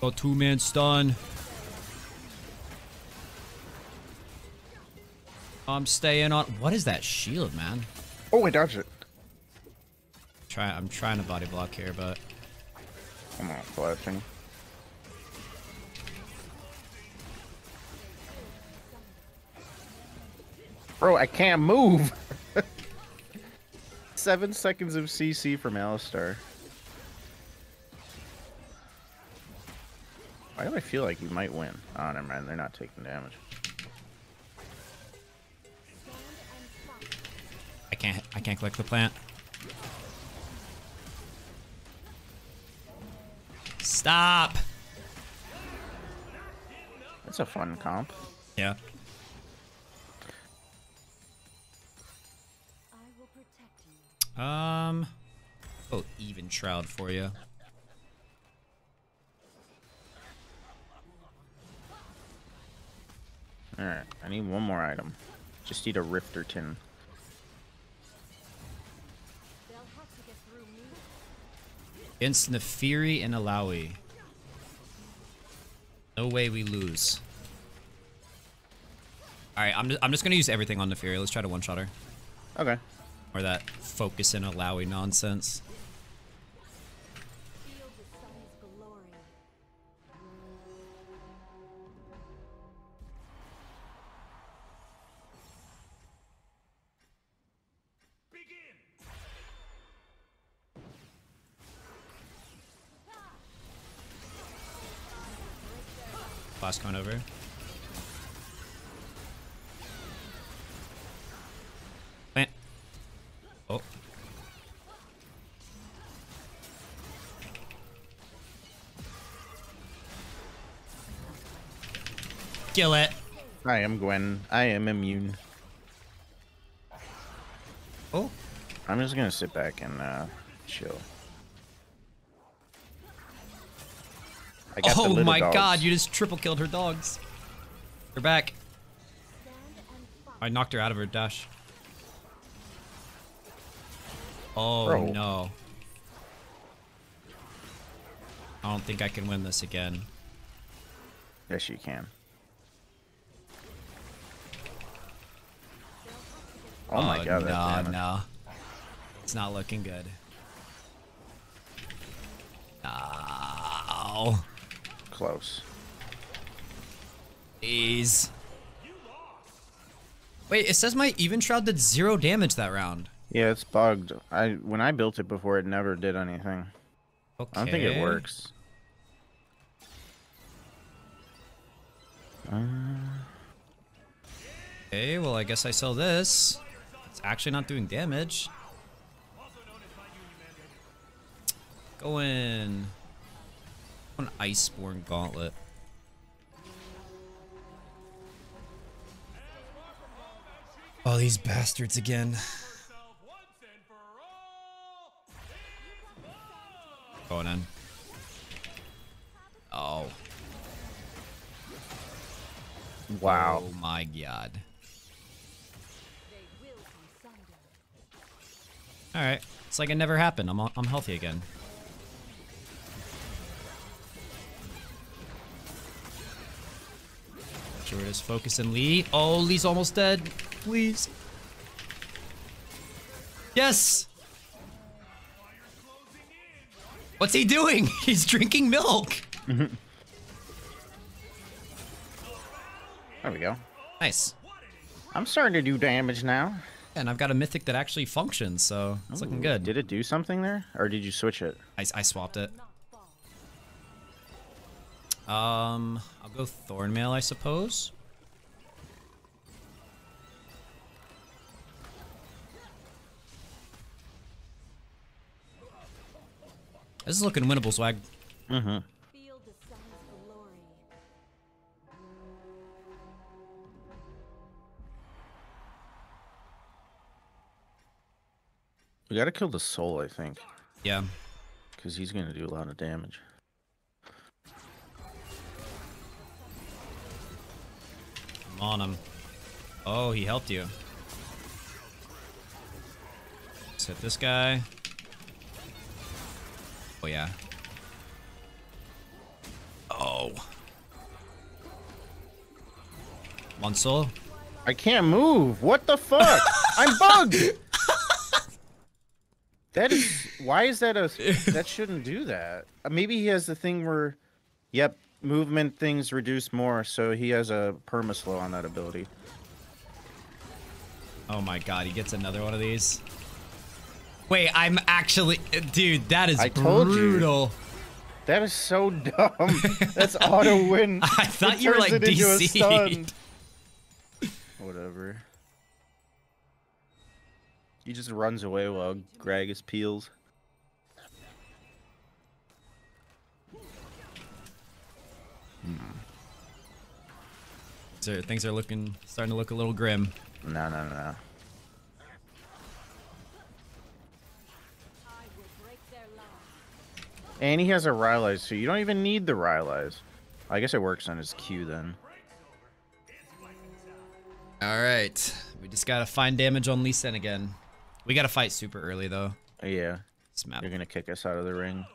Go two man stun. I'm staying on. What is that shield, man? Oh, I dodged it. Try. I'm trying to body block here, but I'm not flashing. Bro, I can't move. Seven seconds of CC from Alistar. Why do I feel like you might win? Oh, never mind. They're not taking damage. I can't. I can't click the plant. Stop. That's a fun comp. Yeah. Um. Oh, Evenshroud for you. Alright, I need one more item. Just need a Rifterton. Against Naafiri and Alawi. No way we lose. Alright, I'm, I'm just gonna use everything on Naafiri. Let's try to one-shot her. Okay. Or that focus in Alawi nonsense. Blast going over. Plant. Oh. Kill it. I am Gwen. I am immune. Oh. I'm just gonna sit back and uh, chill. Oh my dogs. god, you just triple killed her dogs. They're back. I knocked her out of her dash. Oh Bro. no. I don't think I can win this again. Yes, you can. Oh, my oh, god, that no, no. It's not looking good. No. Close. Please. Wait, it says my Evenshroud did zero damage that round. Yeah, it's bugged. I when I built it before, it never did anything. Okay. I don't think it works. Uh, Okay, well, I guess I sell this. It's actually not doing damage. Going... An Iceborne Gauntlet. Oh, these bastards again. Going in. Oh. Wow. Oh my god. Alright. It's like it never happened. I'm, I'm healthy again. Sure, just focusing Lee. Oh, Lee's almost dead. Please. Yes! What's he doing? He's drinking milk. There we go. Nice. I'm starting to do damage now. And I've got a mythic that actually functions, so it's looking good. Did it do something there? Or did you switch it? I, I swapped it. Um, I'll go Thornmail, I suppose. This is looking winnable, Zwag. Mm-hmm. We gotta kill the Sol, I think. Yeah. Because he's gonna do a lot of damage. On him. Oh, he helped you. Let's hit this guy. Oh, yeah. Oh. One Sol. I can't move. What the fuck? I'm bugged. That is why is that a that shouldn't do that. Uh, Maybe he has the thing where, yep, movement things reduce more, so he has a perma slow on that ability. Oh my god, he gets another one of these. Wait, I'm actually, dude, that is I told you. brutal. That is so dumb. That's auto win. I thought you were like DC. Whatever. He just runs away while Gragas peels. Hmm. So things are looking, starting to look a little grim. No, no, no. And he has a Rylai's, so you don't even need the Rylai's. I guess it works on his Q then. All right, we just gotta find damage on Lee Sin again. We gotta fight super early though. Yeah. This map. You're gonna kick us out of the ring.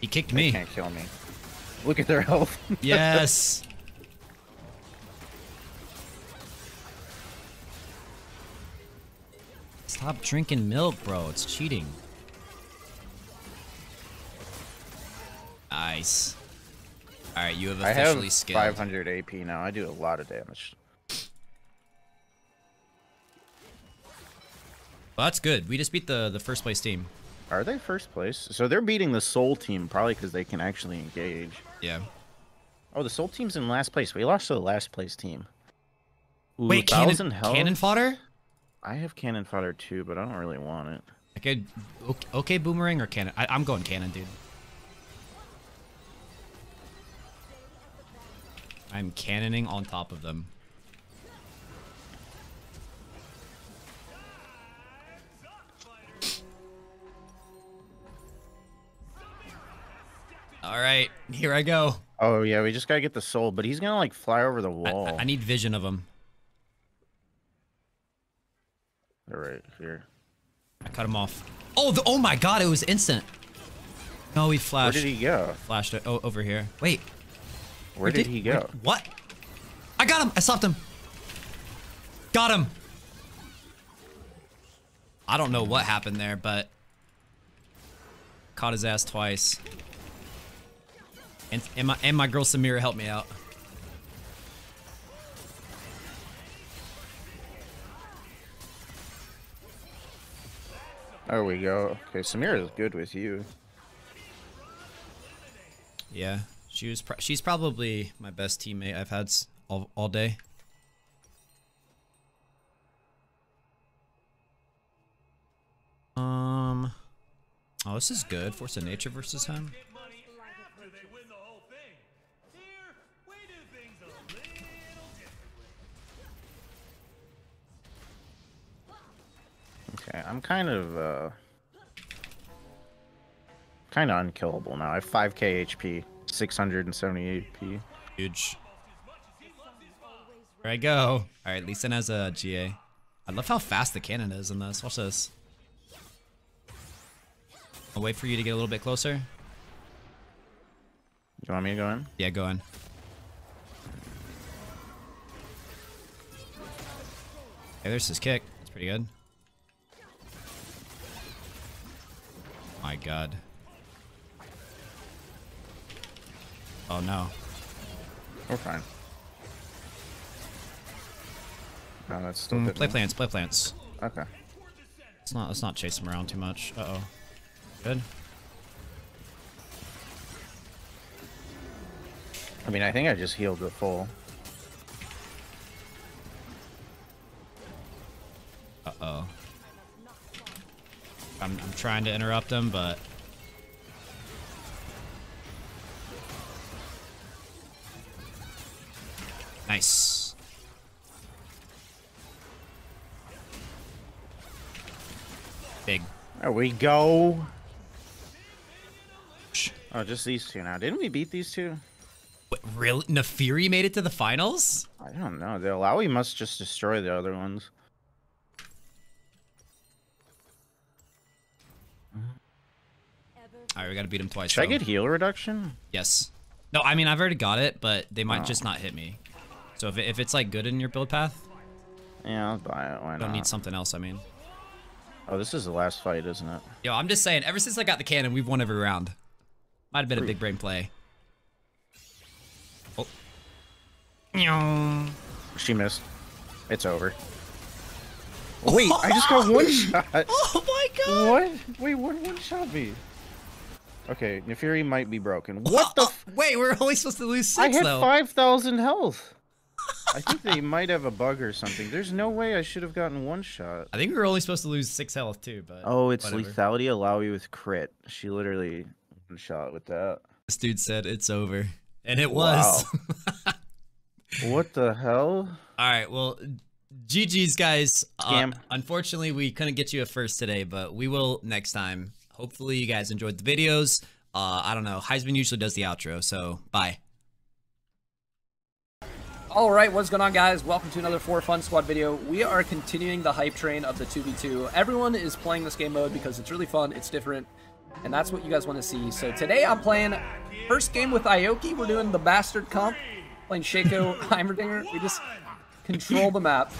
He kicked They me. can't kill me. Look at their health. Yes. Stop drinking milk, bro. It's cheating. Nice. All right, you have I officially have skilled. 500 AP now. I do a lot of damage. Well, that's good. We just beat the the first place team. Are they first place? So they're beating the Sol team probably because they can actually engage. Yeah. Oh, the Sol team's in last place. We lost to the last place team. Ooh, Wait, cannon, health? cannon fodder? I have cannon fodder too, but I don't really want it. I could okay, okay boomerang or cannon. I, I'm going cannon, dude. I'm cannoning on top of them. All right, here I go. Oh yeah, we just gotta get the Sol, but he's gonna like fly over the wall. I need vision of him. All right, here. I cut him off. Oh, the, oh my god, it was instant. No, he flashed. Where did he go? Flashed it. Oh, over here. Wait. Where did he go? wait, what? I got him. I stopped him. Got him. I don't know what happened there, but caught his ass twice. And, and my and my girl Samira helped me out. There we go. Okay, Samira is good with you. Yeah, she was. Pro she's probably my best teammate I've had all all day. Um. Oh, this is good. Force of Nature versus him. Okay, I'm kind of uh kind of unkillable now. I have 5k HP, 678 P. Huge. There I go. All right, Lee Sin has a GA. I love how fast the cannon is in this. Watch this. I'll wait for you to get a little bit closer. You want me to go in? Yeah, go in. Hey, there's his kick. It's pretty good. My god. Oh no. We're fine. No, that's still Mm, play plants, play plants. Okay. Let's not let's not chase him around too much. Uh oh. Good. I mean, I think I just healed the full. Uh oh. I'm I'm trying to interrupt him, but nice. Big. There we go. Oh, just these two now. Didn't we beat these two? What, really? Naafiri made it to the finals? I don't know. The Alawi must just destroy the other ones. All right, we gotta beat him twice. Should I get heal reduction? Yes. No, I mean I've already got it, but they might Oh. just not hit me. So if, it, if it's like good in your build path, Yeah, I'll buy it. Why not? don't need something else. I mean, Oh, this is the last fight, isn't it? yo, I'm just saying. Ever since I got the cannon, we've won every round. Might have been a big brain play. Oh. She missed. It's over. Wait, I just got one shot. Oh my god! What? Wait, what one shot me? Okay, Naafiri might be broken. What the? F Wait, we're only supposed to lose I six had though. 5,000 health. I think they might have a bug or something. There's no way I should have gotten one shot. I think we were only supposed to lose six health too, but Oh, it's whatever. lethality Alawi with crit. She literally one shot with that. This dude said it's over, and it was. What the hell? All right, well, GG's guys. Uh, unfortunately, we couldn't get you a first today, but we will next time. Hopefully, you guys enjoyed the videos. Uh, I don't know. Heizman usually does the outro, so bye. All right, what's going on, guys? Welcome to another For Fun Squad video. We are continuing the hype train of the 2v2. Everyone is playing this game mode because it's really fun, it's different, and that's what you guys want to see. So today I'm playing first game with Ioki. We're doing the Bastard Comp, playing Shaco Heimerdinger. We just control the map.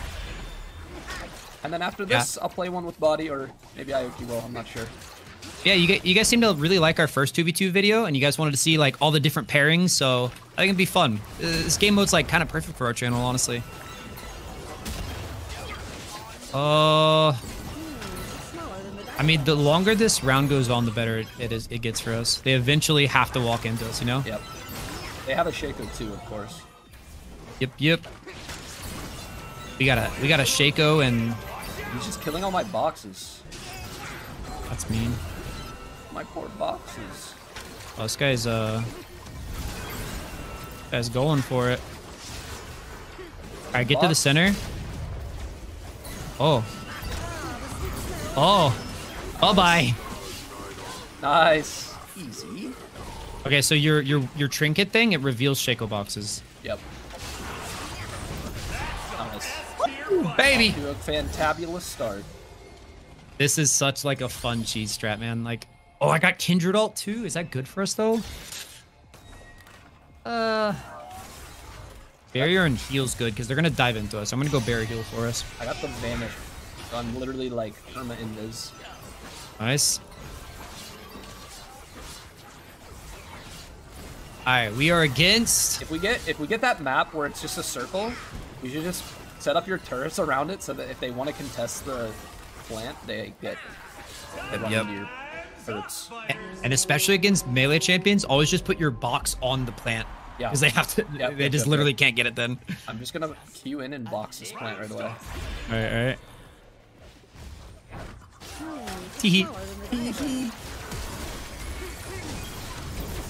And then after this, I'll play one with Body, or maybe Ioki will, I'm not sure. Yeah, you guys, you guys seem to really like our first 2v2 video, and you guys wanted to see like all the different pairings, so I think it'd be fun. Uh, This game mode's like kind of perfect for our channel, honestly. Uh, I mean, the longer this round goes on, the better it, it is. It gets for us. They eventually have to walk into us, you know. Yep. They have a Shaco too, of course. Yep, yep. We got a we got a Shaco, and He's just killing all my boxes. that's mean. My poor boxes. Oh, this guy's uh, guy's going for it. All right, get to the center. Oh. Oh. Bye bye. Nice. Easy. Okay, so your your your trinket thing it reveals Shaco boxes. Yep. Nice. Baby. A fantabulous start. This is such like a fun cheese strat, man. Like, oh, I got Kindred Alt too. Is that good for us though? Uh, barrier and heal's good because they're gonna dive into us. I'm gonna go barrier heal for us. I got the vanish. I'm literally like in this. Nice. All right, we are against. If we get if we get that map where it's just a circle, you should just set up your turrets around it so that if they want to contest the plant, they get they run Yep. into your hurts. And especially against melee champions, always just put your box on the plant. Yeah. Because they have to, Yep, they yep, just yep, literally can't get it then. I'm just gonna queue in and box this plant right away. Alright, alright.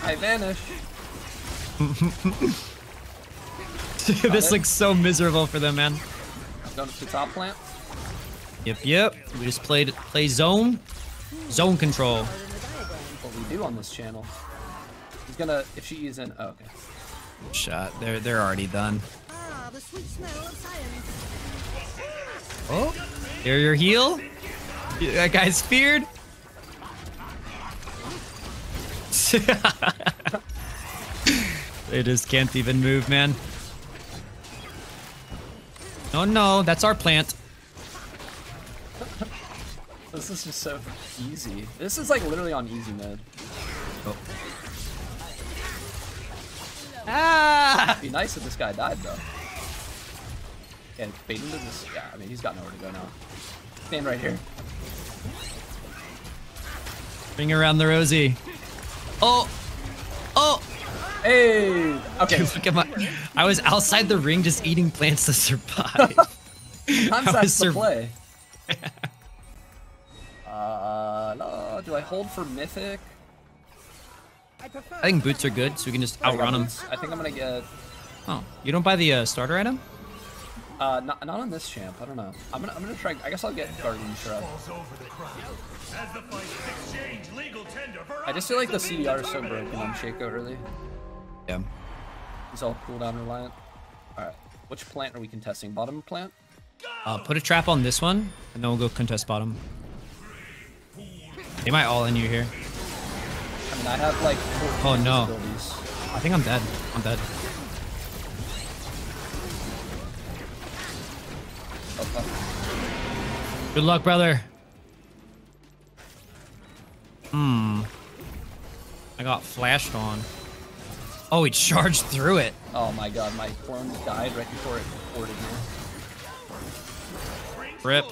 I vanish. this looks so miserable for them, man. Going to the top plant. Yep, yep. We just played play zone. Zone control. What we do on this channel. He's gonna if she is in. Oh, okay. Shot. They're they're already done. Ah, the sweet smell of. Oh, here your heal. That guy's feared. they just can't even move, man. Oh no, that's our plant. This is just so easy. This is like literally on easy mode. Oh. Ah! It'd Be nice if this guy died though. Yeah, bait into this. Yeah, I mean he's got nowhere to go now. Stand right here. Bring around the Rosie. Oh! Oh! Hey! Okay. My. I was outside the ring just eating plants to survive. Sometimes that's was the play. uh, no, do I hold for mythic? I think boots are good, so we can just outrun them. I think I'm gonna get. Oh, you don't buy the uh, starter item? Uh, not, not on this champ. I don't know. I'm gonna I'm gonna try. I guess I'll get Guardian Shrub. I just feel like the CDR is so broken on Shaco early. Yeah. He's all cooldown reliant. All right. Which plant are we contesting? Bottom plant? Uh, put a trap on this one, and then we'll go contest bottom. They might all in you here. I mean, I have like. Oh no. abilities. I think I'm dead. I'm dead. Oh. Good luck, brother. Hmm. I got flashed on. Oh, he charged through it. Oh my god, my clone died right before it ported me. Rip.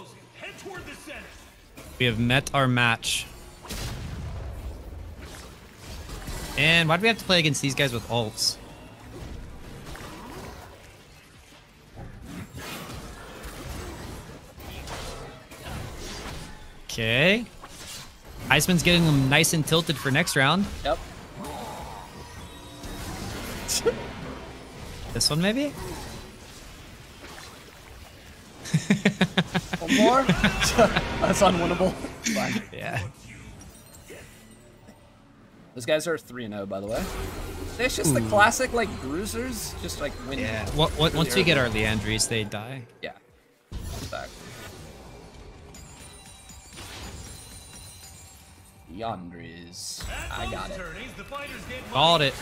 We have met our match. And why do we have to play against these guys with ults? Okay. Iceman's getting them nice and tilted for next round. Yep. This one maybe? One more? That's unwinnable. Fine. Yeah. Those guys are 3 0, by the way. It's just the hmm. classic, like, bruisers, just like win. Yeah. What, what, once we get our early. Liandry's, they die. Yeah. Back. Liandry's. I got it. Called it.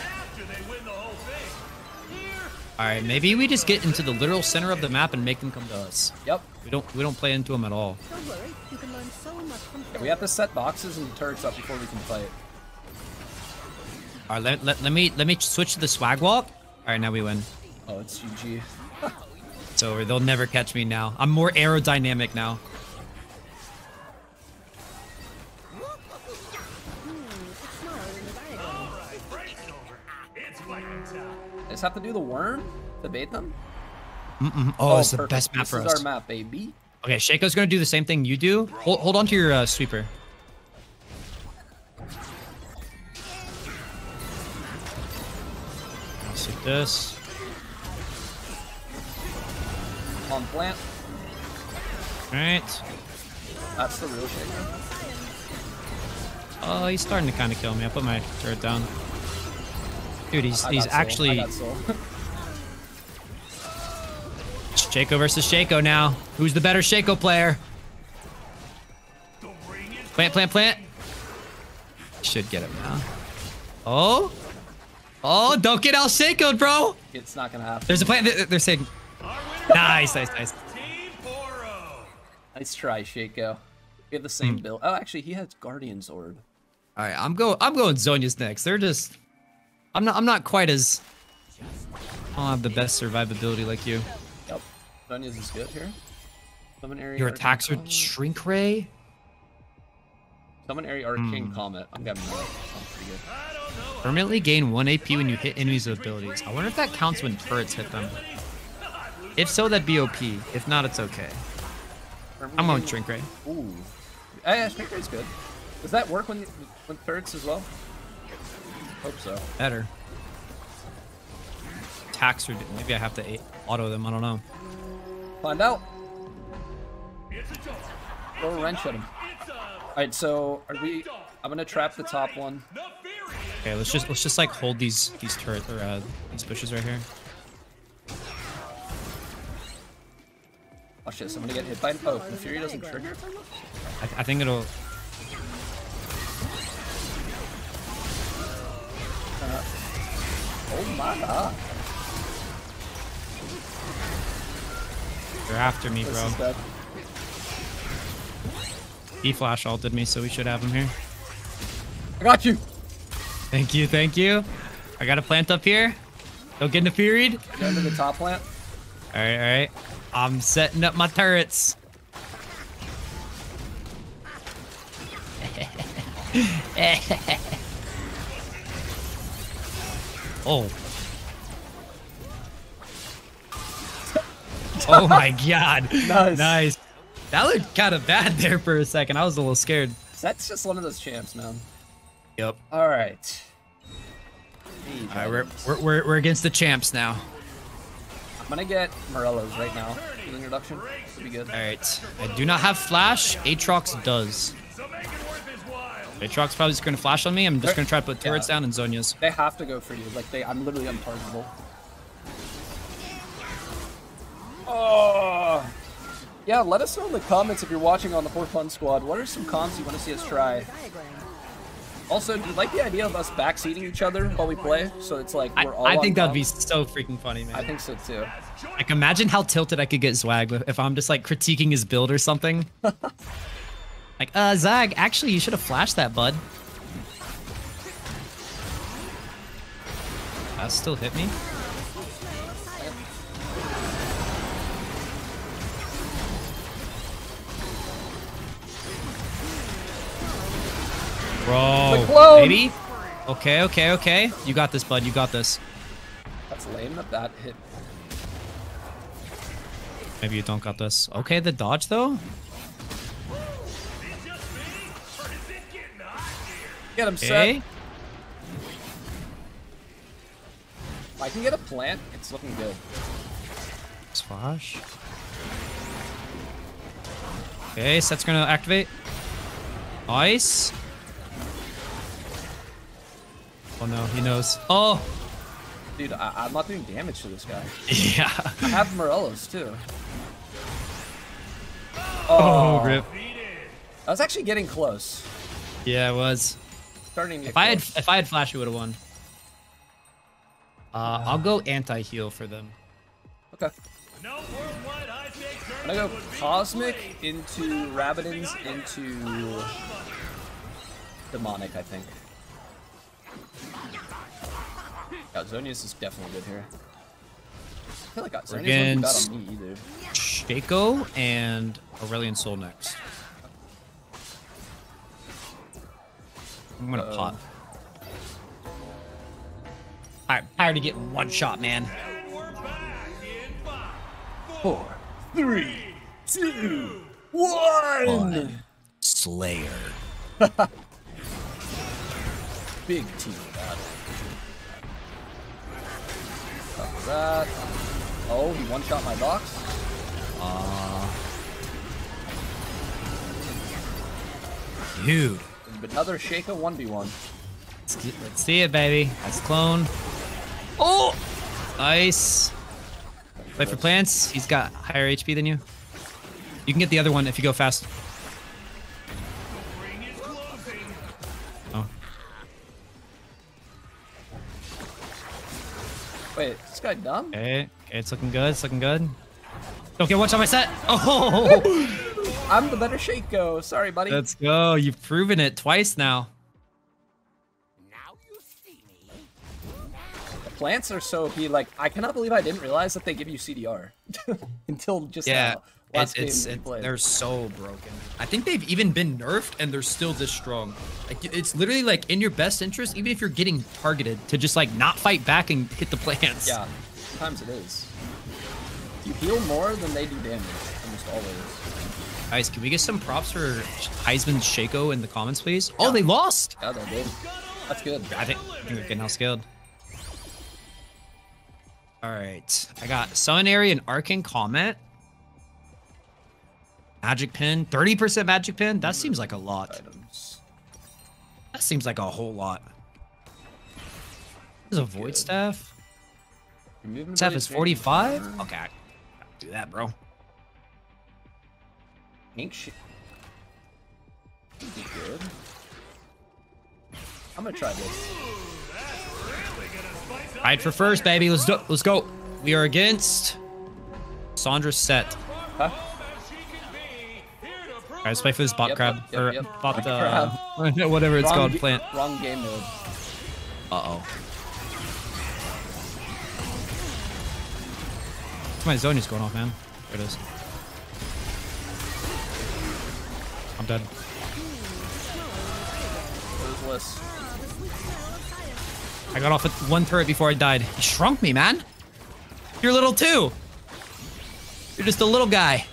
Alright, maybe we just get into the literal center of the map and make them come to us. Yep. We don't we don't play into them at all. Don't worry, you can learn so much from Yeah, we have to set boxes and turrets up before we can fight. Alright, let, let, let me let me switch to the swag walk. Alright, now we win. Oh, it's GG. It's over. They'll never catch me now. I'm more aerodynamic now. I just have to do the worm to bait them. Mm-mm. Oh, it's the best map this for is us. our map, baby. Okay, Shaco's gonna do the same thing you do. Hold, hold on to your uh, sweeper. This. On plant. Alright. That's the real shaker. Oh, he's starting to kind of kill me. I put my turret down. Dude, he's I he's got soul. I actually. Shaco versus Shaco now. Who's the better Shaco player? Plant, plant, plant. Should get him now. Oh, oh! Don't get out Shaco, bro. it's not gonna happen. There's a plan. They're, they're saying. Nice, nice, nice. Nice try, Shaco. We have the same hmm. build. Oh, actually, he has Guardian's Orb. All right, I'm going. I'm going Zhonya's next. They're just. I'm not. I'm not quite as. I don't have the best survivability like you. Yep. Zhonya's is good here. Summon Aery Your attacks are shrink ray. Summon Aery Arcane hmm. Comet. I'm getting that. Sounds pretty good. Permanently gain 1 AP when you hit enemies with abilities. I wonder if that counts when turrets hit them. If so, that'd be OP. If not, it's okay. I'm on Shrink Ray. Ooh. Ah, yeah, Shrink Ray's good. Does that work when when turrets as well? Hope so. Better. Tax or maybe I have to auto them. I don't know. Find out. Throw a wrench at him. Alright, so are we I'm gonna trap the top one. Okay, let's just let's just like hold these these turret or uh, these bushes right here. Watch this, I'm gonna get hit by Oh, the Fury doesn't trigger? I, I think it'll. Uh, oh my god. They're after me, bro. He flash ulted me, so we should have him here. I got you! Thank you, thank you. I got a plant up here. Don't get interfered. Go into the top plant. Alright, alright. I'm setting up my turrets. oh. Oh my god. Nice. Nice. That looked kind of bad there for a second. I was a little scared. That's just one of those champs, man. Yep. Alright. Alright, we're, we're, we're, we're against the champs now. I'm gonna get Morello's right now. introduction. Should be good. Alright. I do not have flash. Aatrox does. Aatrox probably just going to flash on me. I'm just going to try to put turrets down and Zhonya's. They have to go for you. Like they I'm literally untargetable. Oh yeah, let us know in the comments if you're watching on the For Fun Squad. What are some comps you want to see us try? Also, do you like the idea of us backseating each other while we play? So it's like we're all I think that'd be so freaking funny, man. I think so too. Like, imagine how tilted I could get Zwag if I'm just like critiquing his build or something. like, uh, Zwag, actually, you should have flashed that, bud. That still hit me. Bro, clone! baby. Okay, okay, okay. You got this, bud. You got this. That's lame that that hit. Maybe you don't got this. Okay, the dodge though. Get him set. Eh? Okay. If I can get a plant, it's looking good. Swash. Okay, set's gonna activate. Nice. Oh no, he knows. Oh! Dude, I, I'm not doing damage to this guy. Yeah. I have Morello's too. Oh, rip. I was actually getting close. Yeah, it was. Starting If I had if I had flash, we would have won. Uh, I'll go anti-heal for them. Okay. I'm gonna go Cosmic into Rabadon's into Demonic, I think. Zhonya's is definitely good here. I feel like Zhonya's wouldn't be bad Against on me either. Shaco and Aurelion Sol next. I'm gonna Uh-oh. pot. Alright, tired of getting one shot, man. Four, three, two, one. Slayer. Big team battle. That. Oh, he one shot my box. Uh, dude. Another Shaco 1v1. Let's, get- let's see it, baby. That's clone. Oh! Nice. Wait for plants. He's got higher HP than you. You can get the other one if you go fast. Wait, is this guy dumb? Okay. Okay, it's looking good. It's looking good. Okay, watch out my set. Oh! I'm the better Shaco. Sorry, buddy. Let's go. You've proven it twice now. The plants are so OP. Like, I cannot believe I didn't realize that they give you CDR until just Yeah. now. Last It's, it's it, they're so broken. I think they've even been nerfed and they're still this strong. Like it's literally like in your best interest, even if you're getting targeted, to just like not fight back and hit the plants. Yeah, sometimes it is. You heal more than they do damage, almost always. Guys, can we get some props for Heizman Shaco in the comments, please? Oh, they lost. Yeah, they did. That's good. I think, they're getting outscaled. All right, I got Summon Aery and Arcane Comet. Magic Pen, 30% Magic Pen? That seems like a lot. Items. That seems like a whole lot. There's a Void Staff. Staff is changes 45? turn. Okay, I do that, bro. Ink shit. Good. I'm gonna try this. Fight for first, baby. Let's do let's go. We are against Sandra Set. Huh? Alright, let's play for this bot Yep, crab. yep, or yep. bot Crab. uh, whatever it's Wrong called, plant. Wrong game mode. Uh-oh. My zone is going off, man. There it is. I'm dead. I got off with one turret before I died. He shrunk me, man. You're little too. You're just a little guy.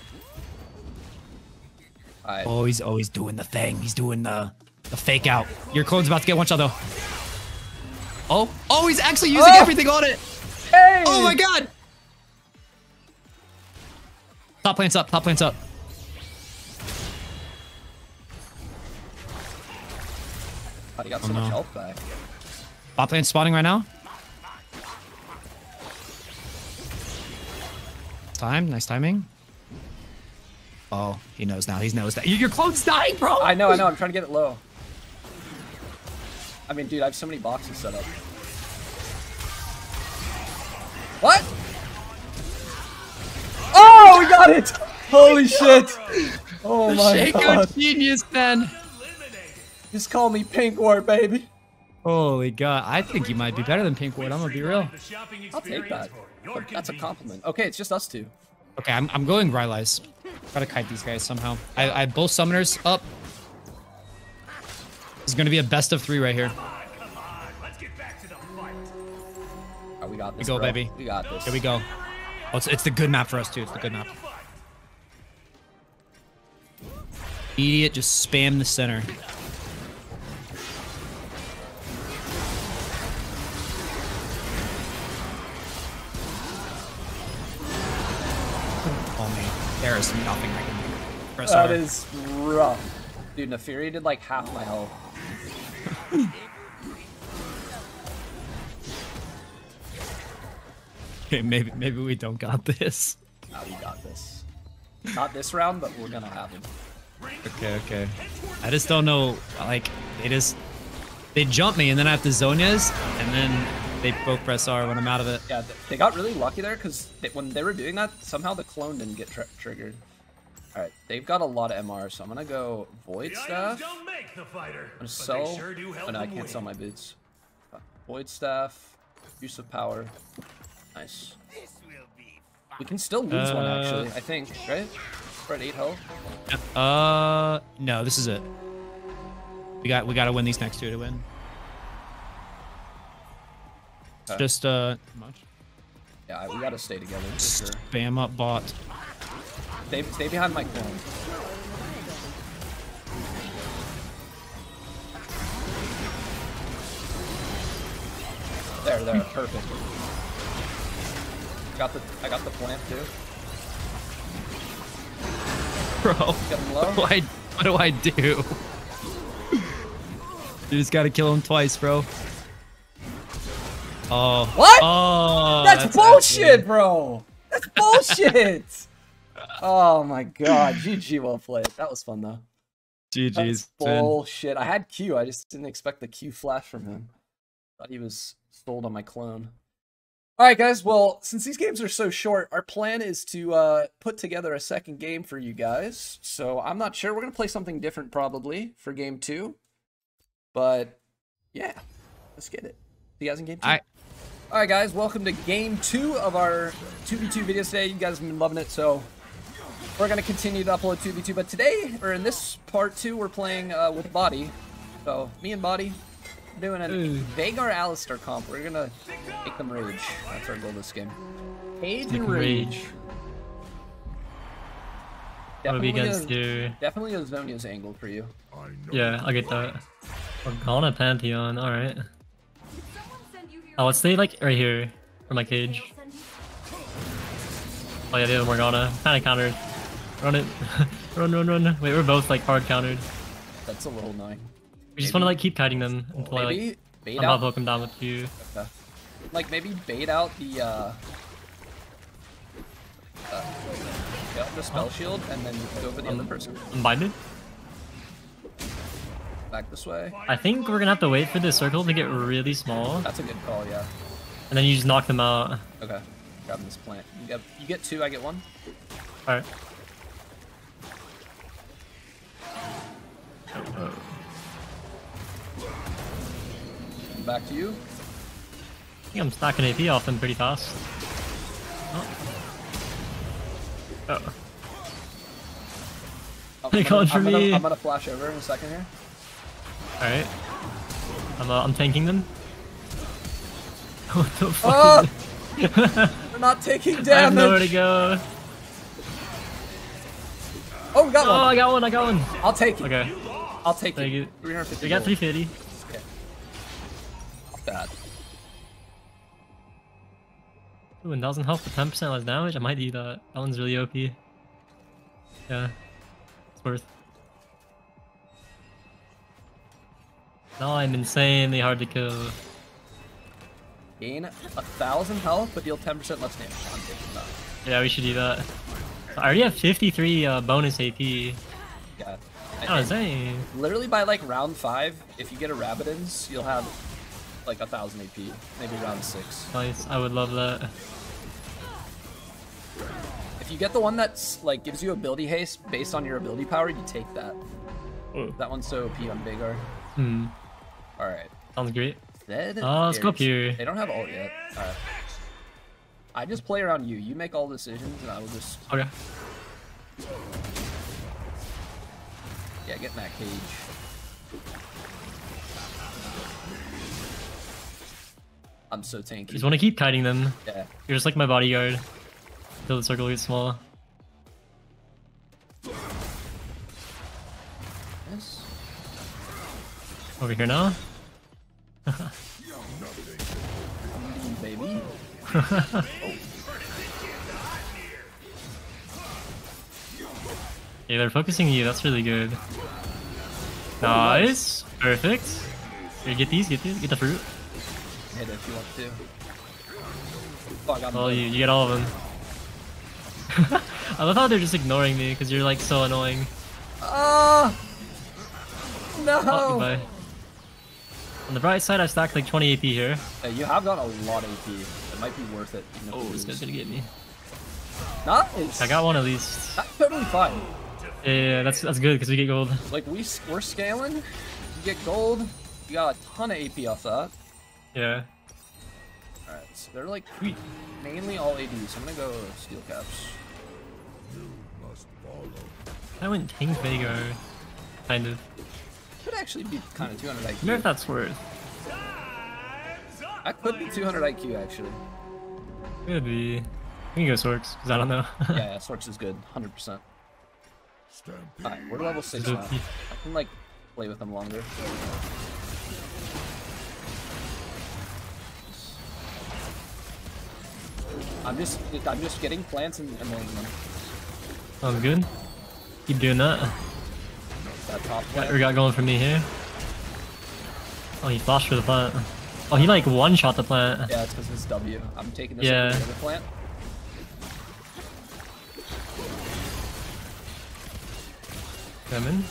Alright. Oh, he's always doing the thing. He's doing the the fake out. Your clone's about to get one shot though. Oh, oh, he's actually using Oh! everything on it. Hey! Oh my god. Top plants up. Top plants up. God, he got oh, so Oh, much health back. Bot plane spawning right now. Time, nice timing. Oh, he knows now. He knows that. Your clone's dying, bro. I know, I know. I'm trying to get it low. I mean, dude, I have so many boxes set up. What? Oh, we got it! Holy shit! Oh my Shaco god. genius, man. Just call me Pink Ward, baby. Holy god, I think you might be better than Pink Ward. I'm gonna be real. I'll take that. That's a compliment. Okay, it's just us two. Okay, I'm, I'm going Rylai's. Gotta kite these guys somehow. I, I have both summoners up. This is gonna be a best of three right here. Oh, we got We go, bro. baby. We got this. Here we go. Oh, it's, it's the good map for us too. It's the good map. Idiot, just spam the center. There is nothing I can do. Press That R. is rough. Dude, Naafiri did like half my health. Okay, maybe maybe we don't got this. Nah, we got this. Not this round, but we're gonna have him. Okay, okay. I just don't know. Like they just they jump me and then I have to Zhonya's and then they both press R when I'm out of it. Yeah, they got really lucky there because when they were doing that, somehow the clone didn't get tr triggered. All right, they've got a lot of MR, so I'm gonna go Void Staff. don't make the fighter, I'm gonna but sell. they sure do help oh no, I can't sell my boots. Uh, Void Staff, use of power. Nice. We can still lose one Uh, actually. I think, right? We're at eight health. Uh, no, this is it. We got we got to win these next two to win. Okay. Just uh, much. Yeah, we gotta stay together for sure. Spam up bot. Stay, stay behind my clone. There, there, perfect. Got the, I got the plant too. Bro, what do I what do I do? You just gotta kill him twice, bro. Oh. What? Oh. That's, bullshit, bro. That's bullshit. oh my god, GG, well played. That was fun though. GG's. That's bullshit. I had Q. I just didn't expect the Q flash from him. Thought he was sold on my clone. All right, guys. Well, since these games are so short, our plan is to uh, put together a second game for you guys. So I'm not sure. We're gonna play something different probably for game two. But yeah, let's get it. See you guys in game two. All right. All right, guys. Welcome to game two of our 2v2 videos today. You guys have been loving it, so we're gonna continue to upload 2v2, but today, or in this part two, we're playing uh, with Body. So, me and Body, doing a Ooh. Veigar Alistar comp. We're gonna make them rage. That's our goal this game. Rage Make and 'em rage. rage. What are we against a, here? Definitely a Zhonya's angle for you. Yeah, I'll get that. Morgana Pantheon, alright. Oh, let's stay like right here for my cage. Oh yeah, the other Morgana. Kinda countered. Run it. run, run, run. Wait, we're both like hard countered. That's a little annoying. We just wanna like keep kiting them until I like bait somehow out. poke them down with you. Okay. Like maybe bait out the uh, uh yeah, the spell shield and then go for the other person. I'm binded. Back this way. I think we're gonna have to wait for this circle to get really small. That's a good call, yeah. And then you just knock them out. Okay. Grabbing this plant. You get you get two, I get one. Alright. Back to you. I think I'm stacking AP off them pretty fast. Oh. Oh. oh I'm They gonna, for I'm gonna, me. I'm gonna flash over in a second here. Alright. I'm, uh, I'm tanking them. what the Oh! fuck? We're not taking damage! I have nowhere to go. Oh, we got Oh, one. I got one, I got one. I'll take it. Okay. I'll take Thank it. you. 350 We got gold. 350. Not bad. Ooh, 1000 health for 10% less damage? I might do that. That one's really OP. Yeah. It's worth. Now I'm insanely hard to kill. Gain a thousand health, but deal 10% less damage. I'm. Yeah, we should do that. I already have 53 uh, bonus AP. Yeah. Oh, insane. Literally by like round five, if you get a Rabadon's, you'll have like a thousand AP. Maybe round six. Nice. I would love that. If you get the one that's like gives you ability haste based on your ability power, you take that. That one's so OP on Veigar. Hmm. Alright. Sounds great. Zed Oh, ah, let's go up here. They don't have ult yet. Alright. I just play around you. You make all decisions and I will just Okay. yeah, get in that cage. I'm so tanky. Just want to keep kiting them. Yeah. You're just like my bodyguard. Until the circle gets small. Yes. Over here now. Baby. Yeah, they're focusing you. That's really good. Nice. Perfect. Here, get these. Get these. Get the fruit. Hit if you want to. Oh, Oh, you, you get all of them. I love how they're just ignoring me because you're like so annoying. Oh! No! Oh, goodbye. On the bright side, I stacked like 20 AP here. Hey, you have got a lot of AP. It might be worth it. Oh, this guy's gonna get me. Nice. I got one at least. That's totally fine. Yeah, yeah, that's that's good because we get gold. Like we, we're scaling. You get gold. You got a ton of AP off that. Yeah. All right, so they're like mainly all AD. So I'm gonna go steel caps. I went Tank Veigar. Kind of. Could actually be kind of 200 I wonder if that's worth. I could be 200 IQ actually. Could be. We can go Sorks, because I don't know. yeah, yeah, Sorks is good, 100%. Alright, we're level 6 now. I can like play with them longer. I'm just I'm just getting plants and annoying them. Sounds good. Keep doing that. That top What we got going for me here? Oh, he flashed for the plant. Oh, he like one shot the plant. Yeah, it's because it's W. I'm taking this Yeah. over the plant. Come in.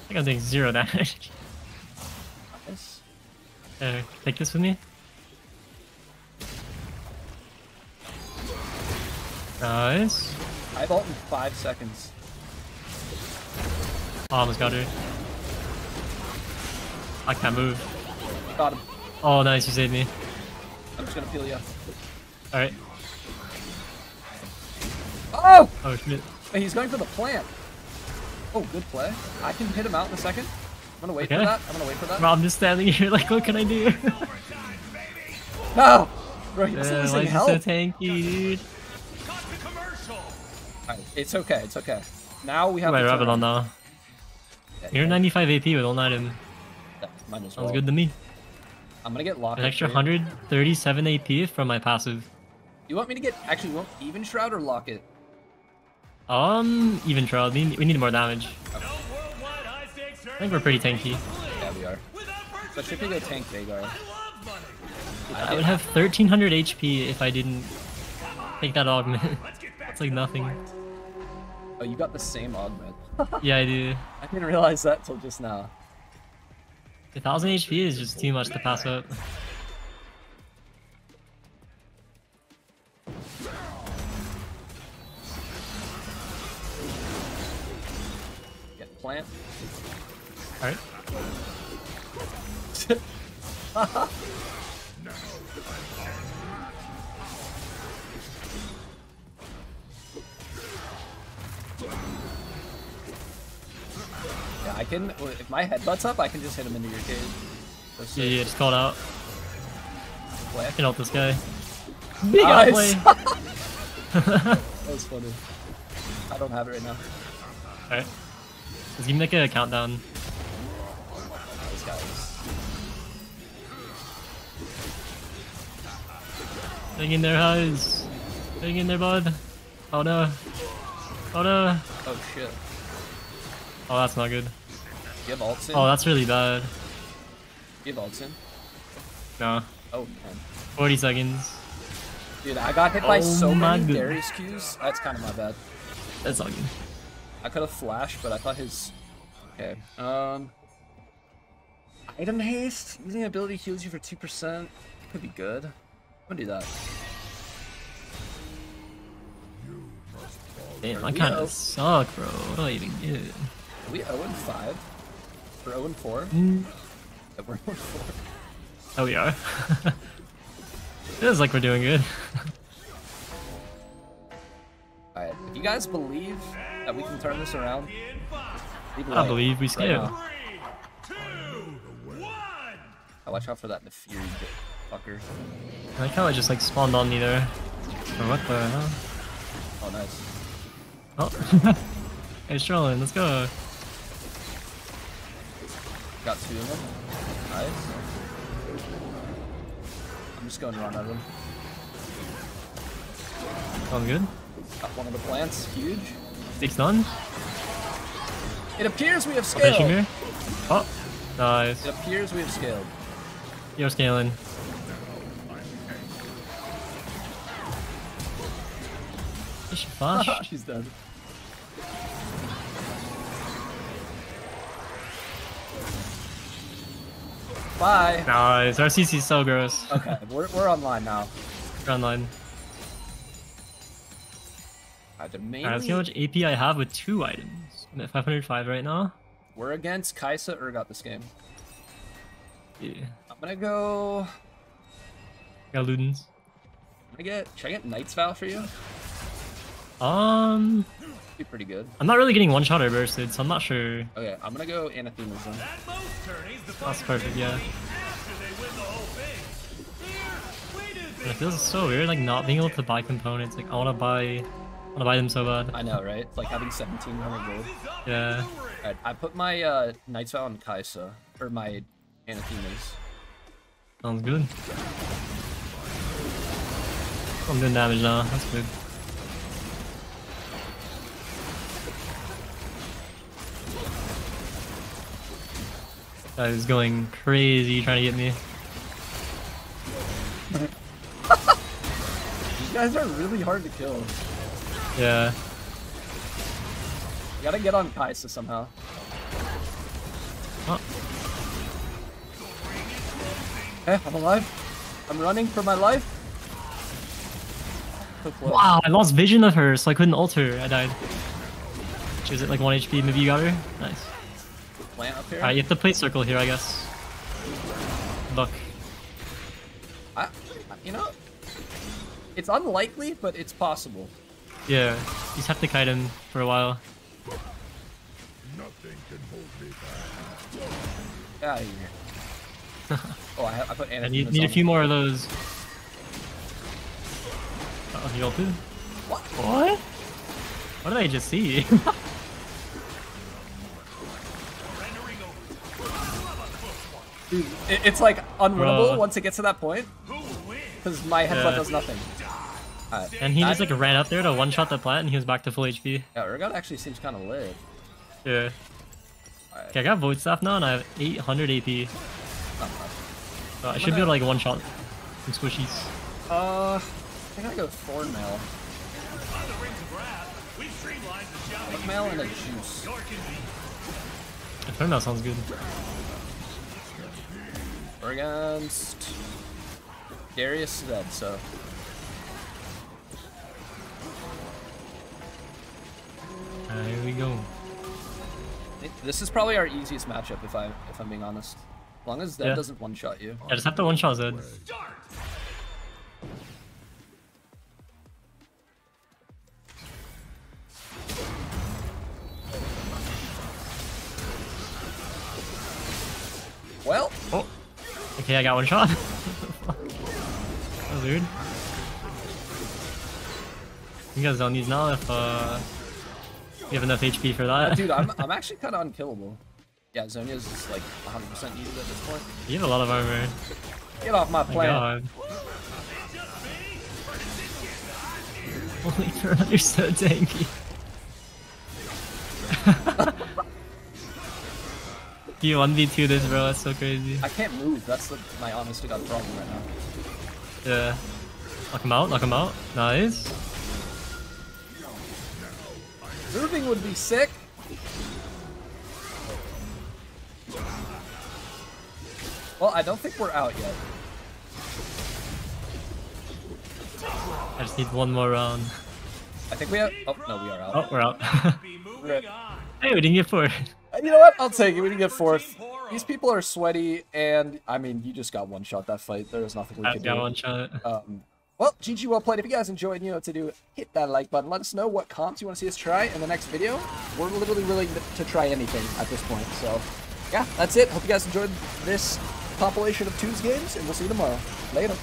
I think I'm doing zero damage. Nice. Uh, take this with me. Nice. I vault in five seconds. Oh, almost got her. I can't move. Got him. Oh, nice, you saved me. I'm just gonna peel you. Alright. Oh! Oh, shit. He's going for the plant. Oh, good play. I can hit him out in a second. I'm gonna wait Okay. for that. I'm gonna wait for that. Bro, I'm just standing here like, what can I do? No! Bro, he's losing why is he health. so tanky, dude? Alright, It's okay, it's okay. Now we have My the rabbit on now. Yeah, You're yeah, 95 AP with all item. yeah, might as Sounds good to me. I'm gonna get locked. An extra here. 137 AP from my passive. You want me to get actually you want Evenshroud or lock it? Um, Evenshroud. We we need more damage. I think we're pretty tanky. Yeah, we are. So should we go tank Veigar? I would have 1300 HP if I didn't take that augment. it's like nothing. Oh, you got the same augment. Yeah, I do. I didn't realize that till just now. A 1000 HP is just too much to pass up. Get plant. Alright. I can. If my head butts up, I can just hit him into your cage. Yeah, yeah, just called out. Play. I can ult this guy. Big Nice. that was funny. I don't have it right now. Alright. Let's give me like a countdown. This guy's. Hang in there, guys. Hang in there, bud. Oh no. Oh no. Oh shit. Oh, that's not good. You have ults in? Oh, that's really bad. You have ults in? No. Oh man. 40 seconds. Dude, I got hit by Oh so many goodness. Darius Qs. That's kind of my bad. That's all good. I could have flashed, but I thought his. Okay. Um. Item haste. Using ability heals you for two percent. Could be good. I'm gonna do that. Damn, I kind of suck, bro. What do I even do? Are we 0 and 5? We're 0 and 4? Mm. Yeah, we're 0 and 4. Oh, we are. Feels like we're doing good. Alright, if you guys believe that we can turn this around, leave a I like believe we right scale. now. I watch out for that Naafiri fucker. I like how it just like spawned on me there. Or what the hell? Oh, nice. Oh. hey, Sterling, let's go. Got two of them. Nice. I'm just going to run at him. Sounds good. Got one of the plants. Huge. Six done. It appears we have scaled. Oh, nice. It appears we have scaled. You're scaling. She's dead. Bye. nice. Our CC's so gross. Okay, we're, we're online now. We're online. I did mainly, Alright, let's see how much AP I have with two items. I'm at 505 right now. We're against Kaisa Urgot this game. Yeah. I'm gonna go. Got Luden's. I'm gonna get. Should I get Knight's Vow for you? Um, Be pretty good. I'm not really getting one shot or bursted, so I'm not sure. Okay, I'm gonna go Anathemas then. That's perfect, yeah. It feels so weird, like not being able to buy components. Like I want to buy, I want to buy them so bad. I know, right? It's like having 1700 gold. Yeah. Alright, I put my uh, Knight's Vow on Kaisa. Or my Anathemas. Sounds good. I'm doing damage now. That's good. That is going crazy trying to get me. These guys are really hard to kill. Yeah. You gotta get on Kaisa somehow. Oh. Okay, eh, I'm alive. I'm running for my life. So. Wow, I lost vision of her, so I couldn't ult her. I died. She was at like 1 HP. Maybe you got her? Nice. Plant up here. Alright, you have to play circle here, I guess. Look. I, I- you know, it's unlikely, but it's possible. Yeah, you just have to kite him for a while. Get out of here. oh, I, I put I Anakin need, need a few more of those. Uh oh, you all too? What? What? What did I just see? Dude, it's like unwinnable Bro. once it gets to that point. Because my headbutt Yeah. does nothing. Alright. and he just like ran up there to one shot the plant and he was back to full HP. Yeah, Urgot actually seems kind of lit. Yeah. Okay, I got Void Staff now and I have 800 AP. So I should be able to like one shot some squishies. Uh, I think I go Thorn Mail. Thorn Mail and a juice. That sounds good. We're against Darius dead, so Uh, here we go. This is probably our easiest matchup if I if I'm being honest. As long as that Yeah. doesn't one shot you. I just have to one shot Zed. Well, Oh. Okay, I got one shot. that was weird. You guys don't need now if uh you have enough HP for that. dude, I'm I'm actually kind of unkillable. Yeah, Zhonya's is like 100% needed at this point. you have a lot of armor. Get off my planet. Holy crap, you're so tanky. you 1v2 this bro, that's so crazy. I can't move. That's the, my honest to god problem right now. Yeah. Knock him out, knock him out. Nice. Moving would be sick. Well, I don't think we're out yet. I just need one more round. I think we have. Oh no, we are out. Oh, we're out. Hey, we didn't get four. And you know what? I'll take it. We didn't get fourth. These people are sweaty, and I mean, you just got one shot that fight. There was nothing we I could got do. one shot. Um, well, GG, well played. If you guys enjoyed, you know what to do. Hit that like button. Let us know what comps you want to see us try in the next video. We're literally willing to try anything at this point. So, yeah, that's it. Hope you guys enjoyed this compilation of Tuesday games, and we'll see you tomorrow. Later.